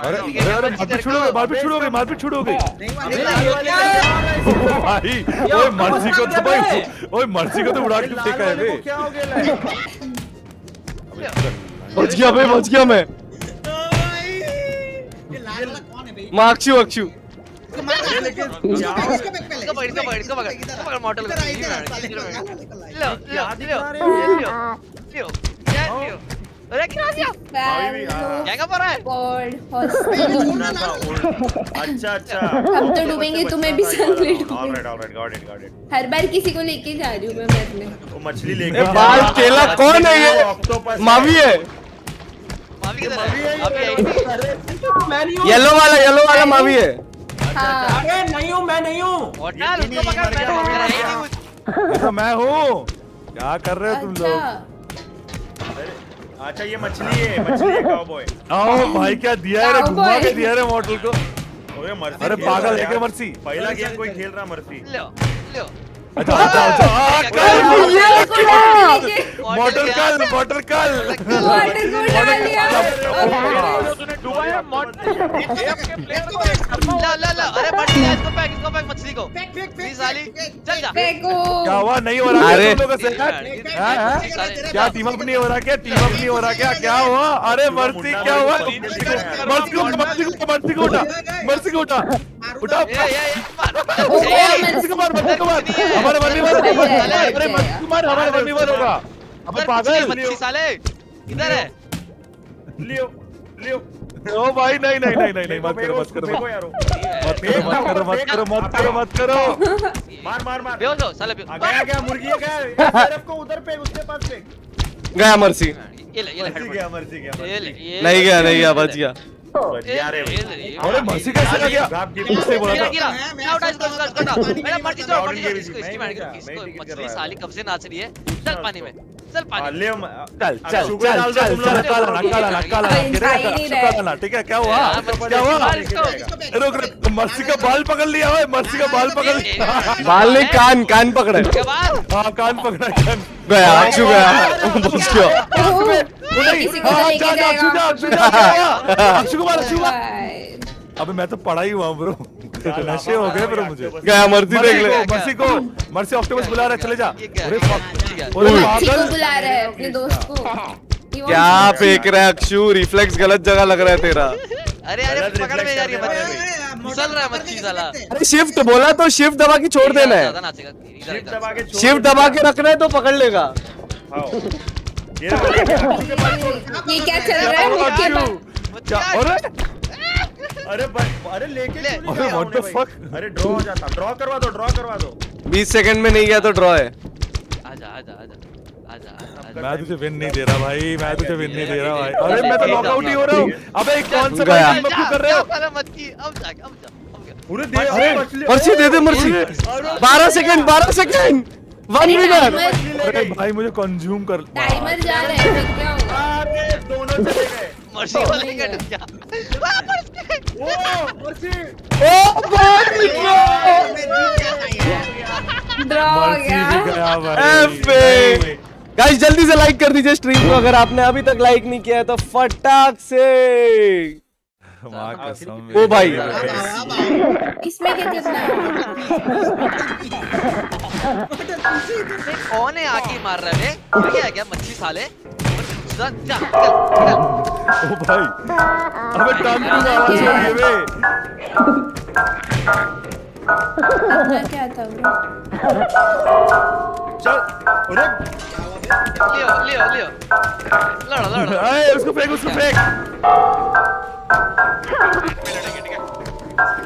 अरे मारपीट गई मारपीट गई मारपीट शुरू गई नहीं वाले [laughs] भाई ओए मर्सी को तो भाई ओए मर्सी को तो उड़ा के फेंका है क्या हो गया बच गया भाई बच गया मैं ये लाल वाला कौन है भाई मार्क्सू अक्षु इसको मार अरे लेकिन इसको क्या फेंक, इसको फेंक पहले इसको पकड़ इसको पकड़ इसको पकड़ इसको पकड़ मॉडल अरे क्या भी कर रहा है गॉड अच्छा अच्छा हम तो डूबेंगे तुम्हें भी alright alright got it got it हर बार किसी को लेके जा रही हूँ मैं वो मछली लेके भाई केला कौन है ये? मावी है। मावी किधर है अभी आई थी मैं नहीं हूँ। येलो वाला येलो वाला मावी है। हाँ। अरे नहीं हूँ मैं नहीं हूँ। होटल उसको पकड़ ही नहीं तो मैं हूँ। क्या कर रहे हो तुम लोग? अच्छा ये मछली है मछली है काउबॉय आओ भाई क्या दिया है रे? घुमा के दिया है रे मॉडल को? ओए मर्सी अरे पागल है क्या। मर्सी? पहला गेम कोई खेल रहा मर्सी। लो लो। अच्छा अच्छा अच्छा। कल ये को डाल कल मॉडल कल वाटर को डाल लिया तूने डूबा है मॉड लो लो लो अरे बढ़ इसको पैक इसको पैक मछली को। फेंक फेंक फेंक प्लीज़ साली चल जा। फेंको। क्या हुआ? नहीं हो रहा अरे। क्या तुम लोगों से? हाँ, हाँ? क्या टीम अप नहीं हो रहा क्या? टीम अप नहीं हो रहा क्या? क्या हुआ? अरे मर्सी क्या हुआ? मर्सी को मर्सी को मर्सी को उठा मर्सी को उठा। उठा। ये ये ये मर्सी को मार मर्सी को मार हमारे मरने वाला होगा अरे मर्सी को मार हमारे मरने वाला होगा अबे पागल। मच्छी साले। इधर है। लियो लियो। ओ भाई नहीं नहीं नहीं नहीं नहीं मत करो मत करो। देखो यारो। मत करो मत करो मत करो मत करो मत [laughs] करो। मार मार मार। बेहोश हो साले आ बेहोश गया क्या मुर्गी है क्या एसआरएफ [laughs] को उधर पे उसके पास पे गया मर्सी। ये ले ये ले हेडफोन गया मर्सी गया नहीं गया नहीं गया बच गया। रे ये अरे मसी कैसे आ गया उससे बोला था। गिरा मैं- आउट इसको इसको में मेरा मर्ज़ी तो इसको इसकी मार के इसको मछली साली कब से नाच रही है? चल पानी में। चल पानी। ले चल चल चल चल। चल ठीक है क्या हुआ? क्या हुआ। रुक रुक मर्सी का बाल पकड़ लिया है मर्सी का बाल पकड़ लिया बाल कान कान पकड़ा है। क्या बात हाँ कान पकड़ा कान। गया अक्षु गया। क्या? अक्षु को मार अक्षु [laughs] को मार। अबे मैं तो पढ़ा ही हुआ ब्रो नशे हो गए ब्रो मुझे। क्या मर्ज़ी देख ले। मर्सी को मर्सी ऑक्टोपस बुला रहा है चले जा। अरे? अरे को पागल। बुला रहा है अपने दोस्त को। क्या फेंक रहा है अक्षु? रिफ्लेक्स गलत जगह लग रहा है तेरा। अरे अरे पकड़ में जा रही है फिसल रहा है। मच्छी साला। अरे शिफ्ट बोला तो शिफ्ट दबा के छोड़ देना है। शिफ्ट दबा के रखना है तो पकड़ लेगा। ये क्या चल रहा है? क्या अरे अरे लेके ले। नहीं अरे the भाई? fuck? अरे ड्रॉ हो जाता। ड्रॉ करवा दो ड्रॉ करवा दो। 20 सेकंड में नहीं गया तो ड्रॉ है। आजा आजा आजा। मैं तुझे विन नहीं दे रहा भाई मैं तुझे विन नहीं दे रहा भाई। अरे मैं तो नॉकआउट ही हो रहा हूँ। अबे कौन सा गया। भाई टीम अप कर रहे हो? साला मच्छी अब जा अब जा अब जा। पूरे दे अरे, अरे मछली मर्सी दे दे Mercy 12 second 12 second. One minute. अरे भाई मुझे कंज्यूम कर टाइमर जा रहा है क्या होगा अरे दोनों चले गए। वाले का ओ ओ भाई ड्रॉ गया। गाइस जल्दी से लाइक कर दीजिए स्ट्रीम को। अगर आपने अभी तक लाइक नहीं किया है तो फटाक से। माँ कसम ओ भाई। इसमें क्या करना है? कौन है आके मार रहा है? बे क्या क्या मच्छी साले ओ भाई। अबे टांग की आवाज़ हो रही है बे करना क्या था ब्रो चल अरे लियो लियो लियो लड़ो लड़ो अरे उसको फेंक उसको फेंक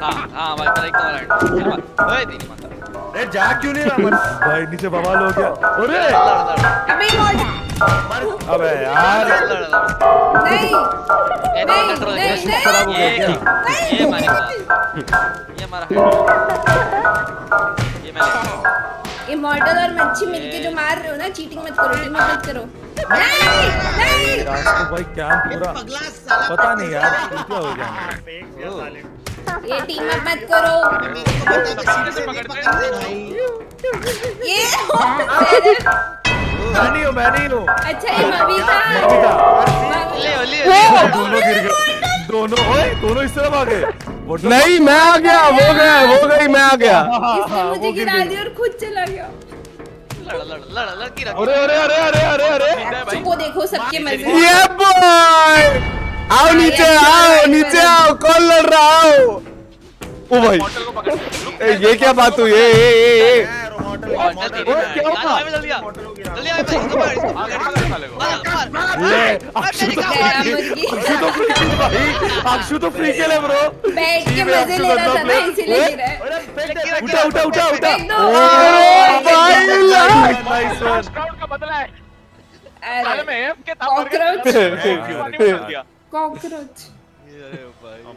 हाँ हाँ भाई मेरा एकदम राइट चल भाई ओए तेरी माता अरे जा क्यों नहीं रहा भाई नीचे बवाल हो गया। अरे! अबे अबे यार। नहीं नहीं ये नहीं, नहीं, ये ये हमारा ये मैंने इमॉर्टल और मच्छी मिलके जो मार रहे हो ना चीटिंग मत करो टीम मत करो। नहीं नहीं। रास्ता भाई क्या पूरा पता नहीं यार क्या हो गया। ये टीम अप मत करो। ये मैं नहीं हूँ मैं नहीं हूँ। अच्छा ये मवी था मम्मी था लियो लियो दोनों गिर गए दोनों ओए दोनों इस तरफ़ आ गए। नहीं मैं आ गया वो गया वो गई मैं आ गया? हाँ, [laughs] इसने हाँ, मुझे गिर। दिया। और खुद चला गया। लड़ लड़ लड़ लड़की रखो। अरे अरे अरे अरे अरे अरे। देखो सबके मज़े ये बॉय आओ नीचे आओ नीचे आओ कौन लड़ रहा आओ ओ भाई। ए, ये क्या बात हुई? भाई ले अक्षु तो फ्री तो भाई। तो फ्री के लिए ब्रो बैठ के मज़े ले रहा था ना इसीलिए है उठा उठा उठा। उठा फेंक दो नाइस वन का बदला है। अरे [laughs] में एफ़ के था कॉकरोच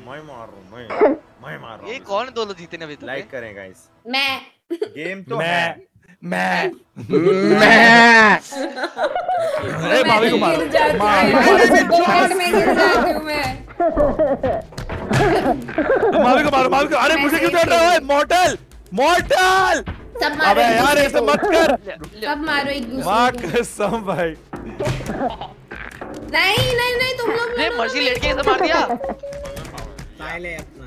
मैं मार रहा हूँ मैं। मैं मार रहा ये कौन दो लोग जीते ने अभी तक लाइक करें गाइस मैं। गेम तो मैं। है। [laughs] मैं। मैं। अरे भाभी को मारो। मार हूँ में गिर जाती हूँ मैं। भाभी को मारो भाभी को। अरे मुझे क्यों डर रहा है? मॉर्टल मॉर्टल सब मारो अबे यार ऐसे मत कर। सब मारो एक दूसरे को। कसम भाई। नहीं नहीं नहीं तुम लोग ने लड़ो, मर्सी मैं- लड़के ऐसे मार दिया। साले अपना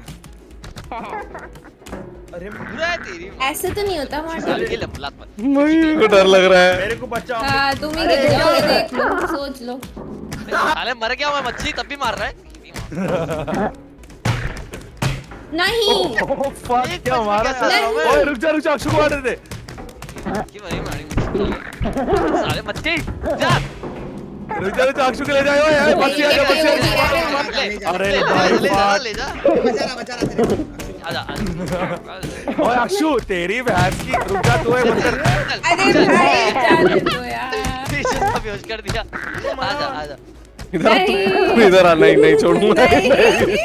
अरे बुरा है तेरी ऐसे तो नहीं होता मॉडल ये ले लात मत। मुझे को डर लग रहा है। मेरे को बच्चा हाँ तुम ही गिर जाओगे देख लो सोच लो। साले मर गया मैं मच्छी तब भी मार रहा है। नहीं। फक [laughs] क्या मारा ओए रुक जा रुक जा अक्षु को मार दे। की वही मारेंगे साले मच्छी जा। रुक जा रुक जा अक्षु के ले जाओ यार बस यार बस आ जा जा अरे ले भाई ले जा ले जा। बचा रहा बचा रहा ओए अक्षु तेरी भैंस की रुक जा तू है बंदर अरे भाई जाने दो यार। [laughs] कर दिया। आजा आजा। इधर नहीं। इधर आ नहीं नहीं छोड़ूँगा [laughs] तेरी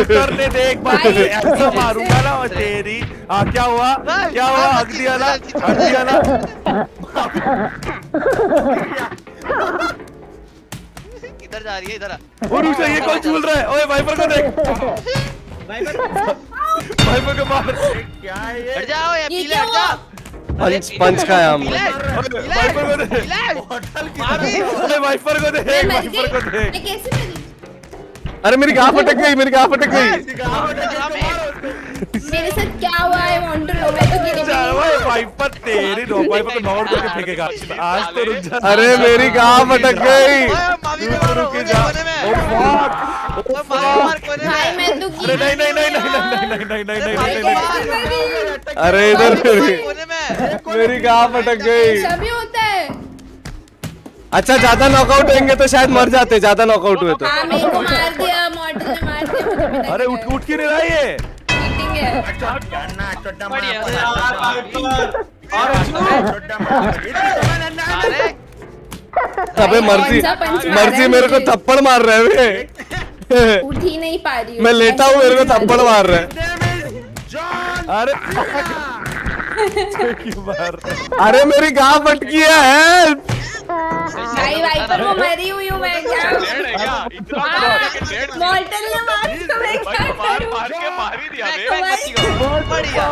उतरने दे एक बार ऐसा मारूँगा ना तेरी। आ क्या हुआ? क्या हुआ? हक दिया ना? हक दिया ना? किधर जा रही है इधर आ। वो रुक जा ये कौन झूल रहा है? ओए वाइपर को देख। वाइपर को मार क्या है ये हट जाओ ये ये पीले हट जा पंच पंच का हम वाइपर को दे अरे वाइपर को दे वाइपर को दे अरे मेरी गाँव अटक गई मेरी गाँव अटक गई मेरे साथ क्या हुआ है वांट टू नो मैं तो गिरी भाई वाइपर तेरी दो वाइपर को नॉट करके फेंकेगा आज तो रुक जा अरे मेरी गाँव अटक गई रुक जा अरे इधर मेरी मेरी गाफ अटक गई। सभी होता है। अच्छा ज़्यादा नॉकआउट होंगे तो शायद मर जाते ज़्यादा नॉकआउट हुए तो। हाँ मेरे को मार दिया मॉडल ने मार दिया अरे उठ उठ नहीं रहा ये? है। अरे अबे मर्ज़ी मर्ज़ी मेरे को थप्पड़ मार रहे हैं उठ ही नहीं पा रही मैं लेटा हूँ मेरे को थप्पड़ मार रहे हैं। अरे है? [laughs] अरे मेरी गाँव अटकी है हेल्प भाई भाई पर वो मरी हुई मैं क्या? [laughs] हाँ। हाँ, मॉर्टल ने मार तो मैं क्या मार मार के मार ही दिया बहुत बढ़िया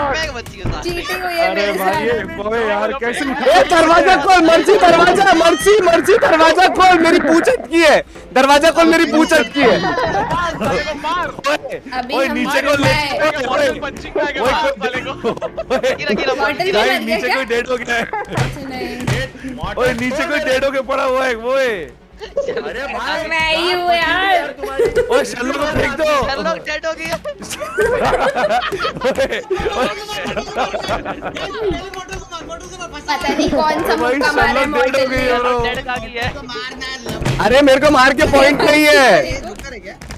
चीटिंग हुई है मेरे। साथ ओए तो यार कैसे [laughs] ए दरवाज़ा खोल मर्ज़ी दरवाज़ा मर्ज़ी मर्ज़ी दरवाज़ा खोल मेरी पूछत की है। दरवाज़ा खोल मेरी पूछत की है। ओए नीचे को ले। ओए नीचे कोई डेड हो गया है। ओए नीचे कोई डेडो के पड़ा हुआ है वो है। अरे भाई मैं ही हूँ यार। ओए शल्लो को फेंक दो। शल्लो डेड हो गया पता नहीं कौन सा मुक्का मारे मॉडल में। अरे मेरे को मार के पॉइंट नहीं है।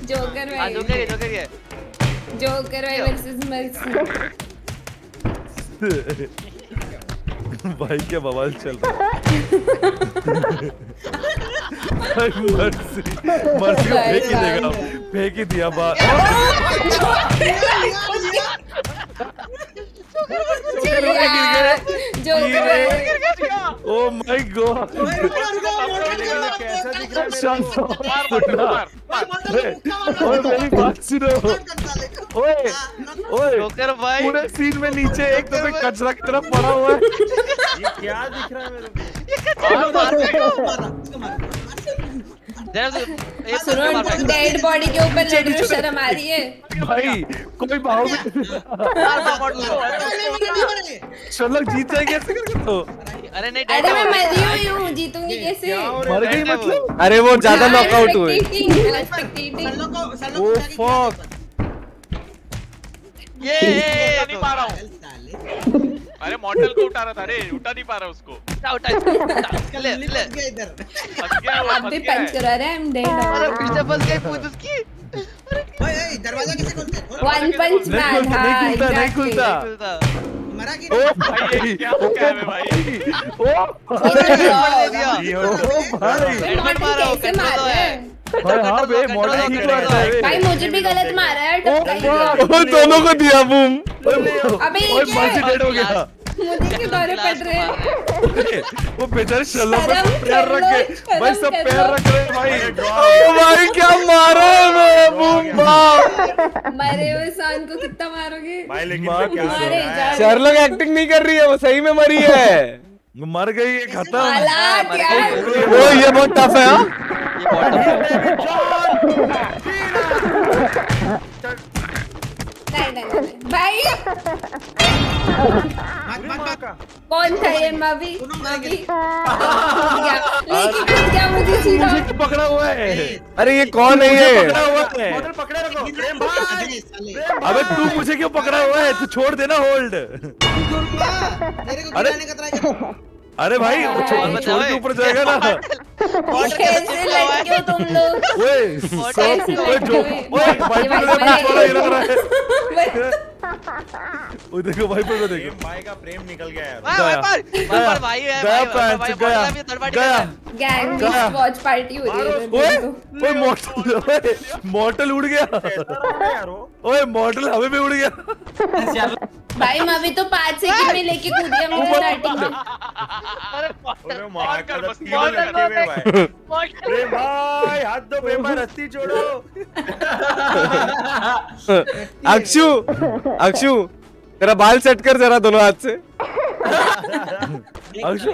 जोकर भाई। जोकर जोकर है। जोकर भाई वर्सेस मर्सी [laughs] [laughs] भाई क्या बवाल चल रहा है। [laughs] मर्सी। मर्सी को फेंक ही देगा। फेंक ही दिया बाहर जोकर [laughs] ओ माय गॉड कैसा दिख रहा है मार बात सुनो ओए ओए जोकर भाई पूरे सीन में नीचे एक तो कचरा की तरफ़ पड़ा हुआ है ये क्या दिख रहा है मेरे। को जरा से एक सुनो मार फेंक डेड बॉडी [laughs] के ऊपर शर्म आ रही है। भाई कोई भाव जीत जाएँगे ऐसे करके तो अरे नहीं अरे मैं मरी हुई हूँ जीतूँगी कैसे? मर गई मतलब? अरे वो ज़्यादा नॉकआउट हुए। ओ फक ये नहीं पा रहा हूँ। अरे मॉडल को उठा रहा था अरे उठा नहीं पा रहा उसको। उठा उठा इसको ले [laughs] ले इधर। फंस गया वो अब फंस भी गया पंच है करा रहे हैं डेड अरे पीछे फंस गई पूछ उसकी। ओए ओए दरवाज़ा कैसे खोलते हैं? वन पंच मैन हाँ? नहीं खुलता नहीं खुलता खुलता। मरा कि ओ भाई ये क्या हो गया है भाई? ओ भाई मॉडल मारा रहे हैं। हाँ बे मॉडल ठीक मारता है। भाई मुझे भी गलत मारा है दिया। वो दोनों को दिया बूम अबे ये क्या? है? डेड हो गया। मुझे के दौरे पड़ रहे हैं। वो बेचारे शल्लक पे पैर रख के भाई सब पैर रख रहे हैं भाई। ओ भाई क्या मारा है मैं बूम मरे हुए को कितना मारोगे? भाई लेकिन क्या है शर्लक एक्टिंग नहीं कर रही है वो सही में मरी है। मर गई है खत्म। ओ ये बहुत टफ है हाँ [laughs] ये बहुत नहीं नहीं नहीं भाई। कौन था ये मवी मवी क्या? लेकिन क्या मुझे सीधा पकड़ा हुआ है। अरे ये कौन है ये? पकड़ा हुआ है। मॉडल पकड़े रखो। प्रेम अरे अबे तू मुझे क्यों पकड़ा हुआ है? तू छोड़ देना होल्ड अरे- अरे भाई छोड़ के ऊपर जाएगा ना। [laughs] तुम लोग? ओए ओए ओए [laughs] भाई- देखो वाइपर को देखो। भाई का प्रेम निकल गया यार। वाइपर वाइपर भाई है गया भाई गया। मॉडल थर्ड पार्टी गया। गैंग वॉच पार्टी हो रही है। ओए तो। ओए मॉडल ओए उड़ गया। यार ओए मॉडल हवा में उड़ गया। भाई मैं अभी तो पाँच सेकंड में लेके कूद गया मुझे स्टार्टिंग में। अरे मार का तो तीनों लटके हुए भाई। अरे भाई हाथ दो पेपर रस्सी छोड़ो अक्षु अक्षु तेरा बाल सेट कर जरा दोनों हाथ से. [laughs] अक्षु.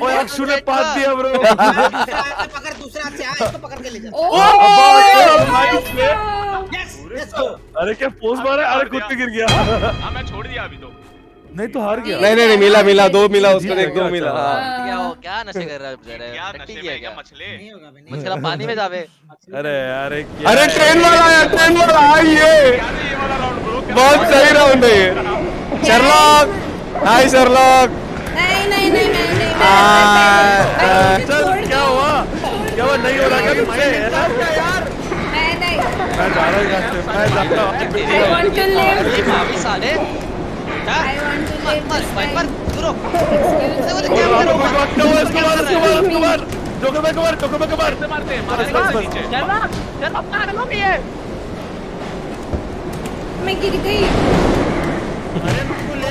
हो अक्षु ने पास दिया ब्रो. [laughs] पकड़ दूसरा हाथ से आ इसको पकड़ के ले जा. यस लेट्स गो अरे क्या पोस्ट मारा अरे कुत्ते गिर गया. हाँ मैं छोड़ दिया अभी तो. नहीं तो हार गया नहीं नहीं नहीं मिला मिला दो मिला उसको देख दो मिला हाँ क्या हो क्या नशे कर रहा है बेचारा क्या टट्टी नशे किया में क्या क्या मछले नहीं होगा भाई नहीं मछला पानी में जावे अरे अरे क्या अरे ट्रेन वाला आया ट्रेन वाला ये वाला राउंड ब्रो बहुत सही राउंड है ये शर्लॉक हाय शर्लॉक नहीं नहीं नहीं नहीं नहीं मैं- चल क्या हुआ क्या हुआ नहीं हो रहा क्या तुमसे मैं नहीं मैं जा रहा हूँ यहाँ से मैं जाता हूँ live. ये भाभी साले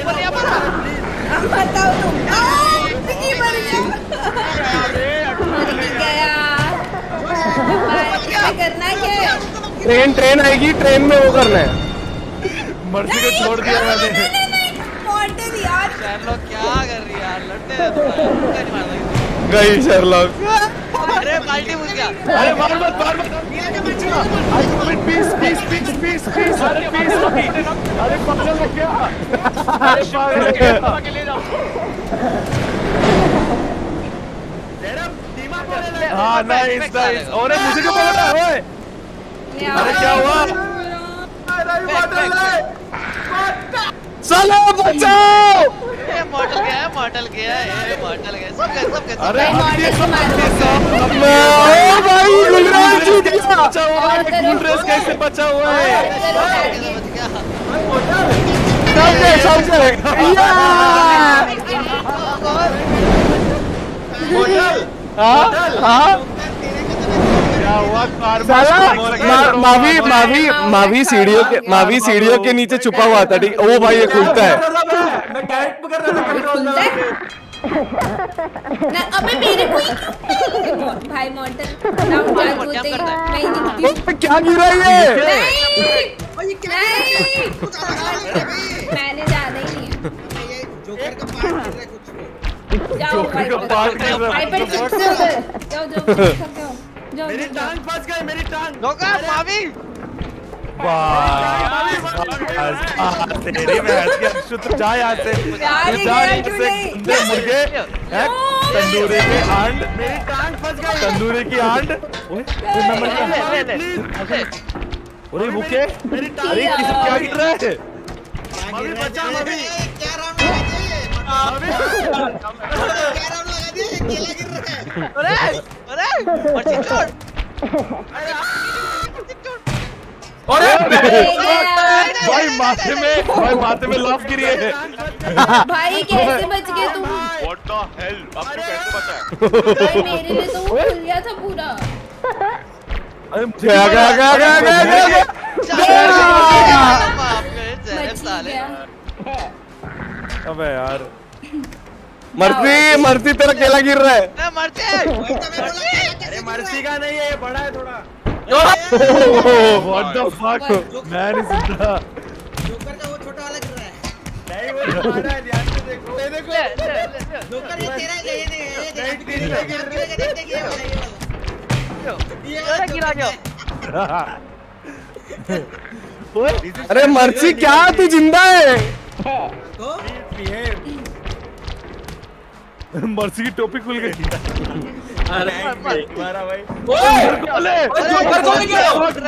मर मार में अब बताओ तुम। आ, पिगी मर गया। मर गया। क्या करना क्या? है ट्रेन ट्रेन आएगी ट्रेन में वो करना है। मर्सी को छोड़ दिया मैंने नहीं नहीं नहीं मॉडल यार। शर्लॉक क्या कर रही है यार? लड़ने दे गई शर्लॉक। अरे बाल्टी घुस गया अरे मार मत मार मत। अरे peace peace peace peace peace अरे पीस अरे पागल हो गया। अरे पागल हो गया। के ले जाओ हाँ। नाइस नाइस और मुझे क्यों बोल रहा है ओए? अरे क्या हुआ? चलो बचाओ! ये मॉडल गया है मॉडल गया है ये मॉडल गया सब गए सब गए अरे ये मॉडल ये सब ओ भाई गुलराज छूट गया। बचा हुआ है ड्रेस कैसे बचा हुआ है सब गया। सब गए सब गए हाँ? हाँ? मावी मावी मावी सीढ़ियों के मावी सीढ़ियों के नीचे छुपा हुआ था ठीक ओ भाई ये खुलता है ना अबे मेरे को भाई मॉडल क्या ही है? ही हूँ गिरा ये है मैंने जाना ही नहीं जोकर का पार्ट कर रहा है कुछ जाओ भाई का पार्ट कर रहा है। जाओ जाओ मेरी टांग फंस गई मेरी टांग। नौकर मावी तेरी भैंस की अक्षु तू जा यहाँ से। जा से गंदे मुर्गे तंदूरी की आंड। मेरी टांग फंस गई। तंदूरी की आंड। ओए ओए, मैं मर गया अरे मुके अरे किस क्या गिर रहा है? मम्मी बचा मम्मी क्या राउंड लगा दिए क्या राउंड लगा केला गिर रहा है अरे अरे मर्ची छोड़ भाई माथे में भाई माथे में लॉक गिरी है भाई कैसे बच गए तुम व्हाट द हेल अब तू कैसे बचा है भाई मेरे लिए तो वो खुल गया था पूरा अरे मुझे आ गया आ गया गया गया गया गया गया बच ही गया अबे यार मरती मरती तेरा केला गिर रहा है। अरे मर्सी का नहीं है ये बड़ा है थोड़ा। व्हाट द फक मैं नहीं सुनता। है जोकर का वो छोटा वाला गिर रहा है। नहीं वो बड़ा है ध्यान से देखो। ये देखो। जोकर ये तेरा है ये नहीं ये नहीं, देख तेरी गिर देख देख देख ये वाला ये वाला। गिरा गया। [laughs] अरे मर्सी क्या तू ज़िंदा है। तो मर्सी की टोपी खुल गई। तुम्हारा भाई। अरे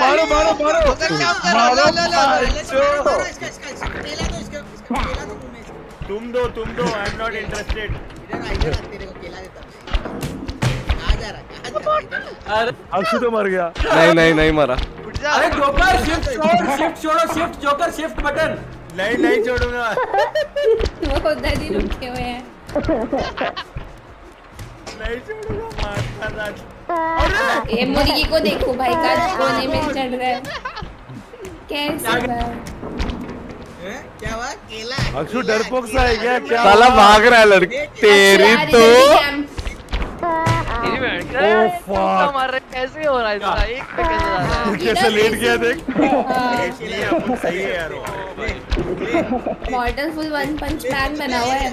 मारो मारो मारो। जोकर कर रहा है। ले ले ले मारो इसका इसका इसका केला दो इसका इसका केला दो मुँह में तुम दो तुम दो आई एम नॉट इंटरेस्टेड इधर आ इधर तेरे को केला देता। जा रहा? कहाँ जा रहा? अक्षु तो मर गया। नहीं नहीं नहीं मरा। जा। अरे जोकर शिफ्ट [laughs] छोड़ शिफ्ट छोड़ो शिफ्ट जोकर शिफ्ट बटन नहीं नहीं छोड़ूँगा। [laughs] वो ही रुके हुए हैं। ये मुर्गी को देखो भाई का कोने में चढ़ रहा है। कैसे क्या हुआ केला अक्षु डरपोक सा है क्या? क्या साला भाग रहा है लड़की। तेरी तो रहे कैसे हो रहा है इसका एक कैसे है। कैसे लेट गया देख? हाँ, सही है यार model full one punch man बना हुआ है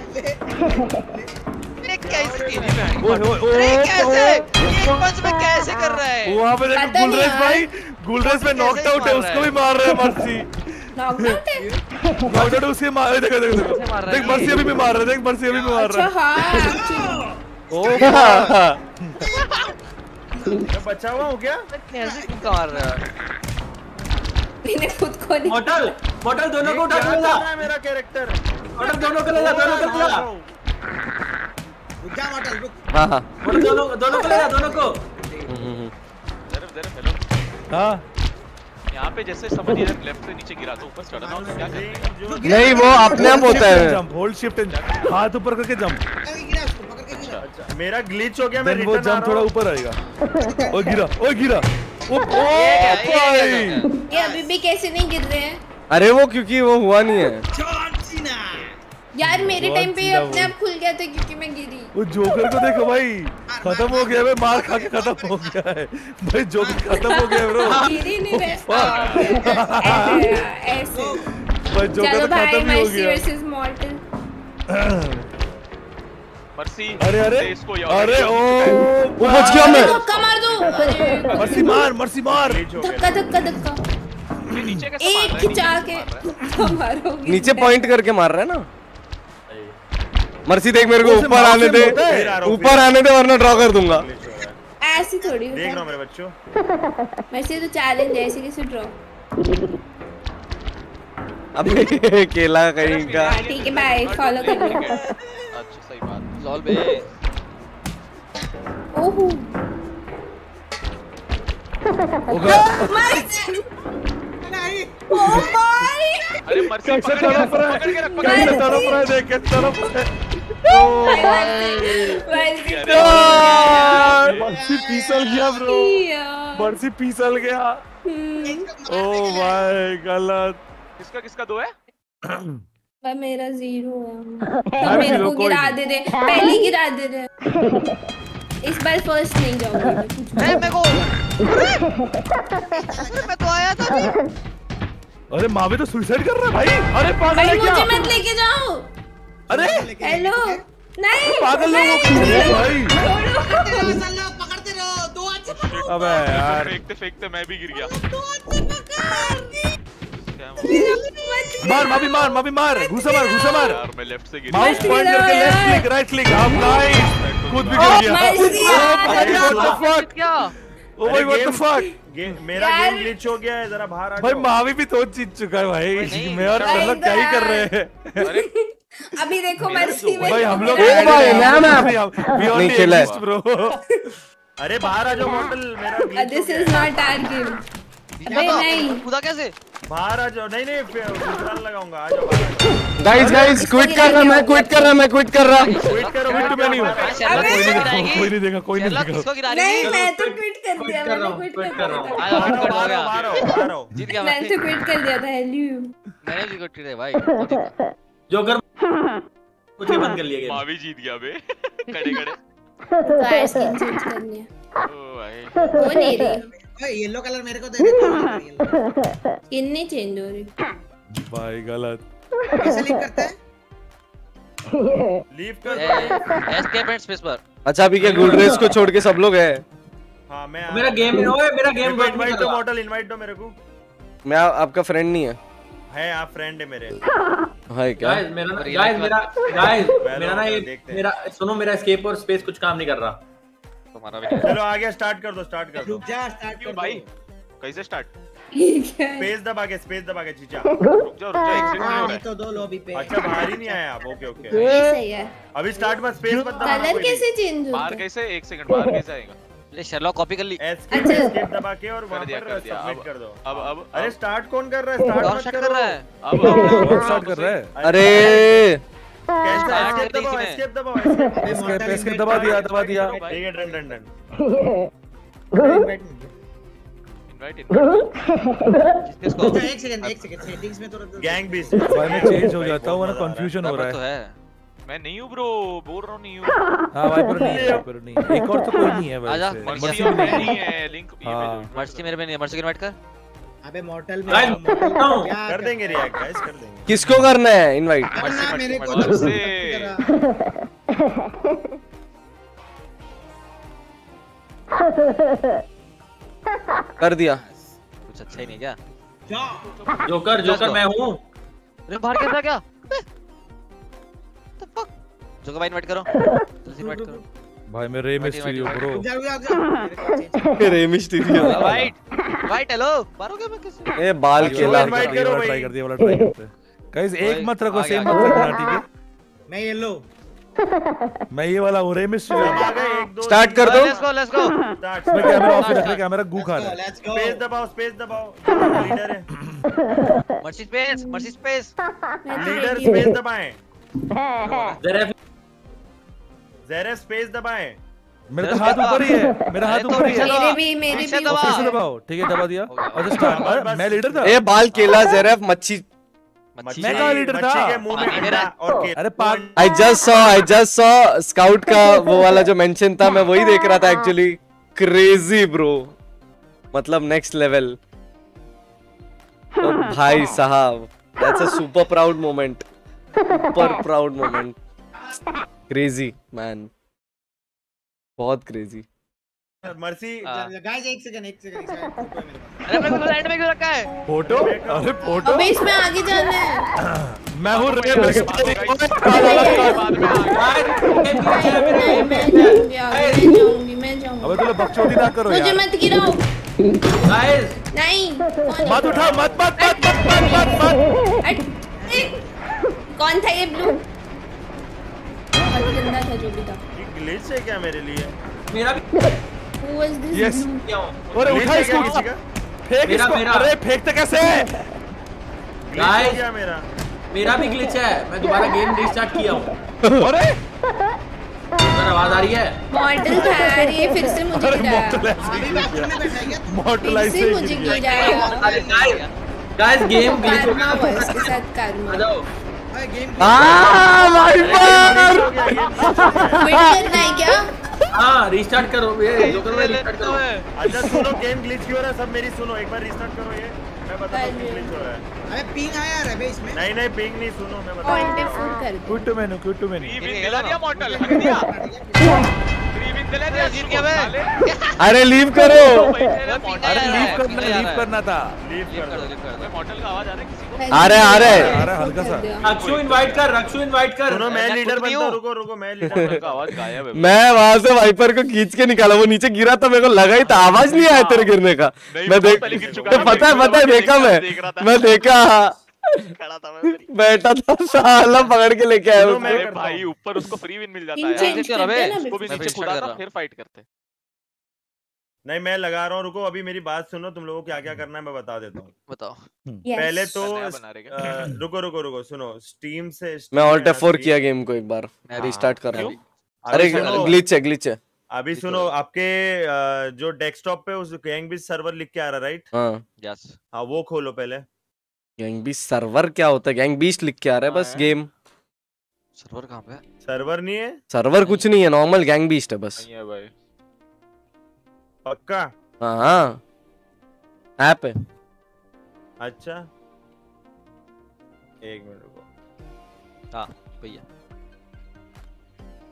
ये कैसे? कैसे ओए, पंच में कैसे कर रहा है? वहाँ पे गुलरेज भाई गुलरेज में नॉकड आउट है उसको भी मार रहे हैं मर्सी। नॉकआउट है? नॉकड आउट उसके मार देखो देखो देखो। कैसे मार रहा है? देख मर्सी अभी भी मार रहा है देख मर्सी अभी भी मार अच्छा रहा हाँ। actually। [laughs] [laughs] है बचा हुआ हूँ क्या? कैसे मार रहा है। मैंने खुद को नहीं मोटल मोटल दोनों को उठा के ले जा। मेरा कैरेक्टर मोटल दोनों को ले जा दोनों को ले जा। रुक जा मॉडल रुक। हाँ हाँ। मोटल दोनों दोनों को ले जा दोनों को। जरा जरा हेलो हाँ। यहाँ पे जैसे समझ इधर लेफ़्ट से नीचे गिरा तो ऊपर चढ़ना हो तो क्या करते हैं? नहीं वो अपने आप होता है। जंप होल्ड शिफ्ट एंड हाथ ऊपर करके जंप पकड़ के गिरा उसको पकड़ के गिरा। मेरा ग्लिच हो गया मैं वो जंप थोड़ा ऊपर आएगा। ओ गिरा ओए गिरा। ओ ओ भाई ये अभी भी कैसे नहीं गिर रहे हैं? अरे वो क्योंकि वो हुआ नहीं है। यार मेरे टाइम पे अपने आप खुल गया था क्योंकि मैं गिरी। वो जोकर को देखो भाई खत्म हो गया भाई मार खा के खत्म हो गया है। भाई जोकर खत्म हो गया ब्रो गिरी नहीं रहे ऐसे ऐसे। भाई जोकर तो खत्म ही हो गया। वर्सेस मॉर्टल मर्सी अरे अरे। इसको अरे ओ वो बच गया मैं। धक्का मार दो। मर्सी मार मर्सी मार। धक्का धक्का धक्का। [clears throat] एक खिंचा नीचे के [laughs] मारोगे नीचे पॉइंट करके मार रहा है ना? मर्सी देख मेरे को ऊपर आने दे। ऊपर आने दे वरना ड्रॉ कर दूँगा। ऐसी थोड़ी देख रहा मेरे बच्चों। [laughs] वैसे तो चैलेंज है ऐसे कैसे ड्रॉ अबे केला कहीं का। ठीक है बाय फॉलो कर लो अच्छा सही बात। लॉल बे ओहो। [laughs] होगा नहीं। ओ माय अरे मर्सी पकड़ के रख, पकड़ के रख, पकड़ के कैसे रहा है? देख कैसे तड़प रहा ओ। वैसे अरे, मर्सी पीसल गया ब्रो यार पीसल गया। हम्म, ओ भाई गलत। किसका किसका दो है? [clears throat] मेरा ज़ीरो है। तो [laughs] मेरे को गिरा। दे रहे पहले गिरा दे रहे [laughs] इस बार फ़र्स्ट नहीं जाऊँगी। [laughs] मैं मेरे को [laughs] अरे मैं तो आया था। अरे मावे तो सुसाइड कर रहा है भाई। अरे पागल भाई है क्या? मुझे मत लेके जाओ। अरे! हेलो नहीं पागल लोगों को भाई। छोड़ो। चल पकड़ते रहो दो हाथ से पकड़ो अबे यार। फेंकते फेंकते मैं भी गिर गया। दो हाथ से पकड़? मार मावी मार मावी मार। घुसा मार घुसा मार। यार मैं लेफ़्ट से माउस पॉइंट करके लेफ़्ट क्लिक राइट क्लिक हम नाइस खुद भी कर भाई यार। व्हाट द फक ओ भाई व्हाट द फक मेरा गेम ग्लिच हो गया है जरा बाहर आ भाई मावी भी तो जीत चुका है भाई। मैं और मतलब क्या ही कर रहे हैं? अरे अभी देखो मर्सी में भाई हम लोग भाई, मैं- मैं- वी नहीं, ओनली खेला ब्रो अरे बाहर आ जाओ मॉडल मेरा this is not our game अबे नहीं खुदा कैसे? बाहर आ जाओ। नहीं नहीं फिर लगाऊँगा। आ जाओ बाहर। आ जाओ। गाइस गाइस क्विट कर रहा मैं क्विट कर रहा मैं क्विट कर रहा। क्विट करो क्विट मैं नहीं हूँ। कोई नहीं देखा कोई नहीं देखा नहीं किसको गिरा नहीं मैं तो क्विट कर दिया मैंने क्विट कर रहा दिया। हूँ। कट आओ, हो गया। जीत गया मैंने तो क्विट कर दिया था हेल्यू मैंने भी कट किया भाई। जोकर कुछ ही बंद कर लिया गेम। मावी जीत गया बे। खड़े खड़े। तो आया स्किन चेंज करनी है। ओ भाई। हो नहीं रही। ओए येलो कलर मेरे को दे दे स्किन नहीं चेंज हो। रही? भाई गलत। कैसे लिंक करते हैं? लीव कर एस्केप एंड स्पेस बार। अच्छा अभी क्या गुड रेस को छोड़ के सब लोग है? हाँ मैं मेरा गेम ओए मेरा गेम इनवाइट दो मॉडल इनवाइट दो मेरे को। मैं आपका फ्रेंड नहीं है। है आप फ्रेंड है मेरे। है क्या? गाइस मेरा गाइस मेरा गाइस मेरा ना ये मेरा सुनो मेरा एस्केप और स्पेस कुछ काम नहीं कर रहा। तुम्हारा भी। चलो आगे स्टार्ट कर दो स्टार्ट कर दो। रुक जा स्टार्ट क्यों कर भाई कैसे स्टार्ट स्पेस दबा के स्पेस दबा के चीचा रुक जाओ रुक जाओ एग्जिट नहीं हो हाँ रहा तो दो लॉबी पे अच्छा बाहर ही नहीं आए आप ओके ओके सही है। अभी स्टार्ट मत स्पेस मत दबाना कलर कैसे चेंज बाहर होता? है कैसे? एक सेकंड बाहर कैसे आएगा? ले शर्लॉक कॉपी कर ली। एस्केप एस्केप दबा के और वहाँ पर सबमिट कर दो। अब अब अरे स्टार्ट कौन कर रहा है? स्टार्ट कौन मत कर रहा है? अब अब- स्टार्ट कर रहा है। अरे! दबा दिया दबा दिया। ठीक है डन डन डन एक सेकंड एक सेकंड सेटिंग्स में थोड़ा गैंग भी भाई मैं चेंज हो जाता हूँ वरना कंफ्यूजन हो रहा तो है। है मैं नहीं हूँ ब्रो बोल रहा हूँ नहीं हूँ। हाँ वाइपर नहीं है वाइपर नहीं एक और तो कोई नहीं है आजा, वैसे। मर्सी भी नहीं है। लिंक हाँ। मर्सी मेरे पे नहीं है। मर्सी इनवाइट कर। अबे मॉर्टल में में कर देंगे रिएक्ट गाइस कर देंगे। किसको करना है? इनवाइट करना मेरे को। [laughs] कर दिया। कुछ अच्छा ही नहीं क्या? जोकर जोकर मैं हूँ। अरे बाहर कैसा क्या? जोकर भाई इनवाइट करो। जल्दी इनवाइट करो। भाई मैं रे Invite, मिस्टीरियो ब्रो रुक जा रुक जा, रुक जा मेरे को change Rey Mysterio white white hello मारोगे मैं किसे ए बाल क्यों केला invite करो भाई। ट्राई कर दिया वाला ट्राई करते गाइस एक मत रखो सेम मत रखना ठीक है मैं येलो मैं ये वाला हूँ रे सब आ गए एक दो स्टार्ट कर दो। Let's go let's go start मैं कैमरा ऑफ़ रख. कैमरा गू खा रहा है। लेट्स गो स्पेस दबाओ स्पेस दबाओ। लीडर है। Mercy space Mercy space leader space दबाएँ। [laughs] जरा जेरे स्पेस दबाएँ। मेरा तो हाथ ऊपर ही है। मेरा हाथ तो ऊपर ही है। मेरे भी मेरे भी दबाओ। ठीक है दबा दिया। और स्टार्ट। मैं लीडर था। ए बाल केला [laughs] जेरेफ मच्छी। मैं कहाँ लीडर था? मच्छी के मुँह में मेरा- और केला। अरे I just saw I just saw scout का वो वाला जो मेंशन था मैं वही देख रहा था एक्चुअली क्रेजी ब्रो मतलब नेक्स्ट लेवल भाई [laughs] साहब that's a super proud moment super proud moment crazy man बहुत क्रेजी मर्सी। गाइस एक सेकंड एक सेकंड अरे मेरे को एंड में क्यों रखा है? फ़ोटो अरे फ़ोटो अबे इसमें आगे जाना है। मैं हूँ रे बाद में आ गए। नहीं, मैं जाऊँगी आगे मैं जाऊँगी मैं जाऊँगी। अबे तूने बकचोदी ना करो मुझे मत गिराओ। गाइस नहीं कौन मत उठा मत मत मत मत मत मत। कौन था ये ब्लू बहुत गंदा था जो भी था। ये ग्लिच है क्या मेरे लिए? मेरा भी Who was this Yes. blue? क्या हूँ अरे उठा इसको किसी का? फेंक इसको। अरे फेंकते कैसे? है Guys. क्या मेरा। मेरा भी ग्लिच है। मैं दोबारा गेम रिस्टार्ट किया हूँ। [laughs] अरे! अगर आवाज़ आ रही है? मॉडल था ये फिर से मुझे अरे मॉडल है ऐसे से ही मुझे गिर गया। गाइस गाइस गेम ग्लिच हो गया। इसके साथ कर्मा जाओ आ वाइपर हो हो है क्या? हाँ रिस्टार्ट करो ये जोकर रिस्टार्ट करो। अच्छा सुनो गेम ग्लिच क्यों हो रहा है सब मेरी सुनो एक बार रिस्टार्ट करो ये। मैं बताता हूँ ग्लिच हो रहा है। अबे पिंग आया रे बे इसमें। नहीं नहीं पिंग नहीं सुनो मैं बता फुल कर quit menu quit menu win दिला दिया मॉडल हक दिया। अरे लीव करो। अरे लीव करना लीव करना था। लीव कर दो मैं मॉडल का आवाज़ आ रहा है किसी को? आ रहे आ रहे। आ रहा है हल्का सा। रक्षु इनवाइट कर रक्षु इनवाइट कर। सुनो मैं मैं लीडर बनता हूँ। हूँ। रुको रुको मैं लीडर का आवाज़ गायब है मैं वहाँ से वाइपर को खींच के निकाला वो नीचे गिरा था मेरे को लगा ही था आवाज़ नहीं आया तेरे गिरने का। मैं देख पहले गिर चुका तो था, पता है पता है देखा मैं। देख रहा था। मैं देखा। खड़ा था मैं बैठा था साला पकड़ के लेके आया सुनो, उसको। मैं अरे भाई ऊपर उसको फ्री विन मिल जाता है। चेंज कर कर अबे, उसको भी नीचे फिर कूदा था। फिर फाइट करते नहीं मैं लगा रहा हूँ रुको अभी मेरी बात सुनो तुम लोगों को क्या क्या करना है मैं बता देता हूँ। बताओ। पहले तो रुको रुको रुको सुनो स्टीम से मैं ऑल्ट F4 किया गेम को एक बार मैं रिस्टार्ट कर रहा हूँ। अरे ग्लिच है ग्लिच है। अभी सुनो आपके जो डेस्कटॉप पे उस गैंग भी सर्वर लिख के आ रहा राइट हाँ। यस हाँ वो खोलो पहले। गैंग बीस्ट सर्वर क्या होता है? गैंग बीस्ट लिख के आ रहा है बस हाँ। गेम सर्वर कहाँ पे सर्वर नहीं है? सर्वर कुछ नहीं है नॉर्मल गैंग बीस्ट है बस। नहीं है भाई। पक्का? हाँ। हाँ ऐप है। अच्छा। एक मिनट रुको। हाँ भैया।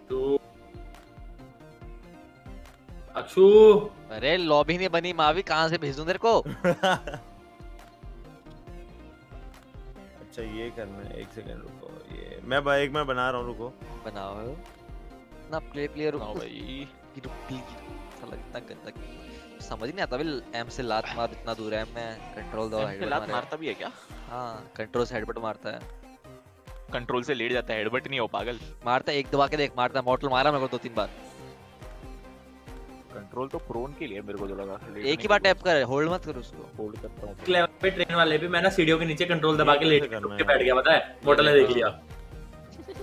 तो अक्षु। अरे लॉबी नहीं बनी मावी कहाँ से भेज दूँ तेरे को? [laughs] अच्छा ये करना है एक सेकंड रुको ये मैं एक मैं बना रहा हूँ रुको। बनाओ। ना प्ले प्लेयर हाँ भाई। साला इतना गंदा समझ नहीं आता बिल एम से लात मार इतना दूर है मैं कंट्रोल दो एम से लात मारता भी है क्या? हाँ कंट्रोल से हेडबट मारता है। कंट्रोल से लेट जाता है हेडबट नहीं हो पागल। मारता है एक दबा के देख मारता है मॉडल मारा मेरे को दो तीन बार। कंट्रोल तो प्रोन के लिए मेरे को जो लगा एक ही बार टैप कर होल्ड मत कर उसको। होल्ड करता हूँ। लेवल पे ट्रेन वाले पे मैं ना सीढ़ियों के नीचे कंट्रोल दबा के लेट के बैठ गया पता है? मोटल ने देख लिया।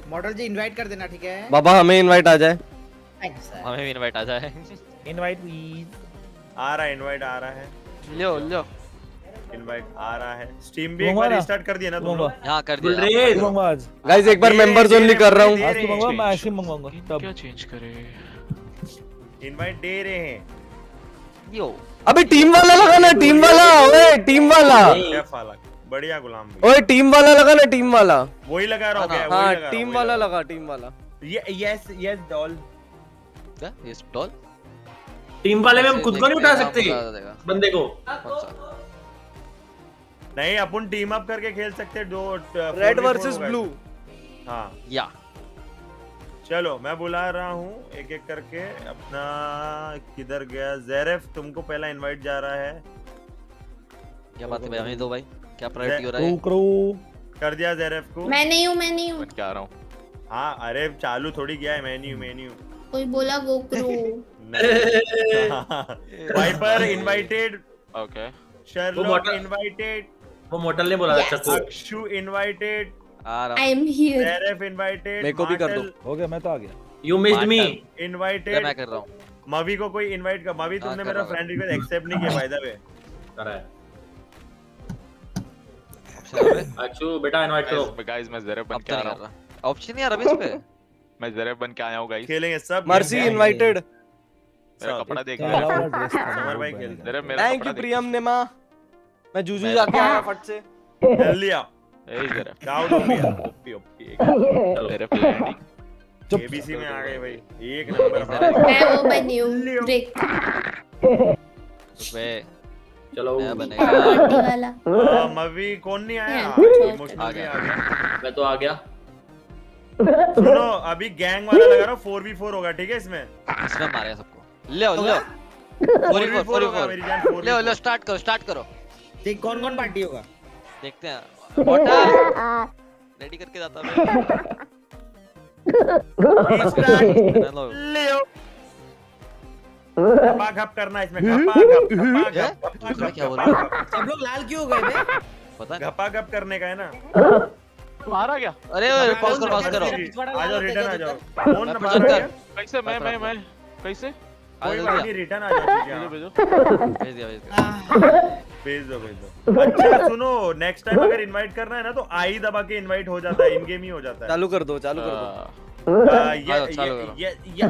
मॉडल जी इनवाइट कर देना ठीक है? बाबा हमें इनवाइट आ जाए। थैंक्स हमें भी इनवाइट आ जाए। इनवाइट प्लीज़ आ रहा है इनवाइट आ रहा है। लो लो। इनवाइट आ रहा है। स्टीम भी एक बार रिस्टार्ट कर दिया ना तुम लोग हाँ कर दिया। गाइस एक बार मेंबर्स ओनली कर रहा हूँ। आज तो मंगवा मैं आइसक्रीम मंगवाऊँगा। तब। क्या चेंज करे? इनवाइट दे रहे हैं। यो। अबे टीम वाला लगा ना टीम वाला ओए टीम वाला। बढ़िया गुलाम ओए टीम वाला लगा ना टीम वाला। वही लगा रहा हूँ हाँ हूँ, टीम वाला लगा टीम वाला। यस यस डॉल क्या? ये डॉल टीम वाले में हम खुद को नहीं उठा सकते? बंदे को। नहीं अपन टीम अप करके खेल सकते हैं, दो रेड वर्सेस ब्लू हाँ। या। चलो मैं बुला रहा हूँ एक एक करके। अपना किधर गया? जेरेफ तुमको पहला इनवाइट जा रहा है। क्या बात है भाई? हमें दो भाई क्या प्रायोरिटी हो रहा है? क्रू कर। दिया जेरेफ को। मैं नहीं हूँ मैं नहीं हूँ। बन के रहा हूँ? हाँ अरे चालू थोड़ी गया है मेन्यू मेन्यू कोई बोला गोक्रू वाइपर इनवाइटेड ओके वो शर्लॉक इनवाइटेड [laughs] [laughs] वो मोटल ने बोला Yes. Akshu invited I am here Zeref invited मेरे को भी कर दो। हो गया मैं तो आ गया। यू मिस्ड मी हूँ मैं कर रहा हूँ। मवी को कोई इनवाइट कर मवी हाँ, तुमने मेरा फ्रेंड रिक्वेस्ट एक्सेप्ट नहीं किया बाय द वे करा है है? अच्छू बेटा इनवाइट करो। गाइस मैं जरेब बन के आ रहा हूँ। ऑप्शन नहीं आ रहा अभी इस पे? [laughs] मैं जरेब बन के आया हूँ गाइस खेलेंगे सब। मर्सी। इनवाइटेड मेरा। कपड़ा देख। था [laughs] समर भाई खेल। के। जरेब मेरा थैंक यू कपड़ा प्रियम निमा। मैं जूजू मैं- जाके आया फट से। जल्दी आओ। ए जरेब डाउट हो गया ओपी ओपी जरेब लैंडिंग चुप एबीसी में आ गए भाई एक नंबर मैं वो बनी हूँ ब्रेक चलो नया बनेगा वाला मवी कौन नहीं आया इमोशनल आ गया। मैं तो आ गया सुनो अभी गैंग वाला लगा रहा फोर वी फोर होगा ठीक है इसमें इसमें मारेगा सबको ले ले मेरी स्टार्ट करो स्टार्ट करो ठीक कौन कौन पार्टी होगा देखते हैं रेडी [laughs] करके जाता मैं। लियो। घपा घप करना इसमें क्या? क्या बोल रहा सब लोग लाल क्यों हो गए बे पता है? घपा घप करने का है ना? मारा गया अरे पॉज करो पॉज करो। आ जाओ रिटर्न आ जाओ? कैसे मैं मैं मैं? कैसे? कोई बात नहीं रिटर्न आ जाओ ठीक भेजो हाँ। [laughs] दिया भेज दिया। भेज दो भेज दो। अच्छा सुनो नेक्स्ट टाइम अगर इनवाइट करना है ना तो आई दबा के इनवाइट हो जाता है इन गेम ही हो जाता है। चालू कर दो चालू कर दो। ये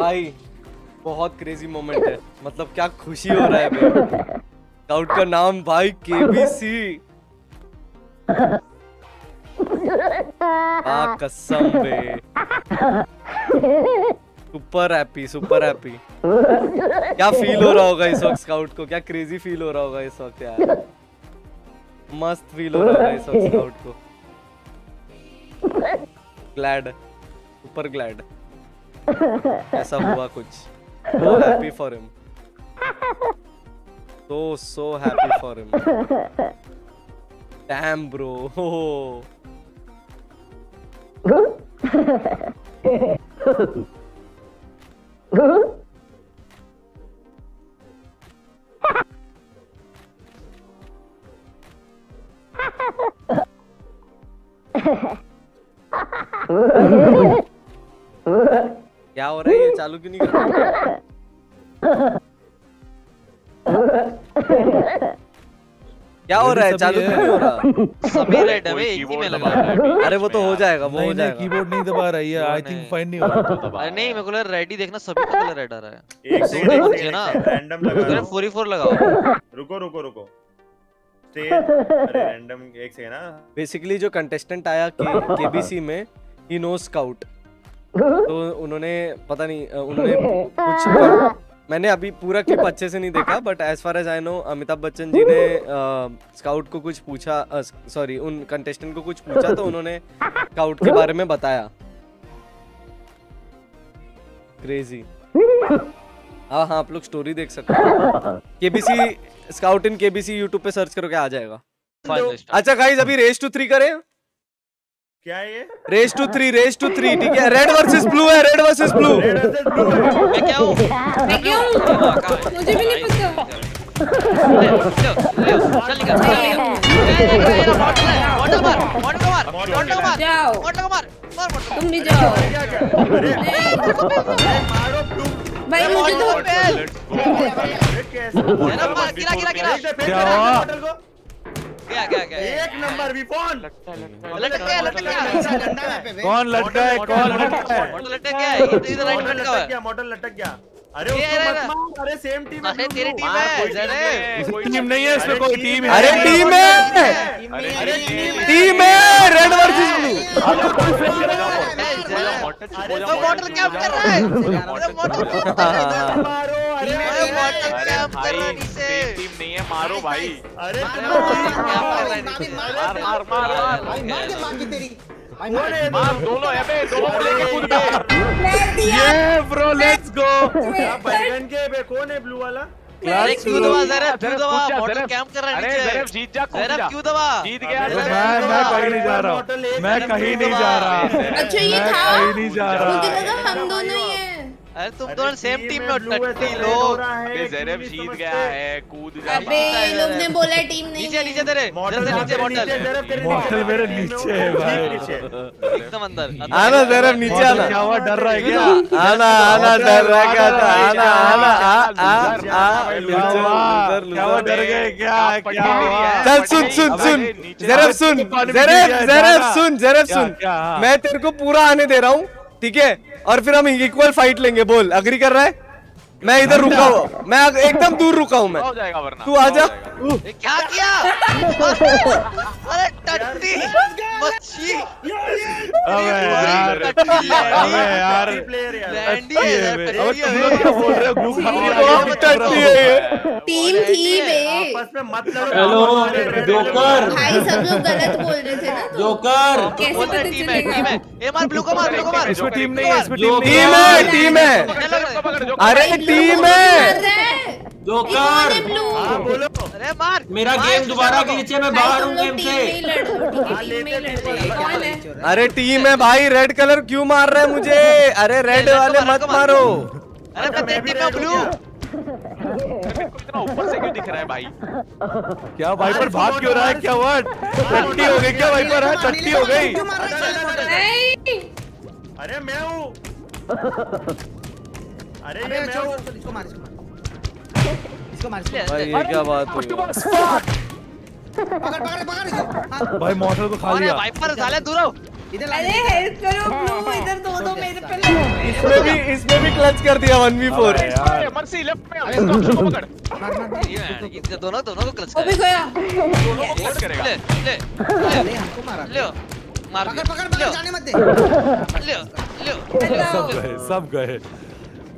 भाई बहुत क्रेजी मोमेंट है। मतलब क्या खुशी हो रहा है बे स्काउट का नाम भाई केबीसी [laughs] आ कसम बे। [laughs] सुपर हैप्पी सुपर हैप्पी क्या फील हो रहा होगा इस वक्त स्काउट को? क्या क्रेजी फील हो रहा होगा इस वक्त यार? मस्त फील हो रहा होगा इस वक्त स्काउट को. ग्लैड सुपर ग्लैड ऐसा हुआ कुछ. So happy for him. So so happy for him. Damn, bro. [laughs] क्या हो रहा है? ये चालू क्यों नहीं कर रहा? [laughs] क्या हो रहा है? चालू क्यों हो रहा? [laughs] सभी रेड है भाई एक ही में दबा लगा रहा है। अरे वो तो हो जाएगा वो हो जाएगा। कीबोर्ड नहीं दबा रही है आई थिंक फाइंड नहीं। हो रहा। दबा [laughs] अरे नहीं मेरे को लगा रेडी देखना सभी का कलर रेड आ रहा है। एक सेकंड एक मुझे सेकंड ना। रैंडम लगा अरे रहा हूँ। फोर ही फोर लगाओ। [laughs] रुको रुको रुको। रैंडम एक सेकंड ना बेसिकली जो कंटेस्टेंट आया के केबीसी में ही नो स्काउट तो उन्होंने पता नहीं उन्होंने कुछ मैंने अभी पूरा क्लिप अच्छे से नहीं देखा but as far as I know Amitabh Bachchan ji ने [laughs] स्काउट को कुछ पूछा सॉरी उन कंटेस्टेंट को कुछ पूछा तो उन्होंने स्काउट के बारे में बताया। क्रेजी हाँ हाँ आप लोग स्टोरी देख सकते हो। KBC scout in KBC YouTube पे सर्च करोगे आ जाएगा। अच्छा गाइस अभी रेस टू थ्री करें। क्या है ये? Race two three race two three ठीक है? रेड वर्सेस ब्लू है रेड वर्सेस ब्लू मैं क्या हूँ? मैं क्यों मुझे भी नहीं पता। तुम भी जाओ। भाई मुझे तो गिरा गिरा गिरा क्या क्या क्या? एक नंबर विपोन लटक गया लटक गया कौन लटका है कौन लटका है? मॉडल लटक। गया इधर राइट लटका हुआ है गया मॉडल लटक। गया अरे उसको मत मार अरे सेम टीम है अरे तेरी टीम है टीम नहीं है इसमें कोई टीम है अरे टीम है अरे टीम है रेड वर्सेस ब्लू तो क्या कर रहा है मारो अरे है टीम नहीं है मारो भाई अरे क्या कर रहा है नीचे मार मार मार मार मार मार है मार दोनों है बे दोनों को लेके कूद बे ये ब्रो लेट्स गो बैगन के बे कौन है ब्लू वाला? क्यों दबा जरा क्यों दबा। कैंप कर रहा है नीचे जरा जीत जा जरा क्यों दबा? जीत गया मैं मैं कहीं नहीं जा रहा। मैं कहीं नहीं जा रहा। अच्छा ये था? नहीं जा रहा। मुझे लगा हम दोनों ही हैं। अरे तुम दोनों सेम टीम में हो टट्टी लोग। हो रहा है, बे क्यों जैनब नहीं जीत गया है कूद जा अबे लोग ने बोला टीम नहीं नीचे नीचे तेरे मॉडल जरा नीचे मॉडल नीचे, मॉडल मेरे नीचे है भाई। नीचे। एकदम अंदर। आना जरा नीचे। आना क्या हुआ? डर रहा है क्या? आना आना डर रहा क्या? था आना आना आ आ आ क्या हुआ क्या हुआ? डर गए क्या? क्या चल सुन सुन सुन। नीचे। जरब से सुन जरब जरब। सुन जरब क्या- सुन। हाँ। मैं तेरे को पूरा आने दे रहा हूँ। ठीक है? और फिर हम इक्वल फाइट लेंगे बोल। अग्री कर रहा है? मैं इधर रुका हुआ मैं एकदम दूर रुका हूँ मैं। हो जाएगा वरना। तू आ जा। ये क्या किया? अरे टट्टी। मच्छी। अबे यार। अबे यार। लैंडी है। टट्टी तुम लोग क्या बोल रहे हो? है ये टीम थी बे आपस में मत लड़ो हेलो, जोकर। भाई सब लोग गलत बोल रहे थे ना तो जोकर कैसे रहे पता टीम है टीम चलेगा है। ए मार ब्लू को मार ब्लू को मार। इसमें टीम नहीं है इसमें टीम है। टीम है अरे टीम है। जोकर ब्लू हाँ बोलो। अरे मार। मेरा गेम दोबारा नीचे मैं बाहर हूँ गेम टीम से। ही अरे टीम है भाई रेड कलर क्यों मार रहा है मुझे? अरे रेड रेड वाले मारो, मत मारो। अरे ब्लू इतना ऊपर से क्यों दिख रहा है भाई क्या वाइपर भाग क्यों रहा है? क्या हुआ टट्टी हो गई क्या वाइपर है? टट्टी हो गई। अरे मैं हूँ। [laughs] अरे ये मैं इसको मार इसको मार। इसको मार इसको भाई ये क्या बात हुई? पकड़ पकड़ पकड़ इसको हाँ, [laughs] भाई मॉडल को खा अरे लिया। वाइपर साले दूर आओ। इधर अरे हेल्प करो ब्लू इधर दो दो मेरे पे इसमें भी इसमें भी क्लच कर दिया वन वी फोर अरे मर्सी लेफ़्ट में इसको अक्षय को पकड़। मार मार मार। ये है, दोनों दोनों को क्लच कर गया दोनों को क्लच करेगा। ले ले हमको मारा। ले मार पकड़ पकड़ पकड़ जाने मत दे। ले ले। [laughs] सब गए सब गए।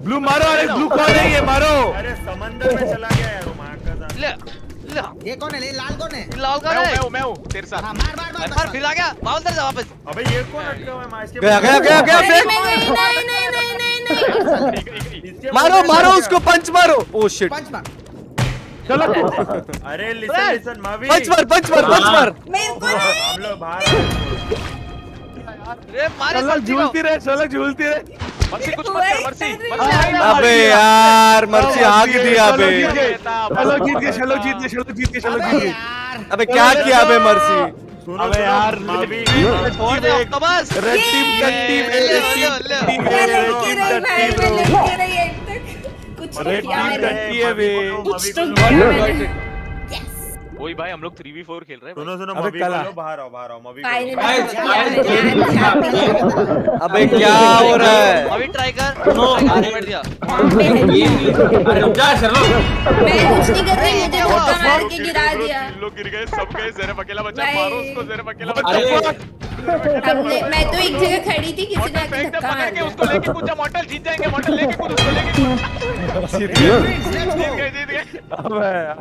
ब्लू मारो अरे ब्लू कौन है ये? मारो। अरे समंदर में चला गया यार मार का ले ले। ये कौन है? ये लाल कौन है? लाल का मैं हूँ है? मैं हूँ मैं हूँ तेरे साथ। हाँ मार मार मार मार। फिर आ गया। बाउल जा वापस। अबे ये कौन अटका हुआ है? मार इसके गया गया गया गया फेंक नहीं नहीं नहीं नहीं नहीं मारो मारो उसको पंच मारो। ओ शिट पंच मार। चलो [laughs] अरे लिसन लिसन मावी। पंच मार पंच मार पंच मार। मेरे को नहीं। हम लोग बाहर झूलती रहे झूलती रहे मर्सी कुछ मत कर मर्सी। अबे यार मर्ची आग दिया चलो बे चलो जीत गए चलो जीत गए चलो जीत गए चलो जीत अबे गए अबे क्या किया बे मर्सी? सुनो अबे यार छोड़ दे ऑक्टोपस रेड टीम टट्टी ले, ले, ले, ले। मैं लड़की रही भाई मैं लड़की रही अब तक कुछ नहीं रेड टीम है बे कुछ तो वही भाई हम लोग 3v4 खेल रहे हैं सुनो सुनो बोलो बाहर आओ बाहर आओ मैं गाइस, अबे क्या हो रहा है अभी ट्राई कर अरे- कर दिया अरे रुक जा शर्मा कुछ नहीं कर रही मुझे धक्का मार के गिरा दिया लोग गिर गए सब गए जरा अकेला बचा मारो उसको जरा अकेला बचा अरे मैं तो एक जगह खड़ी थी किसी ने आके धक्का मार के दिया उसको लेके कूद मॉडल जीत जाएँगे मॉडल लेके कूद उसको लेके जीत गए जीत गए अबे यार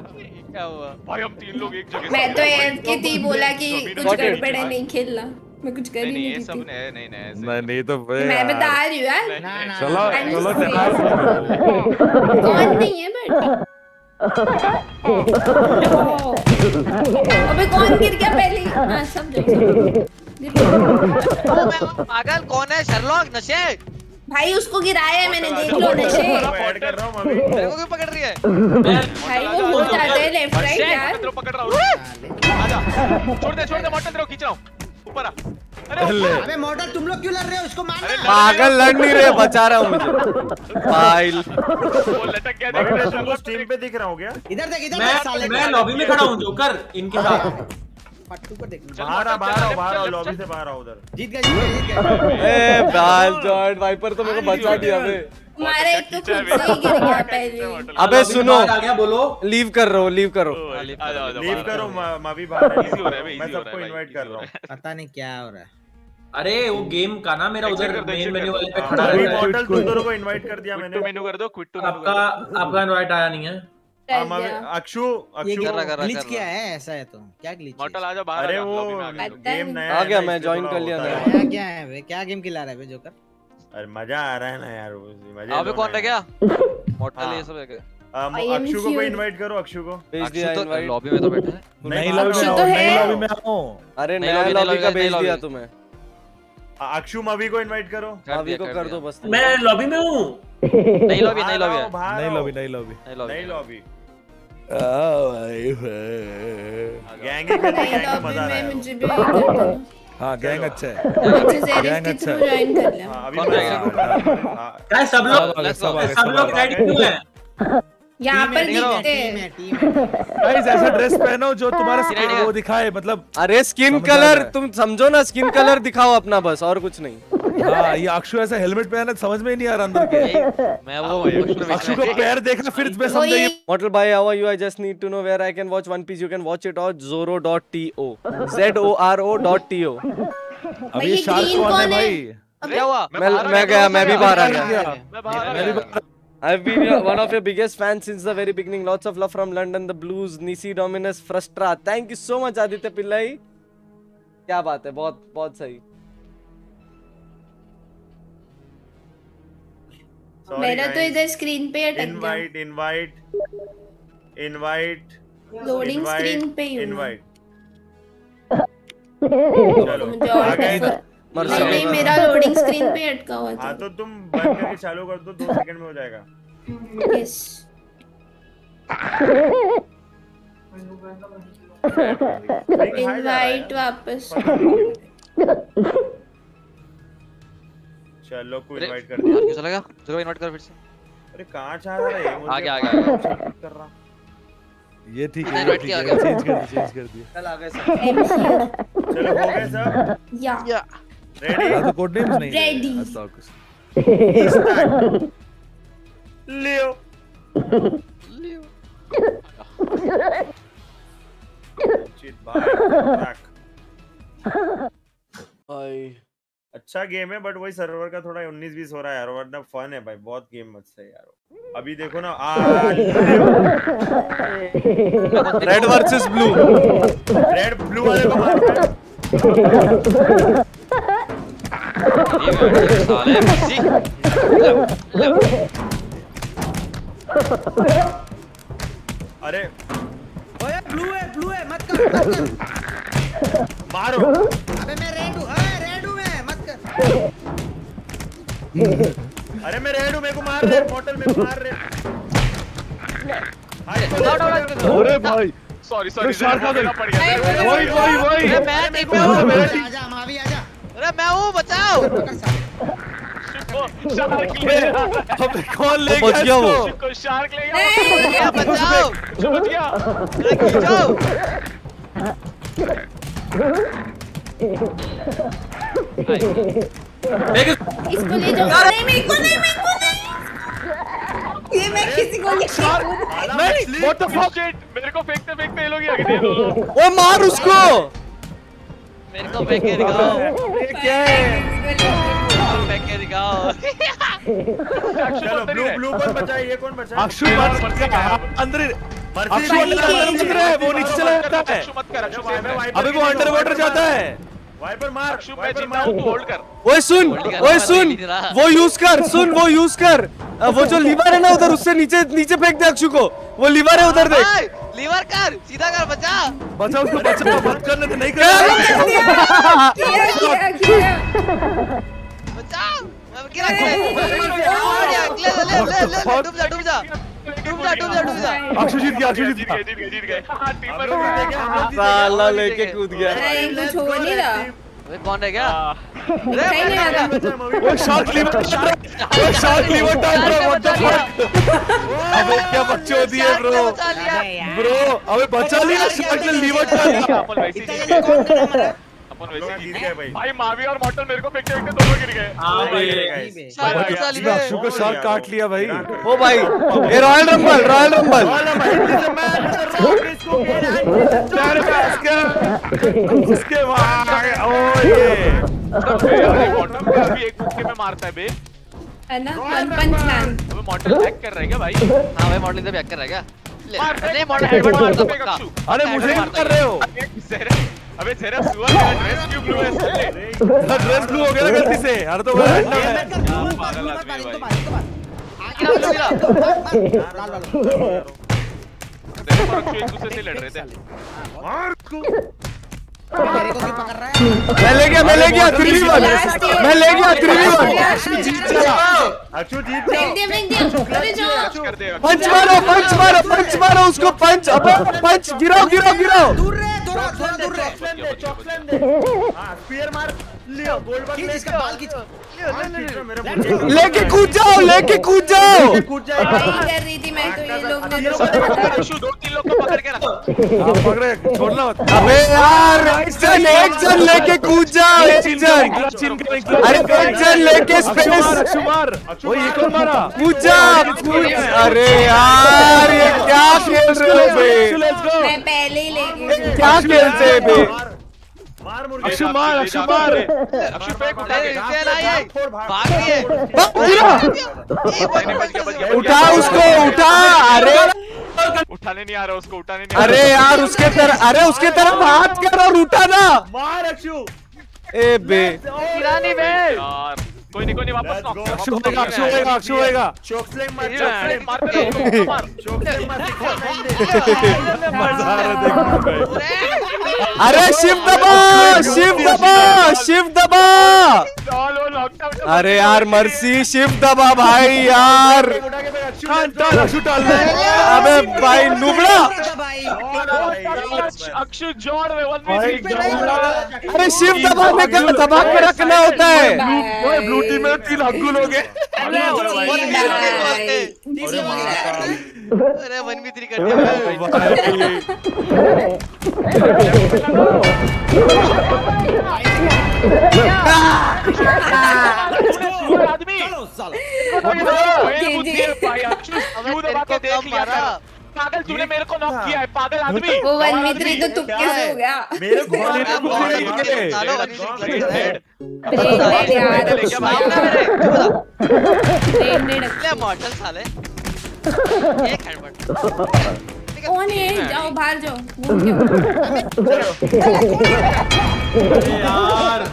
क्या हुआ भाई हम तीन लोग एक जगह मैं तो से- ऐड की थी बोला कि कुछ गड़बड़ है नहीं खेलना मैं कुछ कर नहीं ही नहीं नहीं ये सब नहीं नहीं नहीं ऐसे नहीं नहीं तो मैं। बता रही हूँ यार चलो कौन नहीं है बट अबे कौन गिर गया पहले हाँ सब पागल कौन है शर्लॉक नशे भाई उसको गिराया है मैंने देख लो नशे रहा हूँ मेरे को पकड़ रही है? भाई वो हो जाता है लेफ़्ट राइट यार। तेरे को पकड़ रहा हूँ। आजा। छोड़ दे छोड़ दे मॉडल तेरे को खींच रहा हूँ। ऊपर आ। अरे अबे मॉडल तुम लोग क्यों लड़ रहे हो? इसको मारना पागल लड़ नहीं रहे बचा रहा हूँ मुझे। फ़ाइल वो लटक गया देख तुमको स्ट्रीम पे दिख रहा हूँ क्या इधर देख इधर मैं मैं लॉबी में खड़ा हूँ जोकर इनके साथ। पट्टू को देख बाहर आ बाहर आओ बाहर आओ लॉबी से बाहर आओ उधर। जीत गए जीत गए ए बाल जॉर्ड वाइपर तो मेरे को बचा दिया बे हमारा एक तो खुद से ही गिर गया पहले। अबे सुनो। आ गया बोलो। लीव कर रहा हूँ लीव करो लीव करो मैं भी बाहर है हो रहा है, मैं easy हो रहा है सबको इनवाइट कर रहा हूँ पता नहीं क्या हो रहा है। अरे वो गेम का ना मेरा उधर कर मेन मेन्यू वाले पे खड़ा रहता है मॉडल तुम दोनों को इनवाइट कर दिया मैंने टू मेनू। कर दो क्विट टू आपका आपका इनवाइट आया नहीं है हाँ। अक्षु ग्लिच क्या है ऐसा है तो। क्या ग्लिच मॉडल आजा बाहर अरे वो गेम नया आ गया, मैं इसलिए कर लिया नया। क्या क्या है बे क्या गेम खिला रहा है बे जोकर अरे मज़ा आ रहा है ना यार मज़ा अबे कौन रह गया मॉडल हाँ। ये सब रह गए I am अक्षु को here. इनवाइट करो अक्षु को। भेज दिया तो इनवाइट लॉबी में तो बैठा है। नई लॉबी में अक्षु आओ तो नई लॉबी में आओ। अरे नई नया lobby, नई लॉबी का भेज दिया तुम्हें। अक्षु मवी को इनवाइट करो। अभी को कर दो बस। मैं लॉबी में हूँ। नई लॉबी नई लॉबी है नई लॉबी नई लॉबी नई लॉबी नई लॉबी गैंग गैंग ही गैंग मज़ा आ रहा है। हाँ गैंग अच्छा है। अच्छे से Gang के अच्छा है। ज्वाइन कर लिया। हाँ, अभी? हाँ, क्या सब लोग सब लोग रेडी क्यों हैं? यहाँ पर है, हैं है। [laughs] है। गाइस ऐसा ड्रेस पहनो जो तुम्हारा स्किन वो दिखाए मतलब अरे स्किन कलर तुम समझो ना स्किन कलर [laughs] दिखाओ अपना बस और कुछ नहीं। हाँ ये अक्षु ऐसा हेलमेट पहना समझ में ही नहीं आ रहा अंदर के। मैं वो अक्षु को पैर देखना फिर मैं वो समझा ये ये Mortal by how are you? I just need to know where I can watch One Piece. You can watch it on Zoro.to. Z O R O dot T [laughs] अब ये ये शार्क कौन है? भाई। क्या हुआ? मैं मैं गया, मैं भी बाहर आ गया। गया। मैं बाहर आ मैं भी बाहर- I've been your, one of your biggest fans since the very beginning. Lots of love from London, the Blues, Nisi Dominus, Frustra. Thank you so much, Aditya Pillai. क्या बात है बहुत बहुत सही Sorry, मेरा तो इधर स्क्रीन पे अटक गया invite invite invite loading screen पे ही इनवाइट तो चलो मुझे आ और गए नहीं नहीं मेरा लोडिंग स्क्रीन पे अटका हुआ हाँ था तो तुम बंद करके चालू कर दो दो सेकंड में हो जाएगा। यस इनवाइट वापस। चलो को इनवाइट कर दिया। क्यों चला गया? ज़रूर इनवाइट कर फिर से। अरे कहाँ चाह रहा है? ये आ गया, आ गया, कर रहा। ये ठीक है right ठीक किया है। गया। चेंज कर दिया चेंज कर दिया चल आ गए सब। चलो हो गए सब। या रेडी कोड नेम्स नहीं Ready. अच्छा, कुछ लियो Shit, back. अच्छा गेम है बट वही सर्वर का थोड़ा 19 20 हो रहा है यार वरना फन है भाई बहुत गेम मस्त है यार। अभी देखो ना आ red versus blue red blue वाले को मार है। [laughs] साले किसी अरे ओए ब्लू है ब्लू है मत कर मारो। अबे मैं रेड हूँ। अरे रेड हूँ मैं मत कर। अरे मैं रेड हूँ मेरे को मार रहे मेरे को मार रहे। हाय अरे भाई सॉरी सॉरी शार्क आ गई। गया। वही वही वही। मैं टीम में हूँ आजा मावी आजा अरे मैं हूँ बचाओ। साले शार्क ले गया अब कौन ले गया गया वो। शार्क ले नहीं गया बचाओ। बच गया। अरे खींचो। इसको ले जाओ। नहीं मेरे को नहीं मेरे को नहीं। ये मैं किसी को नहीं व्हाट द फक मेरे को फेंकते फेंकते ये लोग ही आगे दे दो ओ मार उसको। मेरे को फेंक के दिखाओ। [laughs] ये क्या है? फेंक के दिखाओ। चलो ब्लू ब्लू कौन बचा है ये कौन बचा है अक्षु मत अंदर अक्षु अंदर अंदर उतर रहा है वो नीचे चला जाता है। है अबे वो अंडर वाटर जाता है। वाइपर मार अक्षु मैं ज़िंदा हूँ तू होल्ड कर। ओए सुन ओए सुन नहीं रहा। वो यूज़ कर सुन वो यूज़ कर। वो जो लीवर है ना उधर उससे नीचे नीचे फेंक दे अक्षु को। वो लीवर है उधर देख। लीवर कर सीधा कर बचा। बचाओ उसको बचाओ मत करने तो नहीं कर बचा अब गिरा गिरा। ले ले ले ले डूब जा डूब जा। डूब जा डूब जा डूब जा अक्षु जीत गया अक्षु जीत गया हाँ साला लेके कूद गया अरे कुछ हो नहीं रहा अबे कौन रह गया नहीं नहीं वो लीवर वो lever time bro what the fuck अबे क्या बच्चे होती है ब्रो लिया ब्रो अबे बचा लिया लीवर टाइम अपन वैसे ही ही जीत गए भाई। भाई मावी और मॉटल मेरे को फेंकते फेंकते दोनों गिर गए। हाँ भाई शार्क बचा लिया अक्षु को शार्क काट लिया भाई। ओ भाई ये royal rumble royal rumble pass क्या उसके बाद ओ ये। अरे बॉटम पे अभी एक मुक्के में मारता है बे। है ना? वन पंच मैन अबे मॉडल हैक कर रहा है क्या भाई? [laughs] हाँ भाई मॉडल से भी कर रहा है क्या? ले मॉडल। अरे मुझे कर रहे हो। अबे तेरा सुअर का ड्रेस क्यों ब्लू है? साले ड्रेस ब्लू हो गया ना गलती से। अरे तो बड़ा अंडा है। पागल आदमी है भाई। तेरे [laughs] [laughs] पर एक दूसरे से लड़ रहे थे। मार को [laughs] मैं ले गया मैं ले गया थ्री वन मैं ले गया थ्री वन अक्षु जीत पंच मारो पंच मारो पंच मारो उसको पंच अब पंच गिराओ गिराओ गिराओ। दूर रहे दूर थोड़ा दूर रहे। हाँ स्पीयर मार। लेके कूद जाओ लेके कूद जाओ। कूद वही कर रही थी मैं तो ये लोग ने दो तीन लोग को पकड़ के रख। पकड़े छोड़ना मत। अबे यार एक जन एक जन लेके कूद जाओ एक जन। अरे एक जन लेके स्पेस अक्षु वो ये कौन मारा। कूद जा कूद अरे यार ये क्या खेल रहे हो बे? मैं पहले ही ले क्या खेलते हैं बे? मार मुर्गे अक्षु मार अक्षु मार। अक्षु फेंक उठा। आई है भाग रही है उसको उठा। अरे। उठाने नहीं आ रहा उसको उठाने नहीं अरे यार उसके तरफ़ अरे उसके तरफ़ हाथ कर और उठा ना। मार अक्षु। ए बे। गिरानी बे। यार। कोई नहीं कोई नहीं वापस नॉक अक्षु होएगा अक्षु होएगा अक्षु होएगा चोक स्लैंग मार चोक स्लैंग [laughs] मार मार चोक स्लैंग मार। दे मज़ा आ रहा देखने अरे शिव दबा शिव दबा शिव दबा। लॉकडाउन अरे यार मर्सी शिव दबा भाई यार। अबे भाई नुबड़ा भाई अक्षु जोड़ में अरे शिव दबा में क्या दबा के रखना होता है? ब्लू में तीन हग्गू लोग हैं अरे वन भी थ्री कर दिया आदमी। पागल तूने मेरे को नॉक किया है पागल आदमी। वो वन वी थ्री तो तुक्के से हो? गया। मेरे को [laughs] मार को है क्या तू मॉडल साले एक हेडबट कौन है। जाओ बाहर जाओ। आओ।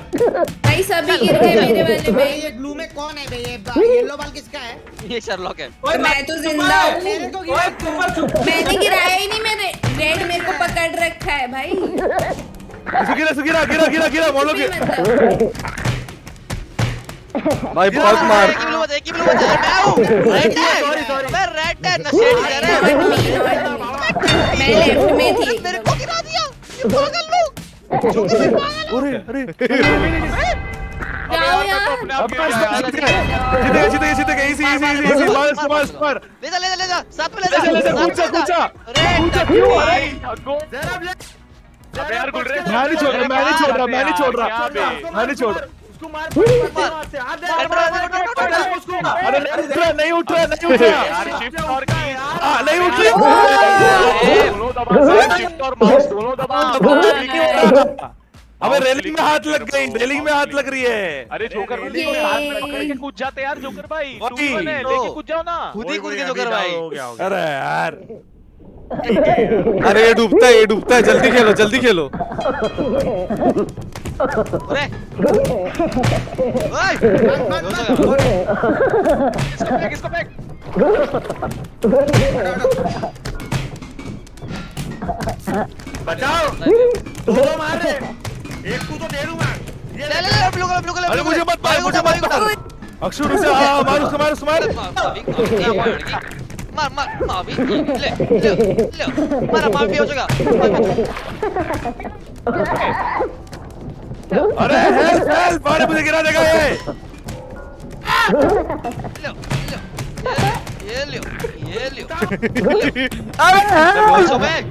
भाई सभी गिर गए मेरे वाले भाई में ये ब्लू में कौन है भाई? ये येलो बाल किसका है? ये शर्लॉक है। मैं तो ज़िंदा हूँ। मेरे को गिरा मैंने गिराया ही नहीं मैंने रेड मेरे को पकड़ रखा है भाई। गिरा गिरा गिरा गिरा गिरा बोलो कि भाई बहुत मार एक ही ब्लू बचा एक ही बचा मैं हूँ रेड है मैं रेड है नशे कर रहा me. मैं लेफ़्ट में थी। [laughs] मेरे को गिरा दिया। ये पागल लोग। अरे अरे। जाओ यार। अब जीत जीत जीत गए ले जा ले जा। ले जा। ले जा ले जा, कूचा, कूचा। क्यों? भाई। अबे यार मैं नहीं छोड़ रहा मैं नहीं छोड़ रहा मैं नहीं छोड़ रहा। मैं नहीं छोड़ रहा। उसको मार मार से हाथ दे अरे नहीं उठ रहा नहीं उठ रहा नहीं उठ। रहा यार शिफ्ट और की। हाँ, नहीं उठ। रही दोनों दबा शिफ्ट और माउस दोनों दबा अबे रेलिंग में हाथ लग गई रेलिंग में हाथ लग रही है। अरे जोकर को हाथ में पकड़ के कूद जाते यार जोकर भाई। लेके कूद जाओ ना। खुद ही कूद के जोकर भाई। हो गया हो गया। अरे यार। [laughs] अरे ये डूबता है ये डूबता है। जल्दी खेलो जल्दी खेलो। अरे। बचाओ। दो मार दे एक को तो दे दूँगा। ये ले ले ले। ब्लू कलर ब्लू कलर अरे मुझे मत मार मुझे मत मार। अक्षु रुक हाँ मार उसको मार उसको मार। मार मार भी ले ले ले मार भी हो जाएगा अरे हेल्प हेल्प अरे मुझे गिरा देगा ये ये लियो ये लियो अरे help! सो बैग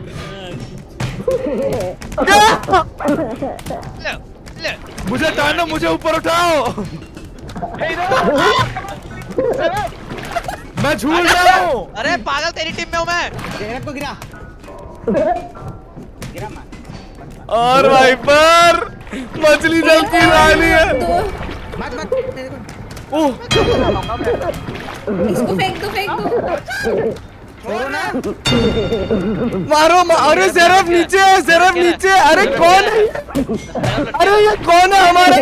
ले ले मुझे टानो मुझे ऊपर उठाओ मैं झूल रहा हूँ। अरे पागल तेरी टीम में हूँ मैं। को गिरा। गिरा मैं और वाइपर मछली जल की रानी है। मत मत मेरे को ओह। इसको फेंक दो फेंक दो। छोड़ो ना [laughs] मारो मा, अरे जरफ नीचे है जरफ नीचे। अरे कौन है? अरे ये कौन है हमारा?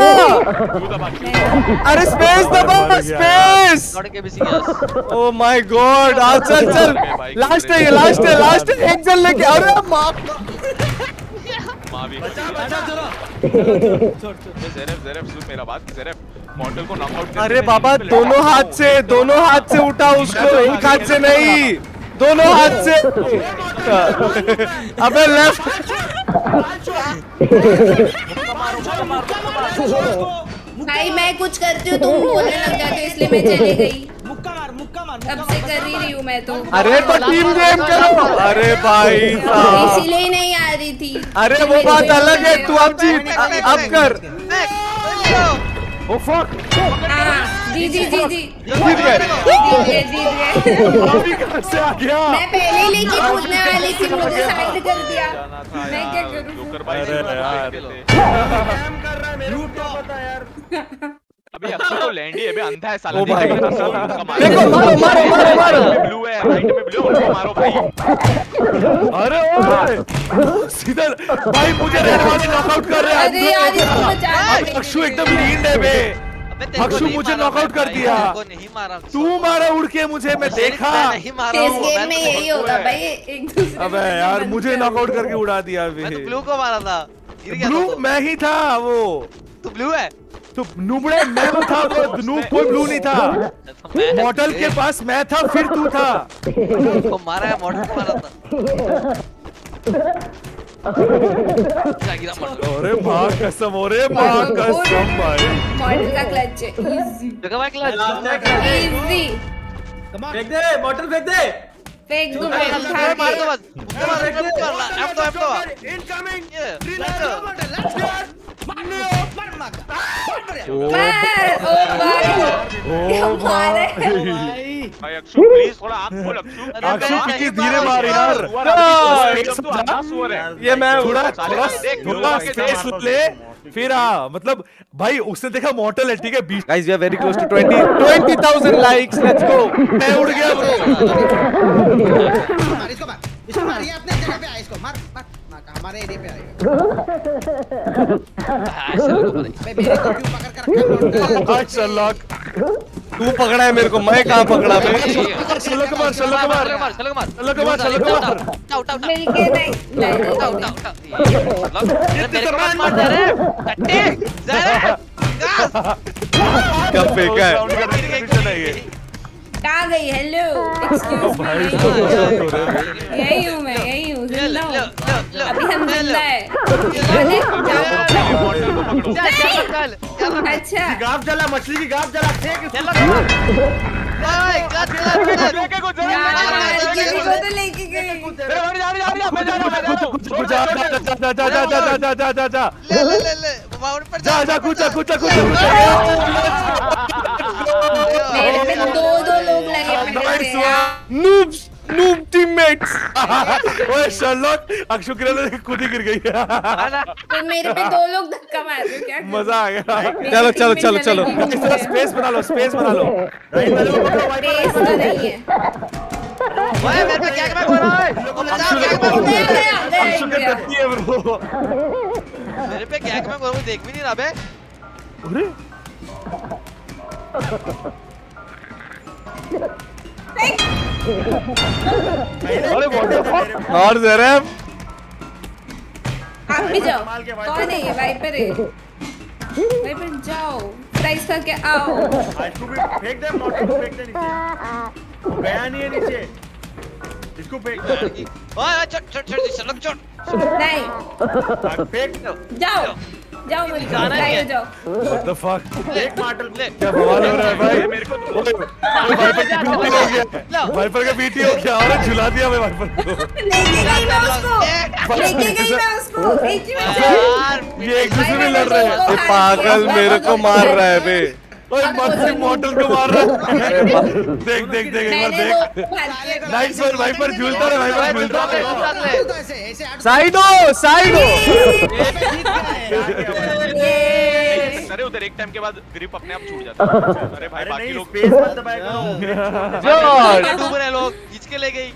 अरे स्पेस दबाओ स्पेस ओ माय गॉड आ चल चल। लास्ट है ये लास्ट है लास्ट है एक जन लेके। अरे माफ़ मावी। जेरेफ [laughs] जेरेफ सुन मेरा बात जेरेफ मॉडल को नॉकआउट अरे बाबा दोनों हाथ से दोनों हाथ से उठा उसको एक हाथ से नहीं। दोनों हाथ से। अबे लेफ़्ट भाई मैं कुछ करती हूँ तुम बोलने लग जाते हो इसलिए मैं चली गई। मुक्का मार मार तब से कर ही रही हूँ मैं तो। अरे तो टीम गेम करो अरे भाई साहब। इसीलिए नहीं आ रही थी। अरे वो बात अलग है तू अब जीत। अब कर। ओ फक हाँ जी जी जी जी। जीत गए जीत जीत गया मैं पहले ही लेके कूदने वाली थी मुझे साइड कर दिया। मैं क्या करूँ? जोकर भाई अरे यार। [laughs] काम कर रहा है मेरे को। क्या पता यार। [laughs] अभी अक्षय तो लैंड ही है बे अंधा है साला मारो। देखो मारो मारो मारो मारो। ब्लू है राइट में ब्लू है मारो भाई। अरे ओए! सीधा भाई मुझे रहने वाले नॉकआउट कर रहे हैं। अरे यार इसको बचा हैं। अक्षु एकदम लीन है बे। अक्षु मुझे नॉकआउट कर दिया। नहीं मारा तू मारा। उड़ के मुझे मैं देखा। नहीं मारा इस गेम में तो यही होगा भाई एक दूसरे अबे यार मुझे। नॉकआउट करके उड़ा दिया मैं तो बे ब्लू को मारा था ब्लू मैं ही था वो। तू ब्लू है? तो नुबड़े मैं वो था वो नूब कोई ब्लू नहीं था। तो मॉडल के पास मैं था फिर तू था। को मारा है मॉडल मारा था। मॉडल अरे माँ कसम अरे माँ कसम भाई। मॉडल का क्लच है। इजी जगह भाई क्लच इजी फेंक दे बॉटल फेंक दे। फेंक दो उठा मार दो बस। मार मुक्का मार एफ़ दो एफ़ दो। इनकमिंग ये मार ओ भाई धीरे मार यार ये मैं थोड़ा थोड़ा ले फिर आ मतलब भाई उसने देखा मॉडल है ठीक है बीस guys we are very close to 20 20000 likes let's go मैं उड़ गया ब्रो इसको मार इसको मार ये अपने जगह पे आ इसको मार मार। हमारे एरिया पे आएगा। मैं है अच्छा लॉक। तू पकड़ा है मेरे को मैं कहाँ पकड़ा बे? चलो कमार चलो कमार चलो कमार चलो कमार चलो कमार आउट आउट मिलके नहीं नहीं उठा उठा उठा ये मत मार दे रे टट्टी जरा क्या फेंका है। कहाँ गई? हेलो एक्सक्यूज मी तो रहा है यही हूँ मैं यही हूँ. ज़िंदा हूँ अभी हम ज़िंदा है. अच्छा. गाप जला मछली की गाप जला फेंक इसको। गद गद फेंके को जरा। यार को तो लेके गई अरे जा जा रही जा मैं जा रहा हूँ। कुछ जा जा जा जा जा जा जा जा जा जा। ले ले ले ले माउंट पर जा जा। कुछ कुछ कुछ मेरे पे दो दो लोग लगे noobs noob teammates. [laughs] ओए शर्लॉक अक्षु किरण खुद ही गिर गई। तो मेरे पे दो लोग धक्का मार रहे हो, क्या? मज़ा आ गया। चलो चलो चलो चलो इस तरह स्पेस बना लो स्पेस बना लो। Space तो नहीं है। ओए मेरे पे क्या क्या बोल रहा है बचाओ क्या क्या गया गया गया अक्षु के गया। है ब्रो मेरे पे क्या क्या बोल रहा देख भी नहीं रहा बे। अरे। अरे व्हाट द फक और जरफ भी जाओ कौन है ये? वाइपर है। वाइपर जाओ। प्राइस का क्या आओ इसको भी फेंक दे मोटर को फेंक दे नीचे। गया नहीं है नीचे। इसको फेंक दे। ओए छोड़ छोड़ छोड़ सड़क छोड़ नहीं। फेंक जाओ। जाओ मुझे गाना ही है। जाओ। व्हाट द फक एक मार्टल क्या बवाल हो रहा है भाई? मेरे को वाइपर का बीटी हो। गया वाइपर का बीटी हो गया और झुला दिया मैं वाइपर को [laughs] लेके गई मैं उसको। लेके गई मैं उसको। एक ही में ये एक दूसरे में लड़ रहे हैं। ये पागल मेरे को मार रहा है बे। ओए मर्सी मॉडल को मार रहा है। देख देख देख एक बार देख। नाइस वन झूलता [laughs] है वाइपर झूलता है तू तो ऐसे ऐसे हट साइड हो? साइड हो अरे उधर एक टाइम के बाद ग्रिप अपने आप छूट जाता है। अरे भाई बाकी लोग स्पेस [laughs] मत दबाया करो। डूब रहे लोग खींच के ले गई।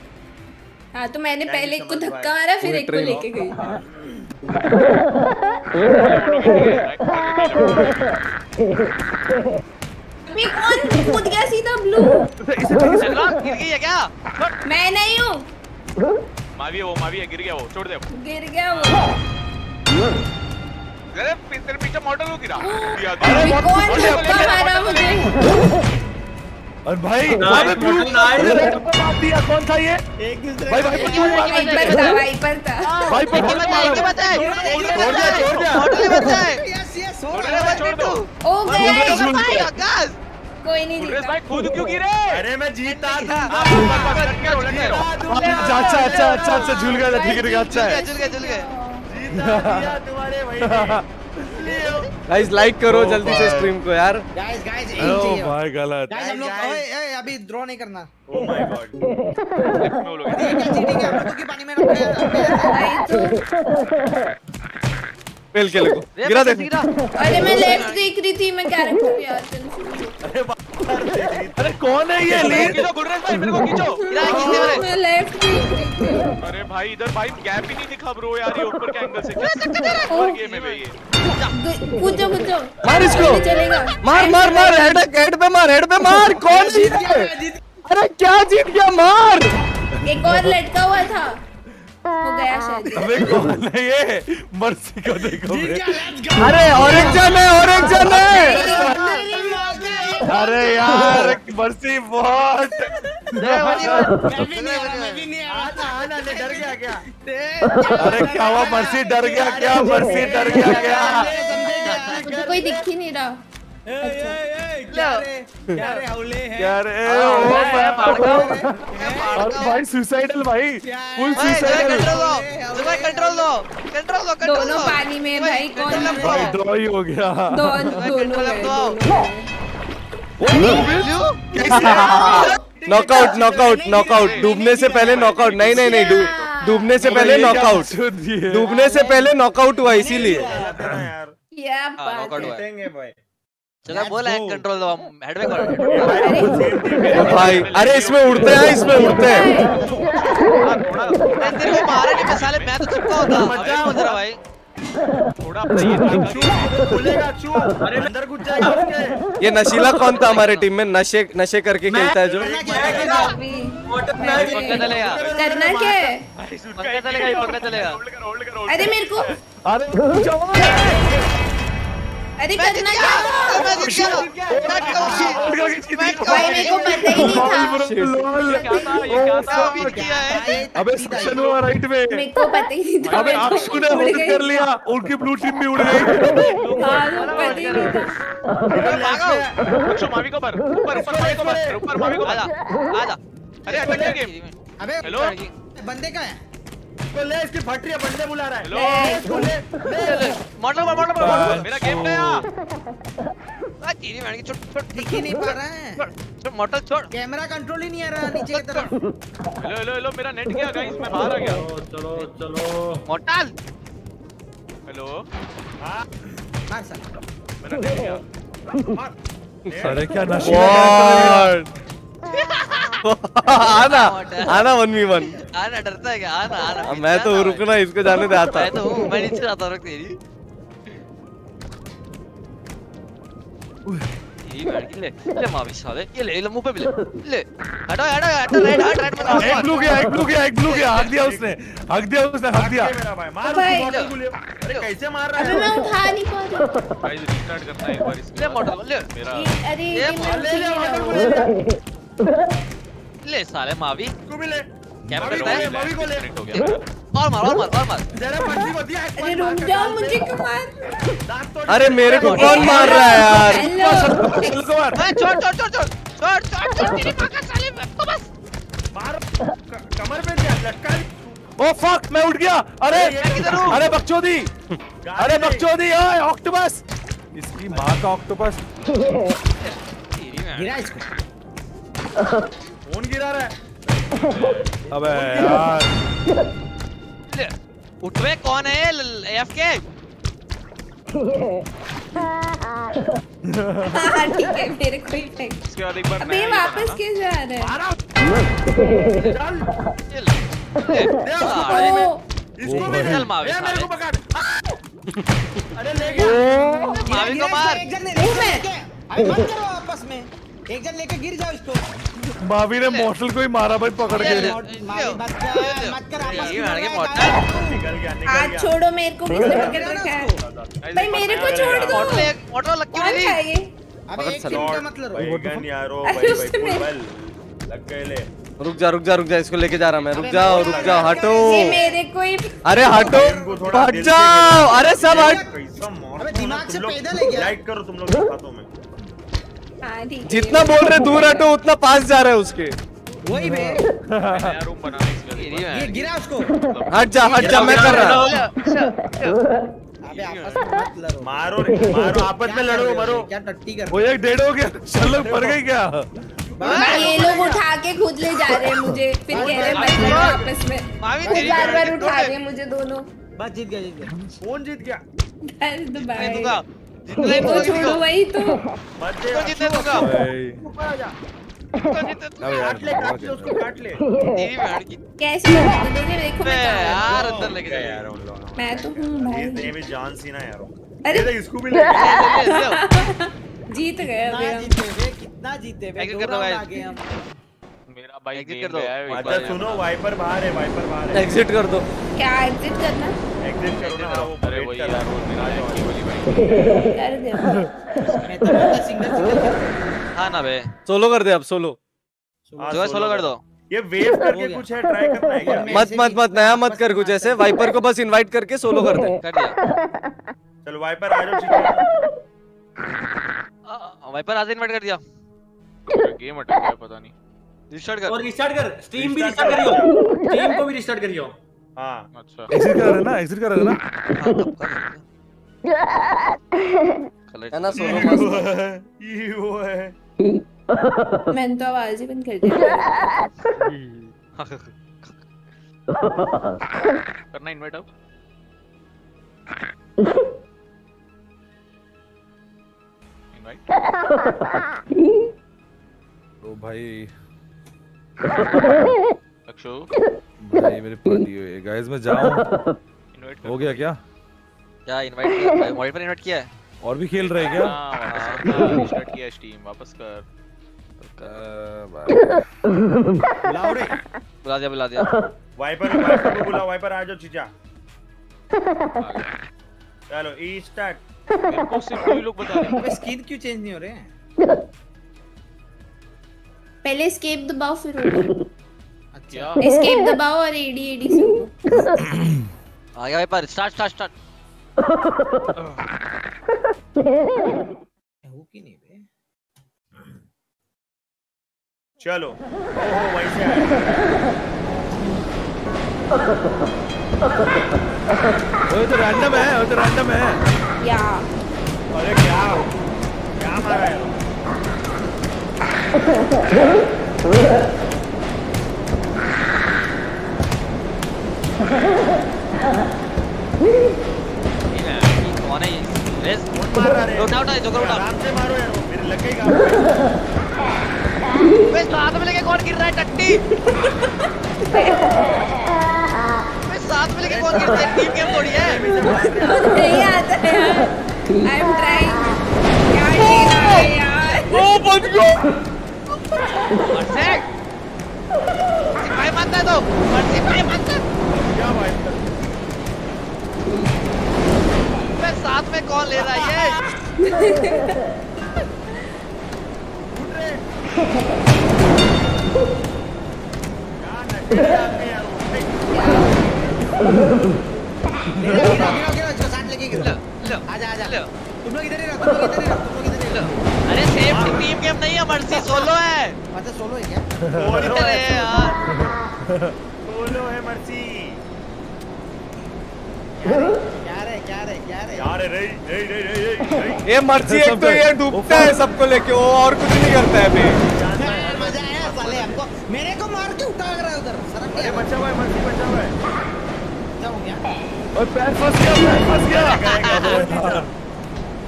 हाँ तो मैंने पहले एक को धक्का मारा फिर एक को लेके गई। अभी कौन? कूद गया सीधा ब्लू। गिर गई है क्या मैं नहीं हूँ। मावी वो मावी गिर गया वो छोड़ दे। गिर गया वो। अरे पीछे मॉडल हो गिरा? दिया अभी कौन धक्का मारा मुझे? और भाई अबे ब्लू। मार दिया कौन था ये एक दूसरे भाई भाई वाइपर था वाइपर था भाई एक ही बचा है, एक ही बचा है, एक ही बचा है। छोड़ दिया। मॉडल बचा है। यस यस छोड़ रहा दे छोड़ दो ओ गया ये। बचा कोई नहीं जीता भाई खुद क्यों गिरे अरे मैं जीता हाँ, था रहो, रहो। अच्छा अच्छा अच्छा अच्छा अच्छा झूल गया ठीक है ठीक है अच्छा है चल गए चल गए जीता दिया तुम्हारे भाई गाइस लाइक करो जल्दी से स्ट्रीम को यार। गाइस गाइस ओ भाई गलत गाइस हम लोग ओए ओए अभी ड्रॉ नहीं करना। ओ माय गॉड लोग हैं। चीटिंग है हम लोग की पानी में रख रहे आई [laughs] [laughs] पेल के लेको रे, गिरा दे गिरा। अरे मैं लेफ़्ट देख रही थी मैं कैरेक्टर यार कंफ्यूज अरे कौन है ये? लीड। खींचो गुररेश भाई मेरे को खींचो। गिरा है, किसने मारे? मैं लेफ़्ट देख रही थी। अरे भाई इधर भाई गैप ही नहीं दिखा ब्रो यार ये ऊपर के एंगल से। क्या गेम है भाई ये। कूदो कूदो। मार इसको। चलेगा। मार मार मार हेड हेड पे मार हेड पे मार। [laughs] कौन जीत गया। अरे क्या जीत गया? मार। एक और लटका हुआ था। हो गया शायद अबे कौन है ये मर्सी को देखो अरे और एक जन है और एक जन है अरे यार मर्सी बहुत अरे क्या हुआ मर्सी डर गया क्या मर्सी डर गया क्या कोई दिख ही नहीं रहा क्या रे क्या रे हौले क्या रे ओ मैं- मैं भाई सुसाइडल भाई फुल भाई, सुसाइडल कंट्रोल दो। कंट्रोल दो। कंट्रोल दो दोनों पानी में भाई कौन भाई दो ही हो गया। नॉकआउट नॉकआउट नॉकआउट डूबने से पहले नॉकआउट नहीं नहीं नहीं डूब- डूबने से पहले नॉकआउट डूबने से पहले नॉकआउट हुआ इसीलिए। यार। क्या हाँ, बात है है। भाई। चलो बोला है कंट्रोल दो हेड में करो। भाई अरे इसमें उड़ते हैं इसमें उड़ते हैं। तेरे को मारा नहीं मैं साले मैं तो चिपका होता। रहा भाई। थोड़ा ये खुलेगा चू अरे अंदर घुस जाएगा उसके ये नशीला कौन था हमारे टीम में? नशे नशे करके खेलता है जो। चलेगा। करना क्या चलेगा ये चलेगा होल्ड कर होल्ड कर अरे मेरे को अरे अरे करना क्या? मैं जीत गया मैं कहूँगी मैं भाई मेरे को पता ही नहीं था। लॉल क्या था ये क्या था मैं किया है। अबे सेक्शन हुआ राइट में। मेरे को पता ही नहीं था। अबे मेरे ने होल्ड कर लिया। उनकी ब्लू टीम भी उड़ गई। हाँ, पता ही नहीं था। भागो। मावी को पर ऊपर ऊपर मावी को पर ऊपर मावी को आजा पर आजा। अरे अटक गया गेम अबे हेलो बंदे का है? तो ले इसकी फट है बंदे बुला रहा है। हेलो इसको ले ले। मॉडल पर मॉडल पर मेरा गेम गया पर चीनी मैंने छोड़ छोड़ दिख ही नहीं पा रहा है। छोड़ मॉडल छोड़ कैमरा कंट्रोल ही नहीं आ रहा नीचे की तरफ़। हेलो हेलो हेलो मेरा नेट गया गाइस मैं बाहर आ गया। चलो चलो मॉडल। हेलो। हाँ। मार साला मेरा नेट गया। अरे क्या नशा? आना आना वन वी वन आना डरता है क्या? आना आना। मैं तो रुकना इसको जाने दे आता। मैं तो हूँ मैं नीचे आता हूँ तेरी। ये बैठ के ले ले मावी साले ये ले ले मुँह पे भी ले। ले। हटो हटो हटो रेड हट रेड मत एक ब्लू गया एक ब्लू गया एक ब्लू गया हक दिया उसने हक दिया उसने हक दिया। मेरा भाई। मार अरे कैसे मार रहा अबे है मैं उठा नहीं पा रही। गाइस रिस्टार्ट करना है एक बार इसमें ले मोटर ले। मेरा अरे ये ये ले, उठी ले, ले साले मावी। इसको भी ले। क्या मवी को ले है? मवी को ले। और मार और मार और मार जरा पट्टी बती है अरे रुक जाओ मुझे क्यों मार दांत तोड़ अरे मेरे को कौन मार रहा है यार? हेलो ए छोड़ छोड़ छोड़ छोड़ छोड़ छोड़ छोड़ तेरी माँ का साले बस। मार क- कमर पे दिया लटका ओ फक मैं उठ गया। अरे ये किधर? अरे बकचोदी। अरे बकचोदी ओए ऑक्टोपस इसकी माँ का ऑक्टोपस गिरा इसको। फ़ोन गिरा रहा है अबे यार ले उठ बे कौन है ये एफ़ के हाँ ठीक है मेरे को ही इसके बाद एक बार अबे वापस। क्यों जा रहा है चल ले ले दे उसको साले ओ इसको भी चल मावी ए मेरे को पकड़ अरे ले गया मावी को मार एक जन ने लेके अरे मत करो आपस में एक जन लेके गिर जाओ इसको। भाभी ने मॉडल को ही मारा भाई पकड़ के। मत कर मत कर आपस ये में मार के लड़ाई मोटा कर। निकल गया निकल हाथ छोड़ो मेरे को किसने पकड़ रखा है। भाई मेरे को छोड़ दो। मोटर ले मोटर लग क्यों नहीं अबे एक चलो। टीम का मतलब बैगन यारो अरे भाई भाई लग गए ले। रुक जा रुक जा रुक जा इसको लेके जा रहा मैं। रुक जाओ रुक जाओ हटो। मेरे को ही अरे हटो। हट जाओ। अरे सब हट। दिमाग से पैदल है क्या? लाइट करो तुम लोग दिखाता हूँ मैं। हाँ जितना बोल रहे दूर हटो उतना पास जा रहा है उसके। वही बे। ये गिरा उसको। हट जा हट जा मैं कर रहा। अबे आपस में मत लड़ो। मारो मारो आपस में लड़ो मरो। क्या टट्टी कर वो एक डेढ़ हो गया चल लोग मर गए क्या? ये लोग उठा के खुद ले जा रहे हैं मुझे। फिर कह रहे हैं गए आपस में? मावी खुद तेरी बार बार उठा रहे हैं मुझे दोनों। बस जीत गया जीत गया। कौन जीत गया? दर्द नहीं भाई दूँगा जितने मेरे छोड़ो वही तो मत जितने दूँगा ऊपर आ जा को जितने दूँगा अबे यार काट ले काट ले उसको काट ले तेरी बहन की कैसे करते देखो मैं यार अंदर लेके जा यार उन लोगों मैं तो हूँ ने भाई इतने भी जान सी यार अरे देख इसको भी ले ले ले ले ले जीत गए जीते बे कितना जीते बे दो राउंड guys. आगे हम मेरा भाई गेम कर है अच्छा सुनो वाइपर बाहर है वाइपर बाहर है एग्जिट कर दो क्या एग्जिट करना एग्जिट करो ना वो अरे वही यार वो मेरा है मैं तो सिंगल सिंगल हाँ ना बे सोलो कर दे. अब सोलो हाँ, जो है सोलो कर दो. ये वेव करके कुछ है ट्राई करना है क्या? मत मत मत नया मत कर कुछ ऐसे. वाइपर को बस इनवाइट करके सोलो कर दे. कर दिया. चलो वाइपर आ जाओ चिकन वाइपर आज इनवाइट कर दिया. गेम अटक गया पता नहीं. रिस्टार्ट कर. और रिस्टार्ट कर. स्ट्रीम भी रिस्टार्ट करियो. स्ट्रीम को भी रिस्टार्ट करियो. हाँ। अच्छा. एग्जिट कर रहे ना एग्जिट कर रहे ना हाँ कलर है ना सोलो मस्त [laughs] ये वो है। मैंने तो आवाज़ ही बंद कर दी करना इनवाइट अब। इनवाइट तो भाई। अक्षु? भाई मेरी पार्टी हुई गाइस मैं जाऊँ हो। गया क्या? क्या इनवाइट किया? वाइपर इनवाइट किया है? और भी खेल रहे हैं क्या? हाँ [laughs] किया स्टीम वापस कर। [laughs] बुलाओ रे। बुला दिया बुला दिया। वाइपर वाइपर को बुलाओ वाइपर आ जाओ चीचा चलो ई स्टार्ट मेरे को सिर्फ़ वही लोग बता रहे हैं। स्किन क्यों चेंज नहीं हो रहे हैं? पहले एस्केप दबाओ फिर क्या एस्केप दबाओ और एडी एडी से आ गया वाइपर स्टार्ट स्टार्ट स्टार्ट [laughs] हो नहीं बे? चलो। ओहो वैसे वो तो रैंडम है वो तो रैंडम है। या। अरे क्या क्या मारा है? [laughs] कौन है ये? रेस मार रहा है उठा उठा जोकर उठा आराम से मारो यार फिर लगेगा बे साथ में लेके कौन गिर रहा है? टट्टी। बे साथ में लेके कौन गिर रहा है? टीम गेम थोड़ी है। नहीं आता है आई एम ट्राइंग क्या ठीक है यार। ओ बच गया। मर्सी सिपाही मत दे दो मर्सी सिपाही मत दे क्या भाई? में साथ में कौन ले रहा है? ये? अरे सेफ़ टीम गेम नहीं है मर्सी सोलो है। अच्छा सोलो है क्या सोलो है यार। सोलो है मर्सी ये मर्ज़ी एक तो ये डूबता है सबको लेके वो और कुछ नहीं करता है अभी यार, मज़ा आया साले हमको मेरे को मार के उठा रहा है उधर सरक अरे गया बचा हुआ है मर्सी बचा हुआ है क्या हो गया और पैर फंस गया पैर फंस गया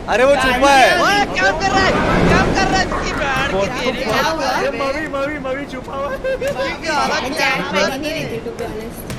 अरे वो छुपा है ओए क्या कर रहा है क्या कर रहा है इसकी बैंड की तेरी क्या हुआ अरे मवी मवी मवी छुपा हुआ है ही नहीं रहती टू बी ऑनेस्ट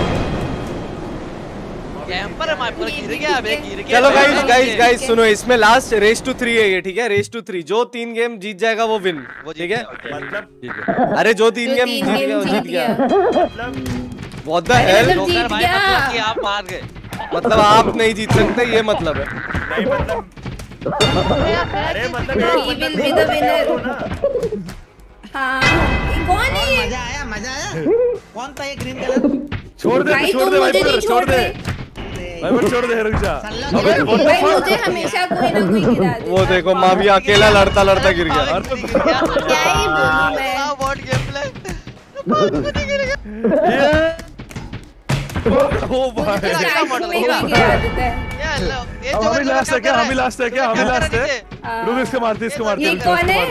चलो गाइस गाइस गाइस सुनो इसमें लास्ट रेस टू थ्री है ये ठीक है? रेस टू थ्री जो तीन गेम जीत जाएगा वो विन वो ठीक है? मतलब? अरे जो तीन गेम जीत गया गया। मतलब व्हाट द हेल मतलब भाई आप मार गए। मतलब आप नहीं जीत सकते ये मतलब है। नहीं मतलब अरे मतलब. हाँ। कौन है ये? मज़ा आया मज़ा आया। कौन था ये ग्रीन कलर छोड़ दे भाई छोड़ दे छोड़ छोड़ दे। रहे वाइपर छोड़ दे रुक जा। अबे। भाई मुझे हमेशा कोई ना कोई गिरा दे वो देखो मावी अकेला लड़ता लड़ता गिर गया। अरे क्या ही बोलूँ मैं? व्हाट गेम प्ले गिर गया ओ भाई स्टार्ट में ही गिरा देता है। ये लो ये अब हमें लास्ट है क्या? हमें लास्ट है क्या? हमें लास्ट है? हाँ। रुक इसको मारते इसको मारते ये कौन है?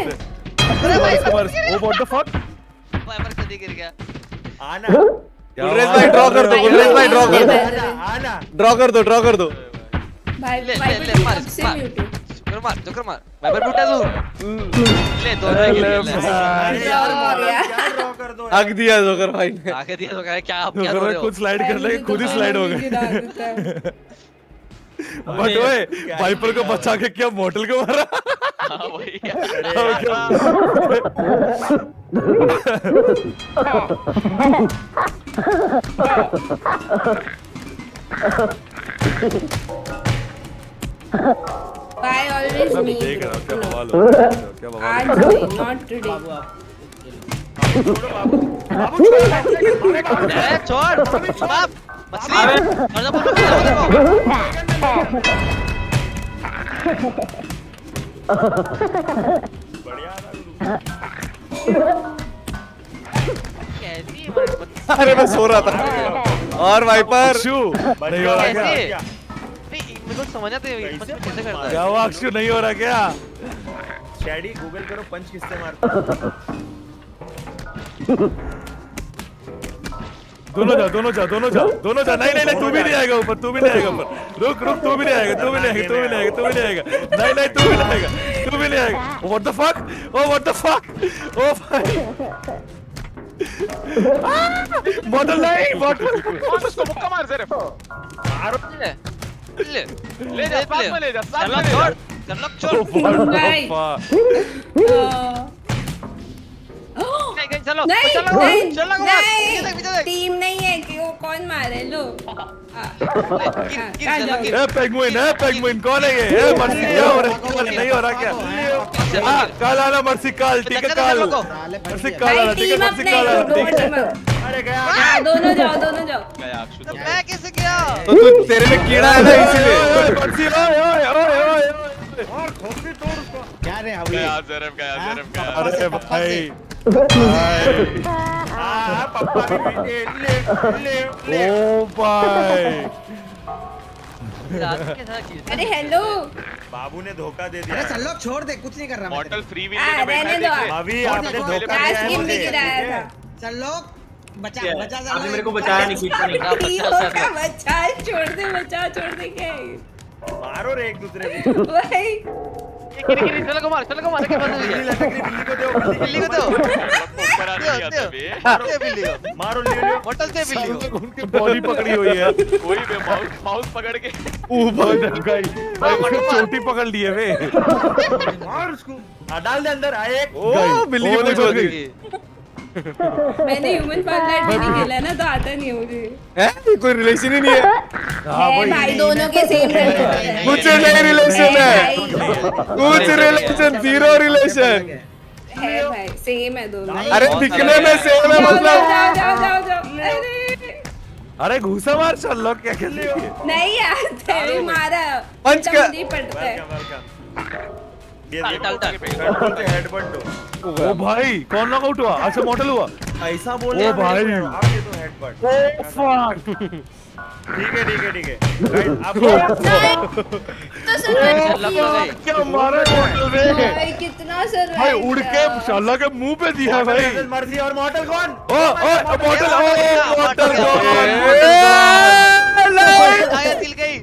अरे oh what the fuck viper ही गिर गया। आना। गुलरेज भाई ड्रॉ कर दो गुलरेज भाई ड्रॉ कर दो। आना आना ड्रॉ कर दो ड्रॉ कर दो। भाई ले, ले ले, मार, हो। जोकर मार जोकर मार। वाइपर बूटा तू। ले दो रे ले। यार हो। क्या ड्रॉ कर दो? आग दिया जोकर भाई ने। आग दिया जोकर क्या आप क्या कर रहे हो? खुद स्लाइड कर ले खुद ही स्लाइड हो गए। देता है [laughs] बट ओए वाइपर को बचा के क्या मोटल को मारा। I always क्या बवाल हो [laughs] क्या बवाल बाबू छोड़ बाबू। छोड़ छोड़ है? अरे मैं सो रहा था। और वाइपर? अक्षु नहीं हो रहा क्या? नहीं समझ आता है कैसे करता है। क्या हुआ अक्षु नहीं हो रहा क्या? शैडी गूगल करो पंच किससे मारता [laughs] दोनों जाओ दोनों जाओ दोनों जाओ दोनों जाओ नहीं नहीं नहीं तू भी नहीं आएगा ऊपर तू भी नहीं आएगा ऊपर। रुक रुक तू भी नहीं आएगा तू भी नहीं आएगा तू भी नहीं आएगा तू भी नहीं आएगा। नहीं नहीं तू भी नहीं आएगा तू भी नहीं आएगा। What the fuck oh what the fuck oh भाई। बॉटल नहीं बॉटल मार उसको मुक्का मार सिर्फ़ ले ले ले जा साथ में ले जा साथ में चलो ले जा। चलो छोड़। नहीं नहीं चलो नहीं चलो नहीं चलो नहीं टीम नहीं है कि वो कौन मारे लो। ए पेंगुइन है पेंगुइन कौन है ये? ए मर्सी क्या हो रहा है? नहीं हो रहा क्या? हाँ कल आना मर्सी कल ठीक है कल। मर्सी कल आना ठीक है मर्सी कल आना। ठीक है अरे गया। दोनों जाओ दोनों जाओ। तो मैं कैसे गया तो तू तेरे में कीड़ा है ना इसीलिए। मर्सी ओए ओए ओए ओए और खोपड़ी तोड़ उसको। क्या रे अभी? गया जरब गया जरब गया अरे भाई हाँ पप्पा भी ले ले ले ले। ओ भाई। के अरे हेलो। बाबू ने धोखा दे अरे दिया चल लोग छोड़ दे कुछ नहीं कर रहा मैं। बॉटल फ्री भी आ, लेने बैठा है दो। अभी आपने धोखा दिया है मुझे। चल लोग बचा है? बचा आपने मेरे को बचाया नहीं पीछा नहीं। हाँ, का बचा छोड़ दे बचा छोड़ दे क्या मारो रे एक दूसरे को। [laughs] भाई गिरी गिरी चलो को मार चलो को मार के बंद बिल्ली बिल्ली को दो बिल्ली को दो ऊपर आ दे गया तभी दे बिल्ली को मारो ले लियो होटल से बिल्ली को उनकी बॉडी पकड़ी हुई है कोई बे माउस माउस पकड़ के ऊपर गई भाई चोटी पकड़ लिए वे मार उसको हाँ डाल दे अंदर आए एक ओ बिल्ली को मैंने ह्यूमन फॉर्मूला भी नहीं खेला ना तो आता नहीं है मुझे। है? ये कोई रिलेशन ही नहीं है? है भाई दोनों के सेम है। कुछ नहीं रिलेशन है। कुछ रिलेशन ज़ीरो रिलेशन है भाई सेम है दोनों। अरे दिखने में सेम है मतलब। जाओ जाओ जाओ जाओ अरे। अरे घुसा मार चल लो क्या खेल रही है? नहीं यार तेरे मारा। पंच का- पड़ता है। ओ भाई कौन नॉकआउट हुआ? अच्छा मॉडल हुआ? ऐसा बोल ओ भाई। आप ये तो हेडबट ओ फक [laughs] ठीक है ठीक है ठीक है। [laughs] Guys, आप तो सर क्या मारा भाई? कितना सर भाई उड़ के शाला के मुँह पे दिया भाई। मर्ज़ी और मॉडल कौन ओ ओ मॉडल ओ मॉडल आया दिल गई।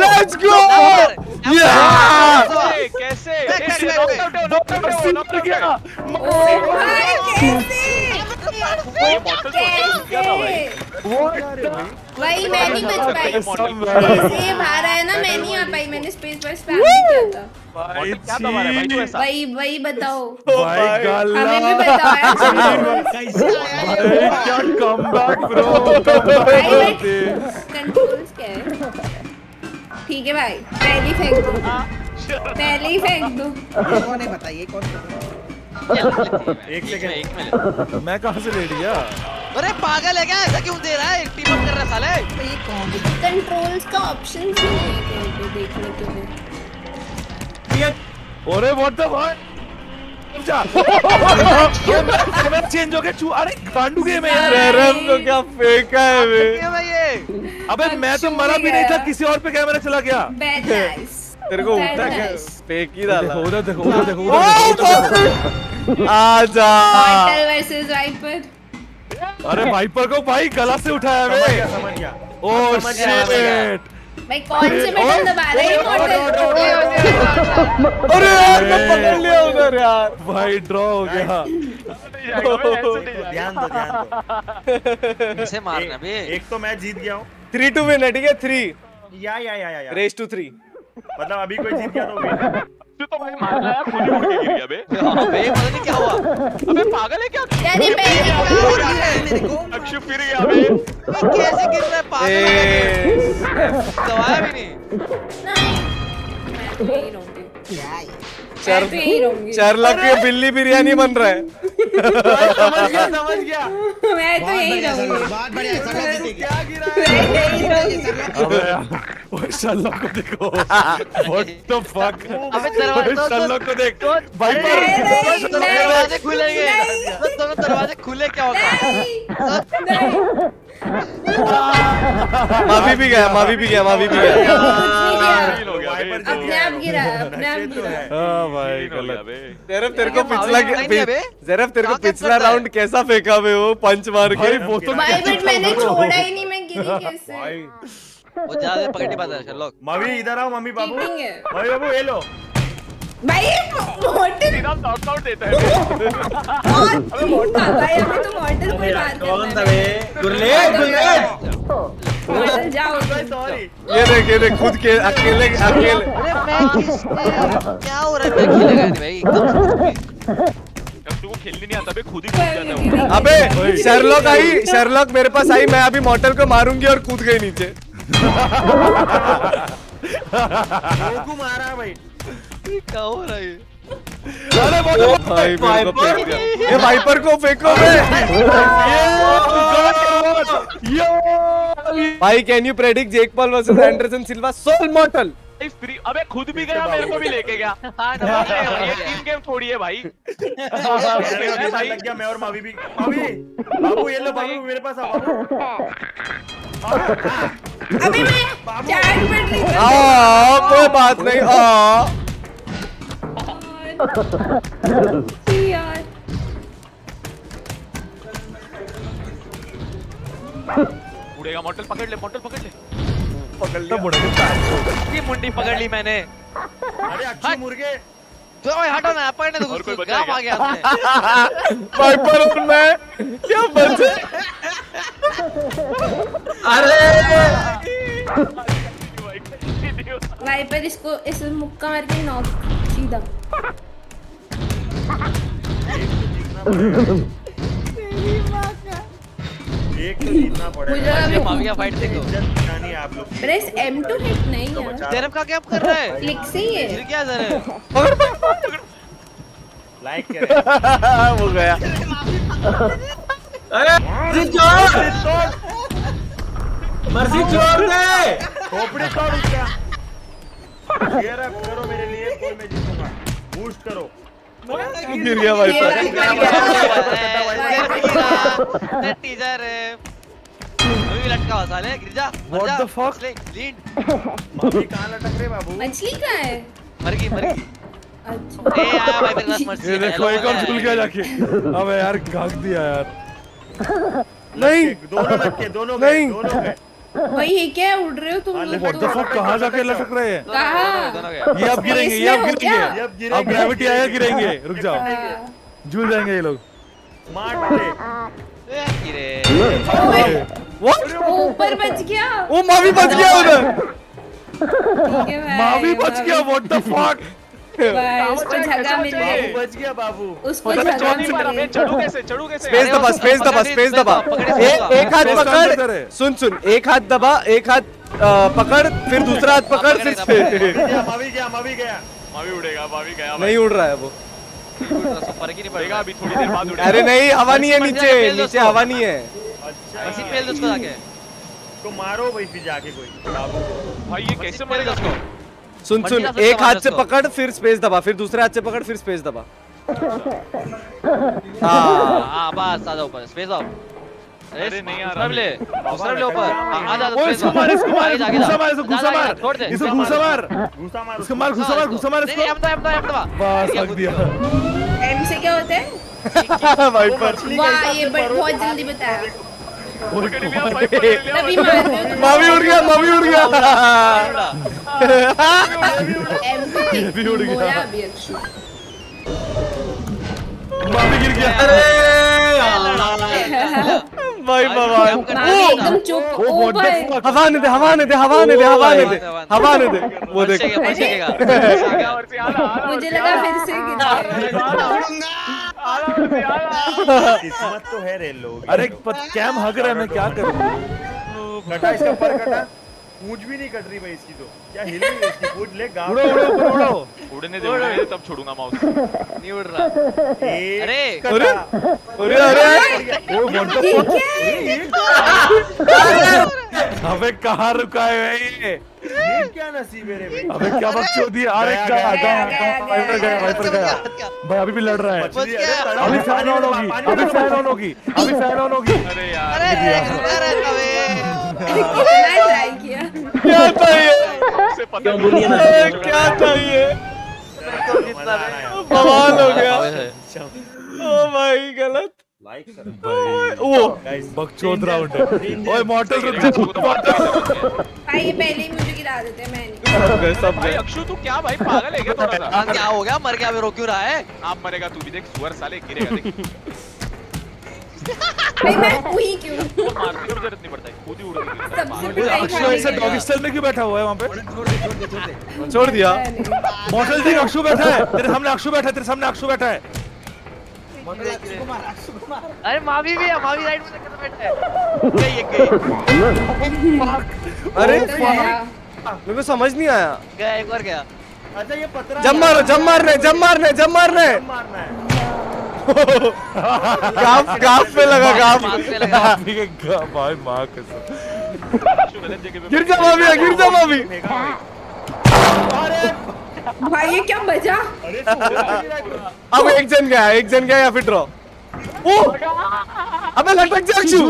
Let's go yeah! ए, कैसे। ओ भाई कैसे? वही मैं नहीं बच पाई। सेम आ रहा है ना मैं नहीं आ पाई। मैंने स्पेस पर स्पैम किया था। भाई क्या था हमारा? भाई वही वही बताओ। [laughs] भाई गाला हमें भी बताओ [laughs] क्या कमबैक ब्रो कंट्रोल्स क्या है ठीक है भाई पहले ही फेंक दो। पहले ही फेंक दो। कौन है बताइए कौन एक सेकंड एक मिनट। मैं कहाँ से ले लिया अरे पागल है क्या? ऐसा क्यों दे रहा है? टीम अप कर रहा है साले। ये कौन? कंट्रोल्स का ऑप्शन क्यों नहीं है देखने के लिए। अरे व्हाट द फक जा। [laughs] चेंज हो गया चू अरे गांडू गेम है यार रैरम को क्या फेंका है ये अबे मैं तो मरा भी नहीं था किसी और पे कैमरा चला गया। बैड नाइस तेरे को उठा के फेंक ही डाला। देखो उधर देखो उधर देखो उधर देखो आजा मॉर्टल वर्सेस वाइपर अरे वाइपर को भाई गला से उठाया मैं। समझ गया। ओ। शिट भाई कौन से बटन दबा रहे हैं? मॉर्टल अरे यार मैं पकड़ लिया उधर यार। भाई ड्रॉ हो गया। बे। ध्यान दो ध्यान दो। [laughs] इसे मारना बे। एक- तो मैच जीत गया हूँ। थ्री टू विन है ठीक है? थ्री या या या या। या रेस टू थ्री मतलब अभी कोई जीत गया तो win। तू तो भाई मार रहा है खुद ही उड़ के गिर गया बे अबे बे पता नहीं क्या हुआ। अबे पागल है क्या? यार ये पहले क्या हो रहा है। मेरे को। अक्षु फिर गया बे कैसे गिर रहा है? पागल है दवाया? भी नहीं। नहीं। मैं नहीं तो क्या रहूँगी चर तो रहूँगी। चरला के बिल्ली बिरयानी बन रहा है। समझ गया समझ गया मैं तो यही बढ़िया रहूँगी। बहुत क्या गिरा को देखो। व्हाट द फक अबे दरवाज़ा तो- को देख। नहीं, नहीं, दरवाजे खुलेंगे। तो दोनों दरवाजे खुले क्या होगा नहीं भी गया मावी भी गया मावी भी गया। हो अपने आप गिरा अपने आप तो गिरा। भाई गलत। जरफ तेरे को पिछला? जरब तेरे को पिछला राउंड कैसा फेंका बे वो? पंच मार के। वो तो भाई बट मैंने छोड़ा ही नहीं मैं गिरी [laughs] कैसे? भाई। वो ज़्यादा पकड़ नहीं पाता चलो मम्मी इधर आओ मम्मी बाबू। मम्मी बाबू ये लो। भाई नॉकआउट देता है। भाई अभी तो कोई बात कौन बे है। जाओ। [laughs] सॉरी ये देख ये देख खुद के अकेले अकेले अरे मैं क्या हो रहा है? खेलेगा नहीं भाई एकदम को खेलने नहीं आता खुद ही कूद जाता है। [laughs] अबे शर्लॉक आई शर्लॉक मेरे पास आई मैं अभी मॉटल को मारूँगी और कूद गई नीचे। मारा भाई। क्या हो रहा है? अरे वो भाई मेरे को फेंक दिया। ये वाइपर को फेंको बे भाई। Can you. Predict Jake Paul versus Anderson Silva Soul भाई फ्री [laughs] अबे खुद भी गया मेरे को भी लेके गया। [laughs] हाँ [laughs] ये टीम गेम थोड़ी है भाई। भाई लग गया मैं और मावी भी। मावी बाबू ये लो बाबू मेरे पास आओ बाबू अभी मैं चैट आ कोई बात नहीं आ। यार उड़ेगा मॉडल पकड़ ले मॉडल पकड़ ले। पकड़ तब मुड़ा के ये मुंडी पकड़ ली मैंने। अरे अक्षय मुर्गे। तो ओए हटो ना पकड़ने दो उसको। काम आ गया वाइपर मैं। क्या बचे वाइपर [laughs] इसको इस मुक्का मार के नॉक सीधा। एक तो जीतना मुझे अभी फाइट देखो। है आप लोग प्रेस M2 हिट नहीं है। जरब का क्या कर रहा है? क्लिक से ही है। क्या जरब लाइक करें। हो गया। अरे मर्ज़ी छोड़ मर्ज़ी छोड़ दे खोपड़ी तोड़ उसका Cheer up करो मेरे लिए कोई मैं जीतूँगा। बूस्ट करो। गिर गया वाइपर टीचर अभी लटका हुआ साले गिर जा जा the fuck? लीड माफ़ी कहाँ लटक रहे बाबू मछली कहाँ है मर गई मर गई अच्छा ए आया भाई मेरे पास मर्सी ये देखो एक और झूल गया जाके अबे यार घाक दिया यार नहीं दोनों लटके दोनों गए नहीं। दोनों गए भाई ये क्या? उड़ रहे हो तुम हाँ, लोग व्हाट द फक कहाँ जाके लटक रहे हैं? कहाँ? ये अब गिरेंगे ये अब गिरेंगे। अब ग्रेविटी आया गिरेंगे। रुक जाओ। हाँ। झूल जाएँगे ये लोग। वो ऊपर बच गया। ओ मावी बच गया उधर। है मावी बच गया व्हाट द फक उसको जगह मिल बाबू बच गया बाबू। उसको अबे जगह चढ़ नहीं पा रहा मिल मैं चढ़ू कैसे चढ़ू कैसे? स्पेस अरे दबा स्पेस दबा नहीं, स्पेस दबा। दबा, पकड़ ए- नहीं एक हाथ पकड़ सुन सुन एक हाथ दबा एक हाथ पकड़ फिर दूसरा हाथ पकड़ फिर गया मावी गया मावी गया। मावी उड़ेगा मावी गया नहीं उड़ रहा है वो। फ़र्क ही नहीं पड़ेगा। अभी थोड़ी देर बाद उड़ेगा। अरे नहीं हवा नहीं है नीचे नीचे हवा नहीं है। अच्छा। मर्सी पेल दो उसको जाके तो मारो भाई फिर जाके कोई। भाई ये कैसे मरेगा उसको? सुन सुन एक हाथ से पकड़ फिर स्पेस दबा फिर दूसरे हाथ से पकड़ फिर स्पेस दबा। [laughs] हाँ। हाँ बस ऊपर स्पेस ऑफ़ अरे नहीं आ रहा ले दूसरा ले ऊपर। हाँ, आ जा ओए इसको मार इसको मार घुसा मार इसको घुसा मार। छोड़ दे। इसको घुसा मार। घुसा मार इसको मार घुसा मार घुसा मार इसको। एम दबा, एम दबा, एम दबा। बस दिया। एम से क्या होता है? [laughs] वाइपर वाह ये बहुत जल्दी बताया। पकड़ लिया भाई पकड़ लिया तभी गया मावी गिर गया। भाई भगवान। एकदम चुप। ओ भाई। हवा ने दे हवा ने दे हवा ने दे हवा ने दे हवा ने दे। वो देख। [laughs] मुझे लगा फिर से किस्मत तो है रे लोग। अरे कैम हग रहा है मैं क्या करूँ? कटा इसका पर कटा। पूंछ भी नहीं कट रही भाई इसकी तो। क्या हिल रही है इसकी पूंछ ले गाँव उड़ो उड़ो ऊपर उड़ो उड़ने दे उड़ने दे तब छोड़ूँगा माउस नहीं उड़ रहा अरे अरे अरे अरे ओ व्हाट द फक क्या है अबे कहाँ रुका है ये ये क्या नसीब है रे भाई अबे क्या बकचोदी है अरे गया, गया वाइपर गया वाइपर गया भाई अभी भी लड़ रहा है। अरे अभी फ़ैन ऑन होगी अभी फ़ैन ऑन होगी अभी फ़ैन ऑन होगी अरे यार अरे रुका रहता बे कितना ट्राई किया क्या उसे पता क्यों चाहिए? है बवाल हो गया। ओ भाई गलत। लाइक कर। ओ गाइस बकचोद राउंड है। ओए मॉडल रुक जा भाई ये पहले ही मुझे गिरा देते हैं मैं नहीं सब गए सब भाई गए अक्षु तू क्या भाई पागल है क्या थोड़ा सा? हाँ, क्या हो गया? मर गया अबे रो क्यों रहा है? आप मरेगा तू भी देख सुअर साले गिरेगा देख। [laughs] भाई मैं हुई क्यों मारने की ज़रूरत नहीं पड़ता खुद ही उड़ के गिरता सबसे पागल। पिटाई अक्षु ऐसे के स्टाइल में क्यों बैठा हुआ है वहाँ पे? छोड़ दिया। मॉडल जी अक्षु बैठा है। तेरे सामने अक्षु बैठा है तेरे सामने अक्षु बैठा है। अरे मावी भी है मावी राइट में लेकर बैठा है। गई एक गई अरे मेरे को समझ नहीं आया। गया एक और गया। अच्छा ये पतरा जब मारो जब मारने जब मारने जब मारने। मारना है। गाफ गाफ पे लगा गाफ [laughs] भाई माँ कसम गिर जा मावी गिर जा अरे भाई ये क्या बजा? हो है। अब एक जन गया एक जन गया या फिर ड्रॉ ओ! अबे लटक जा अक्षु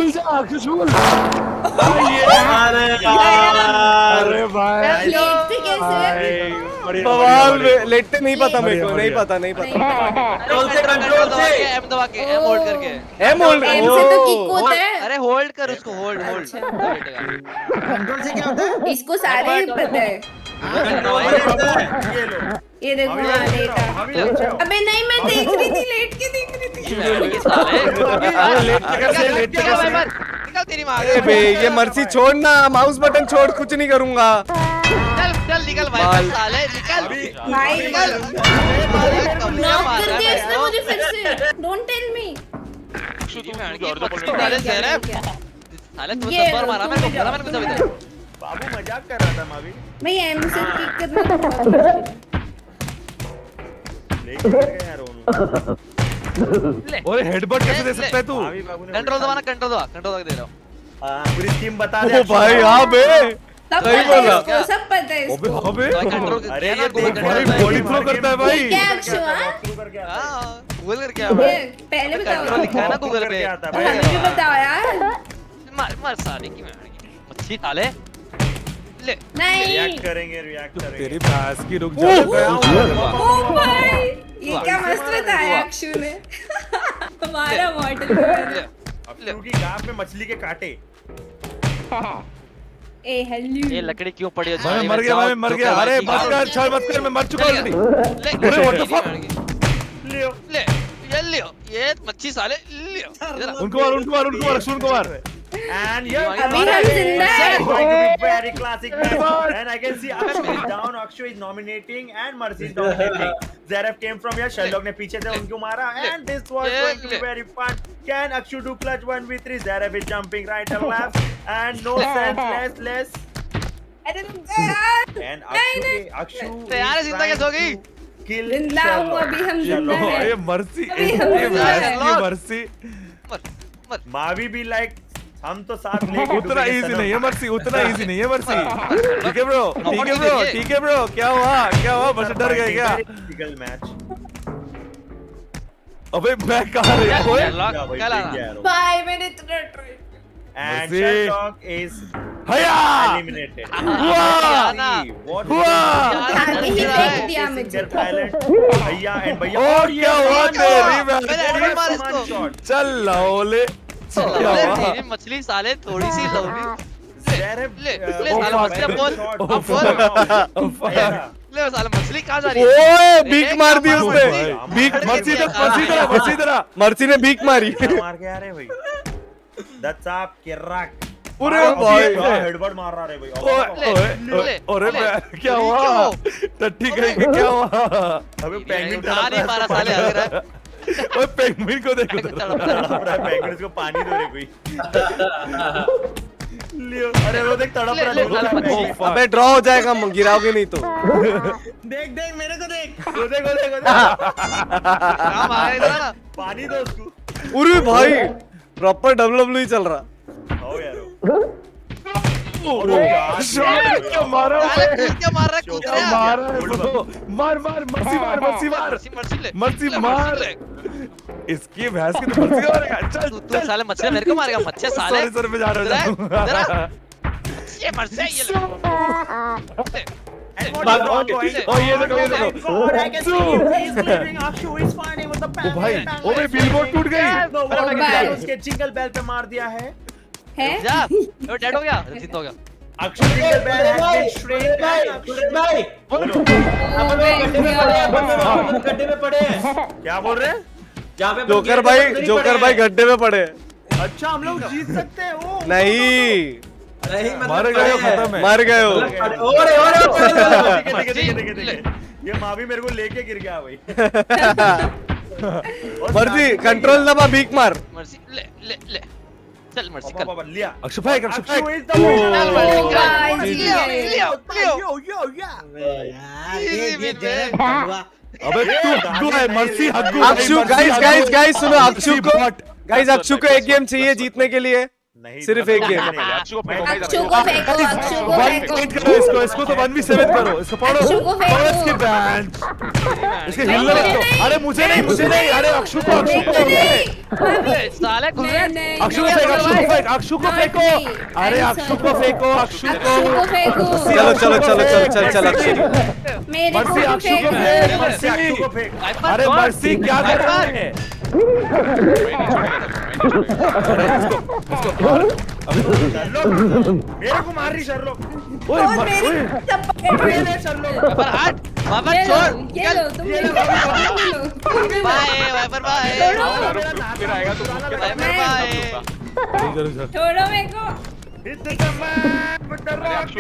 अरे यार। अरे भाई। प्लेट कैसे? भाई, बवाल लेटते नहीं पता मेरे को नहीं पता नहीं पता कंट्रोल से कंट्रोल से एम दबा के एम होल्ड करके एम होल्ड एम से तो किक होता है अरे होल्ड कर उसको होल्ड होल्ड अच्छा। कंट्रोल से क्या होता है इसको सारे ही पता है ये देखो हाँ लेटा। अबे नहीं मैं देख रही थी लेट के देख रही थी लेट के कैसे लेट के निकल तेरी माँ। अरे ये मर्सी छोड़ ना माउस बटन छोड़ कुछ नहीं करूँगा। चल चल निकल भाई साले निकल। भाई निकल। नॉक कर दिया इसने मुझे फिर से। डोंट टेल मी साले तू ये मारा मेरे को बोला मैंने कुछ अभी तक बाबू मज़ाक कर रहा था मावी मैं एम से किक करना तो है। यार ओए हेडबट कैसे दे सकता है तू? कंट्रोल दबाना कंट्रोल दबा कंट्रोल दबा दे रहा हूँ। हाँ, पूरी टीम बता दे ओ भाई। हाँ बे सही बोला। सब पता है अबे इसको। अबे। भाई अरे ये भाई बॉडी थ्रो करता है। भाई। क्या अक्षु हाँ है। हाँ गूगल करके आ पहले बताओ। कंट्रोल लिखा है ना गूगल पे। आता है हमें भी बताओ यार। मार मार साले की मैं मच्छी साले। ले। नहीं। रिएक्ट करेंगे रिएक्ट करेंगे। तेरी भैंस की रुक जा ओ भाई ये क्या मस्त बताया अक्षु ने। [laughs] हमारा मॉडल ले। अक्षु की गाफ में मछली के कांटे। ए हेलो ये लकड़ी क्यों पड़ी है? मैं मर गया मैं मर गया। अरे मत कर छाड़ मत कर मैं मर चुका ले, ले अरे what the fuck? लियो ले। ये लियो ये मच्छी साले लियो उनको मार उनको मार उनको मार अक्षु उनको मार And yeah, अभी हम ज़िंदा हैं। It's going to be very classic match. And I can see Akshu is down. Akshu is nominating and Mercy is dominating. Zaref came from here. Sherlock ने पीछे से उनको मारा. And this was going to be very fun. Can Akshu do clutch 1v3? Zaref is jumping right and left. And no sense, less, less. And Akshu, Akshu तो यार is ज़िंदा कैसे हो गई? ज़िंदा हूँ अभी हम ज़िंदा हैं। ये मर्सी ये हैं। मर्सी मावी भी like हम तो साथ लेके [laughs] उतना इजी नहीं है मर्सी उतना [laughs] इजी नहीं है मर्सी। [laughs] ठीक है ब्रो ठीक है ब्रो ठीक है ब्रो क्या हुआ क्या हुआ बस डर गए क्या? difficult अबे मैं कहाँ रहा हूँ ओए। भाई, मैंने इतना try And Sherlock is eliminated. ही और क्या हुआ तेरी. चल तेरी मछली साले थोड़ी सी लौली Zaref, ले uh, ले साला fuck. मछली अब बोल shot. अब बोल। Fuck. भैया, ले साला मछली कहाँ जा रही है? ओए भीख मार दी उसने। भीख मर्सी इधर मर्सी आ। मर्सी ने भीख मारी। मार के आ रहे भाई। पूरे भाई। हेडबट मार रहा है भाई ओए ओए क्या हुआ? टट्टी कहीं क्या हुआ? अबे पेंगुइन उठा नहीं पा रहा साले हग रहा है। ओए पेंगुइन को देखो तड़प रहा है पेंगुइन उसको पानी दो रे कोई लियो। अरे वो देख तड़प रहा है साला। Oh. अबे ड्रॉ हो जाएगा म- गिराओगे नहीं तो। देख देख मेरे को देख। वो देख देख ना। पानी दो उसको। अरे भाई। प्रॉपर डब्ल्यू चल रहा। आओ यार क्या मारा साले ओए कूद के मार रहा कूद रहा मारा। उसको? मार मार मर्सी मार मर्सी मार। मर्सी मर्सी ले। मर्सी ले, मार। इसकी भैंस की तो मर्सी मारेगा चल तू साले मछली मेरे को मारेगा मच्छर साले। सॉरी सर मैं जा रहा इधर ये मर्सी ये ये देखो ये देखो ओ भाई ओ भाई बिलबोर्ड टूट गई। Oh, bad. can उसके जिंगल बेल पे मार दिया है। है जा वो डेड हो गया। ज़िंदा हो गया जिंगल बेल। भाई गड्ढे में पड़े हैं गड्ढे में पड़े हैं। क्या बोल रहे? हैं जोकर भाई जोकर भाई गड्ढे में पड़े अच्छा हम लोग जीत सकते हैं। नहीं। नहीं मतलब मारे गए। खत्म है। मर गए हो। मतलब ओरे ओरे ओरे ये मावी मेरे को लेके गिर गया भाई। [laughs] मर्ज़ी कंट्रोल दबा भीख मार। मर्सी ले ले ले। चल मर्सी पापा, कर लिया। अक्षु भाई अक्षु अक्षु भाई. चल कर लियो ये- लियो लियो ये ये अबे तू हग्गू है? मर्सी हग्गू। अक्षु गाइस गाइस गाइस सुनो अक्षु को गाइस अक्षु को एक गेम चाहिए जीतने के लिए। नहीं सिर्फ़ एक गेम अक्षु को फेंको अक्षु को फेंको अक्षु को वन फेंको एट करो इसको इसको तो वन भी सेवन करो इसको पढ़ो। अक्षु को फेंको। पढ़ो इसकी बैंड इसके हिलने अरे मुझे नहीं मुझे नहीं अरे अक्षु को अक्षु को साले घूम रहे अक्षु को फेंक अक्षु को फेंक अक्षु को फेंको। अरे अक्षु को फेंको अक्षु को चलो चलो चलो चल चल चल अक्षु मेरे को मर्सी अक्षु को फेंको फेंक अक्षु को फेंक। अरे मर्सी क्या कर रहा है? मेरे को मार रही शर्लोक ओए और मर- मेरी ओए। चप्पल वाइपर हट वाइपर ये लो छोड़। ये लो तुम लो लो तुम बाय वाइपर बाय छोड़ो फिर आएगा तो वाइपर मैं- बाय छोड़ो मेरे को।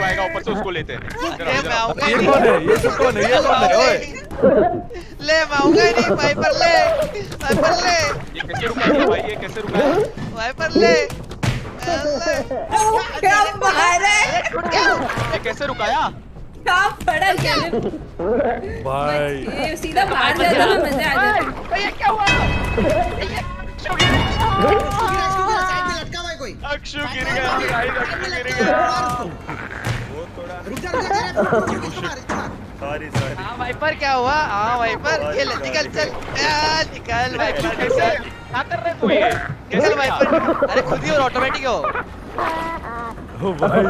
आएगा ऊपर से उसको लेते हैं। ले ये कौन है? नहीं ये सब कौन है? ये कौन है? ओए। ले मैं आऊँगा नहीं। वाइपर ले। वाइपर ले। ये कैसे रुका है? भाई ये कैसे रुका है? वाइपर ले। क्या मारे ये कैसे रुकाया? क्या पड़ा क्या भाई ये सीधा बाहर जाता ना मज़ा आ जाता ये क्या हुआ लटका कोई अक्षु गिर गया भाई अक्षु गिर गया। रुक जा रुक जा सॉरी सॉरी हाँ वाइपर क्या हुआ? हाँ वाइपर। ये ले निकल चल। निकल वाइपर कैसे क्या कर रहे तू ये? निकल वाइपर। अरे खुद ही और ऑटोमेटिक हो। ओ भाई।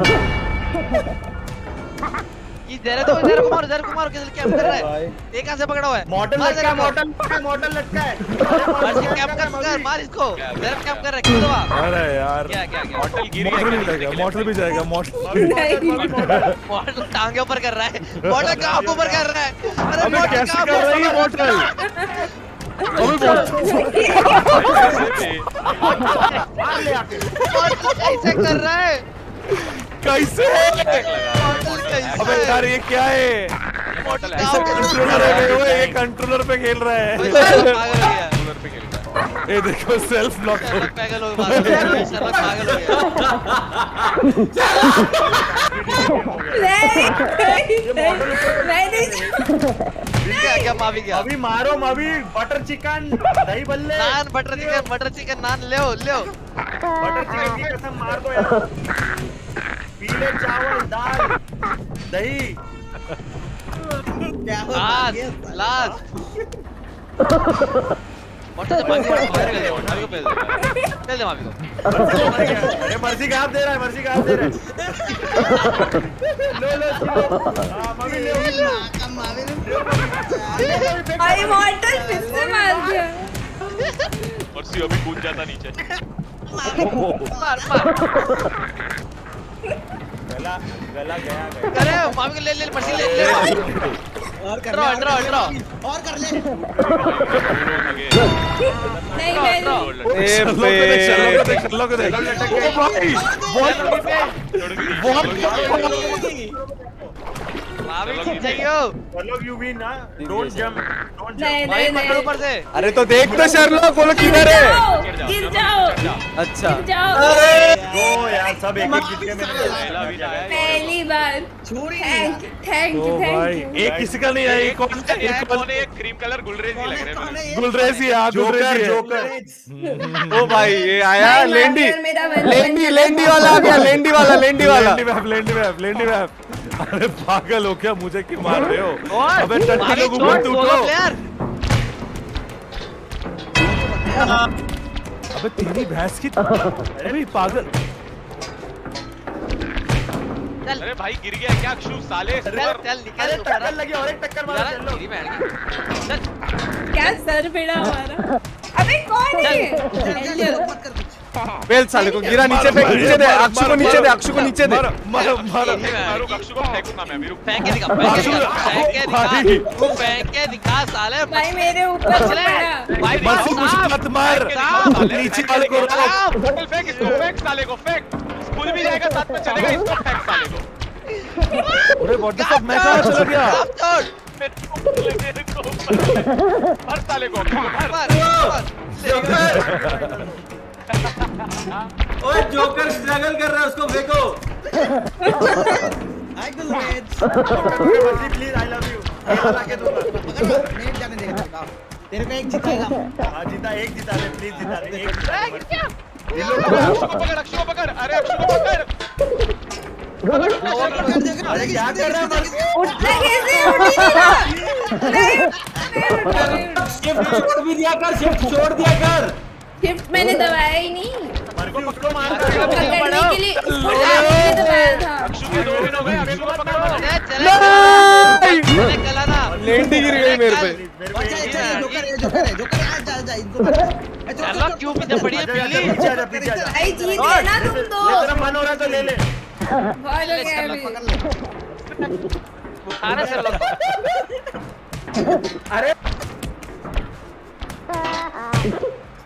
[laughs] ये जरा तो जरा कुमार जरा कुमार किधर कैंप कर रहा है? ये कहाँ से पकड़ा हुआ है। मॉडल लटका है मॉडल मॉडल मॉडल लटका है। [laughs] मार इसको कैंप कर कर मार इसको। जरा कैंप कर रहा है। अरे यार क्या क्या क्या मॉडल गिर भी गया जाएगा मॉडल भी जाएगा। मॉडल [laughs] मॉडल टांगे ऊपर कर रहा है। मॉडल ऊपर कर रहा है? अरे मॉडल कैसे कर रही है मॉडल? अबे कर रहा है। कैसे अबे यार ये क्या है? मॉडल कंट्रोलर है। ये कंट्रोलर पे खेल रहा है। [laughs] ये देखो सेल्फ लॉक शर्लक पागल हो गया शर्लक पागल हो गया नहीं क्या क्या माफ़ी क्या अभी मारो अभी बटर चिकन दही बल्ले। Naan butter chicken butter chicken naan ले ले बटर चिकन की कसम मार दो यार। पीले चावल दाल दही। क्या लास्ट लास्ट। बटर से माफ़ी माफ़ी को पेल दे पेल दे माफ़ी को अरे मर्ज़ी का हाथ दे रहा है मर्ज़ी का हाथ दे रहा है लो लो लो हाँ, ले लो कम आवे भाई मॉडल फिर से मार दिया और अभी कूद जाता नीचे मार मार गला गला गया गया। अरे को ले ले मर्सी ले ले। और कर ड्रॉ ड्रॉ और कर ले नहीं मैं ए देख चलो देख चलो को देख। ओ भाई लोग ऊपर से। अरे तो देख तो शर्लॉक बोलो किधर है? अच्छा। गिर दो यार सब एक एक के पहला है। बार थैंक थैंक यू थैंक एक किसी का नहीं है एक कौन उसका एक कौन है एक क्रीम कलर गुलरेज ही लग रहे हैं गुलरेज ही है गुलरेज जोकर जोकर ओ भाई ये आया लेंडी। लेंडी लेंडी वाला आ गया लेंडी वाला लेंडी वाला। लेंडी मैप लेंडी मैप लेंडी मैप। अरे पागल हो क्या मुझे क्यों मार रहे हो? अबे टट्टी लोग ऊपर टूटो अबे तेरी भैंस की अरे पागल। चल। अरे भाई गिर गया क्या? अक्षु साले चल चल निकल। टक्कर लगी और एक टक्कर मारो चल। लो गिरी बैठ गई चल। क्या सर पेड़ा हमारा? अबे कौन है? चल चल मत कर कुछ बेल साले को गिरा नीचे फेंक नीचे दे अक्षु को नीचे दे अक्षु को नीचे दे मारो मारो मारो मारो अक्षु को फेंकूँगा मैं रुक फेंक के दिखा फेंक के दिखा फेंक के भाई। दिखा तू फेंक के दिखा साले भाई मेरे ऊपर चले भाई साहब, मुझे मत मार नीचे वाले को रोक बोतल फेंक इसको फेंक साले को फेंक स्कूल भी जाएगा साथ में चलेगा इसको फेंक साले को अरे व्हाट द फक मैं कहाँ चला गया छोड़ मेरे को हर साले को ओए जोकर स्ट्रगल कर रहा है उसको फेंको। आई गुलरेज मर्ज़ी प्लीज़ आई लव यू लगा के दूँगा नहीं जाने देगा तेरे को एक जिताएगा। हाँ जीता एक जीता दे प्लीज़ जीता दे एक अक्षु को पकड़ अक्षु को पकड़। अरे अक्षु को पकड़। अरे क्या कर रहा है उठना कैसे उठ नहीं रहा नहीं नहीं शिफ्ट छोड़ भी दिया कर शिफ्ट छोड़ दिया कर। शिफ्ट मैंने दबाया ही नहीं उसको मार पकड़ने के लिए उसको उठाने के लिए दबाया था अक्षु के दो विन हो गए अक्षु को पकड़ अरे चले चले कला ना लैंडिंग गिर गई मेरे पे मेरे और को चल ये चल जोकर है जोकर है जोकर है जा जा इनको कर ए, चल, चलो क्यों पीछे पड़ी है आजा, आजा, पीली पीछे पीछे भाई जीत गए ना तुम तो तेरा मन हो रहा है तो ले ले बहुत हो अभी बुखार है सर लोग अरे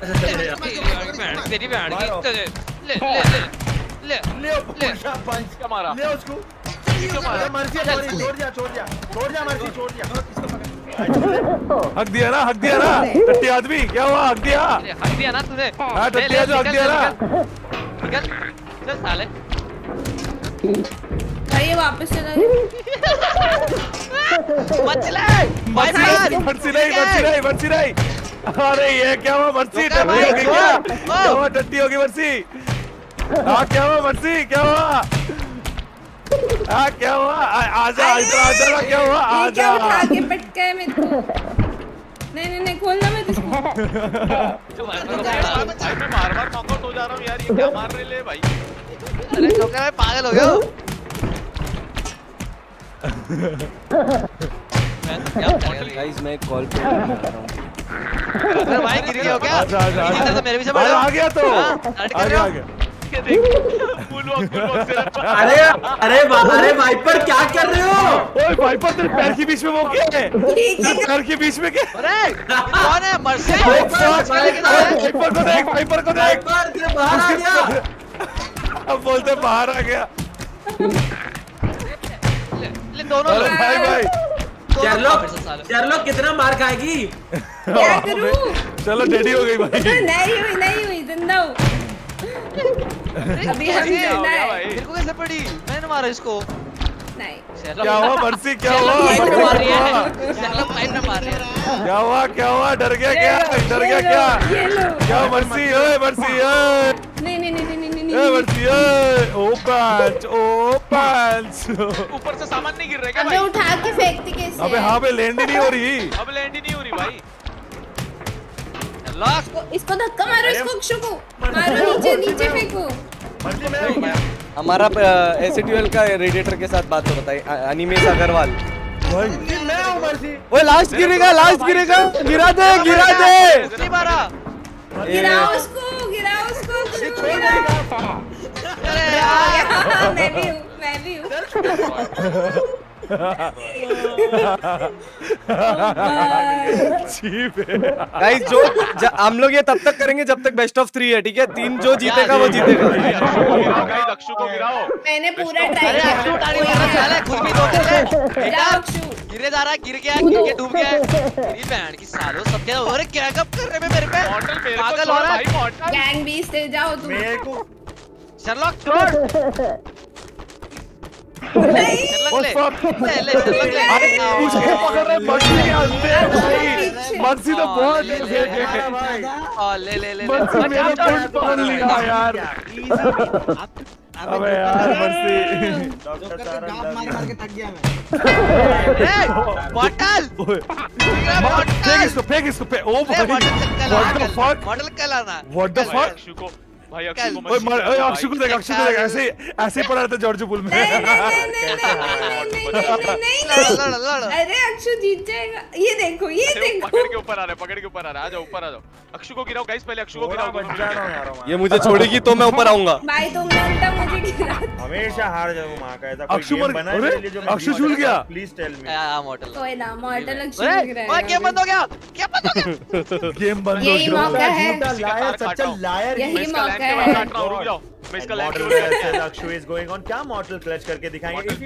तेरी बहन की ले ले ले ले ले पुशा पंच क्या मारा? ले उसको। मर्ज़ी है छोड़ दिया छोड़ दिया। छोड़ दिया मर्ज़ी छोड़ दिया। हक दिया ना हक दिया ना। टट्टी आदमी क्या हुआ? हक दिया। हक दिया ना तूने हाँ, ले, टट्टिया ले, जो हक दिया ना। निकल चल साले। भाई ये वापस चला [laughs] भाई मार मर्सी नहीं मर्सी नहीं मर्सी नहीं अरे ये क्या हुआ मर्सी? टट्टी हो गई क्या? क्या हुआ टट्टी होगी मर्सी? हाँ क्या हुआ मर्सी? क्या हुआ? हाँ क्या हुआ? आ- आजा आजा ना क्या हुआ? आजा। के पटका है मेरे को? नहीं नहीं नहीं खोलना मत इसको मैं बार बार नॉकआउट हो जा रहा हूँ यार ये क्या मार रहे ले भाई अरे जोकर भाई पागल हो गया हो। मैं तो क्या करेगा गाइस मैं कॉल पे आ रहा हूँ। भाई गिर गया हो क्या? गिर गया आजा तो मेरे पीछे अरे आ गया तो। हाँ, आ गया आ गया। अरे अरे अरे वाइपर क्या कर रहे हो? ओए वाइपर तेरे पैर के बीच में वो क्या है? पैर के बीच में क्या अरे कौन है? मर्सी वाइपर को देख वाइपर को देख। बाहर आ गया। अब बोलते बाहर आ गया। ले, ले दोनों भाई भाई। दोनों शेरलॉक लो फिर से साले। शेरलॉक कितना मार खाएगी? [laughs] क्या करूँ? चलो डेडी हो गई भाई। नहीं हुई नहीं हुई ज़िंदा हूँ। अभी हम ज़िंदा है? मेरे को कैसे पड़ी? मैंने मारा इसको। क्या हुआ बरसी क्या हुआ? मार रही क्या है मार रही है। क्या हुआ क्या हुआ? डर गया क्या? डर गया क्या? क्या बरसी ओए बरसी ओए। नहीं नहीं नहीं नहीं नहीं ए बरसी ओए। ओ पैंच ओ पैंच ऊपर से सामान नहीं गिर रहा क्या अबे उठा के फेंकती कैसे अबे हाँ? पे लैंड ही नहीं हो रही। अब लैंड ही नहीं हो रही भाई। शेरलॉक इसको इसको धक्का मारो इसको अक्षु को मारो नीचे नीचे फेंको। हमारा एसिट्यूएल का रेडिएटर के साथ बात तो बताइए अनिमेश अग्रवाल। भाई मैं हूँ मर्ज़ी ओए लास्ट गिरेगा लास्ट गिरेगा। गिरा दे गिरा दे। गिराओ उसको गिराओ उसको अरे यार मैं भी हूँ मैं भी है। [laughs] गाइस जो हम लोग ये तब तक करेंगे जब तक बेस्ट ऑफ़ थ्री है ठीक है? तीन जो जीतेगा वो जीतेगा। अक्षु को गिराओ। गाइस अक्षु को गिराओ। मैंने पूरा ट्राई अक्षु किया। उठाने वाला खुद भी दो ले जाओ अक्षु। गिरे जा रहा गिर गया गिर के डूब गया। [laughs] मेरी बहन की सालों सब क्या अरे क्या कब कर रहे हैं मेरे पे? मॉडल मेरे को पागल हो रहा है? गैंग बीस से जाओ तुम। मेरे को शर्लॉक छोड़। [laughs] हाँ। मनसी हाँ, हाँ, तो बहुत ले ले ले मेरा अच्छा, पुंड पकड़ अच्छा, लिया अच्छा। यार। अबे यार मनसी डॉक्टर सारा मार मार के थक गया मैं। [laughs] बॉटल! फेंक इसको फेंक इसको ओ भाई। व्हाट द फक बॉटल कहलाना व्हाट द फक भाई अक्षु को मत मर ओए भाई। अक्षु को देख अक्षु को देख ऐसे ऐसे पड़ा रहता जॉर्ज पुल में। नहीं नहीं नहीं नहीं नहीं नहीं नहीं लड़ लड़ अरे अक्षु जीत जाएगा। ये देखो ये देखो। पकड़ के ऊपर आ रहा है पकड़ के ऊपर आ रहा है। आ जाओ ऊपर आ जाओ। अक्षु को गिराओ गाइस पहले अक्षु को गिराओ। बच जा रहा हूँ यार ये मुझे छोड़ेगी तो मैं ऊपर आऊँगा। भाई तुमने उल्टा मुझे गिरा हमेशा हार जाऊँ माँ का ऐसा कोई अक्षु गेम मर- बना है अरे, जो अक्षु झूल गया। प्लीज़ टेल मी हाँ मॉडल कोई ना मॉडल अरे गिरा ओए गेम बंद हो गया गेम बंद हो गया। [laughs] गेम बंद हो यही गया। मौका है। लायर सच्चा लायर यही मौका लैंड के बाद काट रहा हूँ रुक जाओ। मैं इसका लैंड के मॉडल बाद versus अक्षु is क्या मॉडल क्लच करके दिखाएँगे? Two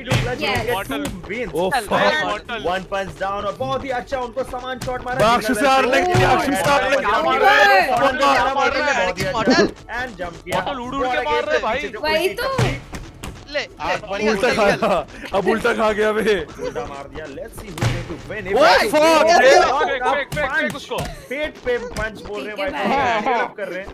wins. Oh, चल, fuck. भाई, मॉडल one punch down और बहुत ही अच्छा उनको समान शॉट मारा। अक्षु से हारने के लिए अक्षु से हारने के लिए मार। रहा? फ़ौरन क्या मारा मार रहा? बहुत मॉडल? अच्छा एंड जंप किया। मॉडल उड़ उड़ के मार रहे भाई। वही तो। ले उल्टा खा अब उल्टा खा गया बे उल्टा मार दिया let's see who going to win fuck? फेंक फेंक फेंक फेंक उसको पेट पे पंच बोल रहे भाई अप कर रहे हैं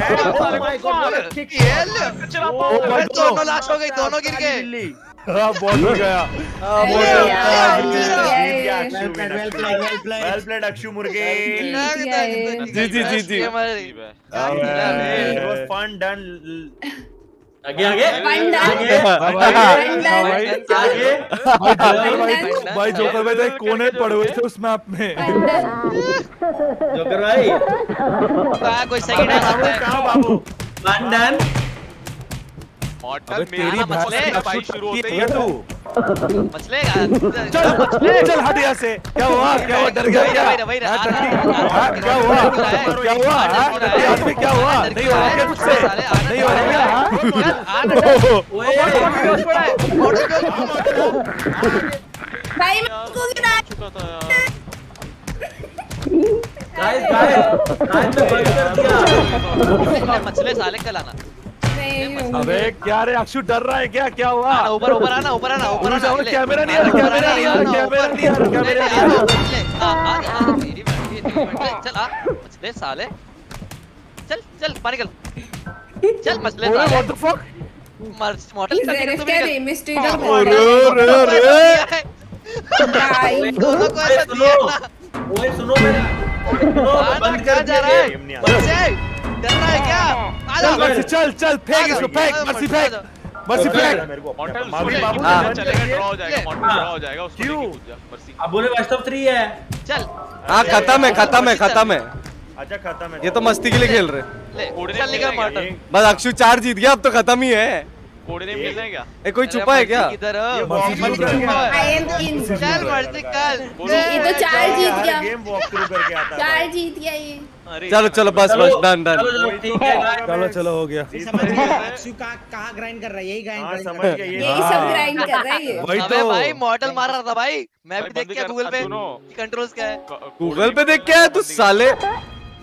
oh god what a kick ये ले कचरा Oh पाओ. दोनों लाश हो गई दोनों गिर गए हाँ बॉल हो गया हाँ बॉल हो वेल प्लेड अक्षु मुर्गे। जी जी जी जी was fun done आगे आगे आगे हाँ भाई Fun हाँ आगे भाई जोकर भाई Fun जोकर भाई तो कोने पड़े हुए थे उस मैप में जोकर भाई कोई सही नहीं बाबू सकता कहाँ बाबू वन डन मॉडल अबे मेरा मसले भाई शुरू होते ही तू मछले चल चल हट यहाँ से। क्या हुआ? क्या हुआ? डर गया क्या? क्या हुआ? क्या हुआ? टट्टी आदमी क्या हुआ? नहीं हो रहा क्या तुझसे? नहीं हो। रहा क्या? हाँ? भाई मैं उसको गिरा गाइस गाइस गाइस मैं बंद कर दिया मछले साले कल आना नहीं अबे क्या रे अक्षु डर रहा है क्या? क्या हुआ? ऊपर ऊपर आना ऊपर आना ऊपर ऊपर आना कैमरा नहीं आ रहा, कैमरा नहीं आ रहा, कैमरा नहीं आ रहा, कैमरा नहीं आ रहा। मेरी चल आ मछले साले चल चल बाहर निकल। चल मछले साले the fuck? मर- मॉडल कर जेरेफ तू क्या भी रेमिस्ट्री का अरे बड़ा अरे अरे। भाई। दोनों को ऐसा सुनो। दिया ना ओए सुनो मेरा। सुनो बंद कर जा रहा है? डर रहा है क्या? आजा। मर्सी चल चल फेंक इसको फेंक मर्सी फेंक मर्सी फेंक। मेरे को मॉडल बाबू हाँ। चलेगा ड्रॉ हो जाएगा दिया। मॉडल ड्रॉ हो जाएगा उसको क्यों? मर्सी। अब बोले वास्तव 3 है। चल। हाँ खत्म है खत्म है खत्म है। अच्छा खत्म है। ये तो मस्ती के लिए खेल रहे। ले चल निकल मॉडल बस अक्षु चार जीत गया अब तो खत्म ही है। कोडिने मिल रहे हैं क्या? ए कोई छुपा है क्या? हो? है। इन चल मर्सी कल ये तो चार जीत गया। गेम वॉक थ्रू करके आता है चार जीत गया ये। चलो चलो बस बस डन डन। चलो चलो ठीक है चलो चलो हो गया। समझ गया। [laughs] अक्षु कहाँ ग्राइंड कर रहा है? यही ग्राइंड हाँ कर समझ गया यही सब ग्राइंड कर रहा है वही तो। भाई मॉडल मार रहा था भाई। मैं भी देख बंद के गूगल पे सुनो। कंट्रोल्स क्या है। गूगल पे देख के आया तू साले? हाँ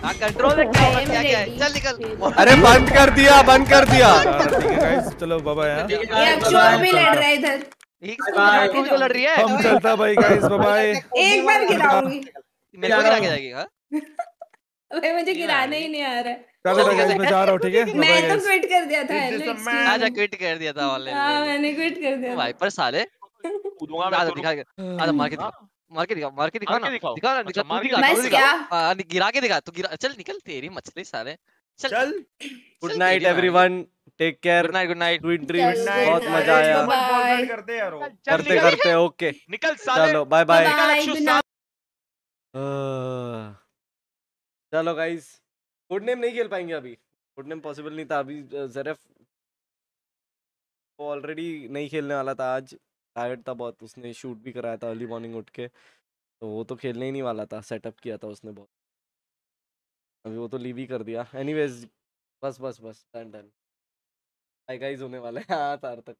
कंट्रोल क्या [laughs] क्या क्या है। ready. चल निकल। [laughs] अरे बंद कर दिया बंद कर दिया। ठीक है गाइस चलो बाय बाय ठीक है ये guys, अक्षु bye-bye. भी लड़ रहा है इधर। ठीक Bye. कौन लड़ रही है। हम चलता भाई गाइस बाय बाय एक बार गिराऊँगी। मेरे को गिरा के जाएगी हाँ? [laughs] अबे मुझे गिराने ही नहीं आ रहा है। चलो गाइस मैं जा रहा हूँ ठीक है? मैं तो क्विट कर दिया था क्विट कर दिया था वाले। हाँ मैंने क्विट कर दिया भाई पर साले कूदूँगा मैं दिखा के आजा मार के दिखा। मार के दिखा मार के दिखा मार ना। दिखाओ। दिखा ना अच्छा, दिखा मार तू दिखा दिखाओ। दिखा। क्या? हाँ, गिरा के दिखा तू गिरा चल निकल तेरी मछली साले चल। चल। Good night everyone take care good night good night sweet dreams बहुत मज़ा आया। करते यार। करते करते ओके निकल साले। चलो बाय बाय गुड नाइट चलो गाइस कोड नेम नहीं खेल पाएँगे अभी। कोड नेम पॉसिबल नहीं था। अभी जरफ ऑलरेडी नहीं खेलने वाला था आज। टायर्ड था बहुत, उसने शूट भी कराया था अर्ली मॉर्निंग उठ के तो वो तो खेलने ही नहीं वाला था सेटअप किया था उसने बहुत। अभी वो तो लीव ही कर दिया। एनीवेज बस बस बस डन डन गाइस होने वाला है। हाँ तार तक।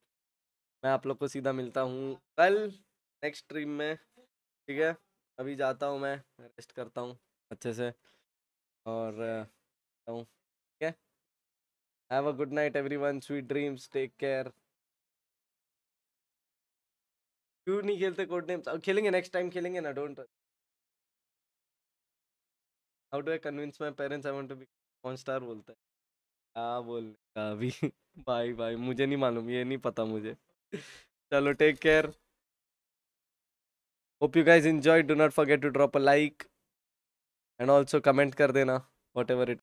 मैं आप लोग को सीधा मिलता हूँ कल नेक्स्ट स्ट्रीम में, ठीक है? अभी जाता हूँ मैं रेस्ट करता हूँ अच्छे से, और ठीक है? Have a good night everyone sweet dreams take care क्यों नहीं खेलते कोड नेम्स? खेलेंगे नेक्स्ट टाइम खेलेंगे ना don't how do I convince my parents I want to be one star बोलता है। क्या बोलने का अभी? [laughs] बाय बाय मुझे नहीं मालूम, ये नहीं पता मुझे। [laughs] चलो take care hope you guys enjoyed. Do not forget to drop a like and also comment कर देना, whatever it